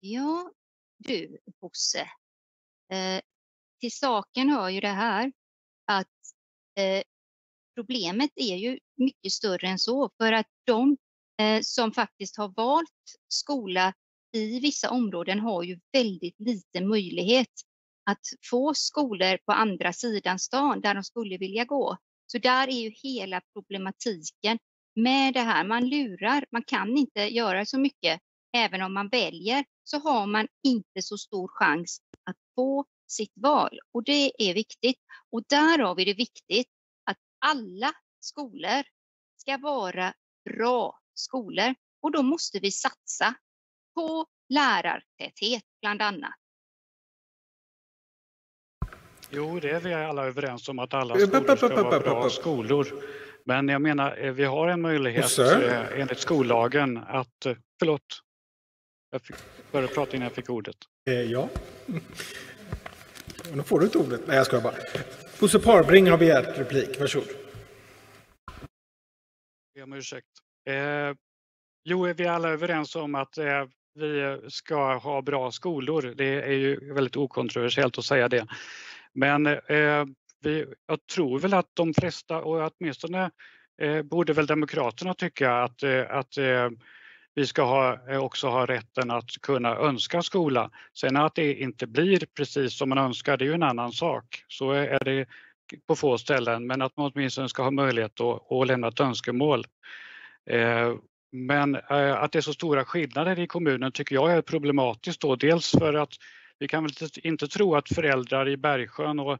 Ja, du Bosse. Eh, till saken hör ju det här att eh, problemet är ju mycket större än så för att de eh, som faktiskt har valt skola i vissa områden har ju väldigt liten möjlighet att få skolor på andra sidan stan där de skulle vilja gå. Så där är ju hela problematiken med det här. Man lurar, man kan inte göra så mycket även om man väljer så har man inte så stor chans att få sitt val och det är viktigt. Och därav är det viktigt att alla skolor ska vara bra skolor och då måste vi satsa på lärartäthet bland annat. Jo, det är vi alla överens om att alla skolor ska vara bra skolor. Men jag menar, eh, vi har en möjlighet eh, enligt skollagen att, eh, förlåt, jag fick börja prata innan jag fick ordet. Eh, ja. Nu får du inte ordet. Nej, jag ska bara. Bosse Parbring har begärt replik. Varsågod. Jag om ursäkt. Eh, jo, vi är alla överens om att eh, vi ska ha bra skolor. Det är ju väldigt okontroversiellt att säga det. Men eh, vi, jag tror väl att de flesta, och åtminstone eh, borde väl Demokraterna tycka att, eh, att eh, vi ska ha, eh, också ha rätten att kunna önska skola. Sen att det inte blir precis som man önskar, det är ju en annan sak. Så är det på få ställen, men att man åtminstone ska ha möjlighet att, att lämna ett önskemål. Eh, men eh, att det är så stora skillnader i kommunen tycker jag är problematiskt då. Dels för att vi kan väl inte tro att föräldrar i Bergsjön och,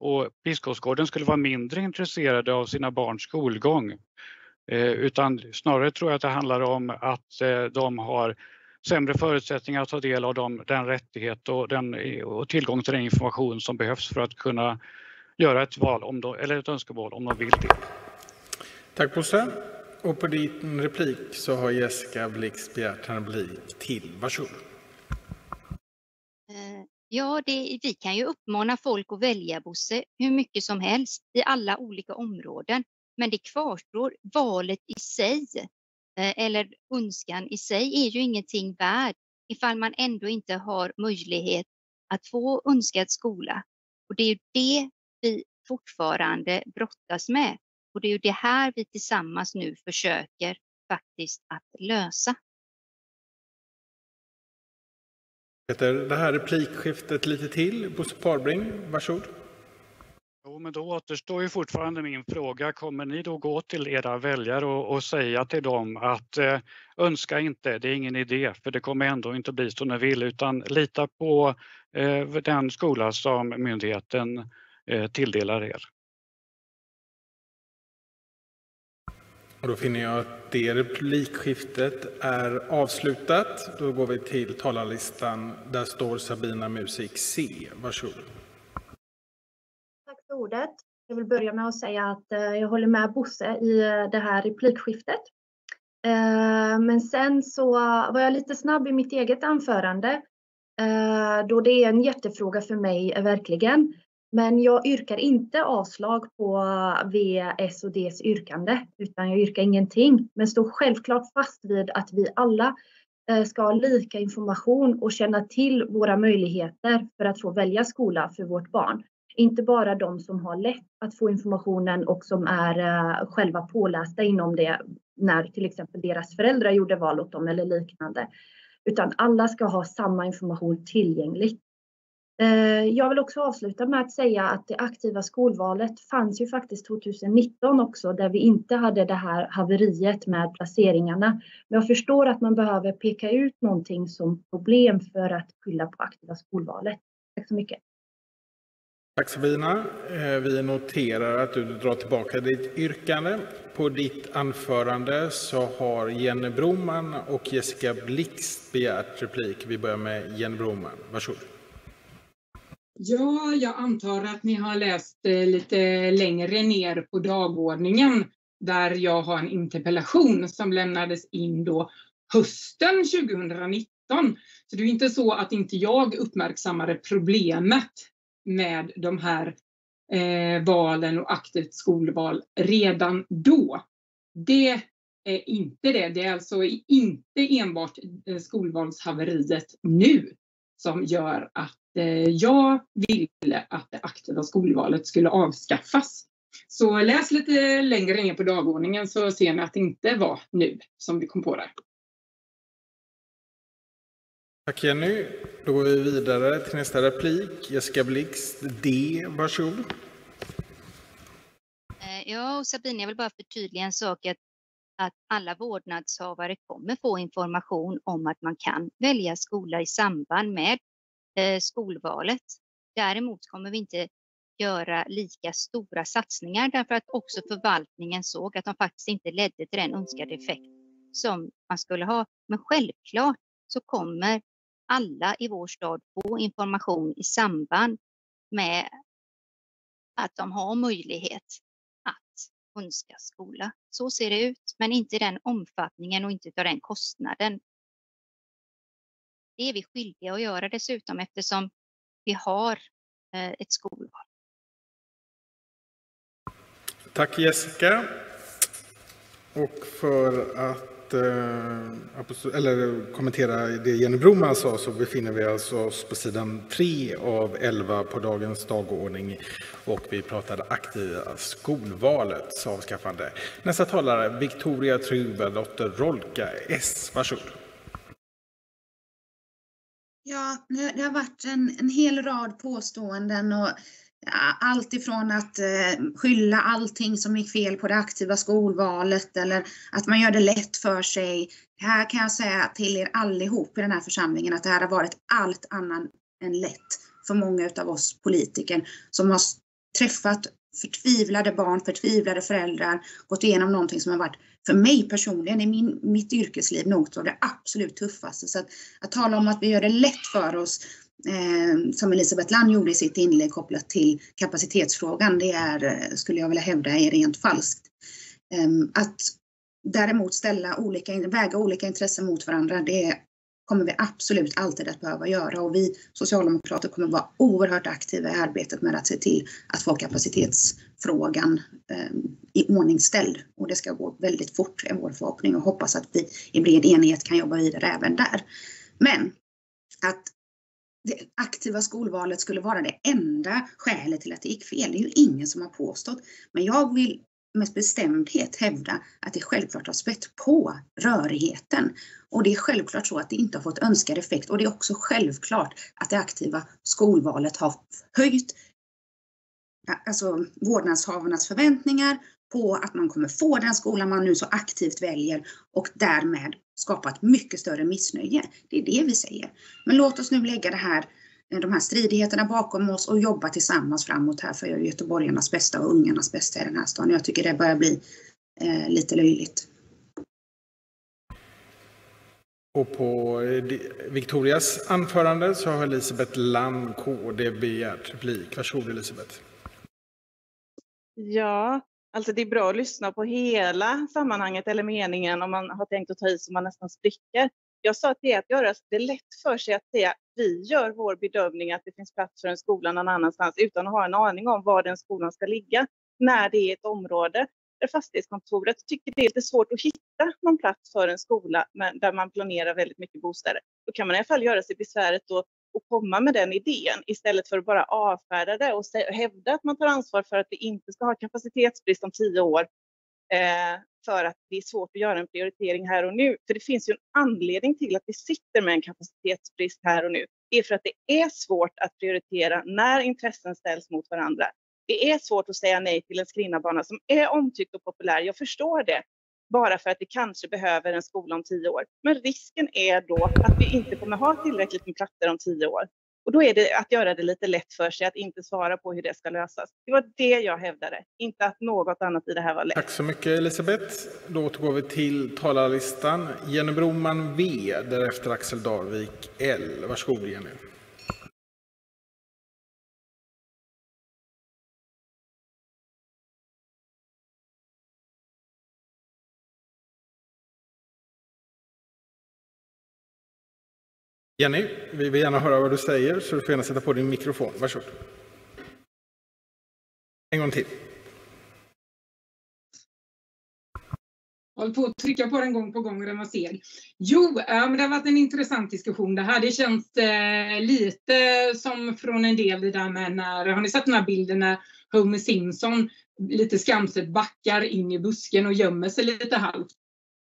och Biskopsgården skulle vara mindre intresserade av sina barns skolgång. Eh, utan snarare tror jag att det handlar om att eh, de har sämre förutsättningar att ta del av dem, den rättighet och, den, och tillgång till den information som behövs för att kunna göra ett val om de, eller ett önskemål om de vill det. Tack Bosse. Och på din replik så har Jessica Blix begärt en replik till. Varsågod. Eh, ja, det, vi kan ju uppmana folk att välja Bosse hur mycket som helst i alla olika områden. Men det kvarstår, valet i sig eh, eller önskan i sig är ju ingenting värd ifall man ändå inte har möjlighet att få önskad skola. Och det är ju det vi fortfarande brottas med. Och det är ju det här vi tillsammans nu försöker faktiskt att lösa. Peter, det här replikskiftet lite till. Bosse Parbring, varsågod. Jo, men då återstår ju fortfarande min fråga. Kommer ni då gå till era väljare och, och säga till dem att eh, önska inte, det är ingen idé, för det kommer ändå inte bli som ni vill, utan lita på eh, den skola som myndigheten eh, tilldelar er. Och då finner jag att det replikskiftet är avslutat. Då går vi till talarlistan. Där står Sabina Musik C. Varsågod. Tack för ordet. Jag vill börja med att säga att eh, jag håller med Bosse i eh, det här replikskiftet. Eh, men sen så var jag lite snabb i mitt eget anförande då det är en jättefråga för mig verkligen. Men jag yrkar inte avslag på V, S och Ds yrkande, utan jag yrkar ingenting. Men står självklart fast vid att vi alla ska ha lika information och känna till våra möjligheter för att få välja skola för vårt barn. Inte bara de som har lätt att få informationen och som är eh, själva pålästa inom det när till exempel deras föräldrar gjorde val åt dem eller liknande. Utan alla ska ha samma information tillgängligt. Eh, jag vill också avsluta med att säga att det aktiva skolvalet fanns ju faktiskt 2019 också där vi inte hade det här haveriet med placeringarna. Men jag förstår att man behöver peka ut någonting som problem för att skylla på aktiva skolvalet. Tack så mycket. Tack Sabina. Eh, vi noterar att du drar tillbaka ditt yrkande. På ditt anförande så har Jenny Broman och Jessica Blixt begärt replik. Vi börjar med Jenny Broman. Varsågod. Ja, jag antar att ni har läst eh, lite längre ner på dagordningen där jag har en interpellation som lämnades in då hösten 2019. Så det är inte så att inte jag uppmärksammade problemet med de här eh, valen och aktivt skolval redan då. Det är inte det. Det är alltså inte enbart eh, skolvalshaveriet nu som gör att Eh, jag ville att det aktiva skolvalet skulle avskaffas. Så läs lite längre ner på dagordningen så ser ni att det inte var nu som vi kom på det. Tack Jenny. Då går vi vidare till nästa replik. Jessica Blixt, D. Varsågod. Eh, ja, och Sabine, jag vill bara förtydliga en sak. Att, att alla vårdnadshavare kommer få information om att man kan välja skola i samband med Eh, skolvalet. Däremot kommer vi inte göra lika stora satsningar därför att också förvaltningen såg att de faktiskt inte ledde till den önskade effekt som man skulle ha. Men självklart så kommer alla i vår stad få information i samband med att de har möjlighet att önska skola. Så ser det ut, men inte i den omfattningen och inte av den kostnaden det är vi skyldiga att göra dessutom eftersom vi har eh, ett skolval. Tack Jessica. Och för att eh, eller kommentera det Jenny Broman sa så befinner vi alltså oss på sidan 3 av 11 på dagens dagordning och vi pratade aktiva skolvalets avskaffande. Nästa talare Victoria Trubadotter Rolka, S. Varsågod. Ja, det har varit en, en hel rad påståenden och allt ifrån att eh, skylla allting som gick fel på det aktiva skolvalet eller att man gör det lätt för sig. Här kan jag säga till er allihop i den här församlingen att det här har varit allt annat än lätt för många av oss politiker som har träffat förtvivlade barn, förtvivlade föräldrar, gått igenom någonting som har varit för mig personligen i min, mitt yrkesliv något av det absolut tuffaste. Så att, att tala om att vi gör det lätt för oss, eh, som Elisabeth Land gjorde i sitt inlägg kopplat till kapacitetsfrågan, det är, eh, skulle jag vilja hävda, är rent falskt. Eh, att däremot ställa olika, väga olika intressen mot varandra, det kommer vi absolut alltid att behöva göra och vi socialdemokrater kommer vara oerhört aktiva i arbetet med att se till att få kapacitetsfrågan eh, i ordning ställd. Och det ska gå väldigt fort är vår förhoppning och hoppas att vi i bred enighet kan jobba vidare även där. Men att det aktiva skolvalet skulle vara det enda skälet till att det gick fel. Det är ju ingen som har påstått. Men jag vill med bestämdhet hävda att det självklart har spett på rörigheten. Och det är självklart så att det inte har fått önskad effekt och det är också självklart att det aktiva skolvalet har höjt alltså vårdnadshavarnas förväntningar på att man kommer få den skola man nu så aktivt väljer och därmed skapat mycket större missnöje. Det är det vi säger. Men låt oss nu lägga det här de här stridigheterna bakom oss och jobba tillsammans framåt här för göteborgarnas bästa och ungarnas bästa i den här staden. Jag tycker det börjar bli eh, lite löjligt. Och på eh, Victorias anförande så har Elisabeth Land, KD, begärt replik. Varsågod Elisabeth. Ja, alltså det är bra att lyssna på hela sammanhanget eller meningen om man har tänkt att ta i så man nästan spricker. Jag sa att det är att göra det lätt för sig att säga vi gör vår bedömning att det finns plats för en skola någon annanstans utan att ha en aning om var den skolan ska ligga när det är ett område där fastighetskontoret tycker det är lite svårt att hitta någon plats för en skola där man planerar väldigt mycket bostäder. Då kan man i alla fall göra sig besväret och, och komma med den idén istället för att bara avfärda det och hävda att man tar ansvar för att vi inte ska ha kapacitetsbrist om tio år eh, för att det är svårt att göra en prioritering här och nu. För det finns ju en anledning till att vi sitter med en kapacitetsbrist här och nu. Det är för att det är svårt att prioritera när intressen ställs mot varandra. Det är svårt att säga nej till en skrinnarbana som är omtyckt och populär. Jag förstår det. Bara för att vi kanske behöver en skola om tio år. Men risken är då att vi inte kommer ha tillräckligt med platser om tio år. Och då är det att göra det lite lätt för sig att inte svara på hur det ska lösas. Det var det jag hävdade, inte att något annat i det här var lätt. Tack så mycket Elisabeth. Då återgår vi till talarlistan. Jenny Broman V, därefter Axel Darvik L. Varsågod Jenny. Jenny, vi vill gärna höra vad du säger så du får gärna sätta på din mikrofon. Varsågod. En gång till. Jag håller på att trycka på den gång på gång och den var seg. Jo, men det har varit en intressant diskussion det här. Det känns eh, lite som från en del det där med när, har ni sett den här bilden när Homer Simpson lite skamset backar in i busken och gömmer sig lite halvt.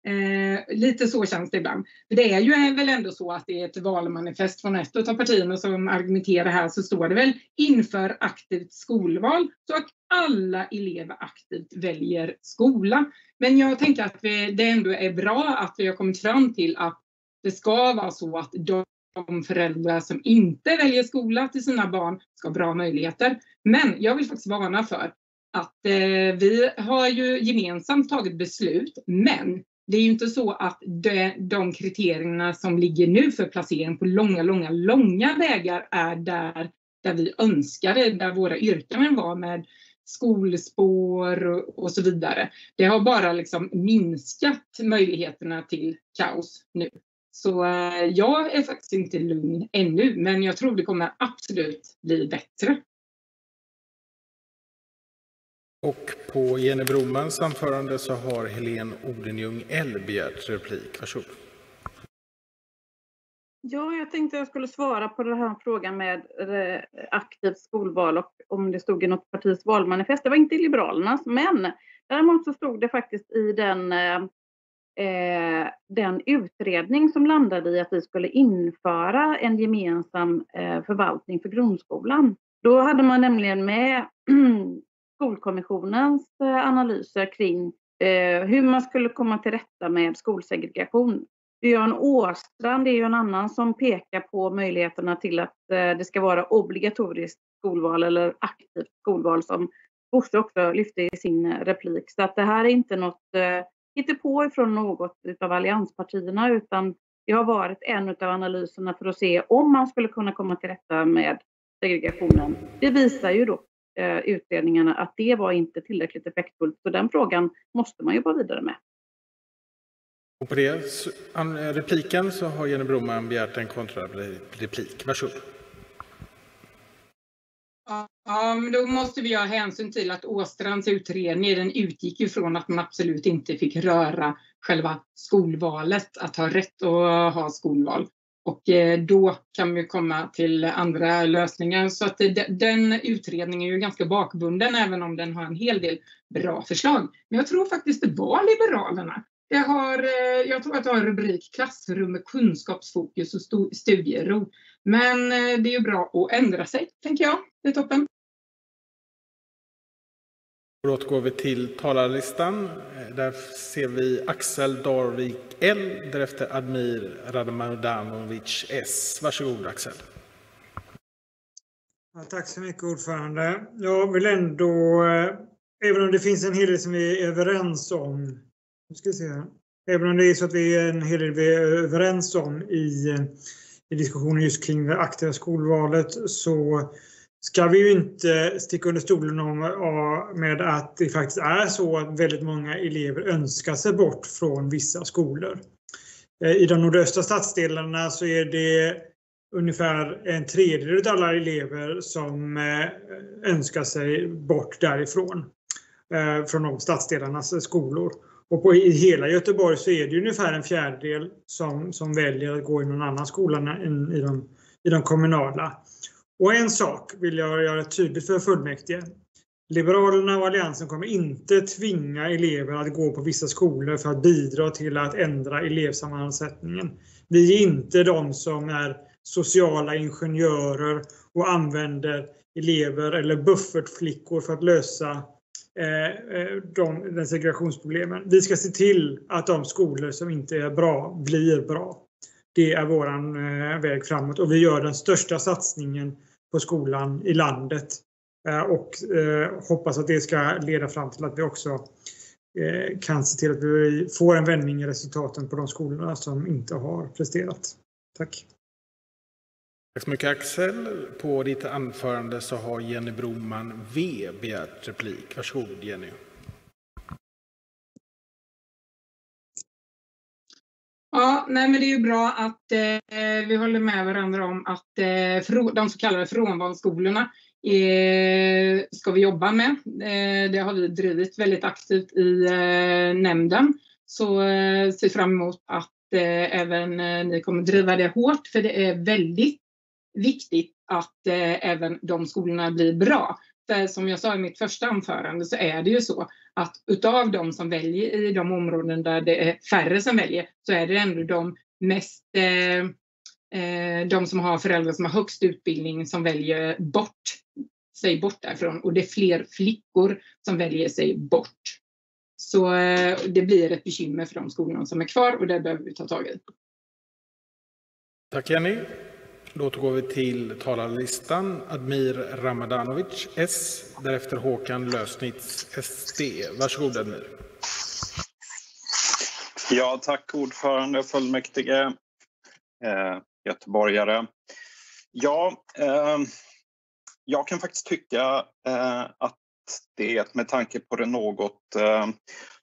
Eh, lite så känns det ibland. För det är ju väl ändå så att det är ett valmanifest från ett av partierna som argumenterar här så står det väl inför aktivt skolval så att alla elever aktivt väljer skola. Men jag tänker att vi, det ändå är bra att vi har kommit fram till att det ska vara så att de föräldrar som inte väljer skola till sina barn ska ha bra möjligheter. Men jag vill faktiskt varna för att eh, vi har ju gemensamt tagit beslut, men det är ju inte så att de, de kriterierna som ligger nu för placering på långa, långa, långa vägar är där, där vi önskade, där våra yrkanden var med skolspår och, och så vidare. Det har bara liksom minskat möjligheterna till kaos nu. Så eh, jag är faktiskt inte lugn ännu, men jag tror det kommer absolut bli bättre. Och på Jenny Bromans anförande så har Helene Odenjung L begärt replik. Varsågod. Ja, jag tänkte jag skulle svara på den här frågan med eh, aktivt skolval och om det stod i något partis valmanifest. Det var inte i Liberalernas, men däremot så stod det faktiskt i den, eh, eh den utredning som landade i att vi skulle införa en gemensam eh, förvaltning för grundskolan. Då hade man nämligen med [CLEARS THROAT] eh, Skolkommissionens eh, analyser kring eh, hur man skulle komma till rätta med skolsegregation. Björn Åstrand är ju en annan som pekar på möjligheterna till att eh, det ska vara obligatoriskt skolval eller aktivt skolval som Bosse också lyfte i sin eh, replik. Så att det här är inte något eh, hittepå ifrån något av allianspartierna utan det har varit en av analyserna för att se om man skulle kunna komma till rätta med segregationen. Det visar ju då eh, utredningarna att det var inte tillräckligt effektfullt. Så den frågan måste man jobba vidare med. Och på det repliken så har Jenny Broman begärt en kontrareplik. Varsågod. Ja, men då måste vi ha hänsyn till att Åstrands utredning den utgick ju från att man absolut inte fick röra själva skolvalet, att ha rätt att ha skolval. Och eh, då kan vi komma till andra lösningar. Så att eh, den utredningen är ju ganska bakbunden även om den har en hel del bra förslag. Men jag tror faktiskt det var Liberalerna. Det har, eh, jag tror att det har rubrik Klassrum med kunskapsfokus och studiero. Men det är ju bra att ändra sig, tänker jag. Det är toppen. Då återgår vi till talarlistan. Där ser vi Axel Darvik L, därefter Admir Radmanovic S. Varsågod Axel. Ja, tack så mycket ordförande. Jag vill ändå, eh, även om det finns en hel del som vi är överens om, nu ska se här. även om det är så att vi är en hel del vi är överens om i, eh, i diskussionen just kring det aktiva skolvalet så ska vi ju inte sticka under stolen om, med att det faktiskt är så att väldigt många elever önskar sig bort från vissa skolor. Eh, I de nordöstra stadsdelarna så är det ungefär en tredjedel av alla elever som eh, önskar sig bort därifrån. Eh, från de stadsdelarnas skolor. Och på, i hela Göteborg så är det ungefär en fjärdedel som, som väljer att gå i någon annan skola än i de, i de kommunala. Och en sak vill jag göra tydligt för fullmäktige. Liberalerna och Alliansen kommer inte tvinga elever att gå på vissa skolor för att bidra till att ändra elevsammansättningen. Vi är inte de som är sociala ingenjörer och använder elever eller buffertflickor för att lösa eh, eh de, den segregationsproblemen. Vi ska se till att de skolor som inte är bra blir bra. Det är vår eh, väg framåt och vi gör den största satsningen på skolan i landet. Eh, och eh, hoppas att det ska leda fram till att vi också eh, kan se till att vi får en vändning i resultaten på de skolorna som inte har presterat. Tack. Tack så mycket Axel. På ditt anförande så har Jenny Broman V begärt replik. Varsågod Jenny. Ja, nej, men det är ju bra att eh, vi håller med varandra om att eh, de så kallade frånvalsskolorna eh, ska vi jobba med. Eh, det har vi drivit väldigt aktivt i eh, nämnden. Så eh, ser fram emot att eh, även eh, ni kommer driva det hårt för det är väldigt viktigt att eh, även de skolorna blir bra. För som jag sa i mitt första anförande så är det ju så att utav de som väljer i de områden där det är färre som väljer så är det ändå de mest eh, eh, de som har föräldrar som har högst utbildning som väljer bort sig bort därifrån och det är fler flickor som väljer sig bort. Så eh, det blir ett bekymmer för de skolorna som är kvar och det behöver vi ta tag i. Tack Jenny. Då återgår vi till talarlistan. Admir Ramadanovic, S. Därefter Håkan Lösnitz, SD. Varsågod Admir. Ja, tack ordförande, fullmäktige, eh, göteborgare. Ja, eh, jag kan faktiskt tycka eh, att det med tanke på det något eh,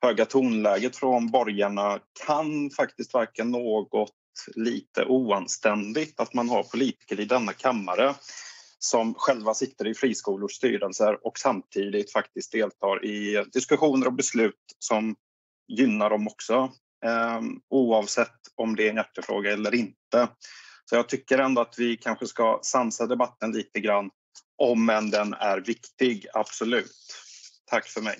höga tonläget från borgarna kan faktiskt verka något lite oanständigt att man har politiker i denna kammare som själva sitter i friskolors styrelser och samtidigt faktiskt deltar i diskussioner och beslut som gynnar dem också. Ehm, oavsett om det är en hjärtefråga eller inte. Så jag tycker ändå att vi kanske ska sansa debatten lite grann om än den är viktig, absolut. Tack för mig.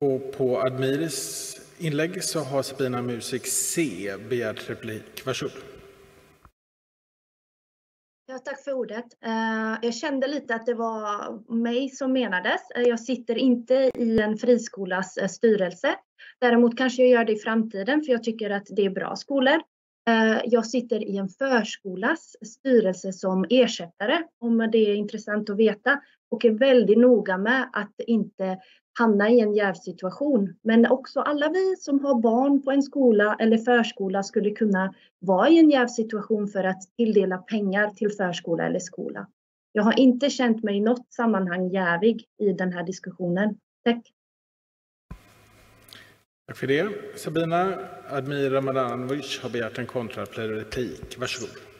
Och på Admiris inlägg så har Sabina Musik C begärt replik. Varsågod. Ja, tack för ordet. Eh, jag kände lite att det var mig som menades. Eh, jag sitter inte i en friskolas eh, styrelse. Däremot kanske jag gör det i framtiden för jag tycker att det är bra skolor. Jag sitter i en förskolas styrelse som ersättare, om det är intressant att veta, och är väldigt noga med att inte hamna i en jävsituation. Men också alla vi som har barn på en skola eller förskola skulle kunna vara i en jävsituation för att tilldela pengar till förskola eller skola. Jag har inte känt mig i något sammanhang jävig i den här diskussionen. Tack. Tack för det. Sabina Admir Ramadanovic har begärt en kontrareplik. Varsågod.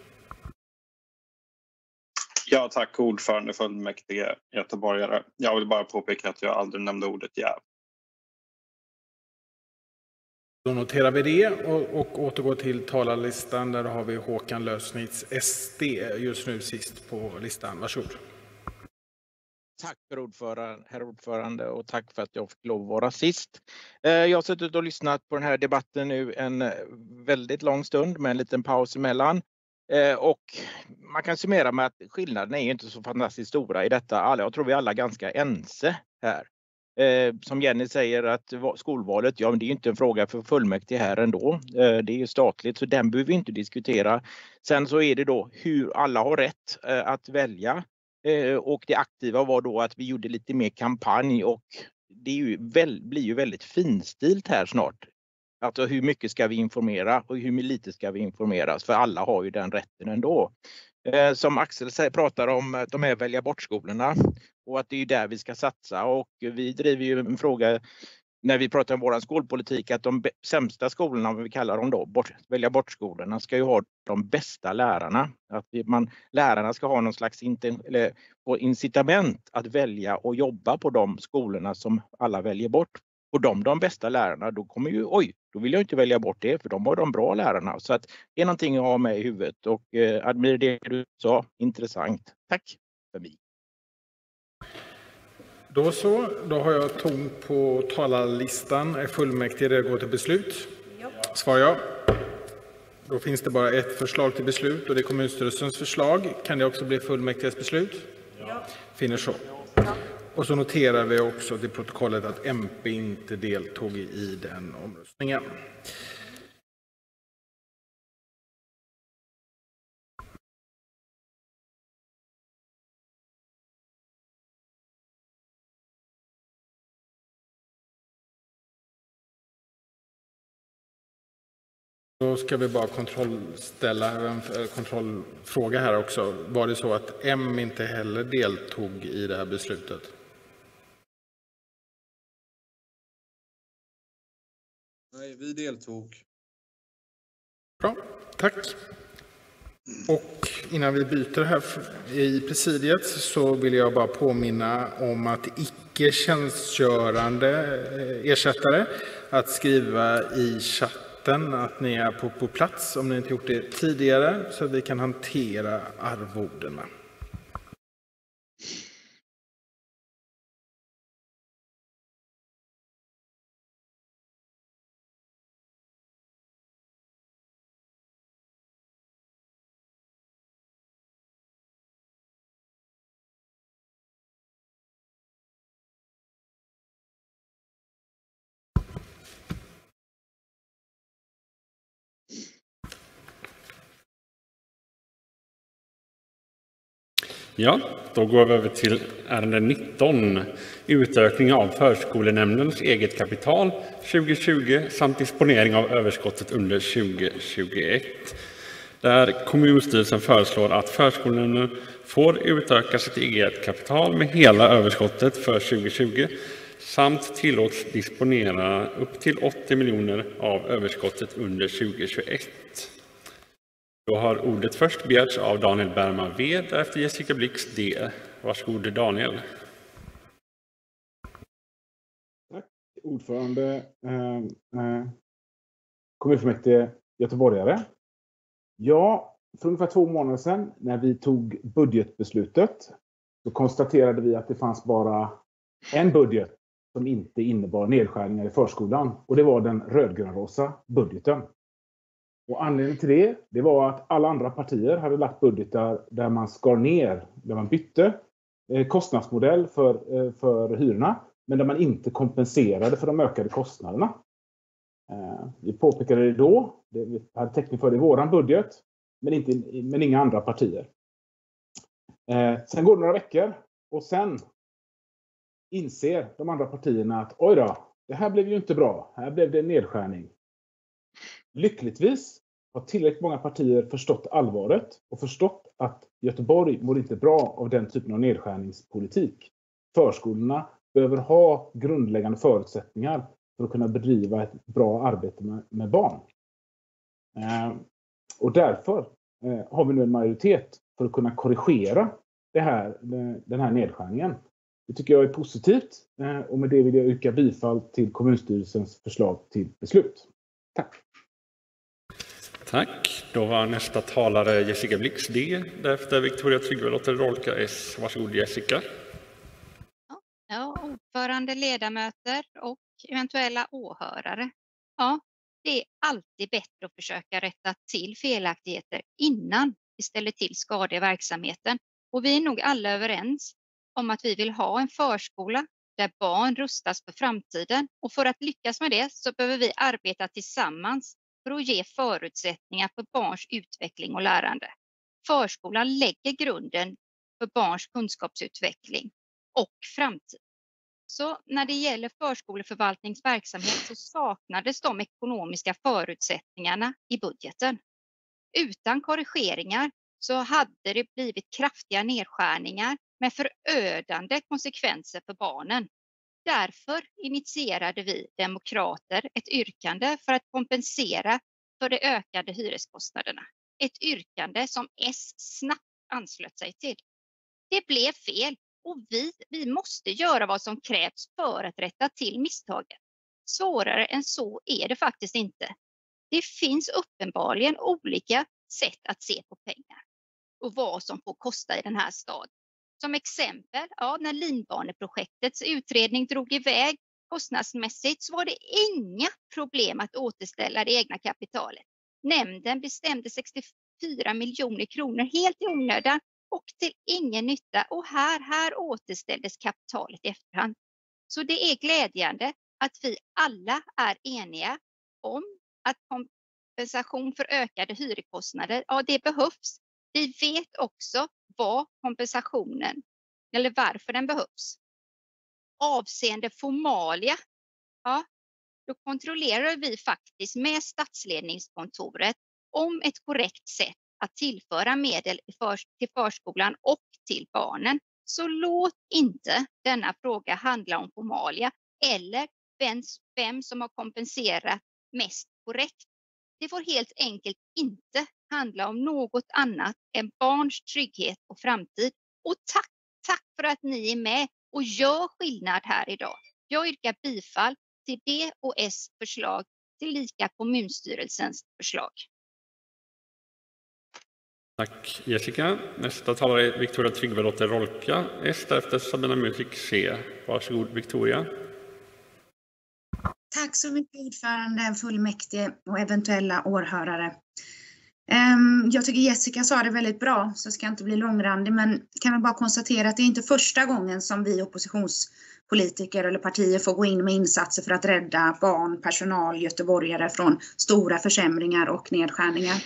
Ja, tack ordförande fullmäktige göteborgare. Jag vill bara påpeka att jag aldrig nämnde ordet jäv. Då noterar vi det och, och återgår till talarlistan. Där har vi Håkan Lösnitz, SD, just nu sist på listan. Varsågod. Tack för ordförande, herr ordförande och tack för att jag fick lov att vara sist. Eh, jag har suttit och lyssnat på den här debatten nu en väldigt lång stund med en liten paus emellan. Eh, och man kan summera med att skillnaderna är inte så fantastiskt stora i detta. Jag tror vi alla är ganska ense här. Eh, som Jenny säger att skolvalet, ja men det är inte en fråga för fullmäktige här ändå. Eh, det är ju statligt så den behöver vi inte diskutera. Sen så är det då hur alla har rätt eh, att välja. Eh, och det aktiva var då att vi gjorde lite mer kampanj och det ju väl, blir ju väldigt finstilt här snart. Alltså hur mycket ska vi informera och hur lite ska vi informeras? För alla har ju den rätten ändå. Eh, som Axel pratar om, eh, de här välja bort-skolorna och att det är där vi ska satsa och vi driver ju en fråga när vi pratar om vår skolpolitik att de sämsta skolorna, om vi kallar dem då, bort, välja bort-skolorna, ska ju ha de bästa lärarna. Att man, lärarna ska ha någon slags eller, incitament att välja och jobba på de skolorna som alla väljer bort och de de bästa lärarna, då kommer ju, oj, då vill jag inte välja bort det för de var de bra lärarna. Så att det är någonting jag har med i huvudet och eh, Admir, det du sa, intressant. Tack för mig. Då så, då har jag tom på talarlistan. Är fullmäktige redo att gå till beslut? Ja. Svar ja. Då finns det bara ett förslag till beslut och det är kommunstyrelsens förslag. Kan det också bli fullmäktiges beslut? Ja. Finner så. Ja. Och så noterar vi också till protokollet att MP inte deltog i den omröstningen. Då ska vi bara kontrollställa en eh, kontrollfråga här också. Var det så att M inte heller deltog i det här beslutet? Nej, vi deltog. Bra, tack. Och innan vi byter här i presidiet så vill jag bara påminna om att icke tjänstgörande eh, ersättare att skriva i chatten att ni är på, på plats om ni inte gjort det tidigare så att vi kan hantera arvodena. Ja, då går vi över till ärende 19. Utökning av förskolenämndens eget kapital 2020 samt disponering av överskottet under 2021. Där kommunstyrelsen föreslår att förskolenämnden får utöka sitt eget kapital med hela överskottet för 2020 samt tillåts disponera upp till 80 miljoner av överskottet under 2021. Då har ordet först begärts av Daniel Bergman V, därefter Jessica Blix D. Varsågod Daniel. Tack. Ordförande, eh, eh, kommunfullmäktige göteborgare. Ja, för ungefär två månader sedan när vi tog budgetbeslutet så konstaterade vi att det fanns bara en budget som inte innebar nedskärningar i förskolan och det var den rödgrönrosa budgeten. Och anledningen till det, det var att alla andra partier hade lagt budgetar där man skar ner, där man bytte eh, kostnadsmodell för, eh, för hyrorna, men där man inte kompenserade för de ökade kostnaderna. Eh, vi påpekade det då, det, vi hade täckning för det i vår budget, men, inte, men inga andra partier. Sen går det några veckor och sen inser de andra partierna att oj då, det här blev ju inte bra. Här blev det en nedskärning. Lyckligtvis har tillräckligt många partier förstått allvaret och förstått att Göteborg mår inte bra av den typen av nedskärningspolitik. Förskolorna behöver ha grundläggande förutsättningar för att kunna bedriva ett bra arbete med, med barn. Eh, och därför eh, har vi nu en majoritet för att kunna korrigera det här, den här nedskärningen. Det tycker jag är positivt eh, och med det vill jag yrka bifall till kommunstyrelsens förslag till beslut. Tack! Tack. Då var nästa talare Jessica Blix D. Därefter Victoria Tryggvedotter Rolka S. Varsågod Jessica. Ja, ordförande, ledamöter och eventuella åhörare. Ja, det är alltid bättre att försöka rätta till felaktigheter innan vi ställer till skador i verksamheten. Och vi är nog alla överens om att vi vill ha en förskola där barn rustas för framtiden. Och för att lyckas med det så behöver vi arbeta tillsammans för att ge förutsättningar för barns utveckling och lärande. Förskolan lägger grunden för barns kunskapsutveckling och framtid. Så när det gäller förskoleförvaltningsverksamhet så saknades de ekonomiska förutsättningarna i budgeten. Utan korrigeringar så hade det blivit kraftiga nedskärningar med förödande konsekvenser för barnen. Därför initierade vi demokrater ett yrkande för att kompensera för de ökade hyreskostnaderna. Ett yrkande som S snabbt anslöt sig till. Det blev fel och vi, vi måste göra vad som krävs för att rätta till misstaget. Svårare än så är det faktiskt inte. Det finns uppenbarligen olika sätt att se på pengar och vad som får kosta i den här staden. Som exempel, ja, när linbaneprojektets utredning drog iväg kostnadsmässigt så var det inga problem att återställa det egna kapitalet. Nämnden bestämde 64 miljoner kronor helt i onödan och till ingen nytta och här, här återställdes kapitalet i efterhand. Så det är glädjande att vi alla är eniga om att kompensation för ökade hyreskostnader, ja det behövs. Vi vet också vad kompensationen eller varför den behövs. Avseende formalia, ja, då kontrollerar vi faktiskt med statsledningskontoret om ett korrekt sätt att tillföra medel till förskolan och till barnen. Så låt inte denna fråga handla om formalia eller vem som har kompenserat mest korrekt. Det får helt enkelt inte handla om något annat än barns trygghet och framtid. Och tack, tack för att ni är med och gör skillnad här idag. Jag yrkar bifall till D och S förslag till lika kommunstyrelsens förslag. Tack Jessica. Nästa talare är Victoria Tryggvedotter Rolka, S, därefter Sabina Musik C. Varsågod Victoria. Tack så mycket ordförande, fullmäktige och eventuella åhörare. Ehm, jag tycker Jessica sa det väldigt bra, så jag ska inte bli långrandig, men kan väl bara konstatera att det är inte första gången som vi oppositionspolitiker eller partier får gå in med insatser för att rädda barn, personal, göteborgare från stora försämringar och nedskärningar.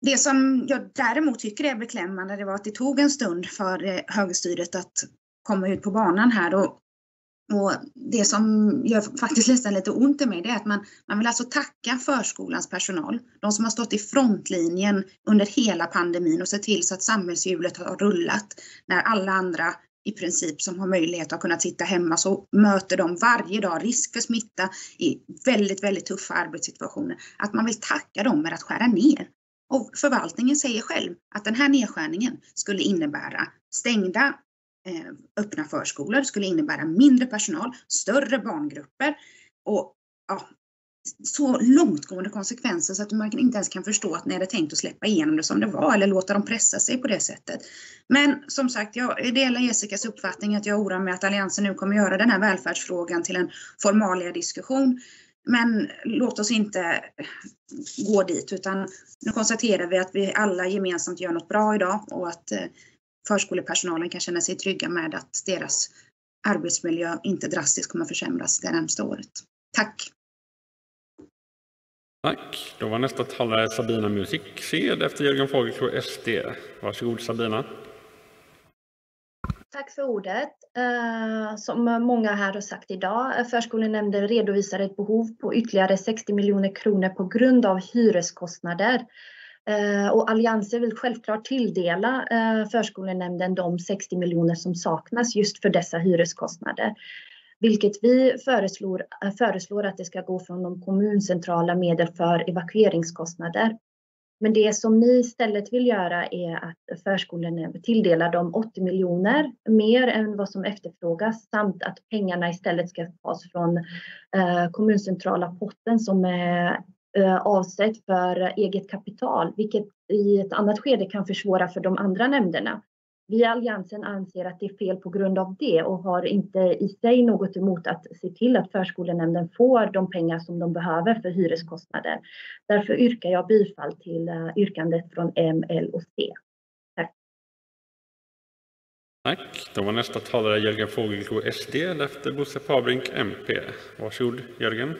Det som jag däremot tycker är beklämmande det var att det tog en stund för eh, högerstyret att komma ut på banan här och och det som gör faktiskt nästan lite ont i mig det är att man, man vill alltså tacka förskolans personal, de som har stått i frontlinjen under hela pandemin och sett till så att samhällshjulet har rullat när alla andra i princip som har möjlighet att kunna sitta hemma så möter de varje dag risk för smitta i väldigt, väldigt tuffa arbetssituationer. Att man vill tacka dem med att skära ner. Och förvaltningen säger själv att den här nedskärningen skulle innebära stängda Eh, öppna förskolor, skulle innebära mindre personal, större barngrupper och ja, så långtgående konsekvenser så att man inte ens kan förstå att ni hade tänkt att släppa igenom det som det var eller låta dem pressa sig på det sättet. Men som sagt, jag delar Jessicas uppfattning att jag oroar mig att Alliansen nu kommer göra den här välfärdsfrågan till en formalia diskussion. Men låt oss inte gå dit utan nu konstaterar vi att vi alla gemensamt gör något bra idag och att eh, förskolepersonalen kan känna sig trygga med att deras arbetsmiljö inte drastiskt kommer försämras det närmsta året. Tack! Tack. Då var nästa talare Sabina Musiksed efter Jörgen Fågelsjö, SD. Varsågod Sabina. Tack för ordet. Eh, som många här har sagt idag, förskolenämnden redovisar ett behov på ytterligare 60 miljoner kronor på grund av hyreskostnader. Eh, och Alliansen vill självklart tilldela eh, förskolenämnden de 60 miljoner som saknas just för dessa hyreskostnader vilket vi föreslår, eh, föreslår att det ska gå från de kommuncentrala medel för evakueringskostnader. Men det som ni istället vill göra är att förskolenämnden tilldelar dem 80 miljoner mer än vad som efterfrågas samt att pengarna istället ska tas från kommuncentrala potten som är Eh, avsett för eget kapital, vilket i ett annat skede kan försvåra för de andra nämnderna. Vi i Alliansen anser att det är fel på grund av det och har inte i sig något emot att se till att förskolenämnden får de pengar som de behöver för hyreskostnader. Därför yrkar jag bifall till eh, yrkandet från M, L och C. Tack. Tack. Då var nästa talare Jörgen Fogelko, SD, efter Bosse Fabrink, MP. Varsågod Jörgen.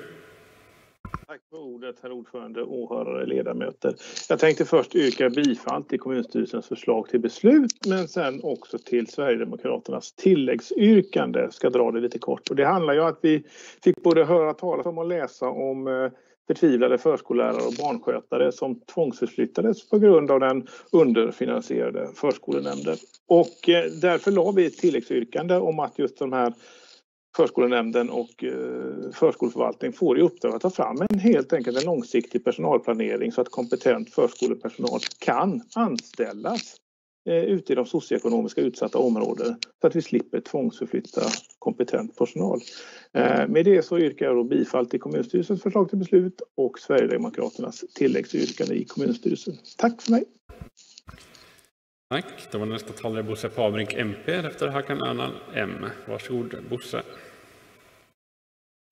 Tack för ordet, herr ordförande, åhörare, ledamöter. Jag tänkte först yrka bifall till kommunstyrelsens förslag till beslut, men sen också till Sverigedemokraternas tilläggsyrkande. Jag ska dra det lite kort. Och det handlar ju om att vi fick både höra talas om och läsa om eh, förtvivlade förskollärare och barnskötare som tvångsförflyttades på grund av den underfinansierade förskolenämnden. Och eh, därför la vi ett tilläggsyrkande om att just de här förskolenämnden och eh, förskoleförvaltning får i uppdrag att ta fram en helt enkelt en långsiktig personalplanering så att kompetent förskolepersonal kan anställas eh, ute i de socioekonomiska utsatta områden så att vi slipper tvångsförflytta kompetent personal. Eh, med det så yrkar jag då bifall till kommunstyrelsens förslag till beslut och Sverigedemokraternas tilläggsyrkande i kommunstyrelsen. Tack för mig! Tack. Då var nästa talare Bosse Pabrink, MP, efter Hakan Önan M. Varsågod Bosse.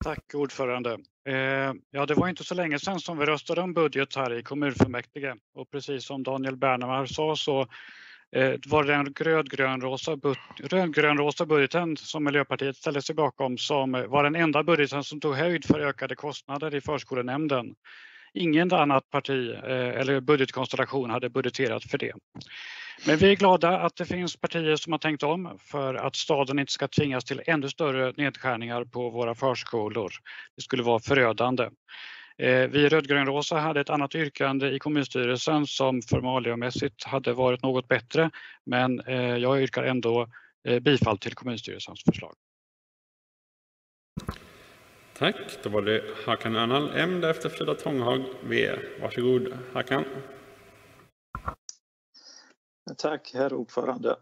Tack ordförande. Eh, ja, det var inte så länge sedan som vi röstade om budget här i kommunfullmäktige och precis som Daniel Bernhard sa så eh, var det den rödgrönrosa röd budgeten som Miljöpartiet ställde sig bakom som var den enda budgeten som tog höjd för ökade kostnader i förskolenämnden. Ingen annat parti eh, eller budgetkonstellation hade budgeterat för det. Men vi är glada att det finns partier som har tänkt om för att staden inte ska tvingas till ännu större nedskärningar på våra förskolor. Det skulle vara förödande. Vi vi rödgrönrosa hade ett annat yrkande i kommunstyrelsen som formaliamässigt hade varit något bättre, men eh, jag yrkar ändå eh, bifall till kommunstyrelsens förslag. Tack. Då var det Hakan Anal M därefter Frida Tånghag V. Varsågod Hakan. Tack herr ordförande.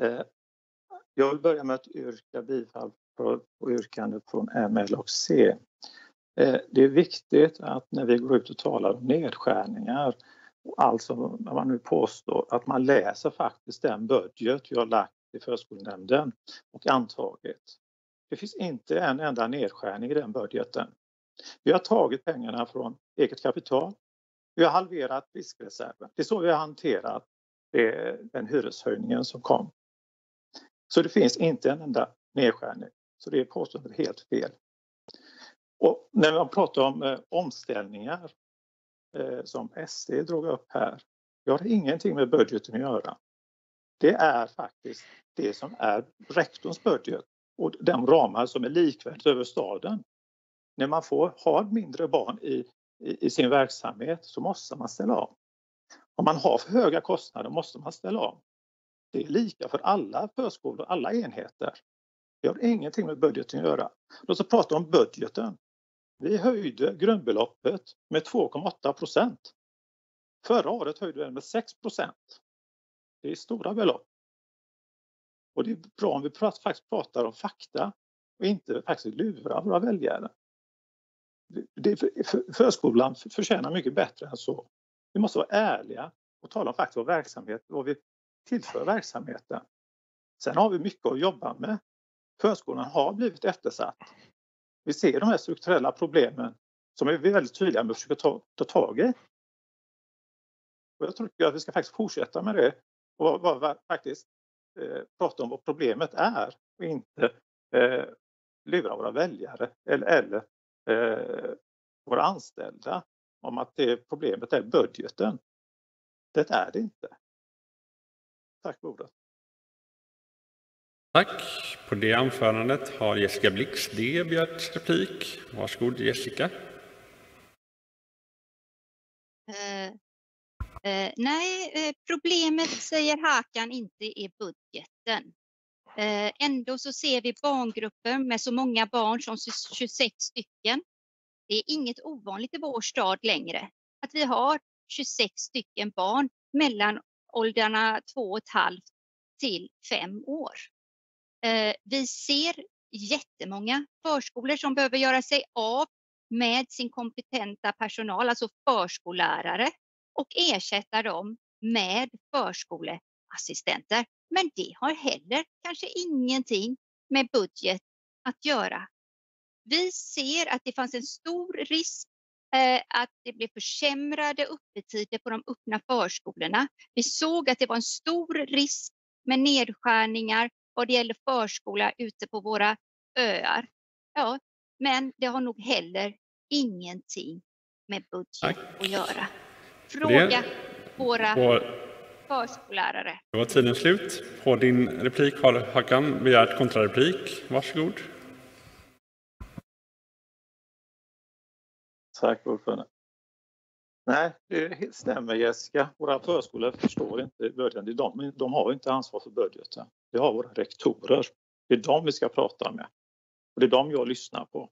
Eh, jag vill börja med att yrka bifall på, yrkandet från M, L och C. Eh, det är viktigt att när vi går ut och talar om nedskärningar, alltså när man nu påstår att man läser faktiskt den budget vi har lagt i förskolenämnden och antagit. Det finns inte en enda nedskärning i den budgeten. Vi har tagit pengarna från eget kapital. Vi har halverat riskreserven. Det är så vi har hanterat Eh, den hyreshöjningen som kom. Så det finns inte en enda nedskärning. Så det är påståendet helt fel. Och när man pratar om eh, omställningar eh, som SD drog upp här. Det har ingenting med budgeten att göra. Det är faktiskt det som är rektorns budget och de ramar som är likvärdigt över staden. När man får, har mindre barn i, i, i sin verksamhet så måste man ställa om. Om man har för höga kostnader måste man ställa om. Det är lika för alla förskolor, alla enheter. Det har ingenting med budgeten att göra. Låt oss prata om budgeten. Vi höjde grundbeloppet med 2,8 procent. Förra året höjde vi den med 6% Det är stora belopp. Och det är bra om vi faktiskt pratar om fakta och inte faktiskt lurar våra väljare. förskolan förtjänar mycket bättre än så. Vi måste vara ärliga och tala om faktiskt vår verksamhet, vad vi tillför verksamheten. Sen har vi mycket att jobba med. Förskolan har blivit eftersatt. Vi ser de här strukturella problemen som är väldigt tydliga med att försöka ta, ta tag i. Och jag tycker att vi ska faktiskt fortsätta med det och var, var, faktiskt eh, prata om vad problemet är och inte eh, lura våra väljare eller, eller eh, våra anställda om att det problemet är budgeten. Det är det inte. Tack för ordet. Tack. På det anförandet har Jessica Blix D begärt replik. Varsågod Jessica. Uh, uh, nej, uh, problemet säger Hakan inte är budgeten. Ändå så ser vi barngrupper med så många barn som 26 stycken. Det är inget ovanligt i vår stad längre att vi har 26 stycken barn mellan åldrarna 2,5 till 5 år. Eh, vi ser jättemånga förskolor som behöver göra sig av med sin kompetenta personal, alltså förskollärare och ersätta dem med förskoleassistenter. Men det har heller kanske ingenting med budget att göra. Vi ser att det fanns en stor risk eh, att det blev försämrade öppettider på de öppna förskolorna. Vi såg att det var en stor risk med nedskärningar vad det gäller förskola ute på våra öar. Ja, men det har nog heller ingenting med budget Tack. att göra. Fråga det. våra på... förskollärare. Då var tiden slut. På din replik har Hakan begärt kontrareplik. Varsågod. Tack ordförande. Nej, det stämmer Jessica. Våra förskolor förstår inte budgeten. De, de har inte ansvar för budgeten. Det har våra rektorer. Det är dem vi ska prata med. Och det är dem jag lyssnar på.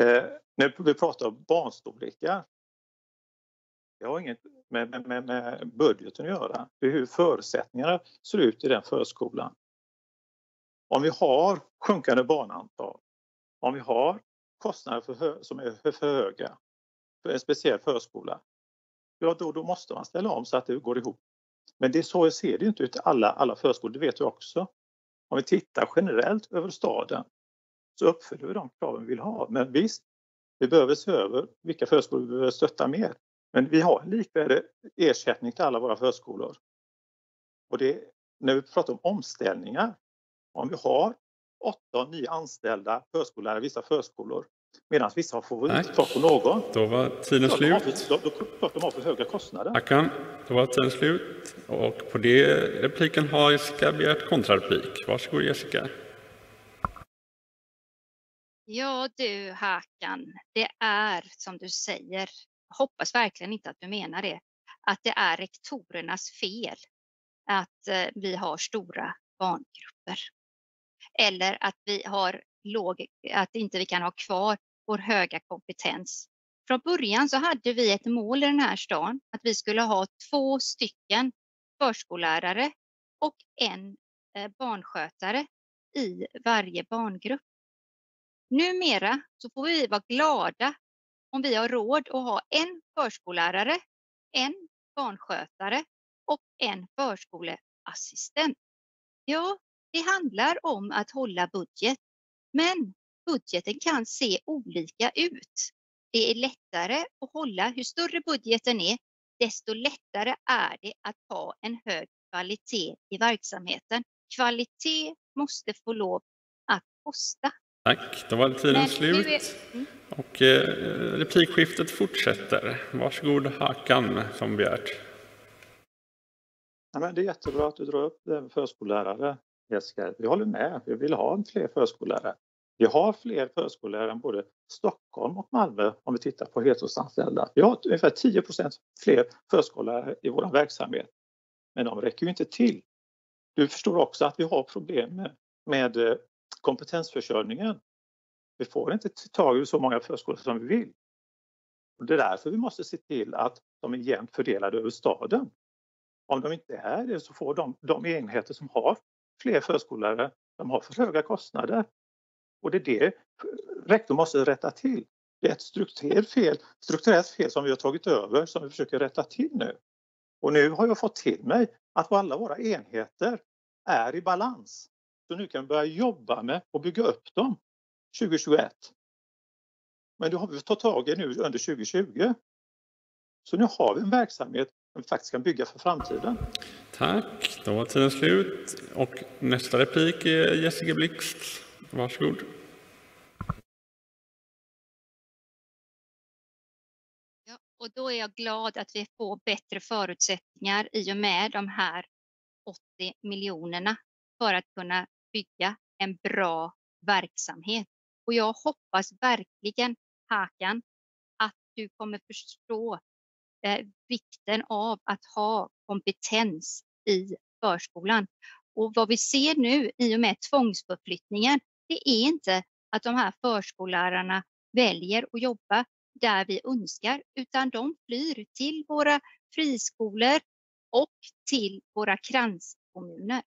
Eh, när vi pratar om barnstorlekar. Det har inget med, med, med budgeten att göra. Det är hur förutsättningarna ser ut i den förskolan. Om vi har sjunkande barnantal, om vi har kostnader för, som är för höga för en speciell förskola, ja då, då måste man ställa om så att det går ihop. Men det är så ser det inte ut i alla, alla förskolor, det vet du också. Om vi tittar generellt över staden så uppfyller vi de kraven vi vill ha. Men visst, vi behöver se över vilka förskolor vi behöver stötta mer. Men vi har en likvärdig ersättning till alla våra förskolor. Och det, när vi pratar om omställningar, om vi har åtta och nio anställda förskollärare i vissa förskolor Medan vissa får vi inte tag på någon. Då var tiden slut. Då, då, då, de har för höga kostnader. Tackar. Då var tiden slut. Och på det repliken har Jessica begärt kontrareplik. Varsågod Jessica. Ja du Hakan, det är som du säger, hoppas verkligen inte att du menar det, att det är rektorernas fel att eh, vi har stora barngrupper. Eller att vi har låg, att inte vi kan ha kvar vår höga kompetens. Från början så hade vi ett mål i den här stan att vi skulle ha två stycken förskollärare och en eh, barnskötare i varje barngrupp. Numera så får vi vara glada om vi har råd att ha en förskollärare, en barnskötare och en förskoleassistent. Ja, det handlar om att hålla budget men budgeten kan se olika ut. Det är lättare att hålla, ju större budgeten är, desto lättare är det att ha en hög kvalitet i verksamheten. Kvalitet måste få lov att kosta. Tack, då var tiden Men slut. Är... Mm. Och eh, replikskiftet fortsätter. Varsågod Hakan som begärt. Ja, men det är jättebra att du drar upp det med förskollärare, Jessica. Vi håller med. Vi vill ha fler förskollärare. Vi har fler förskollärare än både Stockholm och Malmö om vi tittar på heltidsanställda. Vi har ungefär 10% fler förskollärare i vår verksamhet. Men de räcker ju inte till. Du förstår också att vi har problem med, med eh, kompetensförsörjningen. Vi får inte tag i så många förskolor som vi vill. Och det är därför vi måste se till att de är jämnt fördelade över staden. Om de inte är det så får de, de enheter som har fler förskollärare, de har för höga kostnader. Och det är det rektorn måste rätta till. Det är ett strukturellt fel, strukturellt fel som vi har tagit över som vi försöker rätta till nu. Och nu har jag fått till mig att alla våra enheter är i balans. Så nu kan vi börja jobba med att bygga upp dem 2021. Men det har vi tagit tag i nu under 2020. Så nu har vi en verksamhet som vi faktiskt kan bygga för framtiden. Tack, då var tiden slut. Och nästa replik är Jessica Blixt. Varsågod. Ja, och då är jag glad att vi får bättre förutsättningar i och med de här 80 miljonerna för att kunna bygga en bra verksamhet. Och jag hoppas verkligen, Hakan, att du kommer förstå eh, vikten av att ha kompetens i förskolan. Och vad vi ser nu i och med tvångsförflyttningen, det är inte att de här förskollärarna väljer att jobba där vi önskar, utan de flyr till våra friskolor och till våra kranskommuner.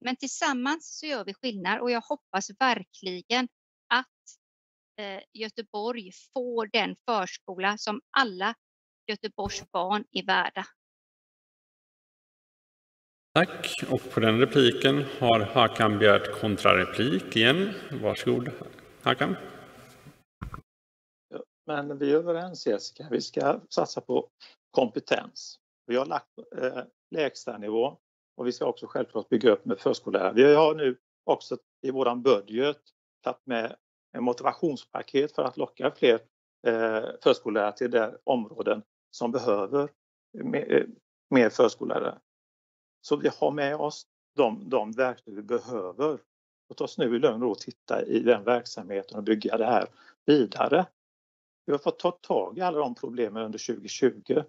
Men tillsammans så gör vi skillnad och jag hoppas verkligen att eh, Göteborg får den förskola som alla Göteborgs barn är värda. Tack. Och på den repliken har Hakan begärt kontrareplik igen. Varsågod Hakan. Men vi är överens Jessica, vi ska satsa på kompetens. Vi har lagt eh, lägsta nivå och vi ska också självklart bygga upp med förskollärare. Vi har nu också i våran budget tagit med en motivationspaket för att locka fler eh, förskollärare till de områden som behöver mer, eh, mer förskollärare. Så vi har med oss de, de verktyg vi behöver. Låt oss nu i lugn och ro titta i den verksamheten och bygga det här vidare. Vi har fått ta tag i alla de problemen under 2020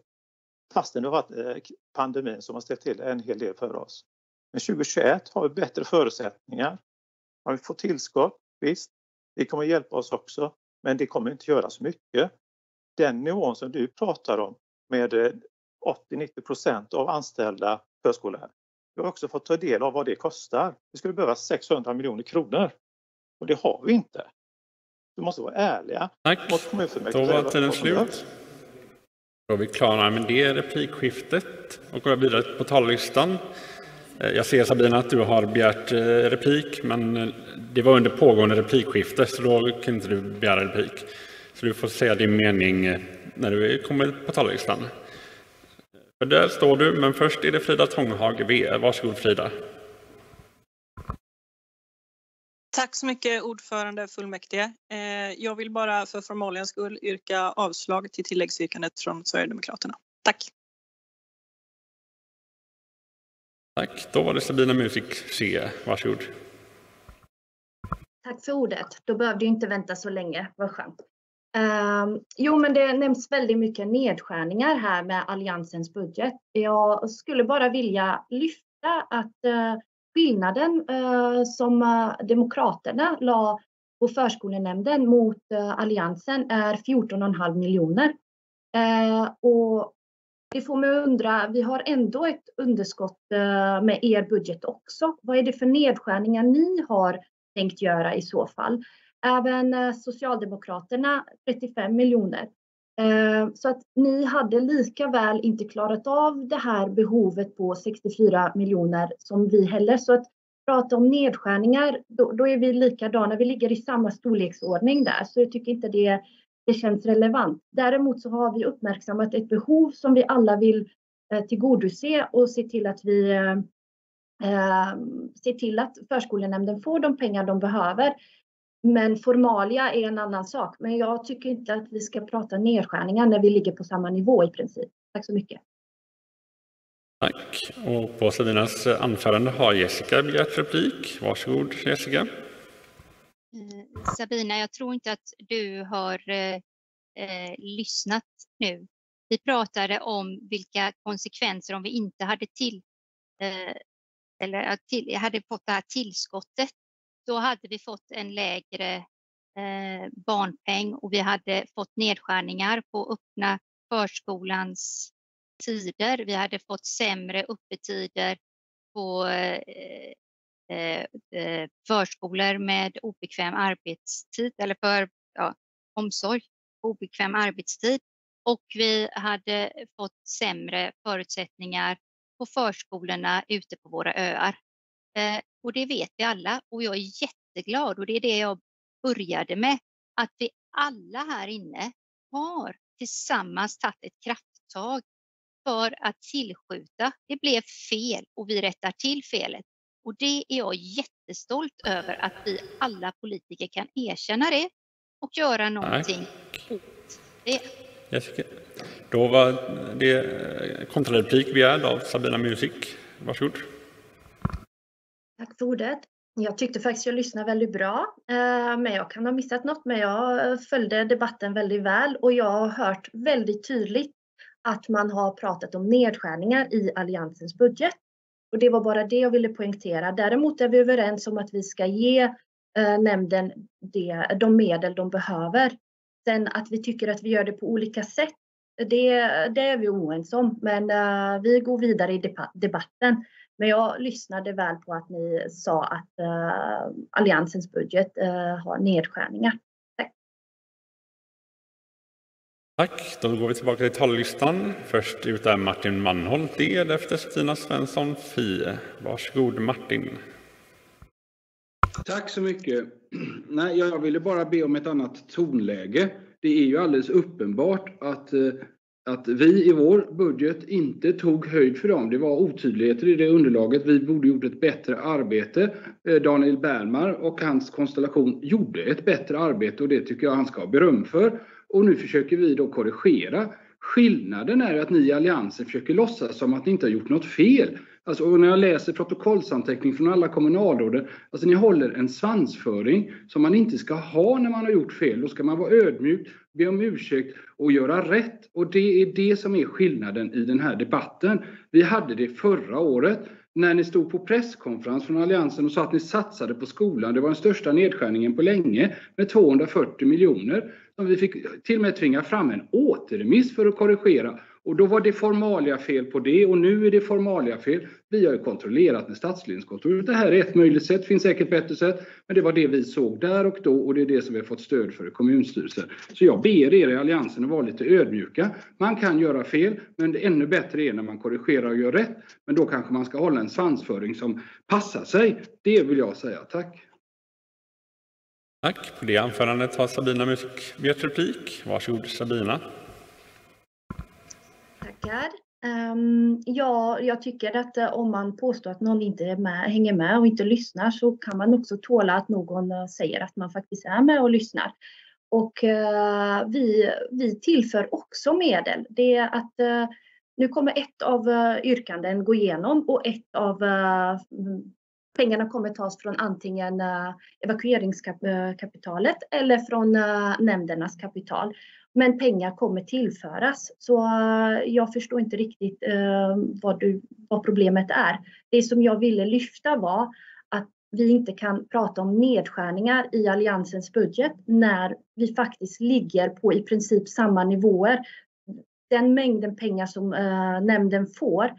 fastän det har varit eh, pandemin som har ställt till en hel del för oss. Men 2021 har vi bättre förutsättningar. Har vi fått tillskott? Visst, det kommer hjälpa oss också, men det kommer inte göra så mycket. Den nivån som du pratar om med eh, 80-90 eh, procent av anställda förskollärare. Vi har också fått ta del av vad det kostar. Det skulle behövas 600 miljoner kronor och det har vi inte. Vi måste vara ärliga Tack. Då var tiden slut. Då är vi klara med det replikskiftet och går vidare på talarlistan. Eh, jag ser Sabina att du har begärt eh, replik, men eh, det var under pågående replikskifte så då kan inte du begära replik. Så du får säga din mening när du kommer på talarlistan. För där står du, men först är det Frida Tånghag, V. Varsågod Frida. Tack så mycket ordförande fullmäktige. Eh, jag vill bara för formaliens skull yrka avslag till tilläggsyrkandet från Sverigedemokraterna. Tack. Tack. Då var det Sabina Musik C. Varsågod. Tack för ordet. Då behövde jag inte vänta så länge. Vad skönt. Um, jo, men det nämns väldigt mycket nedskärningar här med Alliansens budget. Jag skulle bara vilja lyfta att uh, skillnaden uh, som uh, Demokraterna la på förskolenämnden mot Alliansen är 14,5 miljoner. Ehm, och det får mig att undra, vi har ändå ett underskott med er budget också. Vad är det för nedskärningar ni har tänkt göra i så fall? Även eh, Socialdemokraterna 35 miljoner. Eh, så att ni hade lika väl inte klarat av det här behovet på 64 miljoner som vi heller. Så att prata om nedskärningar, då, då är vi likadana. Vi ligger i samma storleksordning där, så jag tycker inte det, det känns relevant. Däremot så har vi uppmärksammat ett behov som vi alla vill eh, tillgodose och se till att vi eh, se till att förskolenämnden får de pengar de behöver. Men formalia är en annan sak. Men jag tycker inte att vi ska prata nedskärningar när vi ligger på samma nivå i princip. Tack så mycket. Tack. Och på Sabinas anförande har Jessica begärt replik. Varsågod Jessica. Eh, Sabina, jag tror inte att du har eh, eh, lyssnat nu. Vi pratade om vilka konsekvenser om vi inte hade till eh, eller till, hade fått det här tillskottet då hade vi fått en lägre eh, barnpeng och vi hade fått nedskärningar på öppna förskolans tider. Vi hade fått sämre öppettider på eh, eh, eh förskolor med obekväm arbetstid eller för ja, omsorg på obekväm arbetstid. Och vi hade fått sämre förutsättningar på förskolorna ute på våra öar. Eh, och det vet vi alla och jag är jätteglad och det är det jag började med. Att vi alla här inne har tillsammans tagit ett krafttag för att tillskjuta. Det blev fel och vi rättar till felet. Och det är jag jättestolt över att vi alla politiker kan erkänna det och göra någonting åt det. Jessica. Då var det kontrareplik begärd av Sabina Music. Varsågod. Tack för ordet. Jag tyckte faktiskt jag lyssnade väldigt bra, eh, men jag kan ha missat något. Men jag följde debatten väldigt väl och jag har hört väldigt tydligt att man har pratat om nedskärningar i Alliansens budget. Och det var bara det jag ville poängtera. Däremot är vi överens om att vi ska ge eh, nämnden det, de medel de behöver. Sen att vi tycker att vi gör det på olika sätt, det, det är vi oense om. Men eh, vi går vidare i debatten. Men jag lyssnade väl på att ni sa att uh, Alliansens budget uh, har nedskärningar. Tack. Då går vi tillbaka till talarlistan. Först ut är Martin Manholt, D, efter Stina Svensson, Fi. Varsågod Martin. Tack så mycket. [CLEARS THROAT] Nej, jag ville bara be om ett annat tonläge. Det är ju alldeles uppenbart att, eh, att vi i vår budget inte tog höjd för dem. Det var otydligheter i det underlaget. Vi borde gjort ett bättre arbete. Eh, Daniel Bernmar och hans konstellation gjorde ett bättre arbete och det tycker jag han ska ha beröm för. Och nu försöker vi då korrigera. Skillnaden är att ni i Alliansen försöker låtsas som att ni inte har gjort något fel. Alltså, och när jag läser protokollsanteckning från alla kommunalråd, alltså ni håller en svansföring som man inte ska ha när man har gjort fel. Då ska man vara ödmjuk, be om ursäkt och göra rätt. Och det är det som är skillnaden i den här debatten. Vi hade det förra året när ni stod på presskonferens från Alliansen och sa att ni satsade på skolan. Det var den största nedskärningen på länge med 240 miljoner. Som vi fick till och med tvinga fram en återremiss för att korrigera. Och då var det formalia fel på det och nu är det formalia fel. Vi har ju kontrollerat med Stadsledningskontoret. Det här är ett möjligt sätt, finns säkert bättre sätt. Men det var det vi såg där och då och det är det som vi har fått stöd för i kommunstyrelsen. Så jag ber er i Alliansen att vara lite ödmjuka. Man kan göra fel, men det ännu bättre är när man korrigerar och gör rätt. Men då kanske man ska hålla en svansföring som passar sig. Det vill jag säga. Tack! Tack. På det anförandet har Sabina Musk begärt replik. Varsågod Sabina. Tackar. Um, ehm, ja, jag tycker att uh, om man påstår att någon inte är med, hänger med och inte lyssnar så kan man också tåla att någon uh, säger att man faktiskt är med och lyssnar. Och uh, vi, vi tillför också medel. Det är att nu kommer ett av yrkanden gå igenom och ett av pengarna kommer tas från antingen evakueringskapitalet eller från nämndernas kapital. Men pengar kommer tillföras. Så eh, jag förstår inte riktigt eh, vad, du, vad problemet är. Det som jag ville lyfta var att vi inte kan prata om nedskärningar i Alliansens budget när vi faktiskt ligger på i princip samma nivåer. Den mängden pengar som eh, nämnden får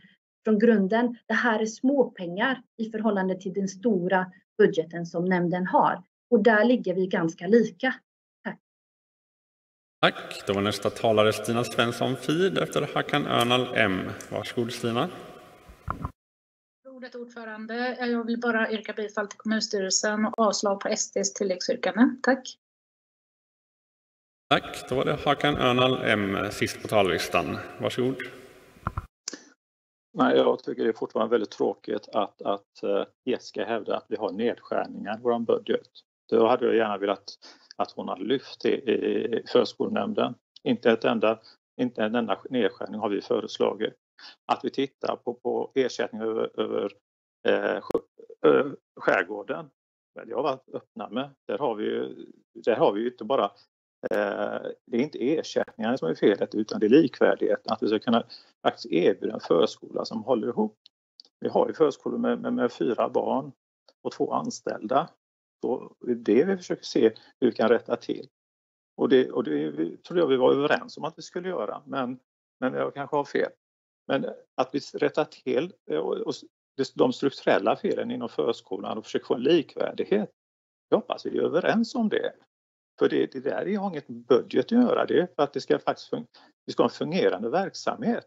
från grunden, det här är småpengar i förhållande till den stora budgeten som nämnden har. Och där ligger vi ganska lika. Tack. Då var nästa talare Stina Svensson Fid efter Hakan Önal M. Varsågod Stina. Ordet ordförande. Jag vill bara yrka bifall till kommunstyrelsen och avslag på SDs tilläggsyrkande. Tack. Tack. Då var det Hakan Önal M sist på talarlistan. Varsågod. Nej, jag tycker det är fortfarande väldigt tråkigt att, att uh, hävdar att vi har nedskärningar i vår budget. Då hade jag gärna velat att hon har lyft i, i förskolenämnden. Inte, ett enda, inte en enda nedskärning har vi föreslagit. Att vi tittar på, på ersättning över, över eh, eh skärgården. Det har varit öppna med. Där har vi ju, där har vi ju inte bara eh, det är inte ersättningarna som är felet utan det är likvärdigheten. Att vi ska kunna faktiskt erbjuda en förskola som håller ihop. Vi har ju förskolor med, med, med fyra barn och två anställda. Och det är det vi försöker se hur vi kan rätta till. Och det, och det tror jag vi var överens om att vi skulle göra, men, men jag kanske har fel. Men att vi rättar till eh, och, och de strukturella felen inom förskolan och försöker få en likvärdighet. Jag hoppas vi är överens om det. För det, det där har inget budget att göra, det är för att det ska faktiskt vi ska ha en fungerande verksamhet.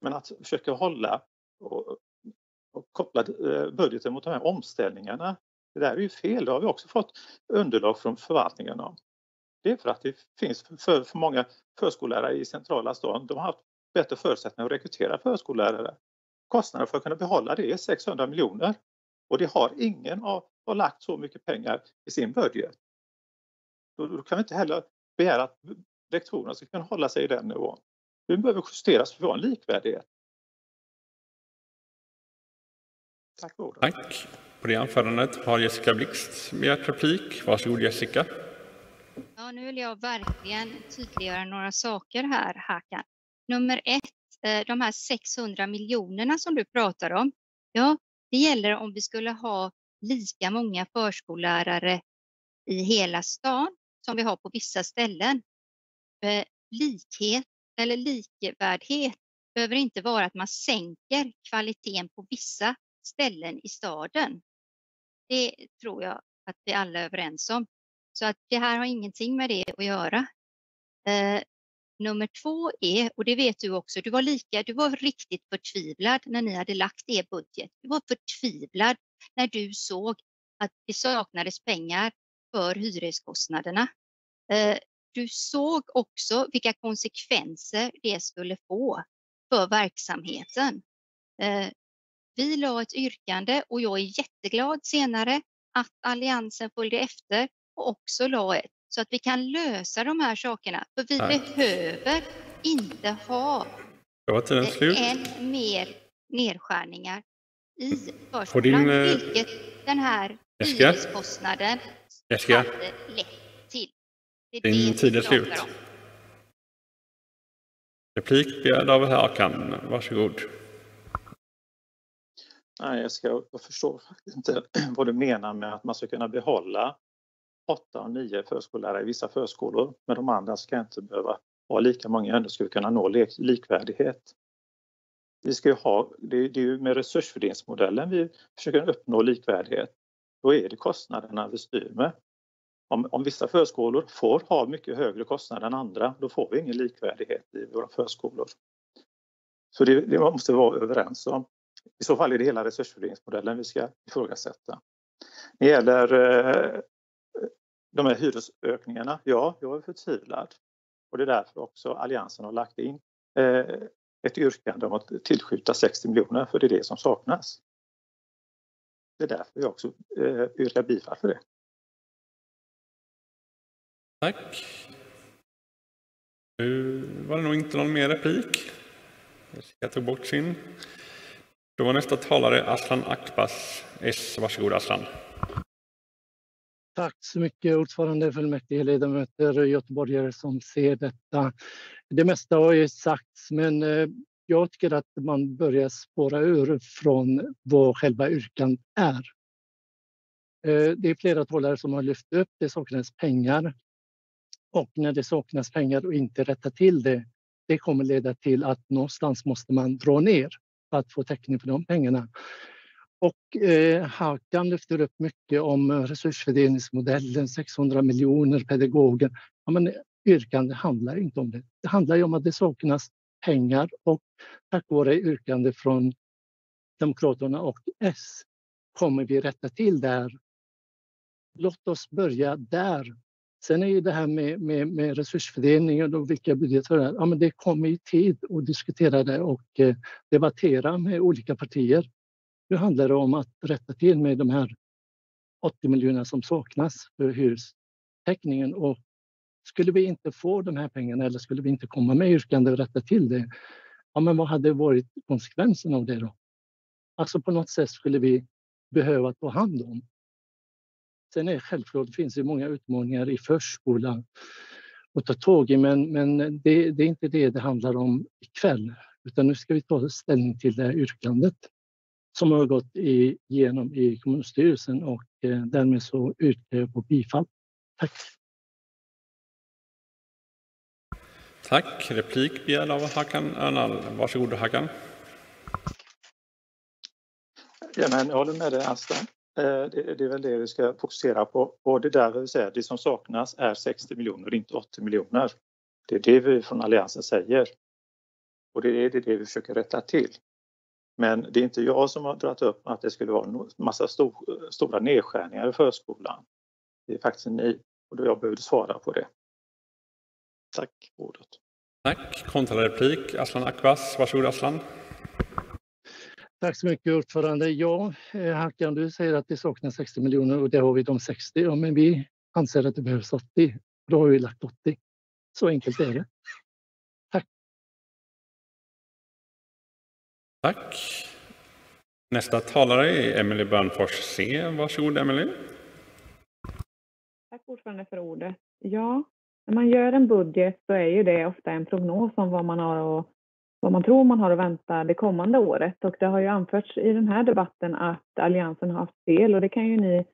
Men att försöka hålla och, och koppla eh, budgeten mot de här omställningarna, det där är ju fel. Det har vi också fått underlag från förvaltningen om. Det är för att det finns för, för många förskollärare i centrala stan. De har haft bättre förutsättningar att rekrytera förskollärare. Kostnaden för att kunna behålla det är 600 miljoner och det har ingen av, har lagt så mycket pengar i sin budget. Då, då kan vi inte heller begära att rektorerna ska kunna hålla sig i den nivån. Vi behöver justeras för att få en likvärdighet. Tack för ordet. Tack. På det anförandet har Jessica Blixt begärt replik. Varsågod Jessica. Ja, nu vill jag verkligen tydliggöra några saker här, Hakan. Nummer ett, eh, de här 600 miljonerna som du pratar om. Ja, det gäller om vi skulle ha lika många förskollärare i hela stan som vi har på vissa ställen. Eh, likhet eller likvärdighet behöver inte vara att man sänker kvaliteten på vissa ställen i staden. Det tror jag att vi alla är överens om. Så att det här har ingenting med det att göra. Eh, nummer två är, och det vet du också, du var, lika, du var riktigt förtvivlad när ni hade lagt er budget. Du var förtvivlad när du såg att det saknades pengar för hyreskostnaderna. Eh, du såg också vilka konsekvenser det skulle få för verksamheten. Eh, vi la ett yrkande och jag är jätteglad senare att Alliansen följde efter och också la ett så att vi kan lösa de här sakerna. För vi Tack. behöver inte ha än mer nedskärningar i förskolan, din, eh, vilket den här hyreskostnaden hade lett till. Det är Din det tid är slut. Om. Replik begärd av Hakan. Varsågod. Nej, jag, ska, jag förstår faktiskt inte [CLEARS THROAT] vad du menar med att man ska kunna behålla åtta och nio förskollärare i vissa förskolor, men de andra ska inte behöva ha lika många, ändå ska vi kunna nå likvärdighet. Vi ska ha, det, det är ju med resursfördelningsmodellen vi försöker uppnå likvärdighet. Då är det kostnaderna vi styr med. Om, om vissa förskolor får ha mycket högre kostnader än andra, då får vi ingen likvärdighet i våra förskolor. Så det, det måste vi vara överens om. I så fall är det hela resursfördelningsmodellen vi ska ifrågasätta. När det gäller eh, de här hyresökningarna, ja, jag är förtvivlad. Och det är därför också Alliansen har lagt in eh, ett yrkande om att tillskjuta 60 miljoner, för det är det som saknas. Det är därför jag också eh, yrkar bifall för det. Tack. Nu var det nog inte någon mer replik. Jag tog bort sin. Då var nästa talare Aslan Akbas, S. Varsågod Aslan. Tack så mycket ordförande, fullmäktige, ledamöter, göteborgare som ser detta. Det mesta har ju sagts, men eh, jag tycker att man börjar spåra ur från vad själva yrkandet är. Eh, det är flera talare som har lyft upp det saknas pengar. Och när det saknas pengar och inte rätta till det, det kommer leda till att någonstans måste man dra ner att få täckning för de pengarna. Och eh, Hakan lyfter upp mycket om eh, resursfördelningsmodellen, 600 miljoner pedagoger. Ja, men yrkande handlar inte om det. Det handlar om att det saknas pengar och tack vare yrkande från Demokraterna och S kommer vi rätta till där. Låt oss börja där. Sen är ju det här med, med, med resursfördelningen och vilka budgetar det är. Ja, men det kommer i tid att diskutera det och eh, debattera med olika partier. Nu handlar det om att rätta till med de här 80 miljonerna som saknas för hyrestäckningen. Och skulle vi inte få de här pengarna eller skulle vi inte komma med yrkande och rätta till det, ja, men vad hade varit konsekvensen av det då? Alltså på något sätt skulle vi behöva ta hand om. Sen är självklart, det finns ju många utmaningar i förskolan att ta tag i, men, men det, det är inte det det handlar om ikväll, utan nu ska vi ta ställning till det här yrkandet som har gått igenom i kommunstyrelsen och eh, därmed så yrkar jag på bifall. Tack! Tack. Replik begärd av Hakan Önal. Varsågod Hakan. Ja, men jag håller med dig Aston. Eh, det, det är väl det vi ska fokusera på. Och det där vill säga, det som saknas är 60 miljoner, inte 80 miljoner. Det är det vi från Alliansen säger. Och det är det, det vi försöker rätta till. Men det är inte jag som har dragit upp att det skulle vara en massa stor, stora nedskärningar i förskolan. Det är faktiskt ni och då jag behövde svara på det. Tack ordet. Tack. Kontrareplik Aslan Akbas. Varsågod Aslan. Tack så mycket ordförande. Ja, eh, Håkan, du säger att det saknas 60 miljoner och det har vi de 60. Ja, men vi anser att det behövs 80. Då har vi lagt 80. Så enkelt är det. Tack. Nästa talare är Emelie Börnfors C. Varsågod Emelie. Tack ordförande för ordet. Ja, när man gör en budget så är ju det ofta en prognos om vad man har och vad man tror man har att vänta det kommande året och det har ju anförts i den här debatten att Alliansen har haft fel och det kan ju ni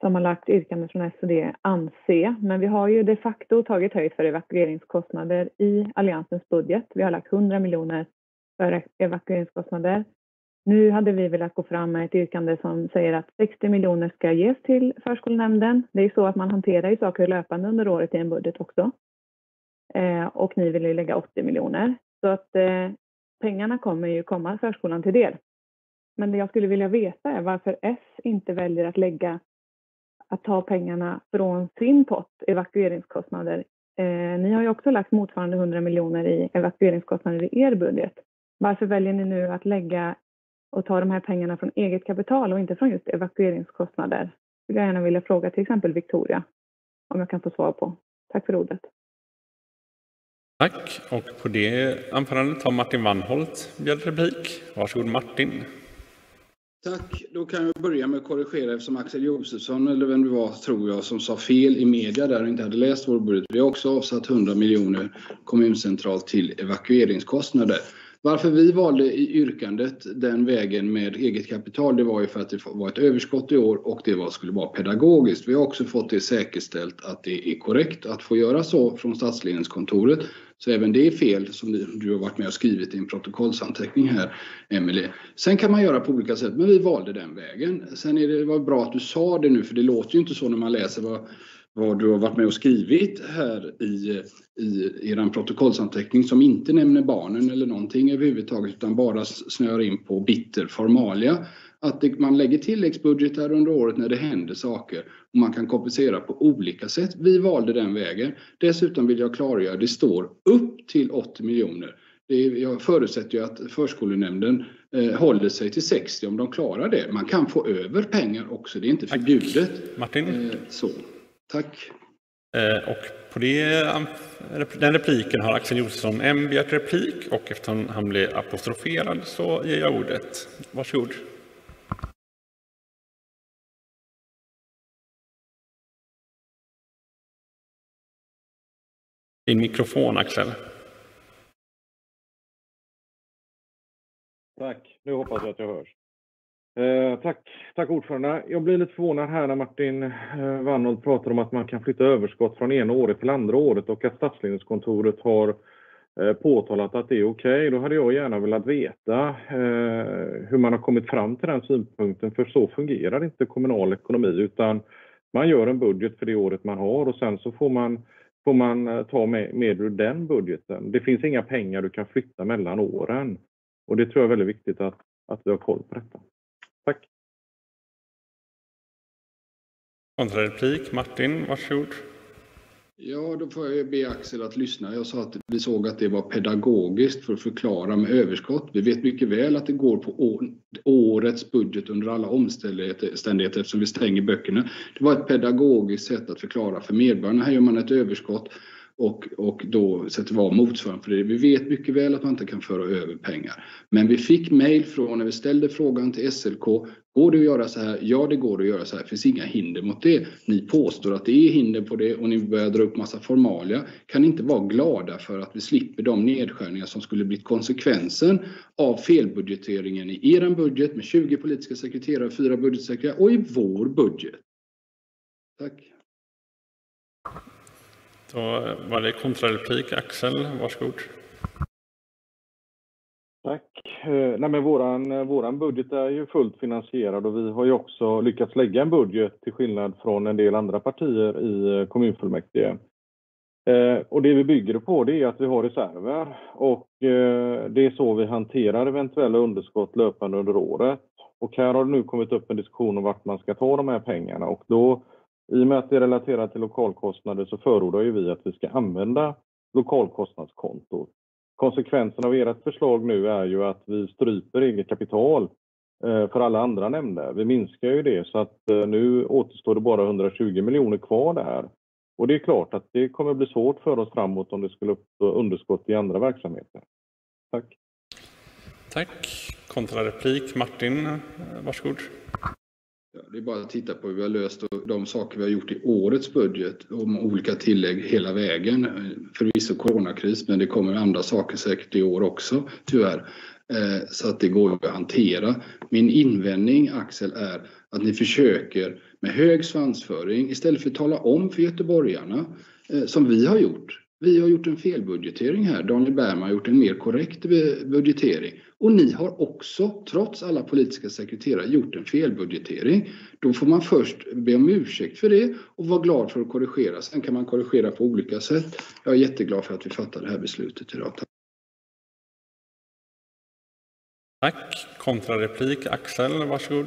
som har lagt yrkanden från SD anse. Men vi har ju de facto tagit höjd för evakueringskostnader i Alliansens budget. Vi har lagt 100 miljoner för evakueringskostnader. Nu hade vi velat gå fram med ett yrkande som säger att 60 miljoner ska ges till förskolenämnden. Det är ju så att man hanterar ju saker löpande under året i en budget också. Eh, och ni vill ju lägga 80 miljoner. Så att eh, pengarna kommer ju komma förskolan till del. Men det jag skulle vilja veta är varför S inte väljer att lägga att ta pengarna från sin pott evakueringskostnader. Eh, ni har ju också lagt motsvarande 100 miljoner i evakueringskostnader i er budget. Varför väljer ni nu att lägga och ta de här pengarna från eget kapital och inte från just evakueringskostnader? Det skulle jag gärna vilja fråga till exempel Victoria, om jag kan få svar på. Tack för ordet. Tack. Och på det anförandet har Martin Wannholt begärt replik. Varsågod Martin. Tack. Då kan jag börja med att korrigera eftersom Axel Josefsson, eller vem det var, tror jag, som sa fel i media där och inte hade läst vår budget. Vi har också avsatt 100 miljoner kommuncentralt till evakueringskostnader. Varför vi valde i yrkandet den vägen med eget kapital, det var ju för att det var ett överskott i år och det var, skulle vara pedagogiskt. Vi har också fått det säkerställt att det är korrekt att få göra så från statsledningskontoret. Så även det är fel som du har varit med och skrivit i en protokollsanteckning här, Emelie. Sen kan man göra på olika sätt, men vi valde den vägen. Sen är det var bra att du sa det nu, för det låter ju inte så när man läser vad, vad du har varit med och skrivit här i, i er protokollsanteckning som inte nämner barnen eller någonting överhuvudtaget utan bara snöar in på bitter formalia. Att det, man lägger tilläggsbudgetar under året när det händer saker och man kan kompensera på olika sätt. Vi valde den vägen. Dessutom vill jag klargöra, det står upp till 80 miljoner. Det jag förutsätter ju att förskolenämnden eh, håller sig till 60 om de klarar det. Man kan få över pengar också, det är inte förbjudet. Martin. Eh, så. Tack. Eh, och på det, den repliken har Axel Josefsson M begärt replik och eftersom han blev apostroferad så ger jag ordet. Varsågod. Din mikrofon Axel. Tack, nu hoppas jag att jag hörs. Eh, tack, tack ordförande. Jag blir lite förvånad här när Martin eh, Wannholt pratar om att man kan flytta överskott från ena året till andra året och att stadsledningskontoret har eh, påtalat att det är okej. Okay. Då hade jag gärna velat veta eh, hur man har kommit fram till den synpunkten, för så fungerar inte kommunal ekonomi, utan man gör en budget för det året man har och sen så får man, får man eh, ta med, med ur den budgeten. Det finns inga pengar du kan flytta mellan åren. Och det tror jag är väldigt viktigt att, att vi har koll på detta. Tack. Kontrareplik, Martin, varsågod. Ja, då får jag be Axel att lyssna. Jag sa att vi såg att det var pedagogiskt för att förklara med överskott. Vi vet mycket väl att det går på årets budget under alla omständigheter eftersom vi stänger böckerna. Det var ett pedagogiskt sätt att förklara för medborgarna. Här gör man ett överskott och, och då sätter vi av motsvarande för det. Vi vet mycket väl att man inte kan föra över pengar. Men vi fick mejl från när vi ställde frågan till SLK. Går det att göra så här? Ja, det går att göra så här. Det finns inga hinder mot det. Ni påstår att det är hinder på det och ni börjar dra upp massa formalia. Kan ni inte vara glada för att vi slipper de nedskärningar som skulle blivit konsekvensen av felbudgeteringen i er budget med 20 politiska sekreterare, fyra budgetsekreterare och i vår budget? Tack. Då var det kontrareplik. Axel, varsågod. Tack. Eh, nej, men våran, våran budget är ju fullt finansierad och vi har ju också lyckats lägga en budget till skillnad från en del andra partier i eh, kommunfullmäktige. Eh, och det vi bygger det på det är att vi har reserver och det är så vi hanterar eventuella underskott löpande under året. Och här har det nu kommit upp en diskussion om vart man ska ta de här pengarna och då i och med att det är relaterat till lokalkostnader så förordar ju vi att vi ska använda lokalkostnadskontot. Konsekvensen av ert förslag nu är ju att vi stryper eget kapital eh, för alla andra nämnder. Vi minskar ju det så att eh, nu återstår det bara 120 miljoner kvar där. Och det är klart att det kommer bli svårt för oss framåt om det skulle uppstå underskott i andra verksamheter. Tack. Tack. Kontrareplik. Martin, varsågod. Ja, det är bara att titta på hur vi har löst de saker vi har gjort i årets budget om olika tillägg hela vägen. Förvisso coronakris, men det kommer andra saker säkert i år också, tyvärr. Eh, så att det går att hantera. Min invändning, Axel, är att ni försöker med hög svansföring istället för att tala om för göteborgarna, eh, som vi har gjort. Vi har gjort en felbudgetering här. Daniel Bergman har gjort en mer korrekt budgetering. Och ni har också, trots alla politiska sekreterare, gjort en felbudgetering. Då får man först be om ursäkt för det och vara glad för att korrigera. Sen kan man korrigera på olika sätt. Jag är jätteglad för att vi fattar det här beslutet idag. Tack. Tack. Kontrareplik. Axel, varsågod.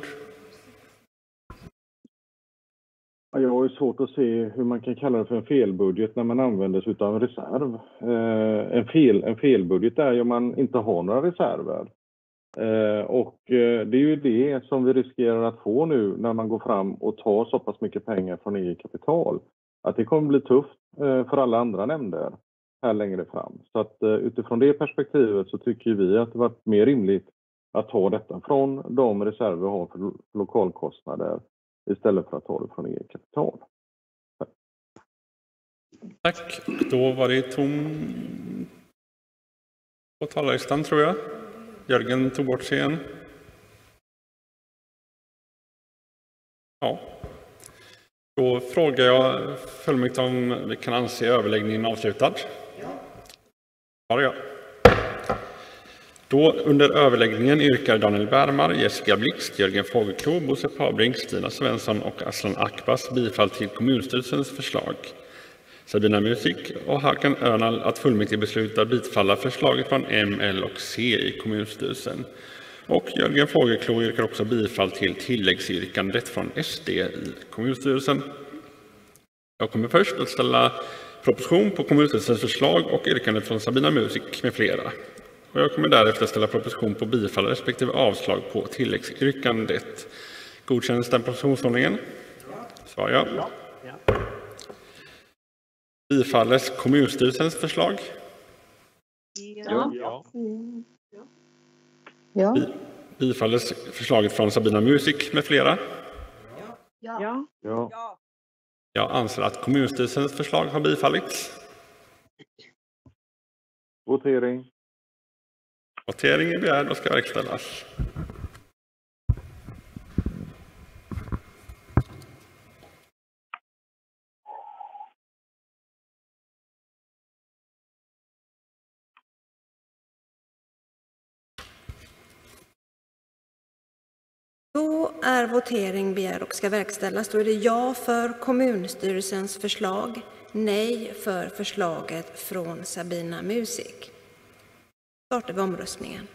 Jag har ju svårt att se hur man kan kalla det för en felbudget när man använder sig av en reserv. Eh, en, fel, en felbudget är ju om man inte har några reserver. Eh, och eh, det är ju det som vi riskerar att få nu när man går fram och tar så pass mycket pengar från eget kapital. Att det kommer bli tufft för alla andra nämnder här längre fram. Så att utifrån det perspektivet så tycker vi att det varit mer rimligt att ta detta från de reserver vi har för lokalkostnader istället för att ta det från eget kapital. Tack. Då var det tom på talarlistan tror jag. Jörgen tog bort sig igen. Ja. Då frågar jag fullmäktige om vi kan anse överläggningen avslutad. Ja, ja. Då under överläggningen yrkar Daniel Bärmar, Jessica Blixt, Jörgen Fogelklou, Bosse Pabrink, Stina Svensson och Aslan Akbas bifall till kommunstyrelsens förslag. Sabina Musik och Hakan Önal att fullmäktige beslutar bifalla förslaget från M, L och C i kommunstyrelsen. Och Jörgen Fogelklou yrkar också bifall till tilläggsyrkandet från SD i kommunstyrelsen. Jag kommer först att ställa proposition på kommunstyrelsens förslag och yrkandet från Sabina Musik med flera. Och jag kommer därefter ställa proposition på bifall respektive avslag på tilläggsyrkandet. Godkänns den propositionsordningen? Svar ja. Bifalles kommunstyrelsens förslag? Ja. Ja. Bifalles förslaget från Sabina Musik med flera? Ja. Ja. Jag anser att kommunstyrelsens förslag har bifallits. Votering. Votering är begärd och ska verkställas. Då är votering begärd och ska verkställas. Då är det ja för kommunstyrelsens förslag, nej för förslaget från Sabina Musik. Startar vi omröstningen.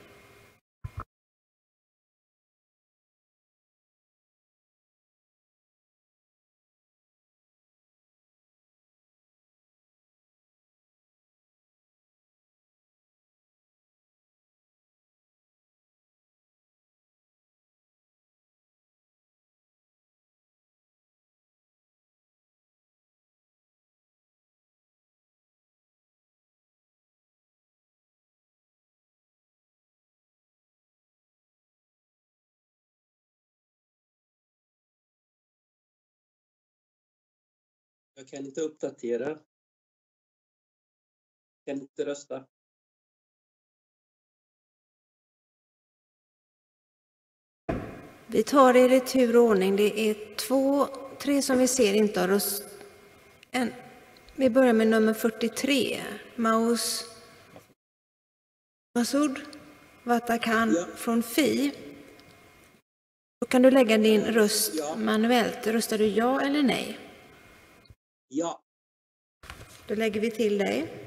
Jag kan inte uppdatera. Jag kan inte rösta. Vi tar det i retur och ordning. Det är två, tre som vi ser inte har röst... En. Vi börjar med nummer 43. Maus Masoud Vatakan från Fi. Då kan du lägga din röst manuellt. Röstar du ja eller nej? Ja. Då lägger vi till dig.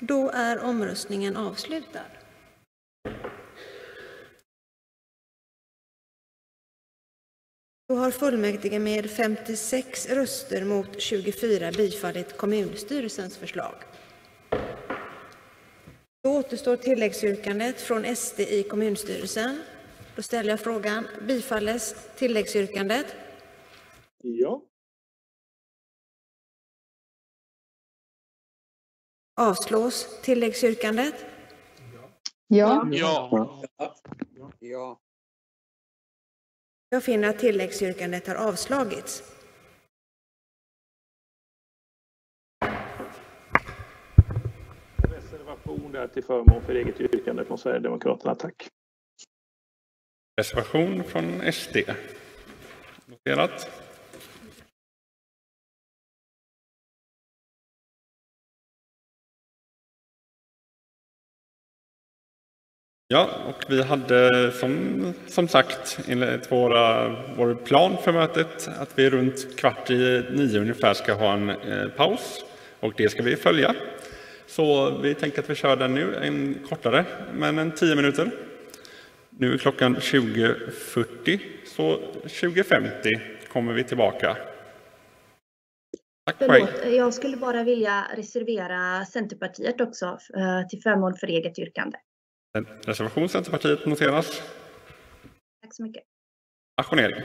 Då är omröstningen avslutad. Då har fullmäktige med 56 röster mot 24 bifallit kommunstyrelsens förslag. Då återstår tilläggsyrkandet från SD i kommunstyrelsen. Då ställer jag frågan, bifalles tilläggsyrkandet? Ja. Avslås tilläggsyrkandet? Ja. Ja. Ja. Jag finner att tilläggsyrkandet har avslagits. Reservation där till förmån för eget yrkande från Sverigedemokraterna. Tack. Reservation från SD. Noterat. Ja, och vi hade som, som sagt enligt våra, vår plan för mötet att vi runt kvart i nio ungefär ska ha en eh, paus och det ska vi följa. Så vi tänker att vi kör den nu, en kortare, men en tio minuter. Nu är klockan 20.40, så 20.50 kommer vi tillbaka. Tack Förlåt, jag skulle bara vilja reservera Centerpartiet också eh, till förmån för eget yrkande. Reservation Centerpartiet noteras. Tack så mycket. Ajournering.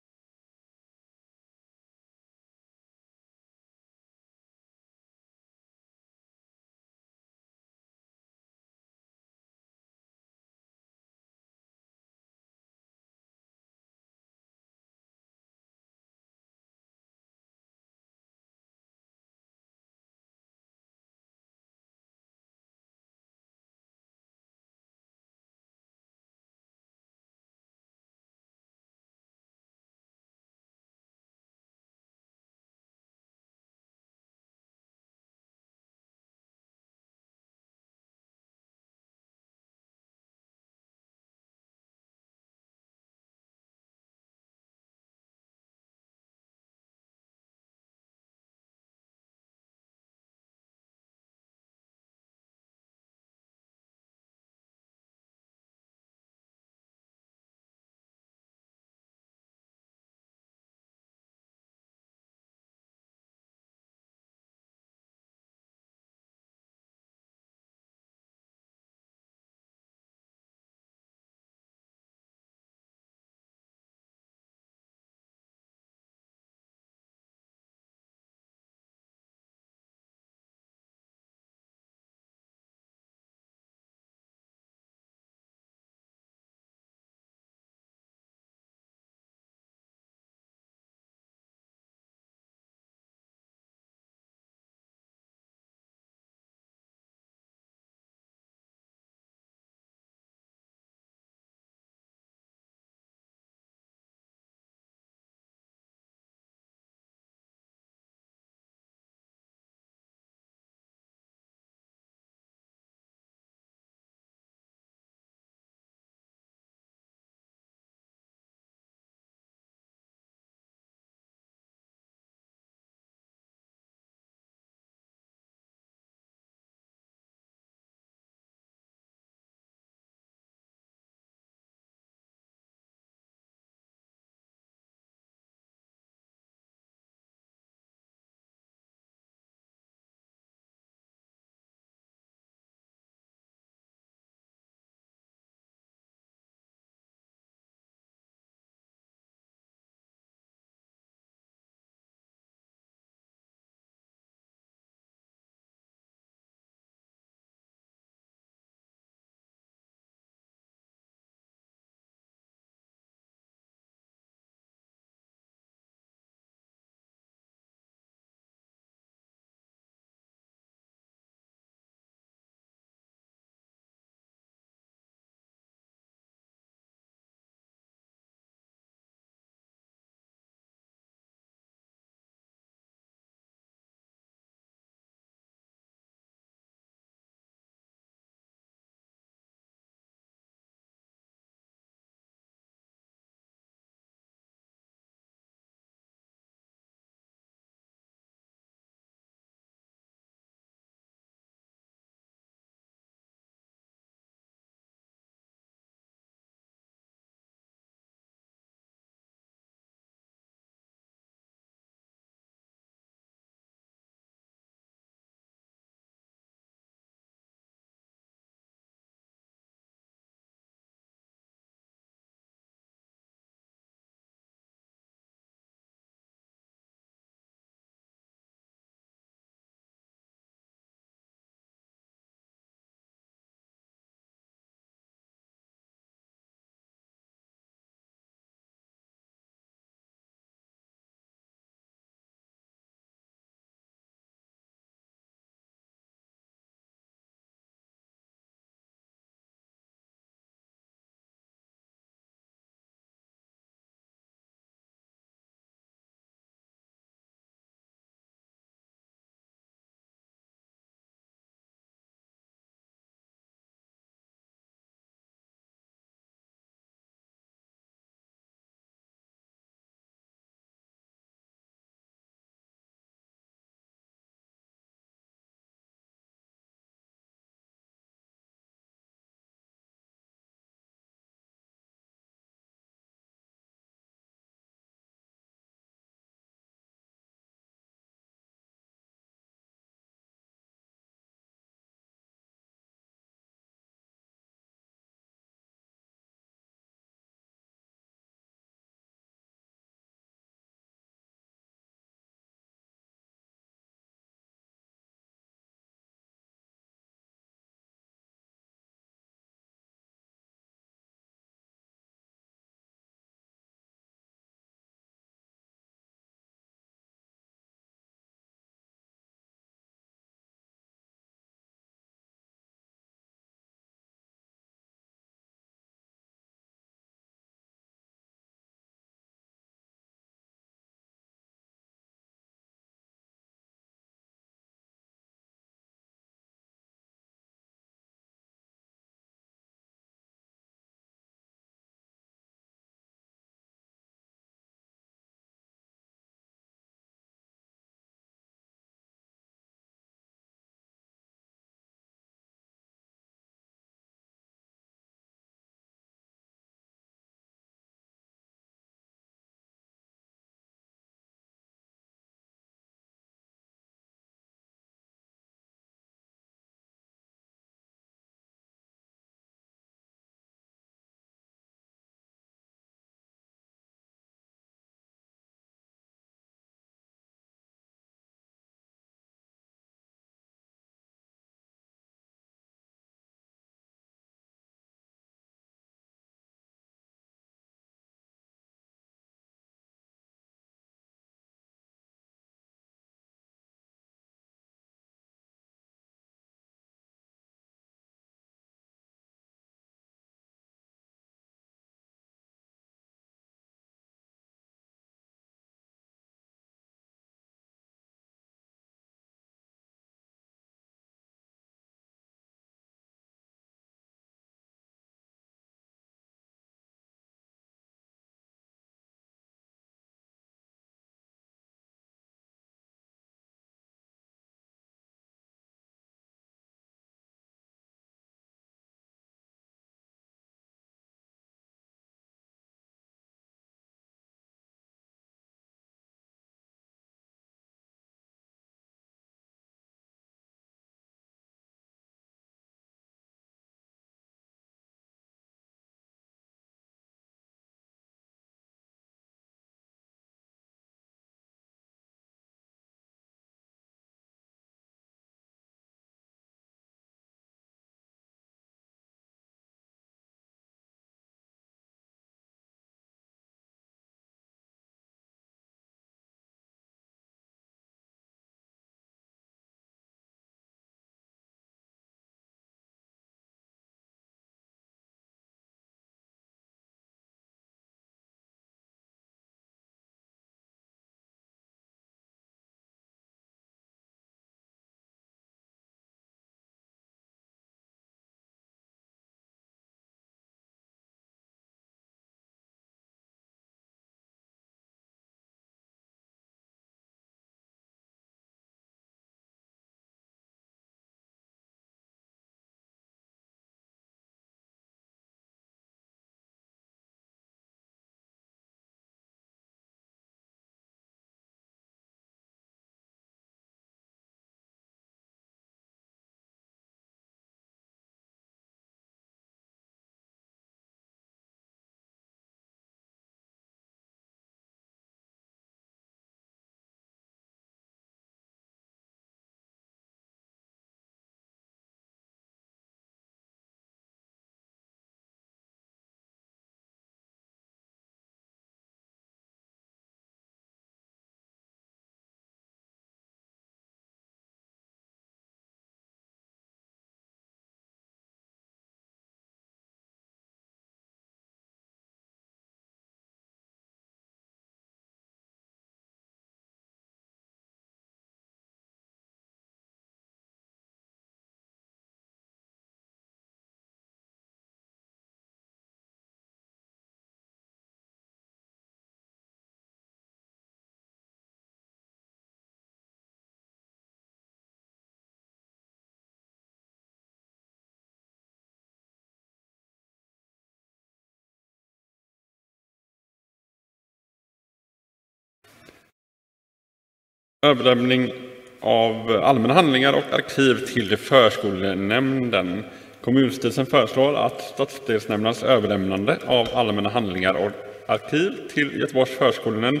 Överlämning av allmänna handlingar och arkiv till förskolenämnden. Kommunstyrelsen föreslår att stadsdelsnämndernas överlämnande av allmänna handlingar och arkiv till Göteborgs förskolenämnd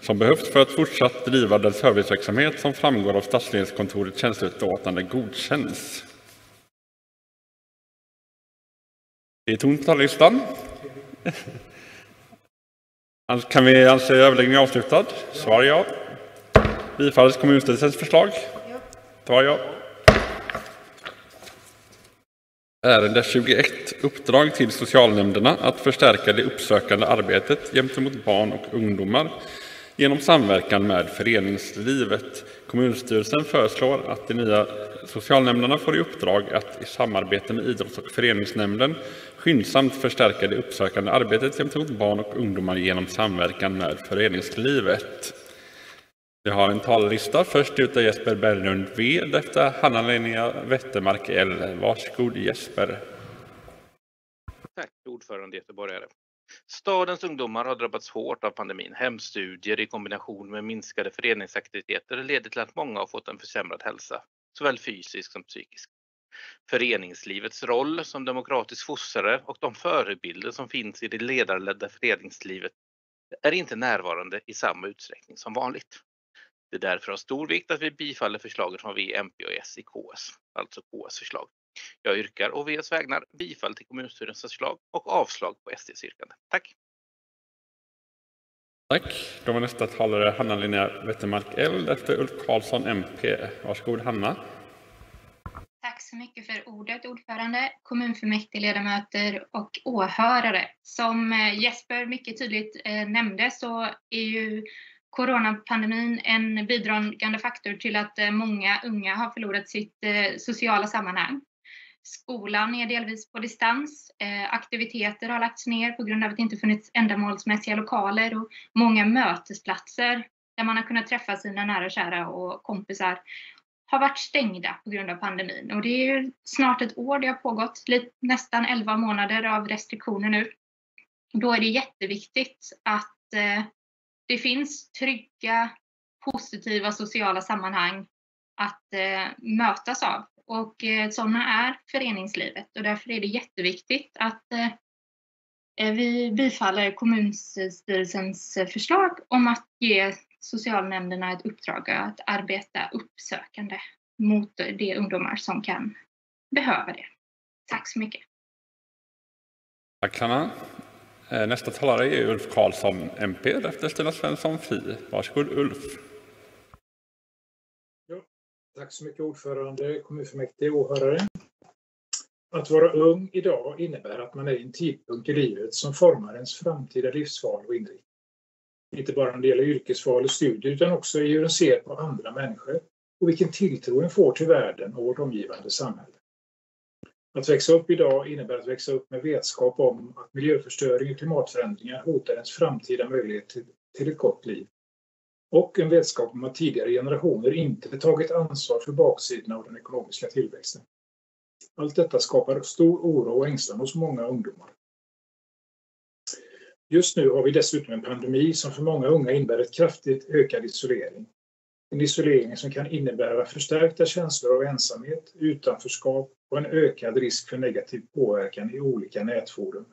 som behövs för att fortsatt driva den serviceverksamhet som framgår av stadsledningskontorets tjänsteutlåtande godkänns. Det är tomt på talarlistan. Kan vi anse överläggningen avslutad? Svar ja. Bifalles kommunstyrelsens förslag? Svar ja. Ärende 21. Uppdrag till socialnämnderna att förstärka det uppsökande arbetet gentemot barn och ungdomar genom samverkan med föreningslivet. Kommunstyrelsen föreslår att de nya socialnämnderna får i uppdrag att i samarbete med idrotts och föreningsnämnden skyndsamt förstärka det uppsökande arbetet gentemot barn och ungdomar genom samverkan med föreningslivet. Vi har en talarlista. Först ut är Jesper Berglund V, efter Hanna-Linnea Wettermark L. Varsågod Jesper. Tack ordförande göteborgare. Stadens ungdomar har drabbats hårt av pandemin. Hemstudier i kombination med minskade föreningsaktiviteter leder till att många har fått en försämrad hälsa, såväl fysisk som psykisk. Föreningslivets roll som demokratisk fostrare och de förebilder som finns i det ledarledda föreningslivet är inte närvarande i samma utsträckning som vanligt. Det är därför av stor vikt att vi bifaller förslaget från V, MP och S i KS, alltså KS förslag. Jag yrkar å Vs vägnar bifall till kommunstyrelsens förslag och avslag på SDs yrkande. Tack! Tack. Då var nästa talare Hanna-Linnea Wettermark Eld efter Ulf Karlsson MP. Varsågod Hanna. Tack så mycket för ordet ordförande, kommunfullmäktigeledamöter och åhörare. Som Jesper mycket tydligt nämnde så är ju coronapandemin en bidragande faktor till att eh, många unga har förlorat sitt eh, sociala sammanhang. Skolan är delvis på distans. Eh, aktiviteter har lagts ner på grund av att det inte funnits ändamålsmässiga lokaler och många mötesplatser där man har kunnat träffa sina nära och kära och kompisar har varit stängda på grund av pandemin. Och det är ju snart ett år det har pågått, nästan 11 månader av restriktioner nu. Då är det jätteviktigt att det finns trygga, positiva sociala sammanhang att eh, mötas av. Och eh, sådana är föreningslivet och därför är det jätteviktigt att eh, vi bifaller kommunstyrelsens förslag om att ge socialnämnderna ett uppdrag att arbeta uppsökande mot de ungdomar som kan behöva det. Tack så mycket. Tack Hanna. Eh, nästa talare är Ulf Karlsson, MP, efter Stina Svensson, Fi. Varsågod Ulf. Ja, tack så mycket ordförande, kommunfullmäktige, åhörare. Att vara ung idag innebär att man är i en tidpunkt i livet som formar ens framtida livsval och inriktning. Inte bara när det gäller yrkesval och studier utan också i hur en ser på andra människor och vilken tilltro en får till världen och vårt omgivande samhälle. Att växa upp idag innebär att växa upp med vetskap om att miljöförstöring och klimatförändringar hotar ens framtida möjlighet till, till ett gott liv. Och en vetskap om att tidigare generationer inte tagit ansvar för baksidorna av den ekonomiska tillväxten. Allt detta skapar stor oro och ängslan hos många ungdomar. Just nu har vi dessutom en pandemi som för många unga innebär ett kraftigt ökad isolering. En isolering som kan innebära förstärkta känslor av ensamhet, utanförskap och en ökad risk för negativ påverkan i olika nätforum.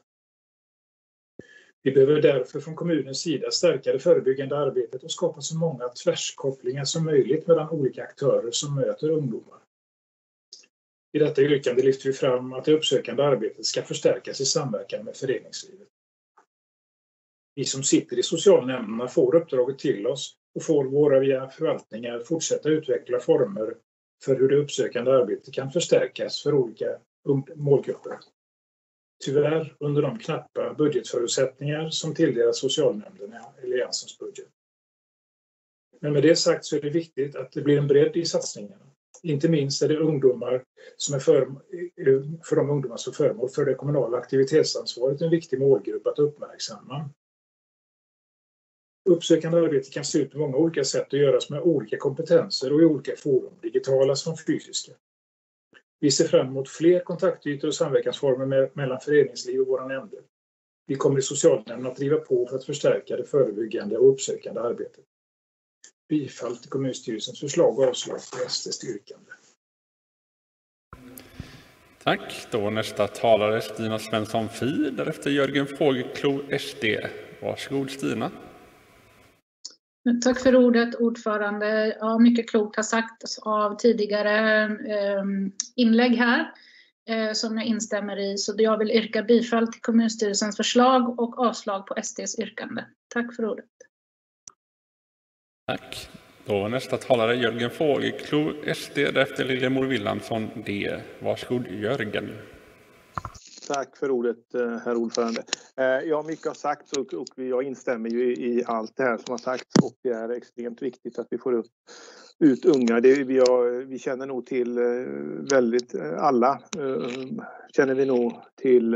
Vi behöver därför från kommunens sida stärka det förebyggande arbetet och skapa så många tvärskopplingar som möjligt mellan olika aktörer som möter ungdomar. I detta yrkande lyfter vi fram att det uppsökande arbetet ska förstärkas i samverkan med föreningslivet. Vi som sitter i socialnämnderna får uppdraget till oss och får våra via förvaltningar fortsätta utveckla former för hur det uppsökande arbetet kan förstärkas för olika målgrupper. Tyvärr under de knappa budgetförutsättningar som tilldelas socialnämnderna i Alliansens budget. Men med det sagt så är det viktigt att det blir en bredd i satsningarna. Inte minst är det ungdomar som är för, eh, för de ungdomar som är föremål för det kommunala aktivitetsansvaret en viktig målgrupp att uppmärksamma. Uppsökande arbete kan se ut på många olika sätt och göras med olika kompetenser och i olika forum, digitala som fysiska. Vi ser fram emot fler kontaktytor och samverkansformer med, mellan föreningsliv och våra nämnder. Vi kommer i socialnämnden att driva på för att förstärka det förebyggande och uppsökande arbetet. bifall till kommunstyrelsens förslag och avslag på SDs yrkande. Tack. Då nästa talare Stina Svensson Fi, därefter Jörgen Fågelklo, SD. Varsågod Stina. Tack för ordet ordförande. Ja, mycket klokt har sagts av tidigare eh, inlägg här eh, som jag instämmer i. Så jag vill yrka bifall till kommunstyrelsens förslag och avslag på SDs yrkande. Tack för ordet. Tack. Då nästa talare Jörgen Fågelklo, SD, därefter Lillemor Williamson, D. Varsågod Jörgen. Tack för ordet, eh, herr ordförande. Eh, ja, mycket har sagts och, och jag instämmer ju i allt det här som har sagts och det är extremt viktigt att vi får upp ut unga. Det, vi, har, vi känner nog till eh, väldigt, eh, alla eh, känner vi nog till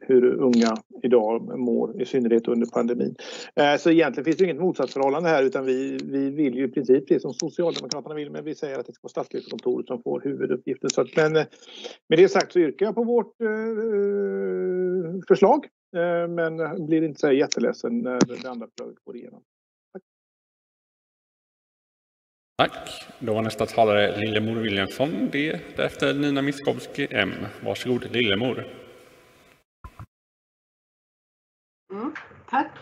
hur unga idag mår, i synnerhet under pandemin. Så egentligen finns det inget motsatsförhållande här utan vi, vi vill ju i princip det som Socialdemokraterna vill men vi säger att det ska vara Stadsdelskontoret som får huvuduppgiften. Så att, men med det sagt så yrkar jag på vårt förslag men blir inte så jätteledsen när det andra förslaget går igenom. Tack. Då var nästa talare Lillemor Williamson, D. Därefter Nina Miskovsky, M. Varsågod Lillemor. Mm, tack.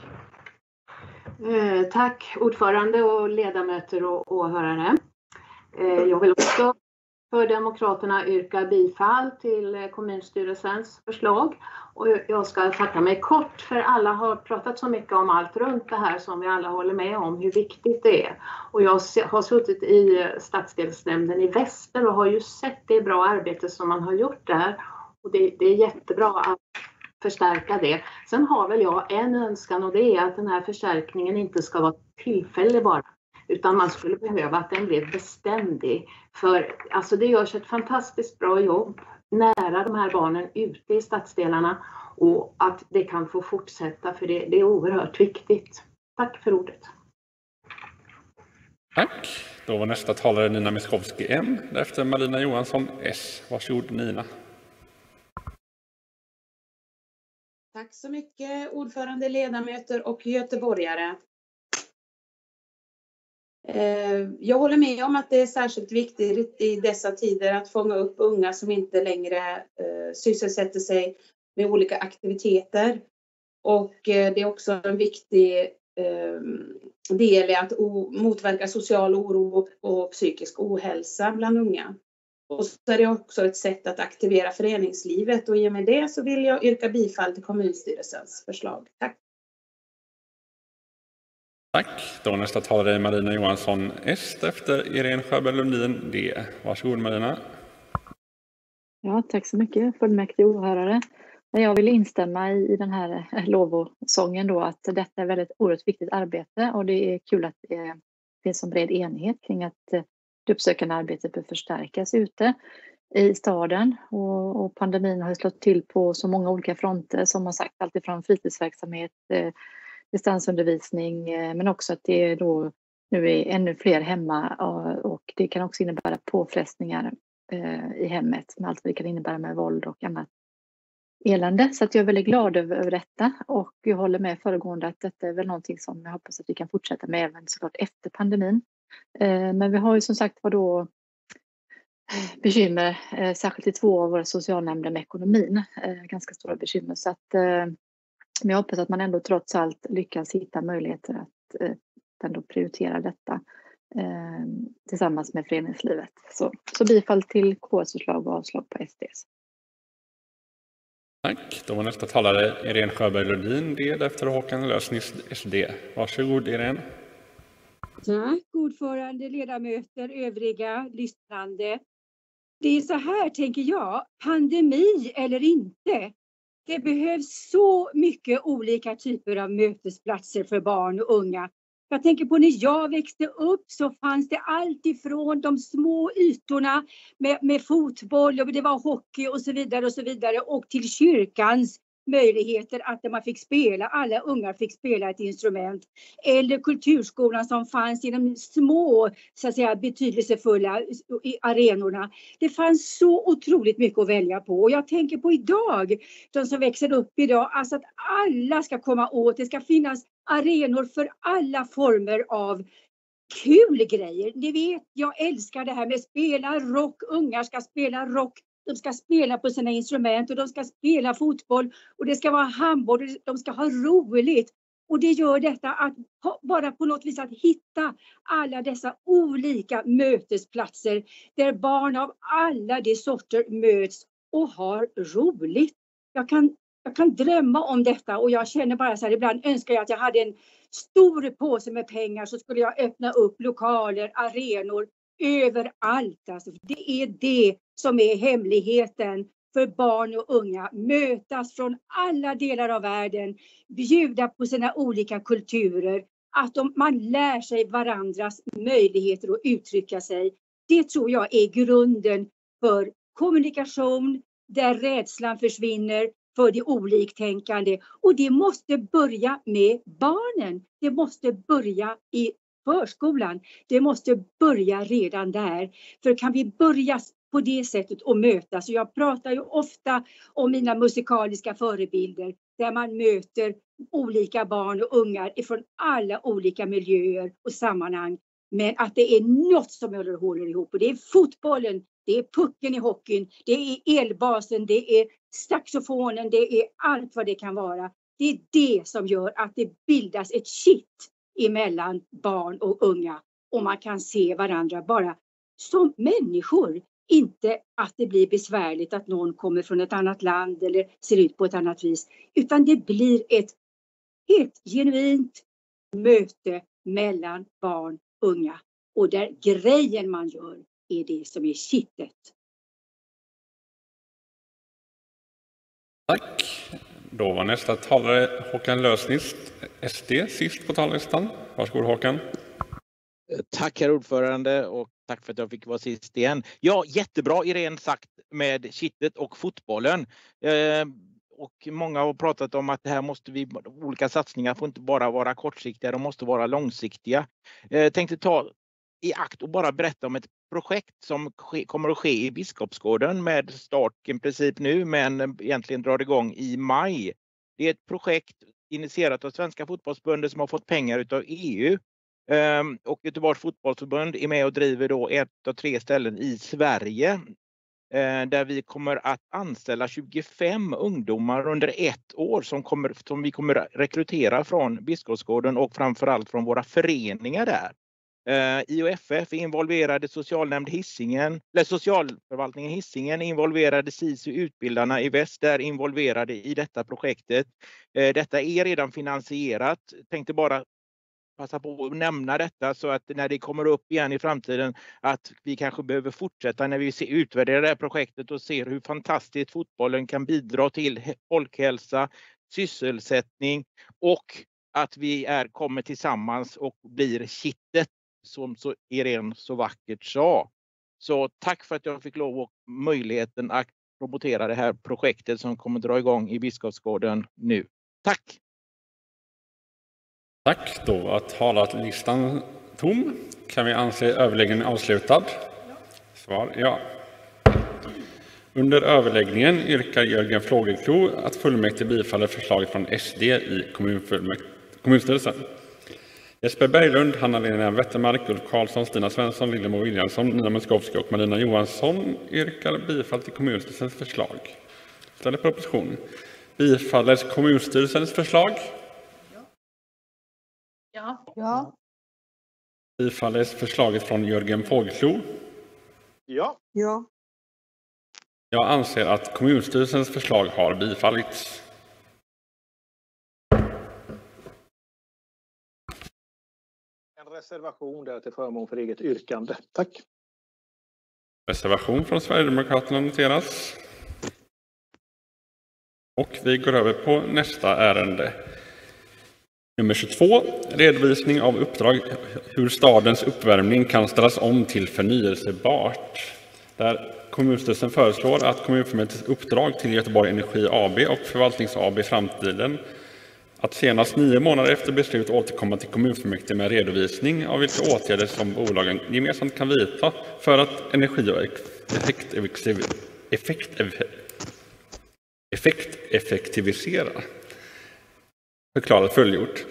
Eh, tack ordförande och ledamöter och åhörare. Eh, jag vill också för Demokraterna yrkar bifall till eh, kommunstyrelsens förslag. Och jag ska fatta mig kort för alla har pratat så mycket om allt runt det här som vi alla håller med om hur viktigt det är. Och jag har suttit i eh, stadsdelsnämnden i Väster och har ju sett det bra arbete som man har gjort där. Och det, det är jättebra att förstärka det. Sen har väl jag en önskan och det är att den här förstärkningen inte ska vara tillfällig bara. Utan man skulle behöva att den blev beständig. För alltså det görs ett fantastiskt bra jobb nära de här barnen ute i stadsdelarna och att det kan få fortsätta för det, det är oerhört viktigt. Tack för ordet. Tack. Då var nästa talare Nina Miskovsky, M. Därefter Malina Johansson, S. Varsågod Nina. Tack så mycket ordförande, ledamöter och göteborgare. Eh, jag håller med om att det är särskilt viktigt i dessa tider att fånga upp unga som inte längre eh, sysselsätter sig med olika aktiviteter. Och eh, det är också en viktig del i att motverka social oro och psykisk ohälsa bland unga. Och så är det också ett sätt att aktivera föreningslivet och i och med det så vill jag yrka bifall till kommunstyrelsens förslag. Tack! Tack. Då nästa talare är Marina Johansson, Est efter Irene Sjöberg Lundin, D. Varsågod Marina. Ja, tack så mycket fullmäktige åhörare. Jag vill instämma i den här eh, lovsången då att detta är väldigt oerhört viktigt arbete och det är kul att eh, det finns en bred enighet kring att eh, det uppsökande arbetet bör förstärkas ute i staden och, och pandemin har slått till på så många olika fronter som har sagt alltifrån fritidsverksamhet eh, distansundervisning eh, men också att det då nu är ännu fler hemma och det kan också innebära påfrestningar eh, i hemmet med allt vad det kan innebära med våld och annat elände. Så att jag är väldigt glad över, över detta och jag håller med föregående att detta är väl någonting som jag hoppas att vi kan fortsätta med även såklart efter pandemin. Eh, men vi har ju som sagt var då bekymmer, särskilt i två av våra socialnämnder med ekonomin, ganska stora bekymmer. Så att men jag hoppas att man ändå trots allt lyckas hitta möjligheter att eh, ändå prioritera detta eh, tillsammans med föreningslivet. Så, så bifall till KS förslag och avslag på SDs. Tack. Då var nästa talare Irene Sjöberg Lundin, D, efter Håkan Lösnys, SD. Varsågod Irene. Tack ordförande, ledamöter, övriga lyssnande. Det är så här tänker jag, pandemi eller inte, det behövs så mycket olika typer av mötesplatser för barn och unga. Jag tänker på när jag växte upp så fanns det allt ifrån de små ytorna med, med fotboll och det var hockey och så vidare och så vidare och till kyrkans möjligheter att man fick spela, alla ungar fick spela ett instrument. Eller kulturskolan som fanns i de små så att säga, betydelsefulla eh, arenorna. Det fanns så otroligt mycket att välja på och jag tänker på idag, de som växer upp idag, alltså att alla ska komma åt, det ska finnas arenor för alla former av kul grejer. Ni vet, jag älskar det här med spela rock. Ungar ska spela rock. De ska spela på sina instrument och de ska spela fotboll och det ska vara handboll och de ska ha roligt. Och det gör detta att bara på något vis att hitta alla dessa olika mötesplatser där barn av alla de sorter möts och har roligt. Jag kan, jag kan drömma om detta och jag känner bara så här, ibland önskar jag att jag hade en stor påse med pengar så skulle jag öppna upp lokaler, arenor överallt. Alltså, det är det som är hemligheten för barn och unga. Mötas från alla delar av världen, bjuda på sina olika kulturer, att de, man lär sig varandras möjligheter att uttrycka sig. Det tror jag är grunden för kommunikation, där rädslan försvinner för det oliktänkande. Och det måste börja med barnen. Det måste börja i förskolan. Det måste börja redan där. För kan vi börja på det sättet och mötas. Jag pratar ju ofta om mina musikaliska förebilder där man möter olika barn och ungar från alla olika miljöer och sammanhang. Men att det är något som håller, håller ihop och det är fotbollen, det är pucken i hockeyn, det är elbasen, det är saxofonen, det är allt vad det kan vara. Det är det som gör att det bildas ett kitt emellan barn och unga och man kan se varandra bara som människor. Inte att det blir besvärligt att någon kommer från ett annat land eller ser ut på ett annat vis, utan det blir ett helt genuint möte mellan barn och unga. Och där grejen man gör är det som är kittet. Tack. Då var nästa talare Håkan Lösnist, SD, sist på talarlistan. Varsågod Håkan. Tack herr ordförande och tack för att jag fick vara sist igen. Ja, jättebra Irene sagt med kittet och fotbollen. Eh, och många har pratat om att det här måste vi, olika satsningar får inte bara vara kortsiktiga, de måste vara långsiktiga. Eh, tänkte ta i akt och bara berätta om ett projekt som ske, kommer att ske i Biskopsgården med start i princip nu men egentligen drar igång i maj. Det är ett projekt initierat av Svenska fotbollsförbundet som har fått pengar utav EU. Ehm, och Göteborgs fotbollsförbund är med och driver då ett av tre ställen i Sverige eh, där vi kommer att anställa 25 ungdomar under ett år som, kommer, som vi kommer rekrytera från Biskopsgården och framförallt från våra föreningar där. Eh, IOFF är involverade, socialnämnd Hisingen, eller socialförvaltningen Hisingen involverade, SISU utbildarna i väst är involverade i detta projektet. Eh, detta är redan finansierat. Tänkte bara passa på att nämna detta så att när det kommer upp igen i framtiden att vi kanske behöver fortsätta när vi utvärderar det här projektet och ser hur fantastiskt fotbollen kan bidra till folkhälsa, sysselsättning och att vi är, kommer tillsammans och blir kittet som så Irene så vackert sa. Så tack för att jag fick lov och möjligheten att promotera det här projektet som kommer dra igång i Biskopsgården nu. Tack! Tack. Då var talarlistan tom. Kan vi anse överläggningen avslutad? Svar ja. Under överläggningen yrkar Jörgen Fågelklo att fullmäktige bifaller förslaget från SD i kommunstyrelsen. Jesper Berglund, Hanna-Lena Wettermark, Ulf Karlsson, Stina Svensson, Lillemor Williamson, Nina Muskowski och Marina Johansson yrkar bifall till kommunstyrelsens förslag. Ställer proposition. Bifalles kommunstyrelsens förslag? Ja. Ja. Bifalles förslaget från Jörgen Fågelklo? Ja. Ja. Jag anser att kommunstyrelsens förslag har bifallits. En reservation där till förmån för eget yrkande. Tack. Reservation från Sverigedemokraterna noteras. Och vi går över på nästa ärende. Nummer 22. Redovisning av uppdrag hur stadens uppvärmning kan ställas om till förnyelsebart. Där kommunstyrelsen föreslår att kommunfullmäktiges uppdrag till Göteborg Energi AB och Förvaltnings AB i framtiden att senast nio månader efter beslut återkomma till kommunfullmäktige med redovisning av vilka åtgärder som bolagen gemensamt kan vidta för att energi och effekteffektivisera. Förklarat fullgjort.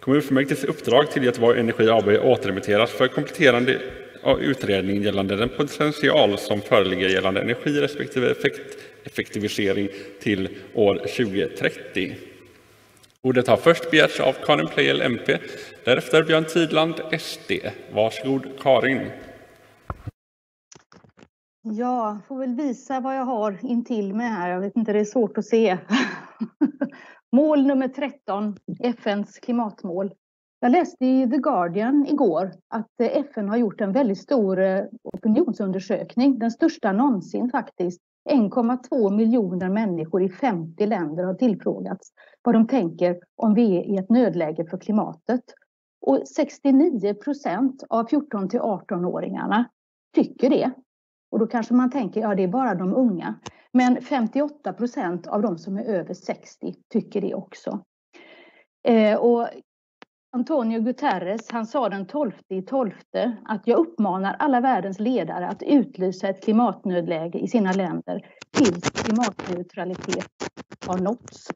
Kommunfullmäktiges uppdrag till Göteborg Energi AB återremitteras för kompletterande utredning gällande den potential som föreligger gällande energi respektive effekt, effektivisering till år 2030. Ordet har först begärts av Karin Pleijel, MP, därefter Björn Tidland, SD. Varsågod Karin. Ja, får väl visa vad jag har intill mig här. Jag vet inte, det är svårt att se. [LAUGHS] Mål nummer 13, FNs klimatmål. Jag läste i The Guardian igår att eh, FN har gjort en väldigt stor eh, opinionsundersökning, den största någonsin faktiskt. 1,2 miljoner människor i 50 länder har tillfrågats vad de tänker om vi är i ett nödläge för klimatet. Och 69 procent av 14 till 18-åringarna tycker det. Och då kanske man tänker, ja det är bara de unga. Men 58 procent av de som är över 60 tycker det också. Eh, och Antonio Guterres, han sa den 12 i 12 att jag uppmanar alla världens ledare att utlysa ett klimatnödläge i sina länder tills klimatneutralitet har nåtts.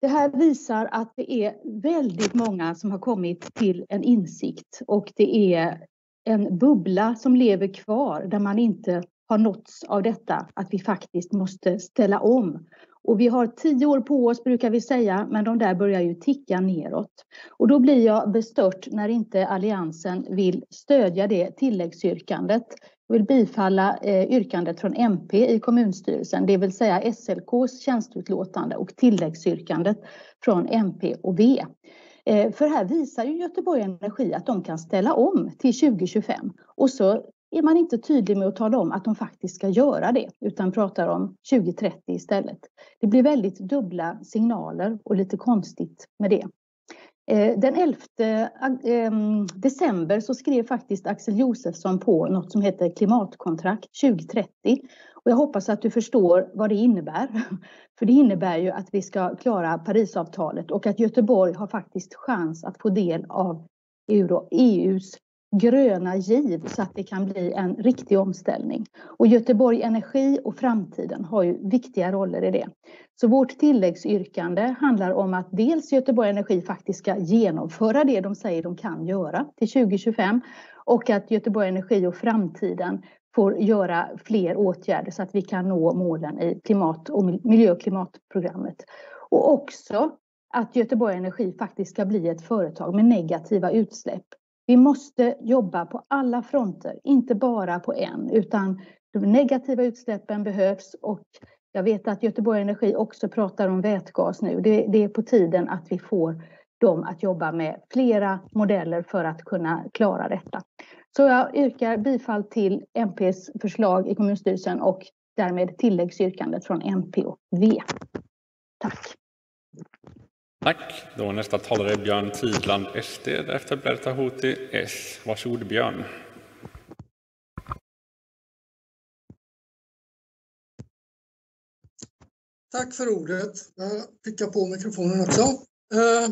Det här visar att det är väldigt många som har kommit till en insikt och det är en bubbla som lever kvar där man inte har nåtts av detta att vi faktiskt måste ställa om. Och vi har tio år på oss brukar vi säga, men de där börjar ju ticka neråt. Och då blir jag bestört när inte Alliansen vill stödja det tilläggsyrkandet. Jag vill bifalla eh, yrkandet från MP i kommunstyrelsen, det vill säga SLKs tjänsteutlåtande och tilläggsyrkandet från MP och V. Eh, för här visar ju Göteborg Energi att de kan ställa om till 2025 och så är man inte tydlig med att tala om att de faktiskt ska göra det utan pratar om 2030 istället. Det blir väldigt dubbla signaler och lite konstigt med det. Eh, den 11 eh, ehm, december så skrev faktiskt Axel Josefsson på något som heter klimatkontrakt 2030. Och jag hoppas att du förstår vad det innebär. [LAUGHS] För det innebär ju att vi ska klara Parisavtalet och att Göteborg har faktiskt chans att få del av EUs e gröna giv så att det kan bli en riktig omställning. Och Göteborg Energi och framtiden har ju viktiga roller i det. Så vårt tilläggsyrkande handlar om att dels Göteborg Energi faktiskt ska genomföra det de säger de kan göra till 2025 och att Göteborg Energi och framtiden får göra fler åtgärder så att vi kan nå målen i klimat och miljö och klimatprogrammet. Och också att Göteborg Energi faktiskt ska bli ett företag med negativa utsläpp vi måste jobba på alla fronter, inte bara på en, utan de negativa utsläppen behövs och jag vet att Göteborg Energi också pratar om vätgas nu. Det, det är på tiden att vi får dem att jobba med flera modeller för att kunna klara detta. Så jag yrkar bifall till MPs förslag i kommunstyrelsen och därmed tilläggsyrkandet från MP och V. Tack! Tack. Då nästa talare är Björn Tidland, SD, därefter Berta Hoti, S. Varsågod Björn. Tack för ordet. Jag pickar på mikrofonen också. Eh,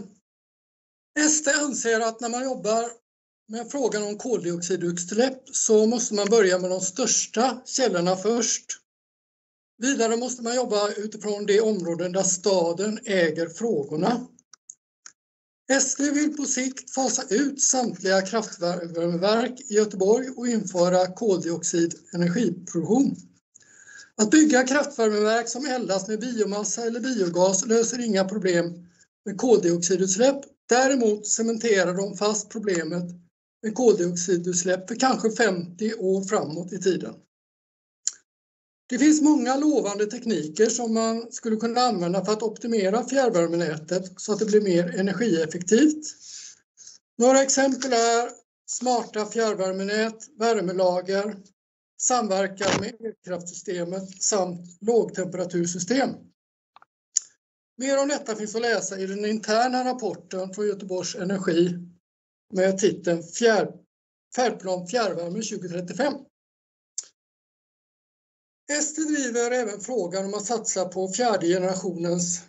SD anser att när man jobbar med frågan om koldioxidutsläpp så måste man börja med de största källorna först. Vidare måste man jobba utifrån de områden där staden äger frågorna. SD vill på sikt fasa ut samtliga kraftvärmeverk i Göteborg och införa koldioxidenergiproduktion. Att bygga kraftvärmeverk som eldas med biomassa eller biogas löser inga problem med koldioxidutsläpp. Däremot cementerar de fast problemet med koldioxidutsläpp för kanske 50 år framåt i tiden. Det finns många lovande tekniker som man skulle kunna använda för att optimera fjärrvärmenätet så att det blir mer energieffektivt. Några exempel är smarta fjärrvärmenät, värmelager, samverkan med elkraftsystemet samt lågtemperatursystem. Mer om detta finns att läsa i den interna rapporten från Göteborgs Energi med titeln Fjär, Färdplan fjärrvärme 2035. SD driver även frågan om att satsa på fjärde generationens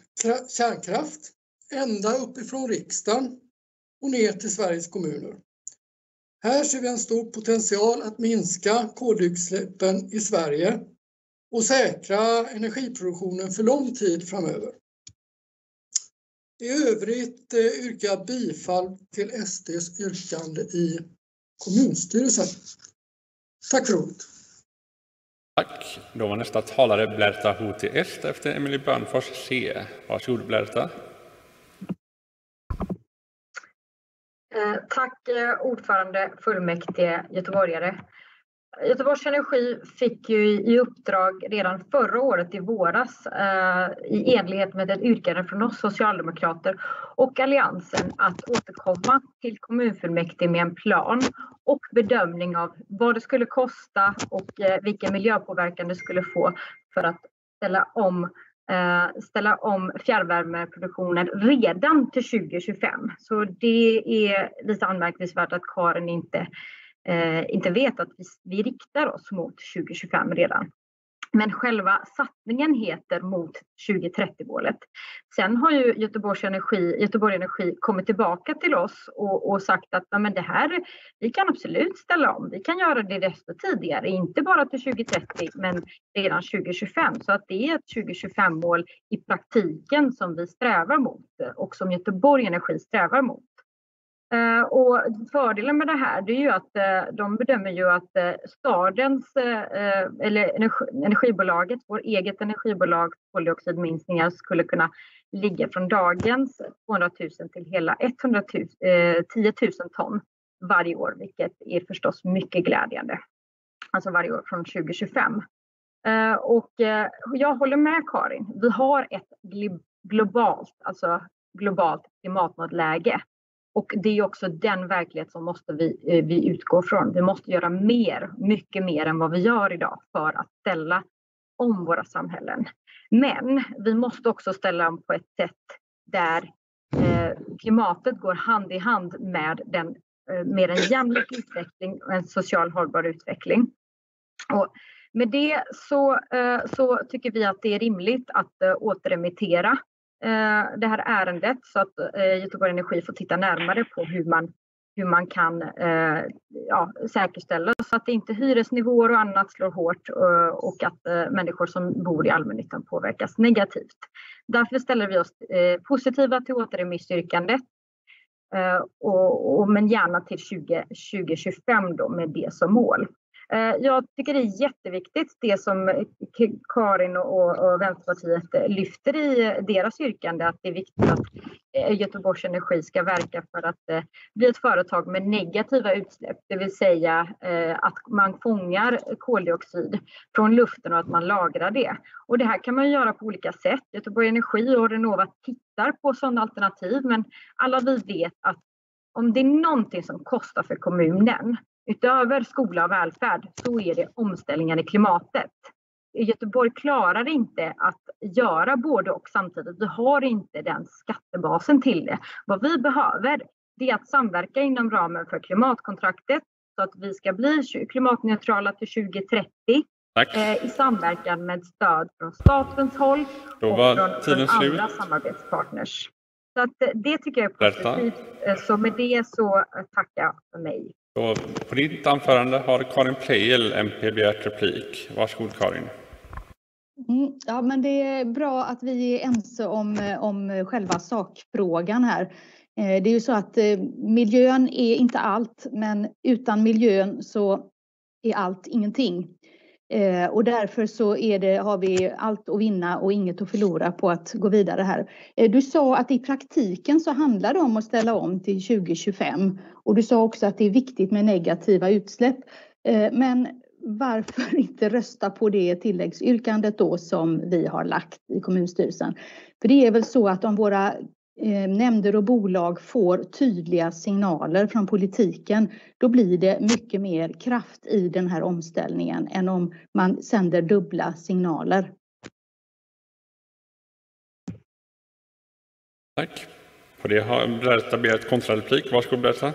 kärnkraft ända uppifrån riksdagen och ner till Sveriges kommuner. Här ser vi en stor potential att minska koldioxidutsläppen i Sverige och säkra energiproduktionen för lång tid framöver. I övrigt eh, yrkar jag bifall till SDs yrkande i kommunstyrelsen. Tack för ordet. Tack. Då var nästa talare Blerta Hoti Est efter Emily Bönfors C. Varsågod Blerta. Eh, tack eh, ordförande fullmäktige göteborgare. Göteborgs Energi fick ju i uppdrag redan förra året i våras eh, i enlighet med ett yrkande från oss socialdemokrater och Alliansen att återkomma till kommunfullmäktige med en plan och bedömning av vad det skulle kosta och eh, vilken miljöpåverkan det skulle få för att ställa om eh, ställa om fjärrvärmeproduktionen redan till 2025. Så det är lite anmärkningsvärt att Karin inte Eh, inte vet att vi, vi riktar oss mot 2025 redan. Men själva satsningen heter mot 2030-målet. Sen har ju Göteborgs Energi, Göteborg Energi kommit tillbaka till oss och, och sagt att ja, men det här, vi kan absolut ställa om. Vi kan göra det desto tidigare, inte bara till 2030 men redan 2025. Så att det är ett 2025-mål i praktiken som vi strävar mot och som Göteborg Energi strävar mot. Eh, och fördelen med det här det är ju att eh, de bedömer ju att eh, stadens, eller energibolaget, vårt eget energibolag koldioxidminskningar skulle kunna ligga från dagens 200 000 till hela 100 000, 10 000 ton varje år, vilket är förstås mycket glädjande. Alltså varje år från 2025. Och jag håller med Karin. Vi har ett globalt, alltså globalt klimatnödläge och det är också den verklighet som måste vi, eh, vi utgå från. Vi måste göra mer, mycket mer än vad vi gör idag för att ställa om våra samhällen. Men vi måste också ställa om på ett sätt där eh, klimatet går hand i hand med, den, eh, med en jämlik utveckling och en social hållbar utveckling. Och med det så, så tycker vi att det är rimligt att återremittera Eh, det här ärendet så att eh, Göteborg Energi får titta närmare på hur man, hur man kan eh, ja, säkerställa så att inte hyresnivåer och annat slår hårt eh, och att eh, människor som bor i allmännyttan påverkas negativt. Därför ställer vi oss eh, positiva till återremissyrkandet och, och, men gärna till 20, 2025 då med det som mål. Eh, jag tycker det är jätteviktigt det som eh, Karin och Vänsterpartiet eh, lyfter i deras yrkande att det är viktigt att Göteborgs Energi ska verka för att bli ett företag med negativa utsläpp, det vill säga att man fångar koldioxid från luften och att man lagrar det. Och det här kan man göra på olika sätt. Göteborg Energi och Renova tittar på sådana alternativ, men alla vi vet att om det är någonting som kostar för kommunen Utöver skola och välfärd så är det omställningen i klimatet. Göteborg klarar inte att göra både och samtidigt. Vi har inte den skattebasen till det. Vad vi behöver det är att samverka inom ramen för klimatkontraktet så att vi ska bli klimatneutrala till 2030 eh, i samverkan med stöd från statens håll och från, från andra samarbetspartners. Så att eh, det tycker jag är positivt. Eh, så med det så eh, tackar jag för mig. Så på ditt anförande har Karin Pleijel, MP, begärt replik. Varsågod Karin. Mm, ja, men det är bra att vi är ense om, om själva sakfrågan här. Eh, det är ju så att eh, miljön är inte allt, men utan miljön så är allt ingenting. Eh, och därför så är det, har vi allt att vinna och inget att förlora på att gå vidare här. Eh, du sa att i praktiken så handlar det om att ställa om till 2025 och du sa också att det är viktigt med negativa utsläpp. Eh, men varför [LAUGHS] inte rösta på det tilläggsyrkandet då som vi har lagt i kommunstyrelsen? För det är väl så att om våra nämnder och bolag får tydliga signaler från politiken, då blir det mycket mer kraft i den här omställningen än om man sänder dubbla signaler. Tack. På det har Berta begärt kontrareplik. Varsågod Berta.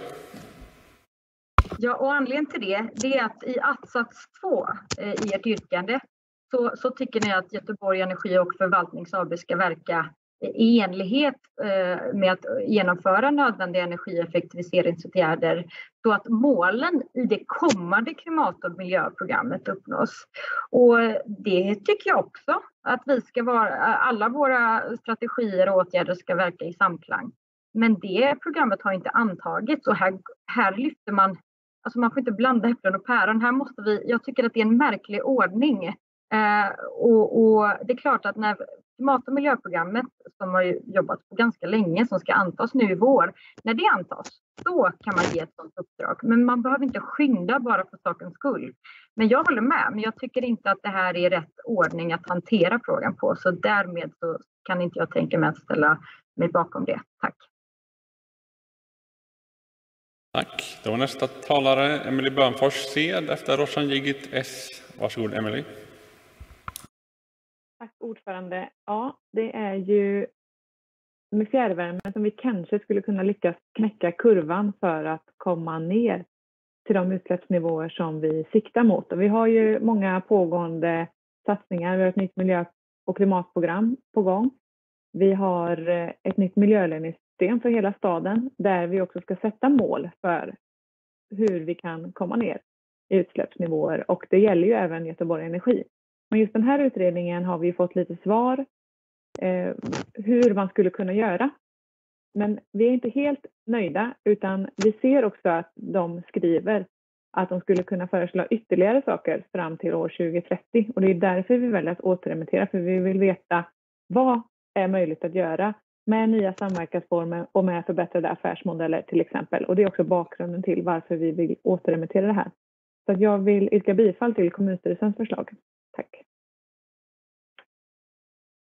Ja, och anledningen till det, det är att i att-sats 2 eh, i ert yrkande så, så tycker ni att Göteborg Energi och Förvaltnings AB ska verka i enlighet eh, med att genomföra nödvändiga energieffektiviseringsåtgärder så att målen i det kommande klimat och miljöprogrammet uppnås. Och det tycker jag också, att vi ska vara, alla våra strategier och åtgärder ska verka i samklang. Men det programmet har inte antagits och här, här lyfter man Alltså man får inte blanda äpplen och päron. Här måste vi, jag tycker att det är en märklig ordning. Eh, och, och, det är klart att när klimat och miljöprogrammet som har jobbat på ganska länge som ska antas nu i vår, när det antas, då kan man ge ett sådant uppdrag. Men man behöver inte skynda bara för sakens skull. Men jag håller med, men jag tycker inte att det här är rätt ordning att hantera frågan på, så därmed så kan inte jag tänka mig att ställa mig bakom det. Tack. Tack. Då var nästa talare Emelie Bönfors Sed efter Roshan Gigit S. Varsågod Emelie. Tack ordförande. Ja, det är ju med fjärrvärmen som vi kanske skulle kunna lyckas knäcka kurvan för att komma ner till de utsläppsnivåer som vi siktar mot. Och vi har ju många pågående satsningar. Vi har ett nytt miljö och klimatprogram på gång. Vi har eh, ett nytt miljöledningssystem för hela staden där vi också ska sätta mål för hur vi kan komma ner i utsläppsnivåer och det gäller ju även Göteborg Energi. Men just den här utredningen har vi fått lite svar eh, hur man skulle kunna göra. Men vi är inte helt nöjda utan vi ser också att de skriver att de skulle kunna föreslå ytterligare saker fram till år 2030 och det är därför vi väljer att återremittera för vi vill veta vad är möjligt att göra med nya samverkansformer och med förbättrade affärsmodeller till exempel. Och det är också bakgrunden till varför vi vill återremittera det här. Så jag vill yrka bifall till kommunstyrelsens förslag. Tack.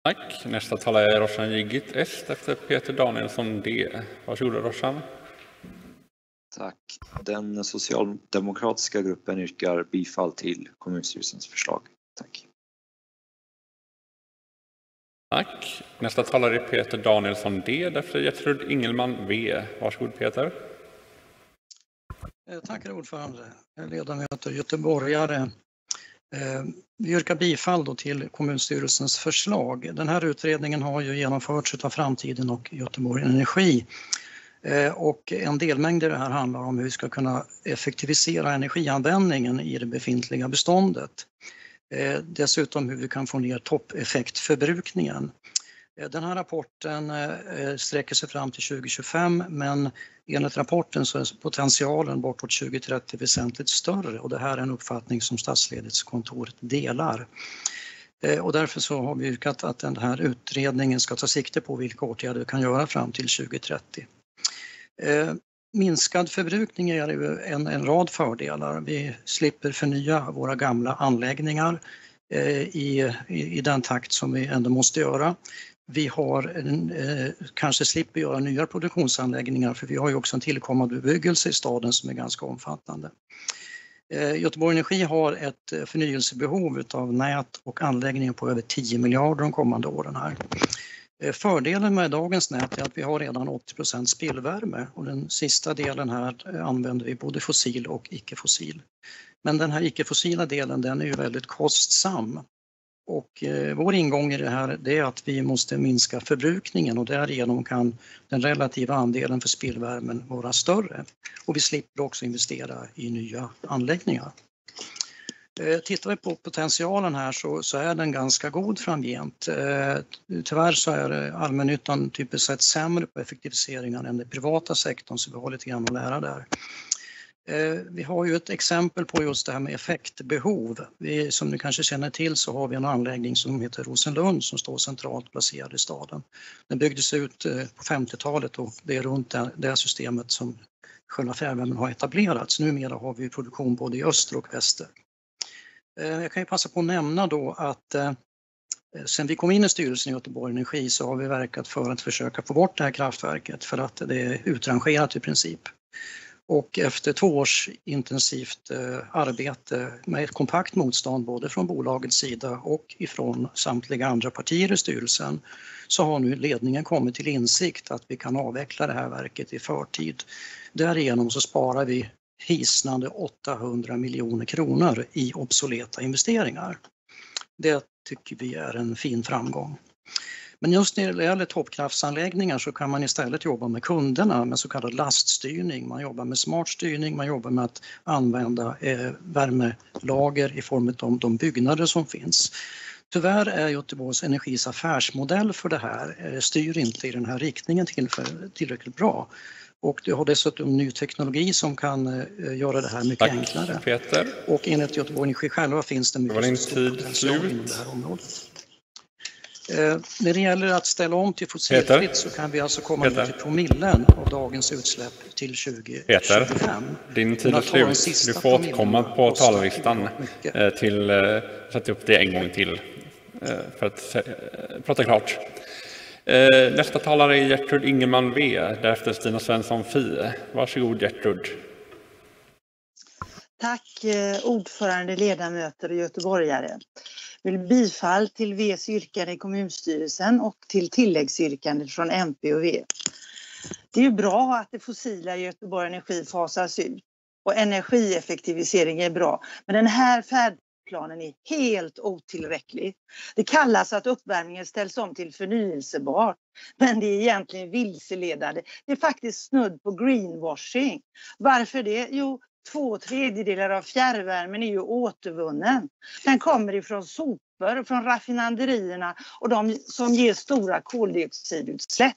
Tack. Nästa talare är Roshan Gigit S efter Peter Danielsson D. Varsågod Roshan. Tack. Den socialdemokratiska gruppen yrkar bifall till kommunstyrelsens förslag. Tack. Tack. Nästa talare är Peter Danielsson D efter Gertrud Ingelman V. Varsågod Peter. Eh, tack herr ordförande, ledamöter, göteborgare. Eh, vi yrkar bifall då till kommunstyrelsens förslag. Den här utredningen har ju genomförts av Framtiden och Göteborg Energi. Eh, och en delmängd i det här handlar om hur vi ska kunna effektivisera energianvändningen i det befintliga beståndet. Eh, dessutom hur vi kan få ner toppeffektförbrukningen. Eh, den här rapporten eh, eh, sträcker sig fram till 2025 men enligt rapporten så är potentialen bortåt 2030 väsentligt större och det här är en uppfattning som statsledningskontoret delar. Och därför så har vi yrkat att den här utredningen ska ta sikte på vilka åtgärder vi kan göra fram till 2030. Minskad förbrukning ger ju en, en rad fördelar. Vi slipper förnya våra gamla anläggningar i, i, i den takt som vi ändå måste göra. Vi har eh, kanske slipper göra nya produktionsanläggningar för vi har ju också en tillkommande bebyggelse i staden som är ganska omfattande. Eh, Göteborg Energi har ett eh, förnyelsebehov av nät och anläggningar på över 10 miljarder de kommande åren här. Eh, fördelen med dagens nät är att vi har redan 80 spillvärme och den sista delen här eh, använder vi både fossil och icke-fossil. Men den här icke-fossila delen den är ju väldigt kostsam och eh, vår ingång i det här det är att vi måste minska förbrukningen och därigenom kan den relativa andelen för spillvärmen vara större. Och vi slipper också investera i nya anläggningar. Eh, tittar vi på potentialen här så, så är den ganska god framgent. Eh, tyvärr så är allmännyttan typiskt sett sämre på effektiviseringar än den privata sektorn så vi har lite grann att lära där. Eh, vi har ju ett exempel på just det här med effektbehov. Vi, som ni kanske känner till så har vi en anläggning som heter Rosenlund som står centralt placerad i staden. Den byggdes ut eh, på 50-talet och det är runt det systemet som själva fjärrvärmen har etablerats. Numera har vi produktion både i öster och väster. Eh, jag kan ju passa på att nämna då att Sen vi kom in i styrelsen i Göteborg Energi så har vi verkat för att försöka få bort det här kraftverket för att det är utrangerat i princip. Och efter två års intensivt eh, arbete med ett kompakt motstånd både från bolagets sida och ifrån samtliga andra partier i styrelsen så har nu ledningen kommit till insikt att vi kan avveckla det här verket i förtid. Därigenom så sparar vi hisnande 800 miljoner kronor i obsoleta investeringar. Det tycker vi är en fin framgång. Men just när det gäller toppkraftsanläggningar så kan man istället jobba med kunderna med så kallad laststyrning. Man jobbar med smart styrning, man jobbar med att använda eh, värmelager i form av de, de byggnader som finns. Tyvärr är Göteborgs Energis affärsmodell för det här eh, styr inte i den här riktningen tillräckligt bra. Och du har dessutom ny teknologi som kan eh, göra det här mycket Tack, enklare. Peter. Och enligt Göteborg Energi själva finns det mycket stor potential inom det här området. Eh, när det gäller att ställa om till fossilfritt så kan vi alltså komma Peter. ner till promillen av dagens utsläpp till 2025. Peter, din tid är slut. Du får återkomma på talarlistan eh, till, eh, sätta upp det en gång till eh, för att eh, prata klart. Eh, Nästa talare är Gertrud Ingeman V, därefter Stina Svensson Fi. Varsågod Gertrud. Tack ordförande, ledamöter och göteborgare. Jag vill bifall till Vs yrkande i kommunstyrelsen och till tilläggsyrkandet från MP och V. Det är ju bra att det fossila i Göteborg Energi fasas ut och energieffektivisering är bra. Men den här färdplanen är helt otillräcklig. Det kallas att uppvärmningen ställs om till förnyelsebart. men det är egentligen vilseledande. Det är faktiskt snudd på greenwashing. Varför det? Jo, två tredjedelar av fjärrvärmen är ju återvunnen. Den kommer ifrån sopor, från raffinaderierna och de som ger stora koldioxidutsläpp.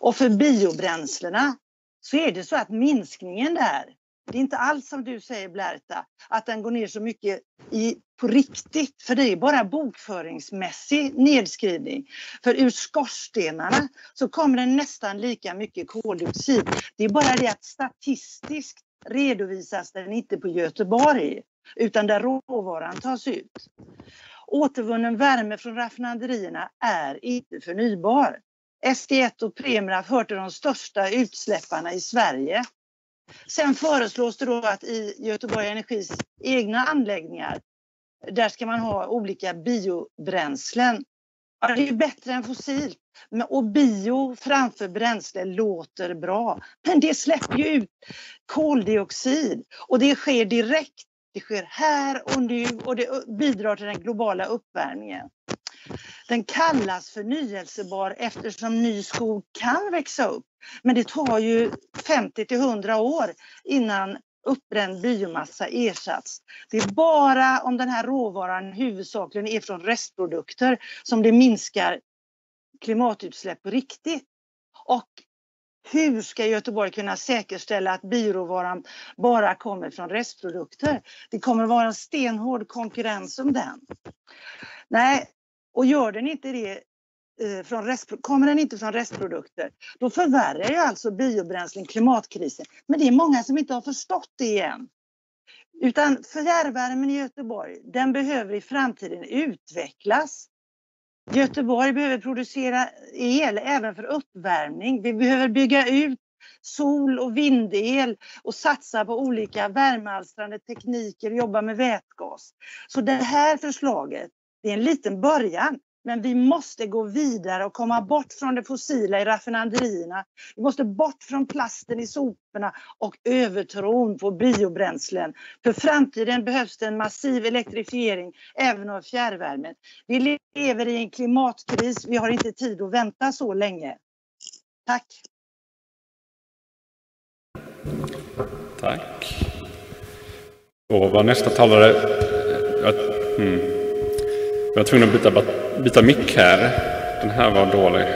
Och för biobränslena så är det så att minskningen där, det är inte alls som du säger Blärta, att den går ner så mycket i, på riktigt, för det är bara bokföringsmässig nedskrivning. För ur skorstenarna så kommer det nästan lika mycket koldioxid. Det är bara det att statistiskt redovisas den inte på Göteborg, utan där råvaran tas ut. Återvunnen värme från raffinaderierna är inte förnybar. ST1 och Preemraff hör till de största utsläpparna i Sverige. Sen föreslås det då att i Göteborg Energis egna anläggningar, där ska man ha olika biobränslen. Ja, det är bättre än fossilt. Och bio framför bränsle låter bra. Men det släpper ju ut koldioxid och det sker direkt. Det sker här och nu och det bidrar till den globala uppvärmningen. Den kallas förnyelsebar eftersom ny skog kan växa upp. Men det tar ju 50 till 100 år innan uppbränd biomassa ersatts. Det är bara om den här råvaran huvudsakligen är från restprodukter som det minskar klimatutsläpp på riktigt. Och hur ska Göteborg kunna säkerställa att bioråvaran bara kommer från restprodukter? Det kommer vara en stenhård konkurrens om den. Nej, och gör den inte det Eh, från rest, kommer den inte från restprodukter, då förvärrar ju alltså biobränslen klimatkrisen. Men det är många som inte har förstått det än. Utan fjärrvärmen i Göteborg, den behöver i framtiden utvecklas. Göteborg behöver producera el även för uppvärmning. Vi behöver bygga ut sol och vindel och satsa på olika värmealstrande tekniker, jobba med vätgas. Så det här förslaget, det är en liten början. Men vi måste gå vidare och komma bort från det fossila i raffinaderierna. Vi måste bort från plasten i soporna och övertron på biobränslen. För framtiden behövs det en massiv elektrifiering även av fjärrvärmen. Vi lever i en klimatkris. Vi har inte tid att vänta så länge. Tack! Tack. Då var nästa talare... Mm jag var tvungen att byta, byta mick här. Den här var dålig.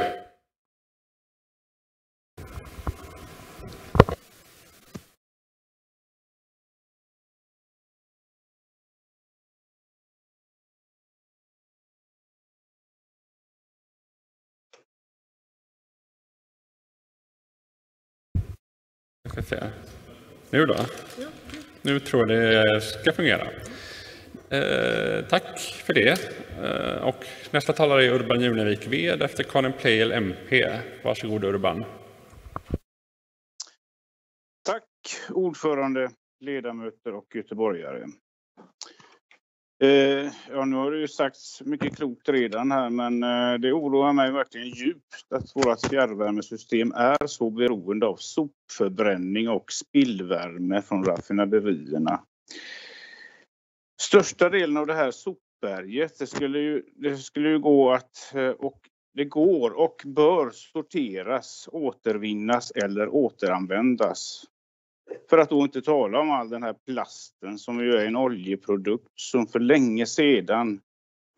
Nu då? Nu tror jag det ska fungera. Eh, tack för det. Eh, och nästa talare är Urban Junevik ved efter Karin Pleijel MP. Varsågod Urban. Tack ordförande, ledamöter och göteborgare. Eh, ja, nu har det ju sagts mycket klokt redan här, men eh, det oroar mig verkligen djupt att vårt fjärrvärmesystem är så beroende av sopförbränning och spillvärme från raffinaderierna. Största delen av det här sopberget, det skulle ju, det skulle ju gå att, eh, och det går och bör sorteras, återvinnas eller återanvändas. För att då inte tala om all den här plasten som ju är en oljeprodukt som för länge sedan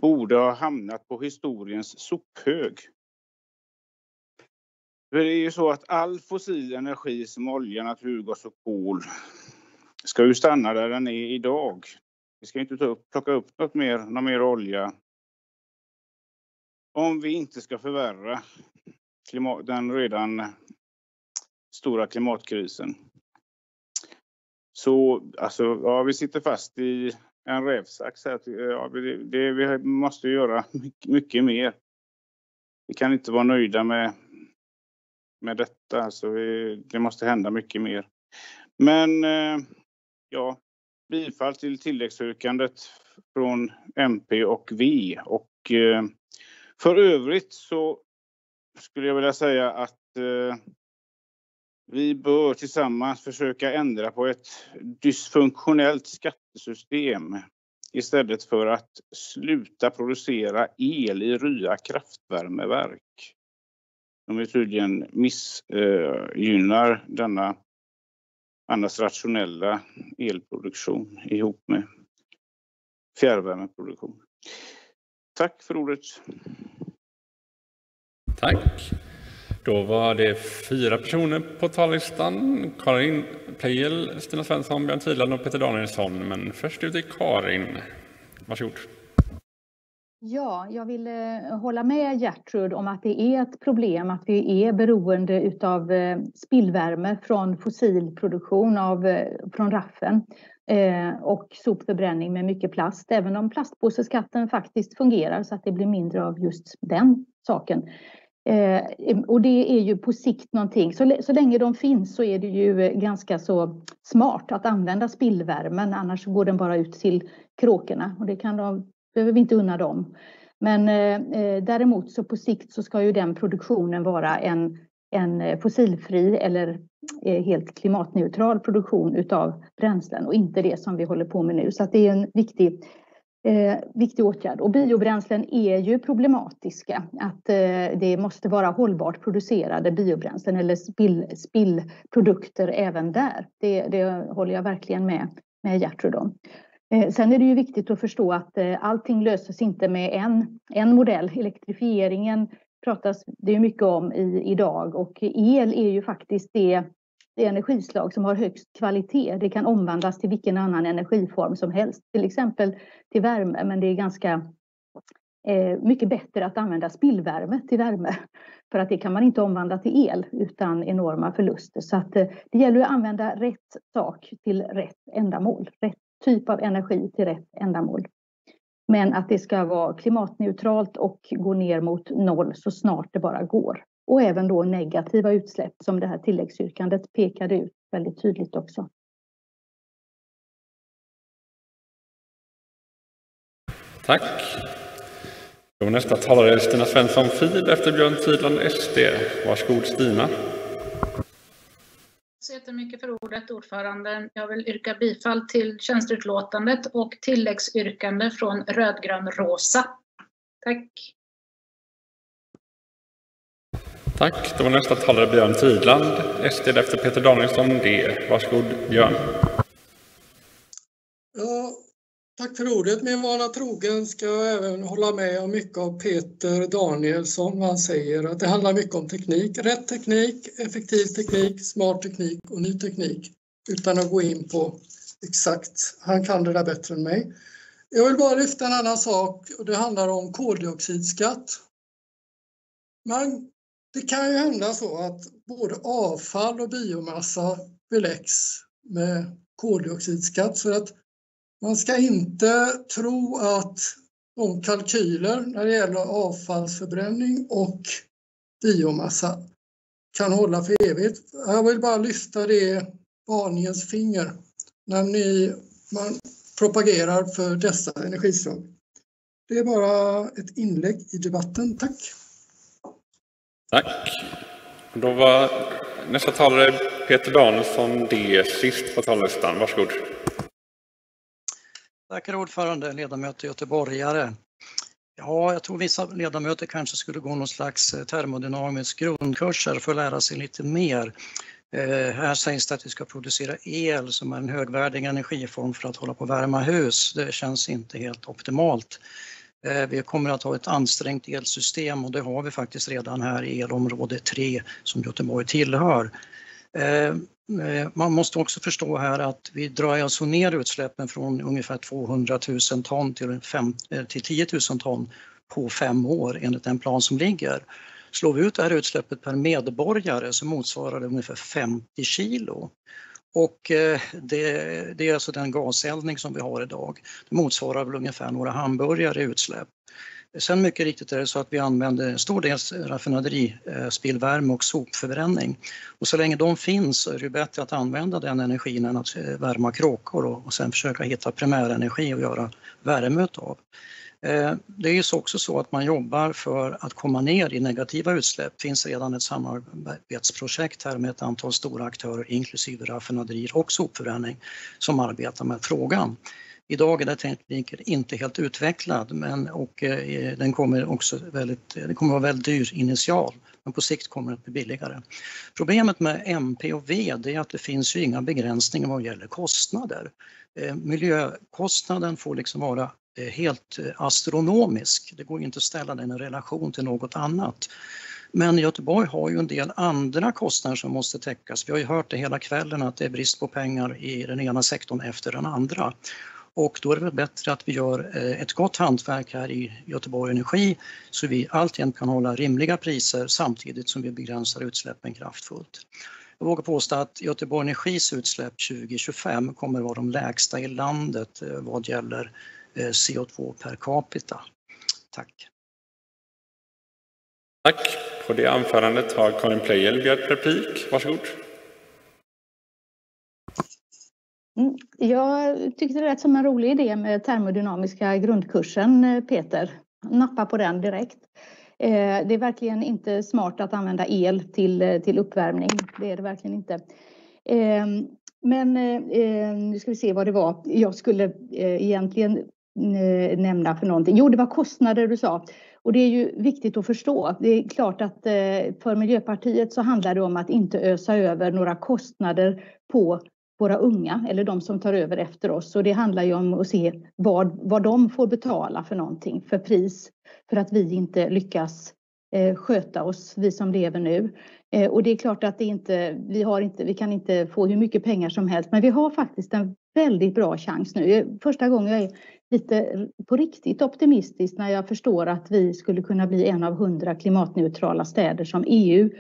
borde ha hamnat på historiens sophög. För det är ju så att all fossil energi som olja, naturgas och kol ska ju stanna där den är idag. Vi ska inte ta upp, plocka upp något mer, någon mer olja om vi inte ska förvärra klimat, den redan stora klimatkrisen. Så alltså, ja, vi sitter fast i en rävsax här. Ja, det, det, vi måste göra mycket, mycket, mer. Vi kan inte vara nöjda med, med detta. Alltså vi, det måste hända mycket mer. Men eh, ja, bifall till tilläggsyrkandet från MP och V. Och eh, för övrigt så skulle jag vilja säga att eh, vi bör tillsammans försöka ändra på ett dysfunktionellt skattesystem istället för att sluta producera el i Rya kraftvärmeverk. De är tydligen missgynnar eh, denna annars rationella elproduktion ihop med fjärrvärmeproduktion. Tack för ordet. Tack. Då var det fyra personer på talarlistan. Karin Pleijel, Stina Svensson, Björn Tidland och Peter Danielsson. Men först ut är Karin. Varsågod. Ja, jag vill eh, hålla med Gertrud om att det är ett problem att vi är beroende av eh, spillvärme från fossilproduktion av, eh, från raffen och sopförbränning med mycket plast, även om plastpåseskatten faktiskt fungerar så att det blir mindre av just den saken. Och det är ju på sikt någonting, så, så länge de finns så är det ju ganska så smart att använda spillvärmen, annars går den bara ut till kråkorna och det kan de behöver vi inte unna dem. Men eh, eh, däremot så på sikt så ska ju den produktionen vara en, en eh, fossilfri eller eh, helt klimatneutral produktion utav bränslen och inte det som vi håller på med nu. Så att det är en viktig, eh, viktig åtgärd. Och biobränslen är ju problematiska. Att eh, det måste vara hållbart producerade biobränslen eller spill, spillprodukter även där. Det, det håller jag verkligen med, med Gertrud om. Eh, sen är det ju viktigt att förstå att eh, allting löses inte med en, en modell. Elektrifieringen pratas det ju mycket om i, idag och el är ju faktiskt det, det energislag som har högst kvalitet. Det kan omvandlas till vilken annan energiform som helst, till exempel till värme, men det är ganska eh, mycket bättre att använda spillvärme till värme. För att det kan man inte omvandla till el utan enorma förluster. Så att, eh, det gäller att använda rätt sak till rätt ändamål, rätt typ av energi till rätt ändamål. Men att det ska vara klimatneutralt och gå ner mot noll så snart det bara går. Och även då negativa utsläpp som det här tilläggsyrkandet pekade ut väldigt tydligt också. Tack. Då nästa talare är Stina Svensson Fid efter Björn Tidland SD. Varsågod Stina jättemycket för ordet, ordförande. Jag vill yrka bifall till tjänsteutlåtandet och tilläggsyrkande från rödgrön-rosa. Tack. Tack. Då var nästa talare Björn Tidland, SD efter Peter Danielsson, D. Varsågod Björn. Ja, Tack för ordet. Min vana trogen ska jag även hålla med om mycket av Peter Danielsson. Han säger att det handlar mycket om teknik. Rätt teknik, effektiv teknik, smart teknik och ny teknik. Utan att gå in på exakt. Han kan det där bättre än mig. Jag vill bara lyfta en annan sak och det handlar om koldioxidskatt. Men det kan ju hända så att både avfall och biomassa beläggs med koldioxidskatt. Så att man ska inte tro att de kalkyler när det gäller avfallsförbränning och biomassa kan hålla för evigt. Jag vill bara lyfta det varningens finger när ni, man propagerar för dessa energislag. Det är bara ett inlägg i debatten. Tack! Tack! Då var nästa talare Peter Danielsson D sist på talarlistan. Varsågod. Tack herr ordförande, ledamöter göteborgare. Ja, jag tror vissa ledamöter kanske skulle gå någon slags eh, termodynamisk grundkurser för att lära sig lite mer. Eh, här sägs det att vi ska producera el som är en högvärdig energiform för att hålla på att värma hus. Det känns inte helt optimalt. Eh, vi kommer att ha ett ansträngt elsystem och det har vi faktiskt redan här i elområde 3 som Göteborg tillhör. Eh, eh, man måste också förstå här att vi drar alltså ner utsläppen från ungefär 200 000 ton till, 5, eh, till 10 000 ton på fem år enligt den plan som ligger. Slår vi ut det här utsläppet per medborgare så motsvarar det ungefär 50 kilo. Och det, det, är alltså den gaseldning som vi har idag. Det motsvarar väl ungefär några hamburgare i utsläpp. Sen mycket riktigt är det så att vi använder stor del raffinaderispillvärme eh, och sopförbränning. Och så länge de finns är det bättre att använda den energin än att eh, värma kråkor och sen försöka hitta primärenergi och göra värme utav. Eh, det är ju också så att man jobbar för att komma ner i negativa utsläpp. Det finns redan ett samarbetsprojekt här med ett antal stora aktörer inklusive raffinaderier och sopförbränning som arbetar med frågan. Idag är den tekniken inte helt utvecklad men, och eh, den kommer också väldigt, den kommer vara väldigt dyr initial men på sikt kommer det att bli billigare. Problemet med MP och V är att det finns ju inga begränsningar vad gäller kostnader. Eh, miljökostnaden får liksom vara eh, helt eh, astronomisk. Det går inte att ställa den i relation till något annat. Men Göteborg har ju en del andra kostnader som måste täckas. Vi har ju hört det hela kvällen att det är brist på pengar i den ena sektorn efter den andra. Och då är det väl bättre att vi gör eh, ett gott hantverk här i Göteborg Energi så vi alltjämt kan hålla rimliga priser samtidigt som vi begränsar utsläppen kraftfullt. Jag vågar påstå att Göteborg Energis utsläpp 2025 kommer att vara de lägsta i landet eh, vad gäller eh, CO2 per capita. Tack. Tack. På det anförandet har Karin Pleijel begärt replik. Varsågod. Mm, Mm, jag tyckte det lät som en rolig idé med termodynamiska grundkursen, eh, Peter. Nappa på den direkt. Eh, det är verkligen inte smart att använda el till, eh, till uppvärmning. Det är det verkligen inte. Men nu ska vi se vad det var jag skulle egentligen nämna för någonting. Jo, det var kostnader du sa. Och det är ju viktigt att förstå. Det är klart att för Miljöpartiet så handlar det om att inte ösa över några kostnader på våra unga eller de som tar över efter oss. Och det handlar ju om att se vad, vad de får betala för någonting, för pris, för att vi inte lyckas eh, sköta oss, vi som lever nu. Eh, och det är klart att det inte, vi, har inte, vi kan inte få hur mycket pengar som helst, men vi har faktiskt en väldigt bra chans nu. Eh, första gången jag är lite på riktigt optimistisk när jag förstår att vi skulle kunna bli en av hundra klimatneutrala städer som EU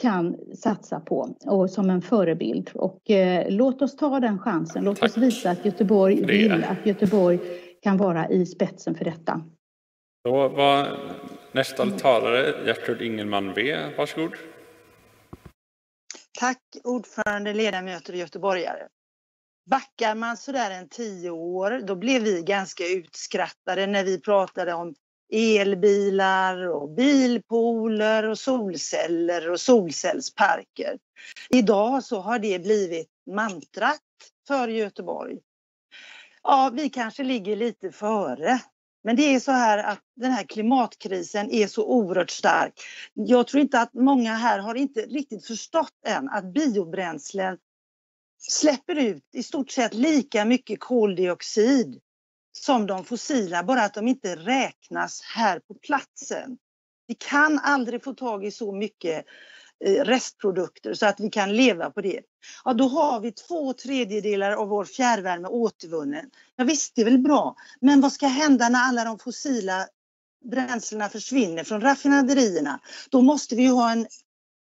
kan satsa på och som en förebild. Och eh, låt oss ta den chansen. Låt Tack. oss visa att Göteborg vill, att Göteborg kan vara i spetsen för detta. Då var nästa talare Gertrud Ingelman V. Varsågod. Tack ordförande, ledamöter och göteborgare. Backar man sådär en tio år, då blev vi ganska utskrattade när vi pratade om elbilar och bilpooler och solceller och solcellsparker. Idag så har det blivit mantrat för Göteborg. Ja, vi kanske ligger lite före. Men det är så här att den här klimatkrisen är så oerhört stark. Jag tror inte att många här har inte riktigt förstått än att biobränslen släpper ut i stort sett lika mycket koldioxid som de fossila, bara att de inte räknas här på platsen. Vi kan aldrig få tag i så mycket eh, restprodukter så att vi kan leva på det. Ja, då har vi två tredjedelar av vår fjärrvärme återvunnen. Ja, visst, det är väl bra, men vad ska hända när alla de fossila bränslena försvinner från raffinaderierna? Då måste vi ha en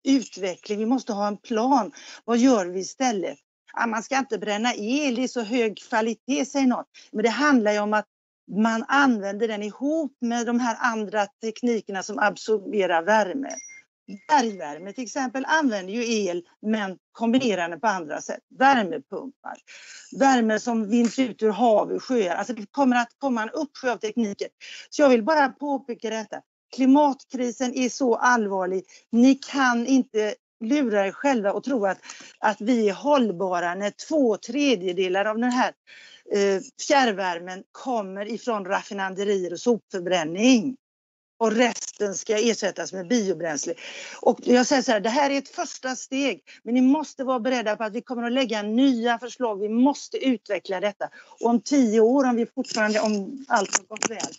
utveckling, vi måste ha en plan. Vad gör vi istället? Att man ska inte bränna el i så hög kvalitet, säger någon. Men det handlar ju om att man använder den ihop med de här andra teknikerna som absorberar värme. Bergvärme till exempel använder ju el men kombinerar den på andra sätt. Värmepumpar, värme som vinns ut ur hav och sjöar. Alltså det kommer att komma en uppsjö av tekniker. Så jag vill bara påpeka detta. Klimatkrisen är så allvarlig. Ni kan inte lurar er själva och tro att, att vi är hållbara när två tredjedelar av den här eh, fjärrvärmen kommer ifrån raffinaderier och sopförbränning. Och resten ska ersättas med biobränsle. Och jag säger så här, det här är ett första steg, men ni måste vara beredda på att vi kommer att lägga nya förslag. Vi måste utveckla detta. Och om tio år, om vi fortfarande, om allt har gått väl,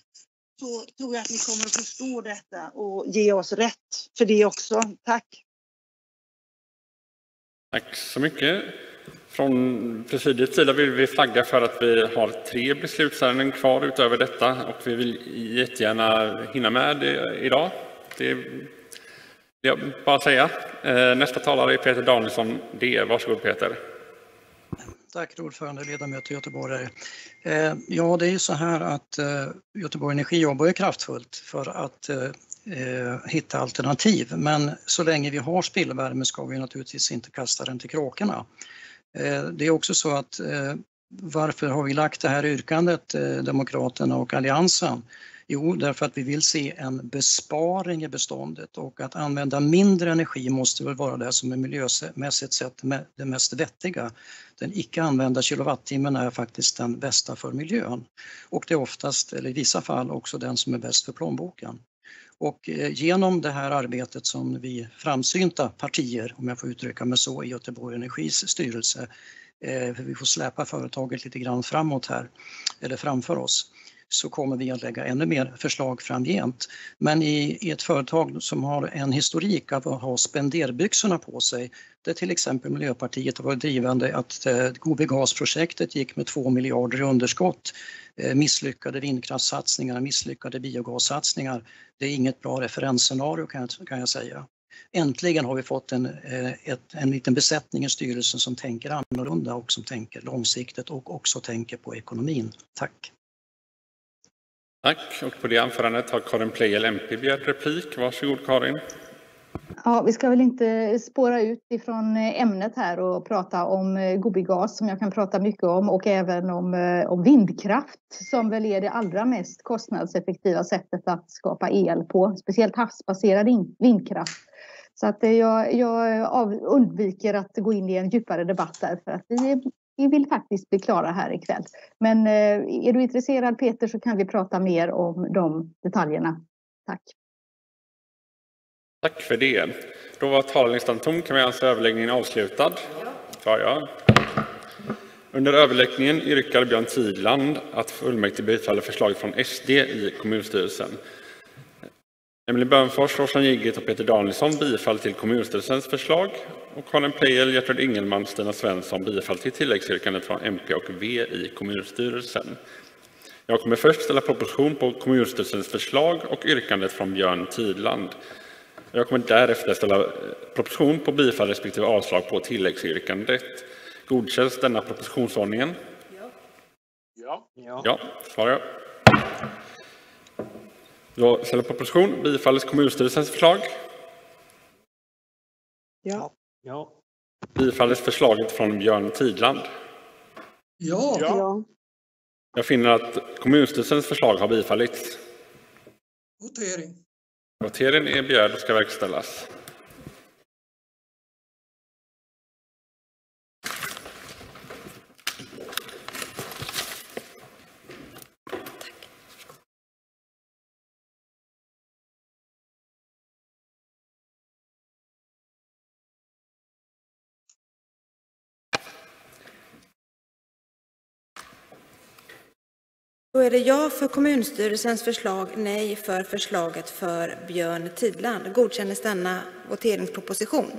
så tror jag att ni kommer att förstå detta och ge oss rätt för det också. Tack! Tack så mycket. Från presidiets sida vill vi flagga för att vi har tre beslutsärenden kvar utöver detta och vi vill jättegärna hinna med det idag. Det vill jag bara säga. Eh, nästa talare är Peter Danielsson, D. Varsågod Peter. Tack ordförande, ledamöter göteborgare. Eh, ja, det är ju så här att eh, Göteborg Energi jobbar ju kraftfullt för att Eh, hitta alternativ. Men så länge vi har spillvärme ska vi naturligtvis inte kasta den till kråkorna. Eh, det är också så att eh, varför har vi lagt det här yrkandet, eh, Demokraterna och Alliansen? Jo, därför att vi vill se en besparing i beståndet och att använda mindre energi måste väl vara det som är miljömässigt sett det mest vettiga. Den icke använda kilowattimmen är faktiskt den bästa för miljön och det är oftast, eller i vissa fall, också den som är bäst för plånboken. Och eh, genom det här arbetet som vi framsynta partier, om jag får uttrycka mig så, i Göteborg Energis styrelse, eh, vi får släpa företaget lite grann framåt här, eller framför oss, så kommer vi att lägga ännu mer förslag framgent. Men i, i ett företag som har en historik av att ha spenderbyxorna på sig, där till exempel Miljöpartiet har varit drivande att eh, GobiGas-projektet gick med 2 miljarder i underskott, eh, misslyckade vindkraftssatsningar, misslyckade biogassatsningar. Det är inget bra referensscenario kan jag, kan jag säga. Äntligen har vi fått en, eh, ett, en liten besättning i styrelsen som tänker annorlunda och som tänker långsiktigt och också tänker på ekonomin. Tack! Tack. Och på det anförandet har Karin Pleijel, MP, begärt replik. Varsågod Karin. Ja, vi ska väl inte spåra ut ifrån eh, ämnet här och prata om eh, Gobigas som jag kan prata mycket om och även om, eh, om vindkraft som väl är det allra mest kostnadseffektiva sättet att skapa el på, speciellt havsbaserad vindkraft. Så att jag, jag undviker att gå in i en djupare debatt där för att vi vi vill faktiskt bli klara här ikväll. Men eh, är du intresserad Peter så kan vi prata mer om de detaljerna. Tack. Tack för det. Då var talarlistan tom kan vi anse överläggningen avslutad. Ja, ja. Under överläggningen yrkar Björn Tidland att fullmäktige bifaller förslaget från SD i kommunstyrelsen. Emelie Bönfors, Roshan Jiggit och Peter Danielsson bifall till kommunstyrelsens förslag och Karin Pleijel, Gertrud Ingelman, Stina Svensson bifall till tilläggsyrkandet från MP och V i kommunstyrelsen. Jag kommer först ställa proposition på kommunstyrelsens förslag och yrkandet från Björn Tidland. Jag kommer därefter ställa proposition på bifall respektive avslag på tilläggsyrkandet. Godkänns denna propositionsordningen? Ja. Ja, ja svarar jag. Då ställer proposition. Bifalles kommunstyrelsens förslag? Ja. ja. Bifalles förslaget från Björn Tidland? Ja. ja. Jag finner att kommunstyrelsens förslag har bifallits. Votering. Votering är begärd och ska verkställas. Då är det ja för kommunstyrelsens förslag, nej för förslaget för Björn Tidland. Godkännes denna voteringsproposition?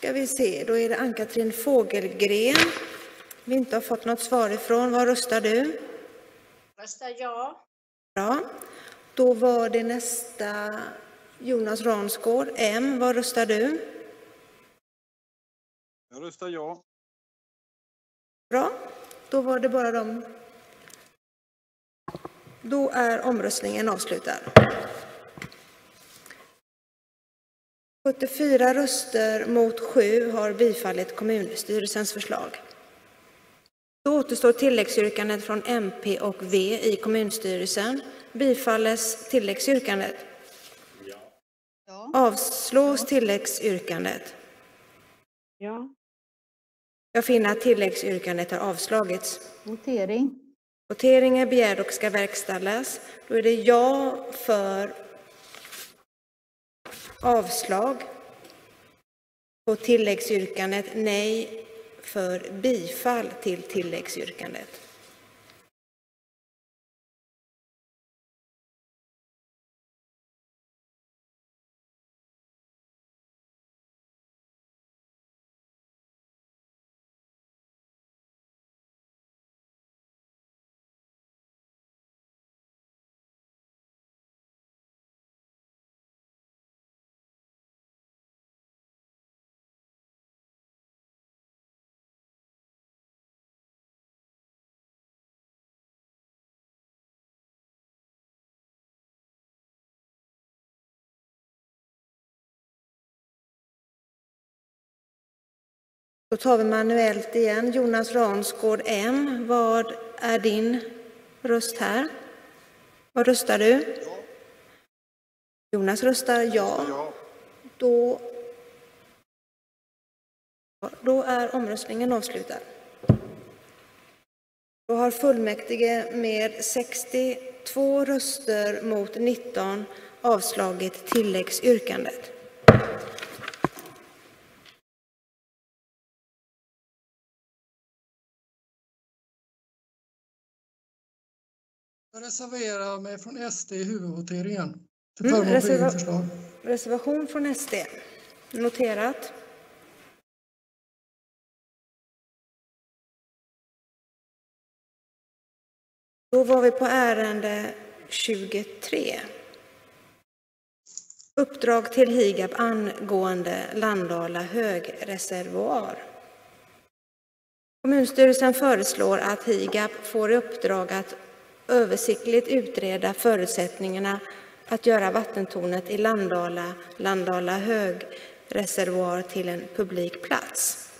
Ska vi se, då är det Ann-Katrin Fågelgren. Vi inte har fått något svar ifrån. Vad röstar du? Röstar ja. Bra. Då var det nästa Jonas Ransgård, M. Vad röstar du? Jag röstar ja. Bra. Då var det bara de. Då är omröstningen avslutad. 74 röster mot 7 har bifallit kommunstyrelsens förslag. Då återstår tilläggsyrkandet från MP och V i kommunstyrelsen. Bifalles tilläggsyrkandet? Avslås tilläggsyrkandet? Ja. Jag finner att tilläggsyrkandet har avslagits. Votering. Votering är begärd och ska verkställas. Då är det ja för avslag på tilläggsyrkandet, nej för bifall till tilläggsyrkandet. Då tar vi manuellt igen. Jonas Ransgård M. Vad är din röst här? Vad röstar du? Jonas röstar ja. Då, då är omröstningen avslutad. Då har fullmäktige med 62 röster mot 19 avslagit tilläggsyrkandet. Jag reserverar mig från SD i huvudvoteringen till Mm, förmån reserva- förslag. Reservation från SD. Noterat. Då var vi på ärende 23. Uppdrag till HIGAB angående Landala högreservoar. Kommunstyrelsen föreslår att HIGAB får i uppdrag att översiktligt utreda förutsättningarna att göra vattentornet i Landala, Landala högreservoar till en publik plats.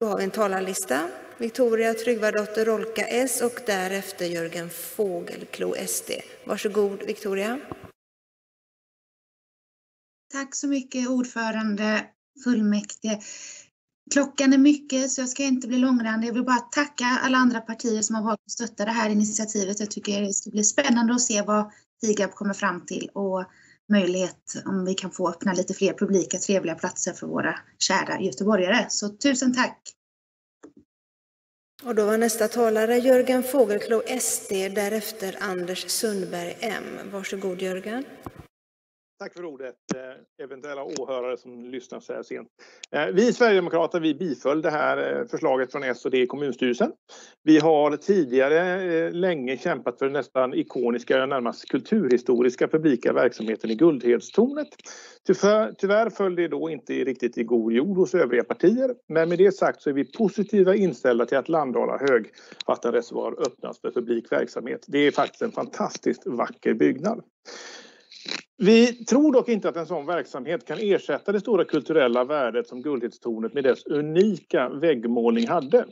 Då har vi en talarlista. Victoria Tryggvadotter Rolka S och därefter Jörgen Fågelklo SD. Varsågod Victoria. Tack så mycket ordförande, fullmäktige. Klockan är mycket så jag ska inte bli långrandig. Jag vill bara tacka alla andra partier som har valt att stötta det här initiativet. Jag tycker det ska bli spännande att se vad HIGAB kommer fram till och möjlighet om vi kan få öppna lite fler publika trevliga platser för våra kära göteborgare. Så tusen tack! Och då var nästa talare Jörgen Fågelklo SD, därefter Anders Sundberg M. Varsågod Jörgen. Tack för ordet, eh, eventuella åhörare som lyssnar så här sent. Eh, vi Sverigedemokrater vi biföll det här eh, förslaget från S och D i kommunstyrelsen. Vi har tidigare länge kämpat för den nästan ikoniska, närmast kulturhistoriska publika verksamheten i Guldhedstornet. Tyvärr föll det då inte riktigt i god jord hos övriga partier. Men med det sagt så är vi positiva inställda till att Landala högvattenreservoar öppnas för publik verksamhet. Det är faktiskt en fantastiskt vacker byggnad. Vi tror dock inte att en sån verksamhet kan ersätta det stora kulturella värdet som Guldhetstornet med dess unika väggmålning hade.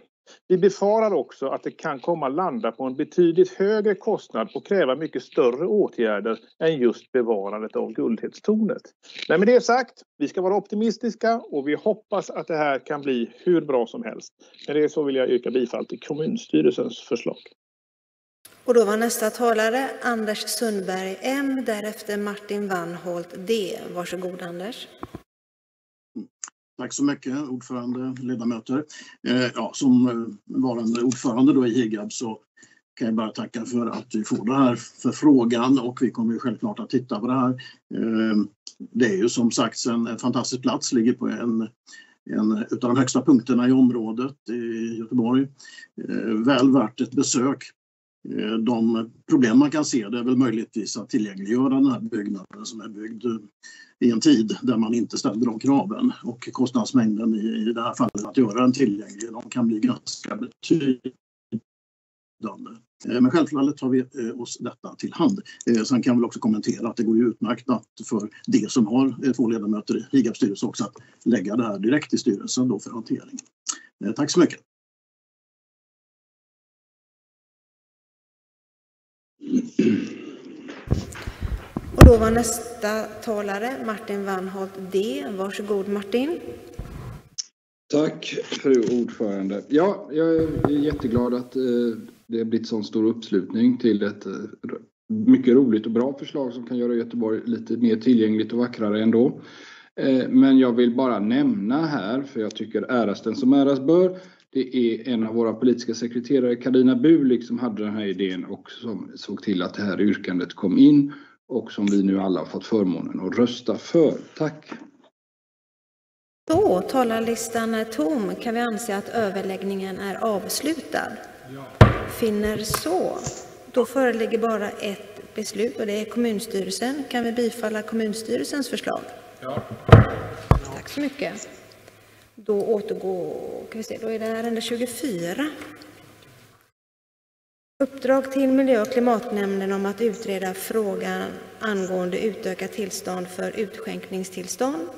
Vi befarar också att det kan komma landa på en betydligt högre kostnad och kräva mycket större åtgärder än just bevarandet av Guldhetstornet. Men med det sagt, vi ska vara optimistiska och vi hoppas att det här kan bli hur bra som helst. Med det så vill jag yrka bifall till kommunstyrelsens förslag. Och då var nästa talare Anders Sundberg M, därefter Martin Wannholt D. Varsågod Anders. Tack så mycket ordförande, ledamöter. Eh, ja, som eh, varande ordförande då i HIGAB så kan jag bara tacka för att vi får den här förfrågan och vi kommer ju självklart att titta på det här. Eh, det är ju som sagt en, en fantastisk plats, ligger på en, en av de högsta punkterna i området i Göteborg. Eh, väl värt ett besök. Eh, de problem man kan se det är väl möjligtvis att tillgängliggöra den här byggnaden som är byggd eh, i en tid där man inte ställde de kraven och kostnadsmängden i, i det här fallet att göra den tillgänglig, de kan bli ganska betydande. Eh, men självfallet tar vi oss detta till hand. Sen kan jag också kommentera att det går utmärkt att för de som har två ledamöter i HIGAP styrelse också att lägga det här direkt i styrelsen då för hantering. Tack så mycket! Då var nästa talare Martin Wannholt D. Varsågod Martin. Tack fru ordförande. Ja, jag är jätteglad att eh, det har blivit sån stor uppslutning till ett eh, mycket roligt och bra förslag som kan göra Göteborg lite mer tillgängligt och vackrare ändå. Eh, men jag vill bara nämna här, för jag tycker äras den som äras bör, det är en av våra politiska sekreterare, Karina Bulik, som hade den här idén och som såg till att det här yrkandet kom in och som vi nu alla har fått förmånen att rösta för. Tack! Då talarlistan är tom kan vi anse att överläggningen är avslutad. Finner så. Då föreligger bara ett beslut och det är kommunstyrelsen. Kan vi bifalla kommunstyrelsens förslag? Ja. Tack så mycket. Då återgår, kan vi se, då är det ärende 24. Uppdrag till miljö och klimatnämnden om att utreda frågan angående utökat tillstånd för utskänkningstillstånd,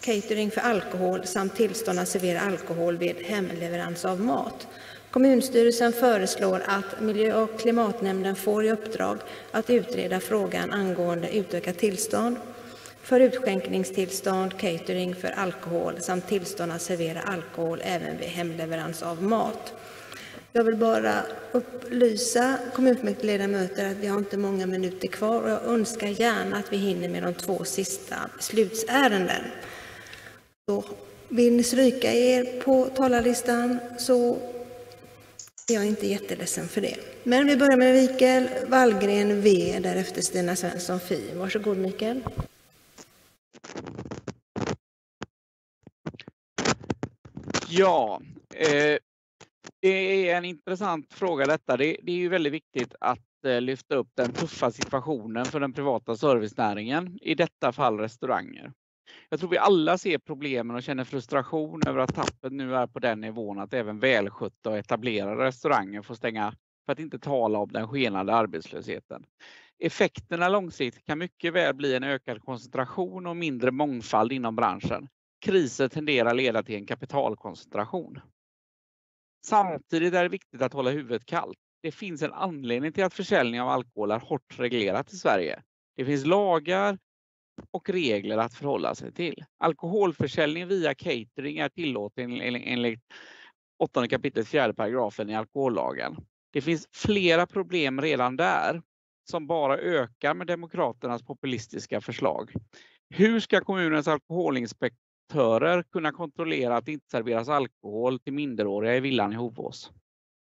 catering för alkohol samt tillstånd att servera alkohol vid hemleverans av mat. Kommunstyrelsen föreslår att miljö och klimatnämnden får i uppdrag att utreda frågan angående utökat tillstånd för utskänkningstillstånd, catering för alkohol samt tillstånd att servera alkohol även vid hemleverans av mat. Jag vill bara upplysa kommunfullmäktigeledamöter att vi har inte många minuter kvar och jag önskar gärna att vi hinner med de två sista beslutsärenden. Så vill ni stryka er på talarlistan så är jag inte jätteledsen för det. Men vi börjar med Mikael Wallgren V, därefter Stina Svensson Fi. Varsågod Mikael. Ja, eh, det är en intressant fråga detta. Det, det är ju väldigt viktigt att eh, lyfta upp den tuffa situationen för den privata servicenäringen, i detta fall restauranger. Jag tror vi alla ser problemen och känner frustration över att tappet nu är på den nivån att även välskötta och etablerade restauranger får stänga, för att inte tala om den skenande arbetslösheten. Effekterna långsiktigt kan mycket väl bli en ökad koncentration och mindre mångfald inom branschen. Kriser tenderar leda till en kapitalkoncentration. Samtidigt är det viktigt att hålla huvudet kallt. Det finns en anledning till att försäljning av alkohol är hårt reglerat i Sverige. Det finns lagar och regler att förhålla sig till. Alkoholförsäljning via catering är tillåten enligt 8 kapitlet 4 paragrafen i alkohollagen. Det finns flera problem redan där som bara ökar med Demokraternas populistiska förslag. Hur ska kommunens aktörer kunna kontrollera att det inte serveras alkohol till minderåriga i villan i Hovås?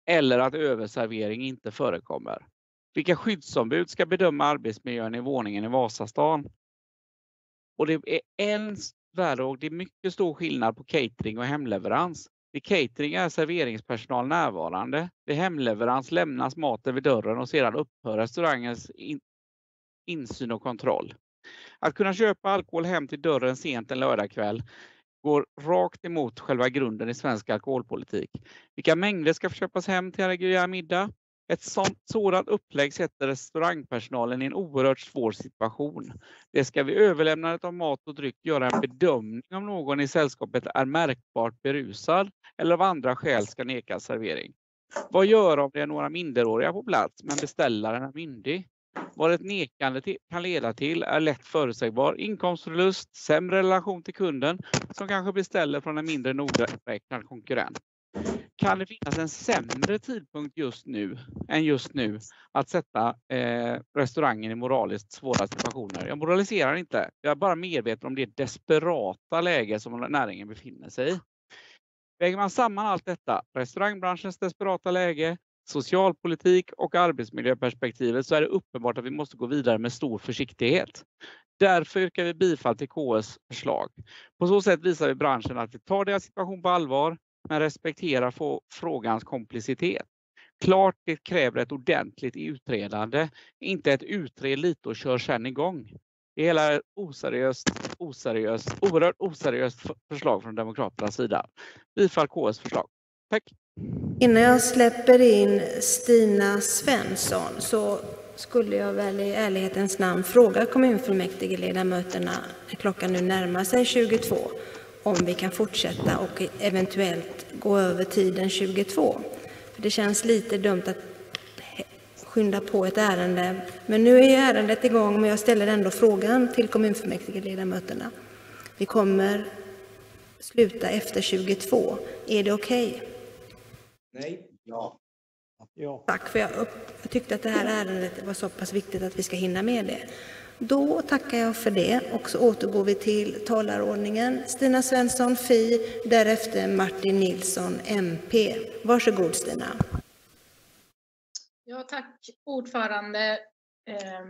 Eller att överservering inte förekommer? Vilka skyddsombud ska bedöma arbetsmiljön i våningen i Vasastan? Och det är än värre och det är mycket stor skillnad på catering och hemleverans. Vid catering är serveringspersonal närvarande. Vid hemleverans lämnas maten vid dörren och sedan upphör restaurangens in, insyn och kontroll. Att kunna köpa alkohol hem till dörren sent en lördagkväll går rakt emot själva grunden i svensk alkoholpolitik. Vilka mängder ska köpas hem till en reguljär middag? Ett sånt, sådant upplägg sätter restaurangpersonalen i en oerhört svår situation. Det ska vid överlämnandet av mat och dryck göra en bedömning om någon i sällskapet är märkbart berusad eller av andra skäl ska nekas servering. Vad göra om det är några minderåriga på plats men beställaren är myndig? Vad ett nekande till, kan leda till är lätt förutsägbar inkomstförlust, sämre relation till kunden som kanske beställer från en mindre nogräknad konkurrent kan det finnas en sämre tidpunkt just nu än just nu att sätta eh, restaurangen i moraliskt svåra situationer? Jag moraliserar inte. Jag är bara medveten om det desperata läge som näringen befinner sig i. Väger man samman allt detta, restaurangbranschens desperata läge socialpolitik och arbetsmiljöperspektivet så är det uppenbart att vi måste gå vidare med stor försiktighet. Därför yrkar vi bifall till KS förslag. På så sätt visar vi branschen att vi tar deras situation på allvar men respekterar frågans komplicitet. Klart det kräver ett ordentligt utredande, inte ett utred lite och kör sedan igång. Det hela är oseriöst, oseriöst, oerhört oseriöst förslag från Demokraternas sida. Bifall KS förslag. Tack! Innan jag släpper in Stina Svensson så skulle jag väl i ärlighetens namn fråga kommunfullmäktigeledamöterna när klockan nu närmar sig 22 om vi kan fortsätta och eventuellt gå över tiden 22. För det känns lite dumt att skynda på ett ärende. Men nu är ärendet igång, men jag ställer ändå frågan till kommunfullmäktigeledamöterna. Vi kommer sluta efter 22. Är det okej? Okay? Nej. Ja. ja. Tack, för jag, jag tyckte att det här ärendet var så pass viktigt att vi ska hinna med det. Då tackar jag för det och så återgår vi till talarordningen. Stina Svensson, Fi, därefter Martin Nilsson, MP. Varsågod Stina. Ja, tack ordförande. Eh,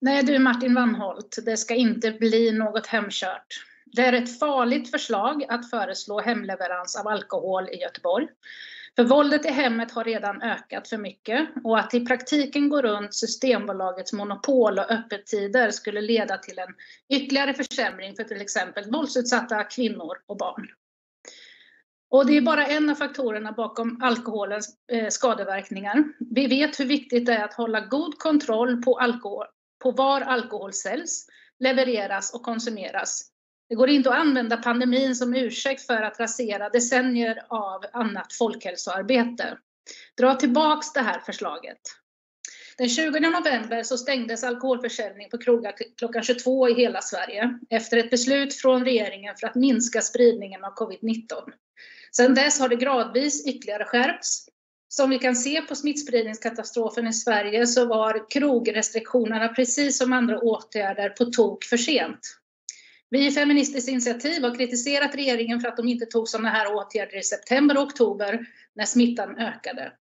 nej du Martin Wannholt, det ska inte bli något hemkört. Det är ett farligt förslag att föreslå hemleverans av alkohol i Göteborg. För våldet i hemmet har redan ökat för mycket och att i praktiken gå runt Systembolagets monopol och öppettider skulle leda till en ytterligare försämring för till exempel våldsutsatta kvinnor och barn. Och det är bara en av faktorerna bakom alkoholens eh, skadeverkningar. Vi vet hur viktigt det är att hålla god kontroll på, alkohol, på var alkohol säljs, levereras och konsumeras. Det går inte att använda pandemin som ursäkt för att rasera decennier av annat folkhälsoarbete. Dra tillbaks det här förslaget. Den 20 november så stängdes alkoholförsäljning på krogar klockan 22 i hela Sverige efter ett beslut från regeringen för att minska spridningen av covid-19. Sedan dess har det gradvis ytterligare skärpts. Som vi kan se på smittspridningskatastrofen i Sverige så var krogrestriktionerna precis som andra åtgärder på tok för sent. Vi i Feministiskt initiativ har kritiserat regeringen för att de inte tog sådana här åtgärder i september och oktober när smittan ökade.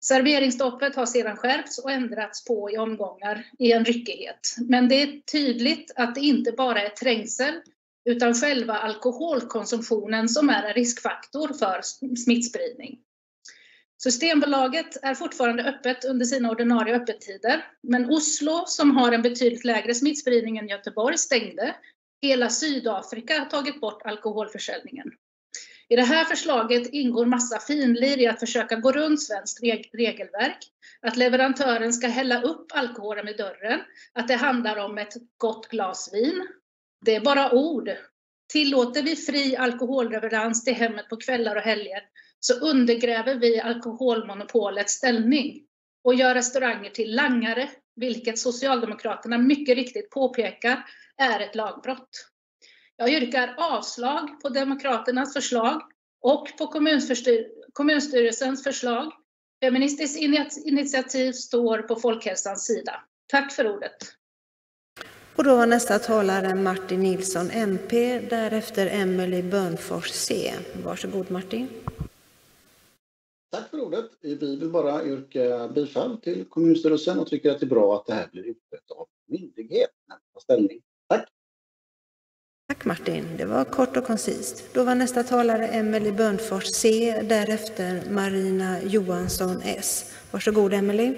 Serveringsstoppet har sedan skärpts och ändrats på i omgångar i en ryckighet. Men det är tydligt att det inte bara är trängsel utan själva alkoholkonsumtionen som är en riskfaktor för smittspridning. Systembolaget är fortfarande öppet under sina ordinarie öppettider, men Oslo, som har en betydligt lägre smittspridning än Göteborg, stängde. Hela Sydafrika har tagit bort alkoholförsäljningen. I det här förslaget ingår massa finlir i att försöka gå runt svenskt reg regelverk, att leverantören ska hälla upp alkoholen vid dörren, att det handlar om ett gott glas vin, det är bara ord. Tillåter vi fri alkoholleverans till hemmet på kvällar och helger så undergräver vi alkoholmonopolets ställning och gör restauranger till langare, vilket Socialdemokraterna mycket riktigt påpekar är ett lagbrott. Jag yrkar avslag på Demokraternas förslag och på kommunstyrelsens förslag. Feministiskt initiativ står på folkhälsans sida. Tack för ordet. Och då var nästa talare Martin Nilsson, MP, därefter Emelie Bönfors, C. Varsågod Martin. Tack för ordet. Vi vill bara yrka bifall till kommunstyrelsen och tycker att det är bra att det här blir utrett av myndigheten. ställning. Tack! Tack Martin, det var kort och koncist. Då var nästa talare Emelie Bönfors, C, därefter Marina Johansson, S. Varsågod Emelie.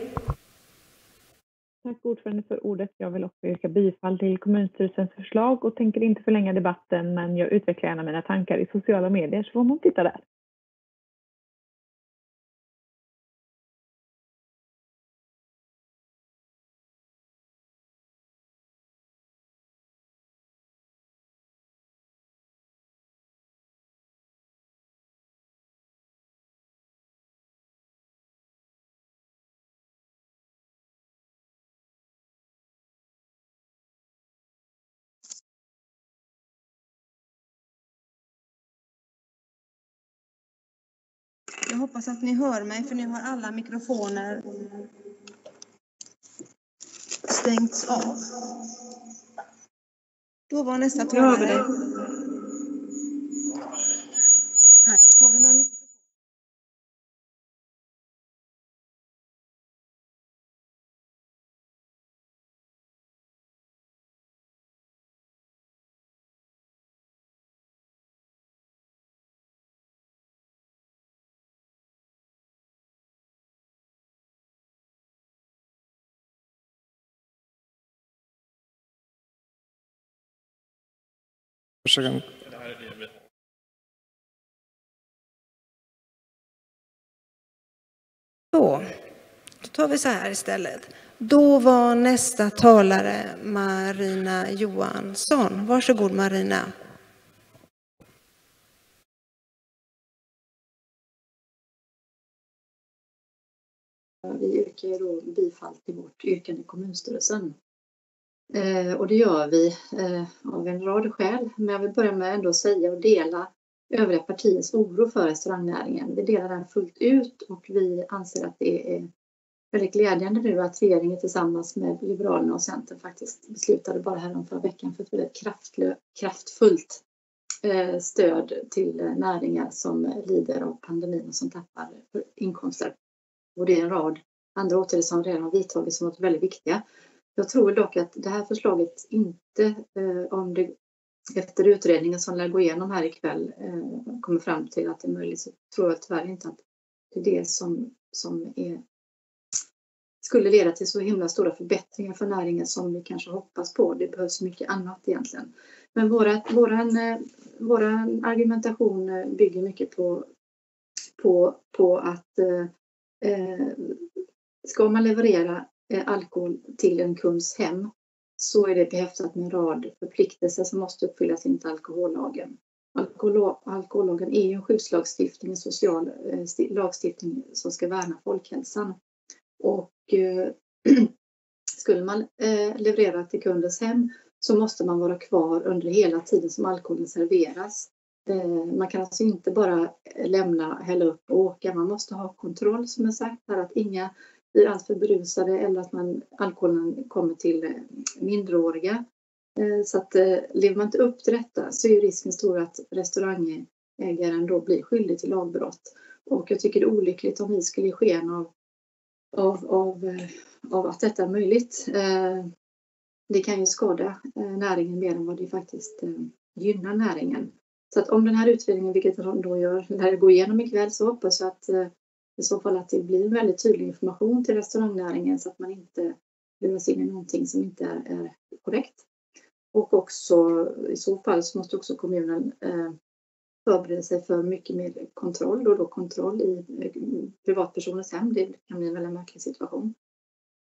Tack ordförande för ordet. Jag vill också yrka bifall till kommunstyrelsens förslag och tänker inte förlänga debatten men jag utvecklar gärna mina tankar i sociala medier så får man titta där. Hoppas att ni hör mig för nu har alla mikrofoner stängts av. Då var nästa talare. Försöka... Så, då tar vi så här istället. Då var nästa talare Marina Johansson. Varsågod Marina. Vi yrkar då bifall till vårt yrkande i kommunstyrelsen. Eh, och det gör vi eh, av en rad skäl. Men jag vill börja med ändå säga och dela övriga partiers oro för restaurangnäringen. Vi delar den fullt ut och vi anser att det är väldigt glädjande nu att regeringen tillsammans med Liberalerna och Centern faktiskt beslutade bara här om förra veckan för ett väldigt kraftfullt eh, stöd till eh, näringar som lider av pandemin och som tappar inkomster. Och det är en rad andra åtgärder som redan har vidtagits som varit väldigt viktiga. Jag tror dock att det här förslaget inte, eh, om det efter utredningen som lär gå igenom här ikväll eh, kommer fram till att det är möjligt så tror jag tyvärr inte att det är det som, som är, skulle leda till så himla stora förbättringar för näringen som vi kanske hoppas på. Det behövs mycket annat egentligen. Men våra, våran, eh, våran argumentation eh, bygger mycket på, på, på att eh, eh ska man leverera Eh, alkohol till en kunds hem så är det behäftat med en rad förpliktelser som måste uppfyllas enligt alkohollagen. Alkohol, alkohollagen är ju en skyddslagstiftning, en social eh, lagstiftning som ska värna folkhälsan. Och eh, [CLEARS THROAT] skulle man eh, leverera till kundens hem så måste man vara kvar under hela tiden som alkoholen serveras. Eh, man kan alltså inte bara lämna, hälla upp och åka. Man måste ha kontroll som jag sagt här att inga blir alltför berusade eller att man, alkoholen kommer till eh, mindreåriga. minderåriga. Så att eh, lever man inte upp till detta så är risken stor att restaurangägaren då blir skyldig till lagbrott. Och jag tycker det är olyckligt om vi skulle ge sken av, av, av, av att detta är möjligt. Det kan ju skada näringen mer än vad det faktiskt gynnar näringen. Så att om den här utredningen, vilket de då gör, lär gå igenom ikväll, så hoppas jag att eh, i så fall att det blir väldigt tydlig information till restaurangnäringen så att man inte luras in i någonting som inte är, är korrekt. Och också i så fall så måste också kommunen eh, förbereda sig för mycket mer kontroll och då kontroll i eh, privatpersoners hem. Det kan bli en väldigt märklig situation.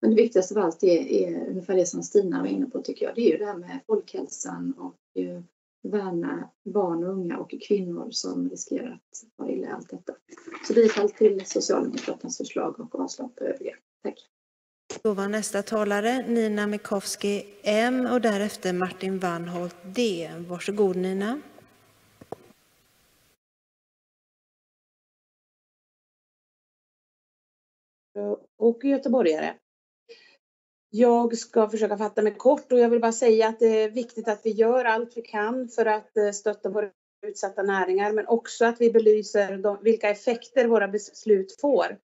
Men det viktigaste av allt är, är ungefär det som Stina var inne på tycker jag. Det är ju det här med folkhälsan och eh, värna barn och unga och kvinnor som riskerar att vara illa i allt detta. Så bifall till Socialdemokraternas förslag och avslag på övriga. Tack. Då var nästa talare Nina Mikowski, M och därefter Martin Wannholt, D. Varsågod Nina. Och göteborgare. Jag ska försöka fatta mig kort och jag vill bara säga att det är viktigt att vi gör allt vi kan för att eh, stötta våra utsatta näringar men också att vi belyser de, vilka effekter våra beslut får.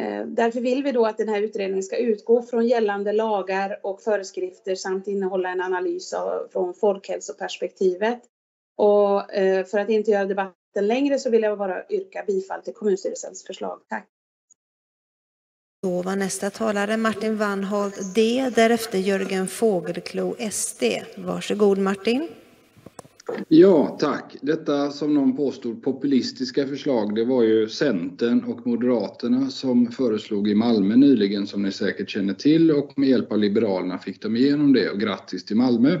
Eh, därför vill vi då att den här utredningen ska utgå från gällande lagar och föreskrifter samt innehålla en analys av, från folkhälsoperspektivet. Och eh, för att inte göra debatten längre så vill jag bara yrka bifall till kommunstyrelsens förslag. Tack! Då var nästa talare Martin Wannholt D, därefter Jörgen Fågelklo SD. Varsågod Martin. Ja, tack. Detta som någon påstod populistiska förslag, det var ju Centern och Moderaterna som föreslog i Malmö nyligen som ni säkert känner till och med hjälp av Liberalerna fick de igenom det och grattis till Malmö.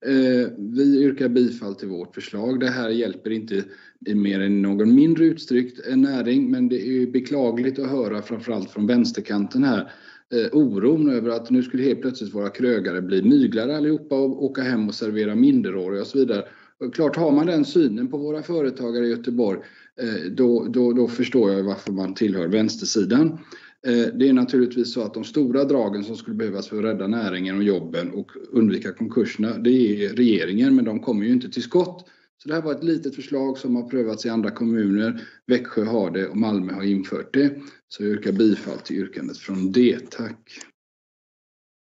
Eh, vi yrkar bifall till vårt förslag. Det här hjälper inte i mer än någon mindre utsträckt näring. Men det är beklagligt att höra framförallt från vänsterkanten här eh, oron över att nu skulle helt plötsligt våra krögare bli myglare allihopa och åka hem och servera minderåriga och så vidare. Och klart, har man den synen på våra företagare i Göteborg eh, då, då, då förstår jag varför man tillhör vänstersidan. Eh, det är naturligtvis så att de stora dragen som skulle behövas för att rädda näringen och jobben och undvika konkurserna, det är regeringen, men de kommer ju inte till skott. Så det här var ett litet förslag som har prövats i andra kommuner. Växjö har det och Malmö har infört det. Så jag yrkar bifall till yrkandet från det. Tack.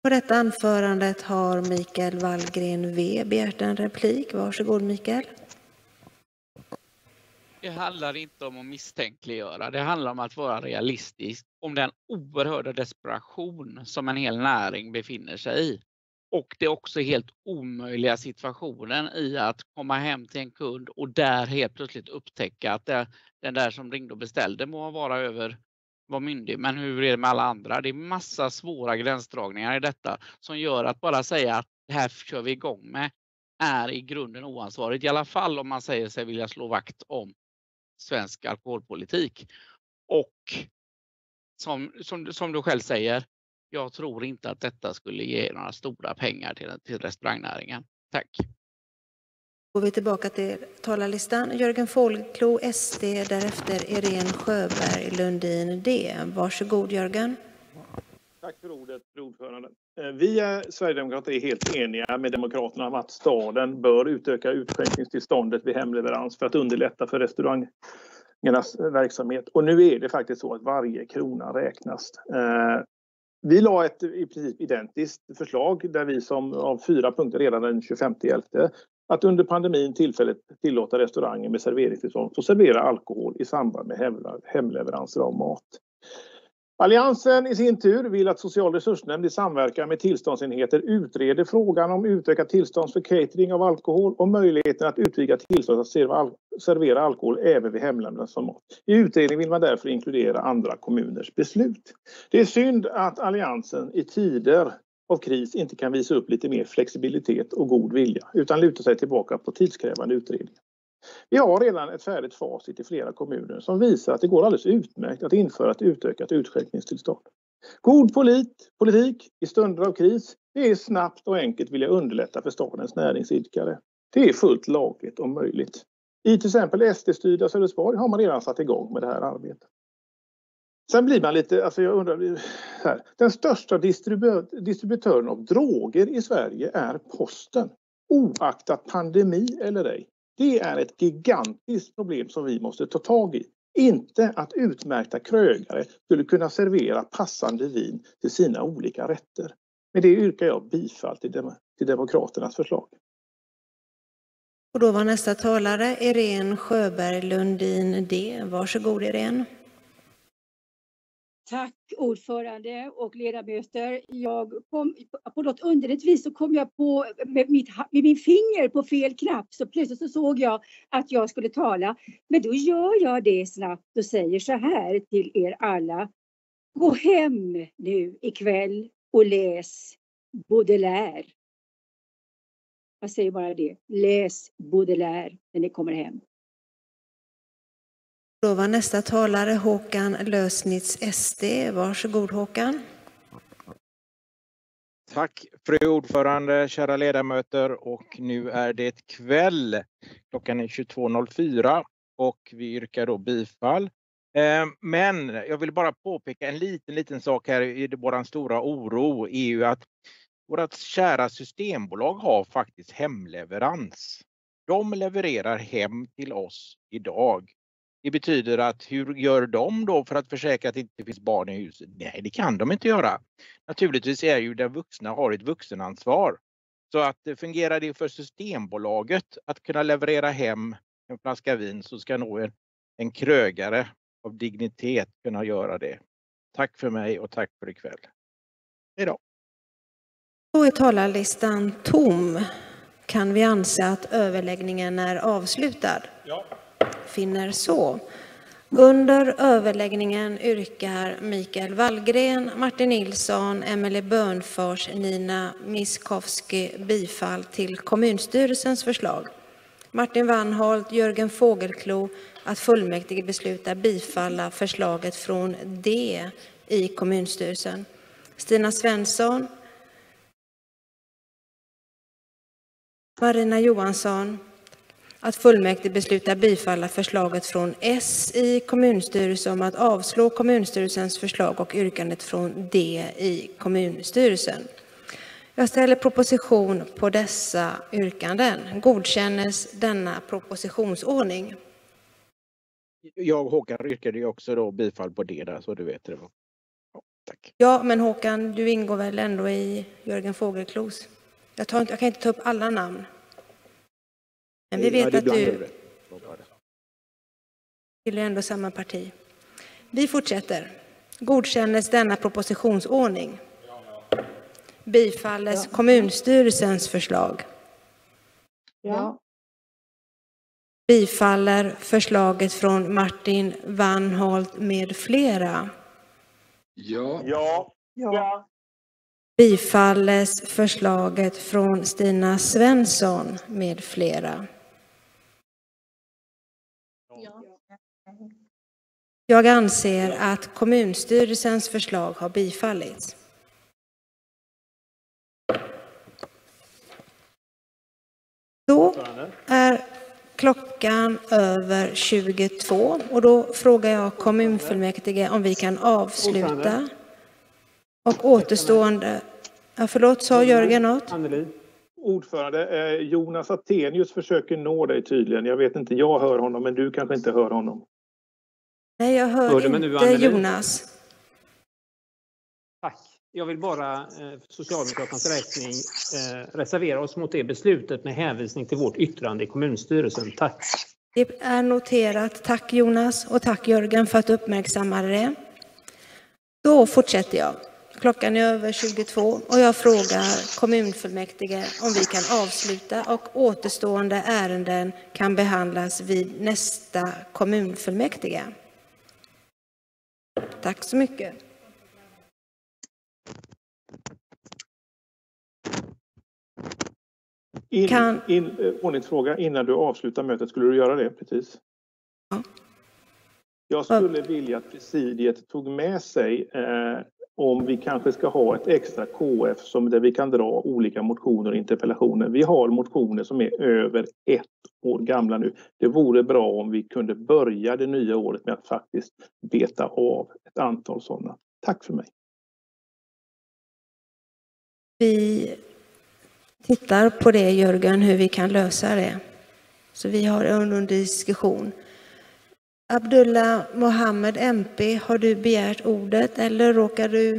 På detta anförandet har Mikael Wallgren V begärt en replik. Varsågod Mikael. Det handlar inte om att misstänkliggöra. Det handlar om att vara realistisk om den oerhörda desperation som en hel näring befinner sig i. Och det är också helt omöjliga situationen i att komma hem till en kund och där helt plötsligt upptäcka att det, den där som ringde och beställde må vara över var myndig, men hur är det med alla andra? Det är massa svåra gränsdragningar i detta som gör att bara säga att det här kör vi igång med är i grunden oansvarigt, i alla fall om man säger sig vilja slå vakt om svensk alkoholpolitik. Och som, som, som du själv säger, jag tror inte att detta skulle ge några stora pengar till, till restaurangnäringen. Tack. Går vi tillbaka till talarlistan. Jörgen Fågelklo, SD, därefter Irene Sjöberg Lundin D. Varsågod Jörgen. Tack för ordet, fru ordförande. Eh, vi är, Sverigedemokrater är helt eniga med Demokraterna om att staden bör utöka utskänkningstillståndet vid hemleverans för att underlätta för restaurangernas verksamhet. Och nu är det faktiskt så att varje krona räknas. Eh, vi la ett i princip identiskt förslag där vi som av fyra punkter redan den 25.11 att under pandemin tillfälligt tillåta restauranger med serveringstillstånd att servera alkohol i samband med hemleveranser av mat. Alliansen i sin tur vill att social resursnämnd i samverkan med tillståndsenheter utreder frågan om utökat tillstånd för catering av alkohol och möjligheten att utvidga tillstånd att servera alkohol även vid hemlämnande av mat. I utredningen vill man därför inkludera andra kommuners beslut. Det är synd att Alliansen i tider av kris inte kan visa upp lite mer flexibilitet och god vilja utan luta sig tillbaka på tidskrävande utredningar. Vi har redan ett färdigt facit i flera kommuner som visar att det går alldeles utmärkt att införa ett utökat utskänkningstillstånd. God polit, politik i stunder av kris, det är snabbt och enkelt vilja underlätta för stadens näringsidkare. Det är fullt lagligt och möjligt. I till exempel SD-styrda Sölvesborg har man redan satt igång med det här arbetet. Sen blir man lite, alltså jag undrar, här, den största distributören av droger i Sverige är posten. Oaktat pandemi eller ej. Det är ett gigantiskt problem som vi måste ta tag i. Inte att utmärkta krögare skulle kunna servera passande vin till sina olika rätter. Med det yrkar jag bifall till, dem till Demokraternas förslag. Och då var nästa talare Irene Sjöberg Lundin D. Varsågod Irene. Tack ordförande och ledamöter. Jag kom, på något underligt vis så kom jag på med, mitt, med min finger på fel knapp så plötsligt så såg jag att jag skulle tala. Men då gör jag det snabbt och säger så här till er alla. Gå hem nu ikväll och läs Baudelaire. Jag säger bara det. Läs Baudelaire när ni kommer hem. Då var nästa talare Håkan Lösnitz, SD. Varsågod Håkan. Tack fru ordförande, kära ledamöter och nu är det kväll. Klockan är 22.04 och vi yrkar då bifall. Eh, men jag vill bara påpeka en liten, liten sak här i vår stora oro är ju att vårt kära systembolag har faktiskt hemleverans. De levererar hem till oss idag. Det betyder att hur gör de då för att försäkra att det inte finns barn i huset? Nej, det kan de inte göra. Naturligtvis är ju den vuxna har ett vuxenansvar. Så att fungerar det för Systembolaget att kunna leverera hem en flaska vin så ska nog en, en krögare av dignitet kunna göra det. Tack för mig och tack för ikväll. Hejdå. Då är talarlistan tom. Kan vi anse att överläggningen är avslutad? Ja finner så. Under överläggningen yrkar Mikael Wallgren, Martin Nilsson, Emelie Börnfors, Nina Miskovsky bifall till kommunstyrelsens förslag. Martin Wannholt, Jörgen Fågelklo att fullmäktige beslutar bifalla förslaget från D i kommunstyrelsen. Stina Svensson, Marina Johansson, att fullmäktige beslutar bifalla förslaget från S i kommunstyrelsen om att avslå kommunstyrelsens förslag och yrkandet från D i kommunstyrelsen. Jag ställer proposition på dessa yrkanden. Godkännes denna propositionsordning? Jag och Håkan yrkade ju också då bifall på det där så du vet det. Ja, tack. Ja, men Håkan, du ingår väl ändå i Jörgen Fågelklos? Jag, tar, jag kan inte ta upp alla namn. Men vi vet att du tillhör ändå samma parti. Vi fortsätter. Godkännes denna propositionsordning? Bifalles kommunstyrelsens förslag? Ja. Bifaller förslaget från Martin Wannholt med flera? Ja. Ja. Ja. Bifalles förslaget från Stina Svensson med flera? Jag anser att kommunstyrelsens förslag har bifallits. Då är klockan över 22 och då frågar jag kommunfullmäktige om vi kan avsluta. Och återstående, ja, förlåt, sa Jörgen något? Ordförande, eh, Jonas Attenius försöker nå dig tydligen. Jag vet inte, jag hör honom men du kanske inte hör honom. Nej, jag hör Hör nu, inte Anneli? Jonas. Tack. Jag vill bara eh, för Socialdemokraternas räkning eh, reservera oss mot det beslutet med hänvisning till vårt yttrande i kommunstyrelsen. Tack. Det är noterat. Tack Jonas och tack Jörgen för att du uppmärksammade det. Då fortsätter jag. Klockan är över 22 och jag frågar kommunfullmäktige om vi kan avsluta och återstående ärenden kan behandlas vid nästa kommunfullmäktige. Tack så mycket. In, Kan- in, eh, ordningsfråga innan du avslutar mötet, skulle du göra det precis? Ja. Jag skulle vilja att presidiet tog med sig eh, om vi kanske ska ha ett extra KF som där vi kan dra olika motioner och interpellationer. Vi har motioner som är över ett år gamla nu. Det vore bra om vi kunde börja det nya året med att faktiskt beta av ett antal sådana. Tack för mig. Vi tittar på det Jörgen, hur vi kan lösa det. Så vi har en under diskussion. Abdullah Mohammed MP, har du begärt ordet eller råkar du?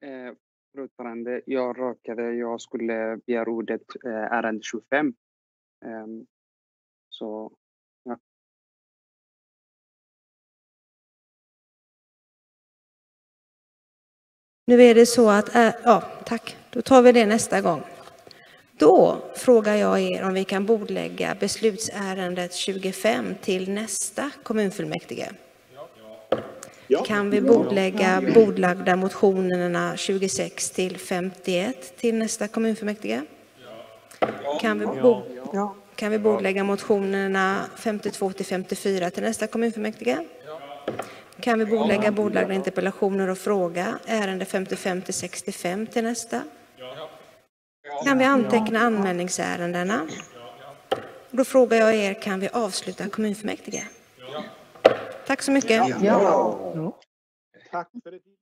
Eh, Fru ordförande, jag råkade, jag skulle begära ordet eh, ärende 25. Ehm, så, ja. Nu är det så att, äh, ja tack, då tar vi det nästa gång. Då frågar jag er om vi kan bordlägga beslutsärendet 25 till nästa kommunfullmäktige. Kan vi bordlägga bordlagda motionerna 26 till 51 till nästa kommunfullmäktige? Kan vi, bo, kan vi bordlägga motionerna 52 till 54 till nästa kommunfullmäktige? Kan vi bordlägga bordlagda interpellationer och fråga ärende 55 till 65 till nästa? Kan vi anteckna anmälningsärendena? Då frågar jag er, kan vi avsluta kommunfullmäktige? Tack så mycket. Tack för det.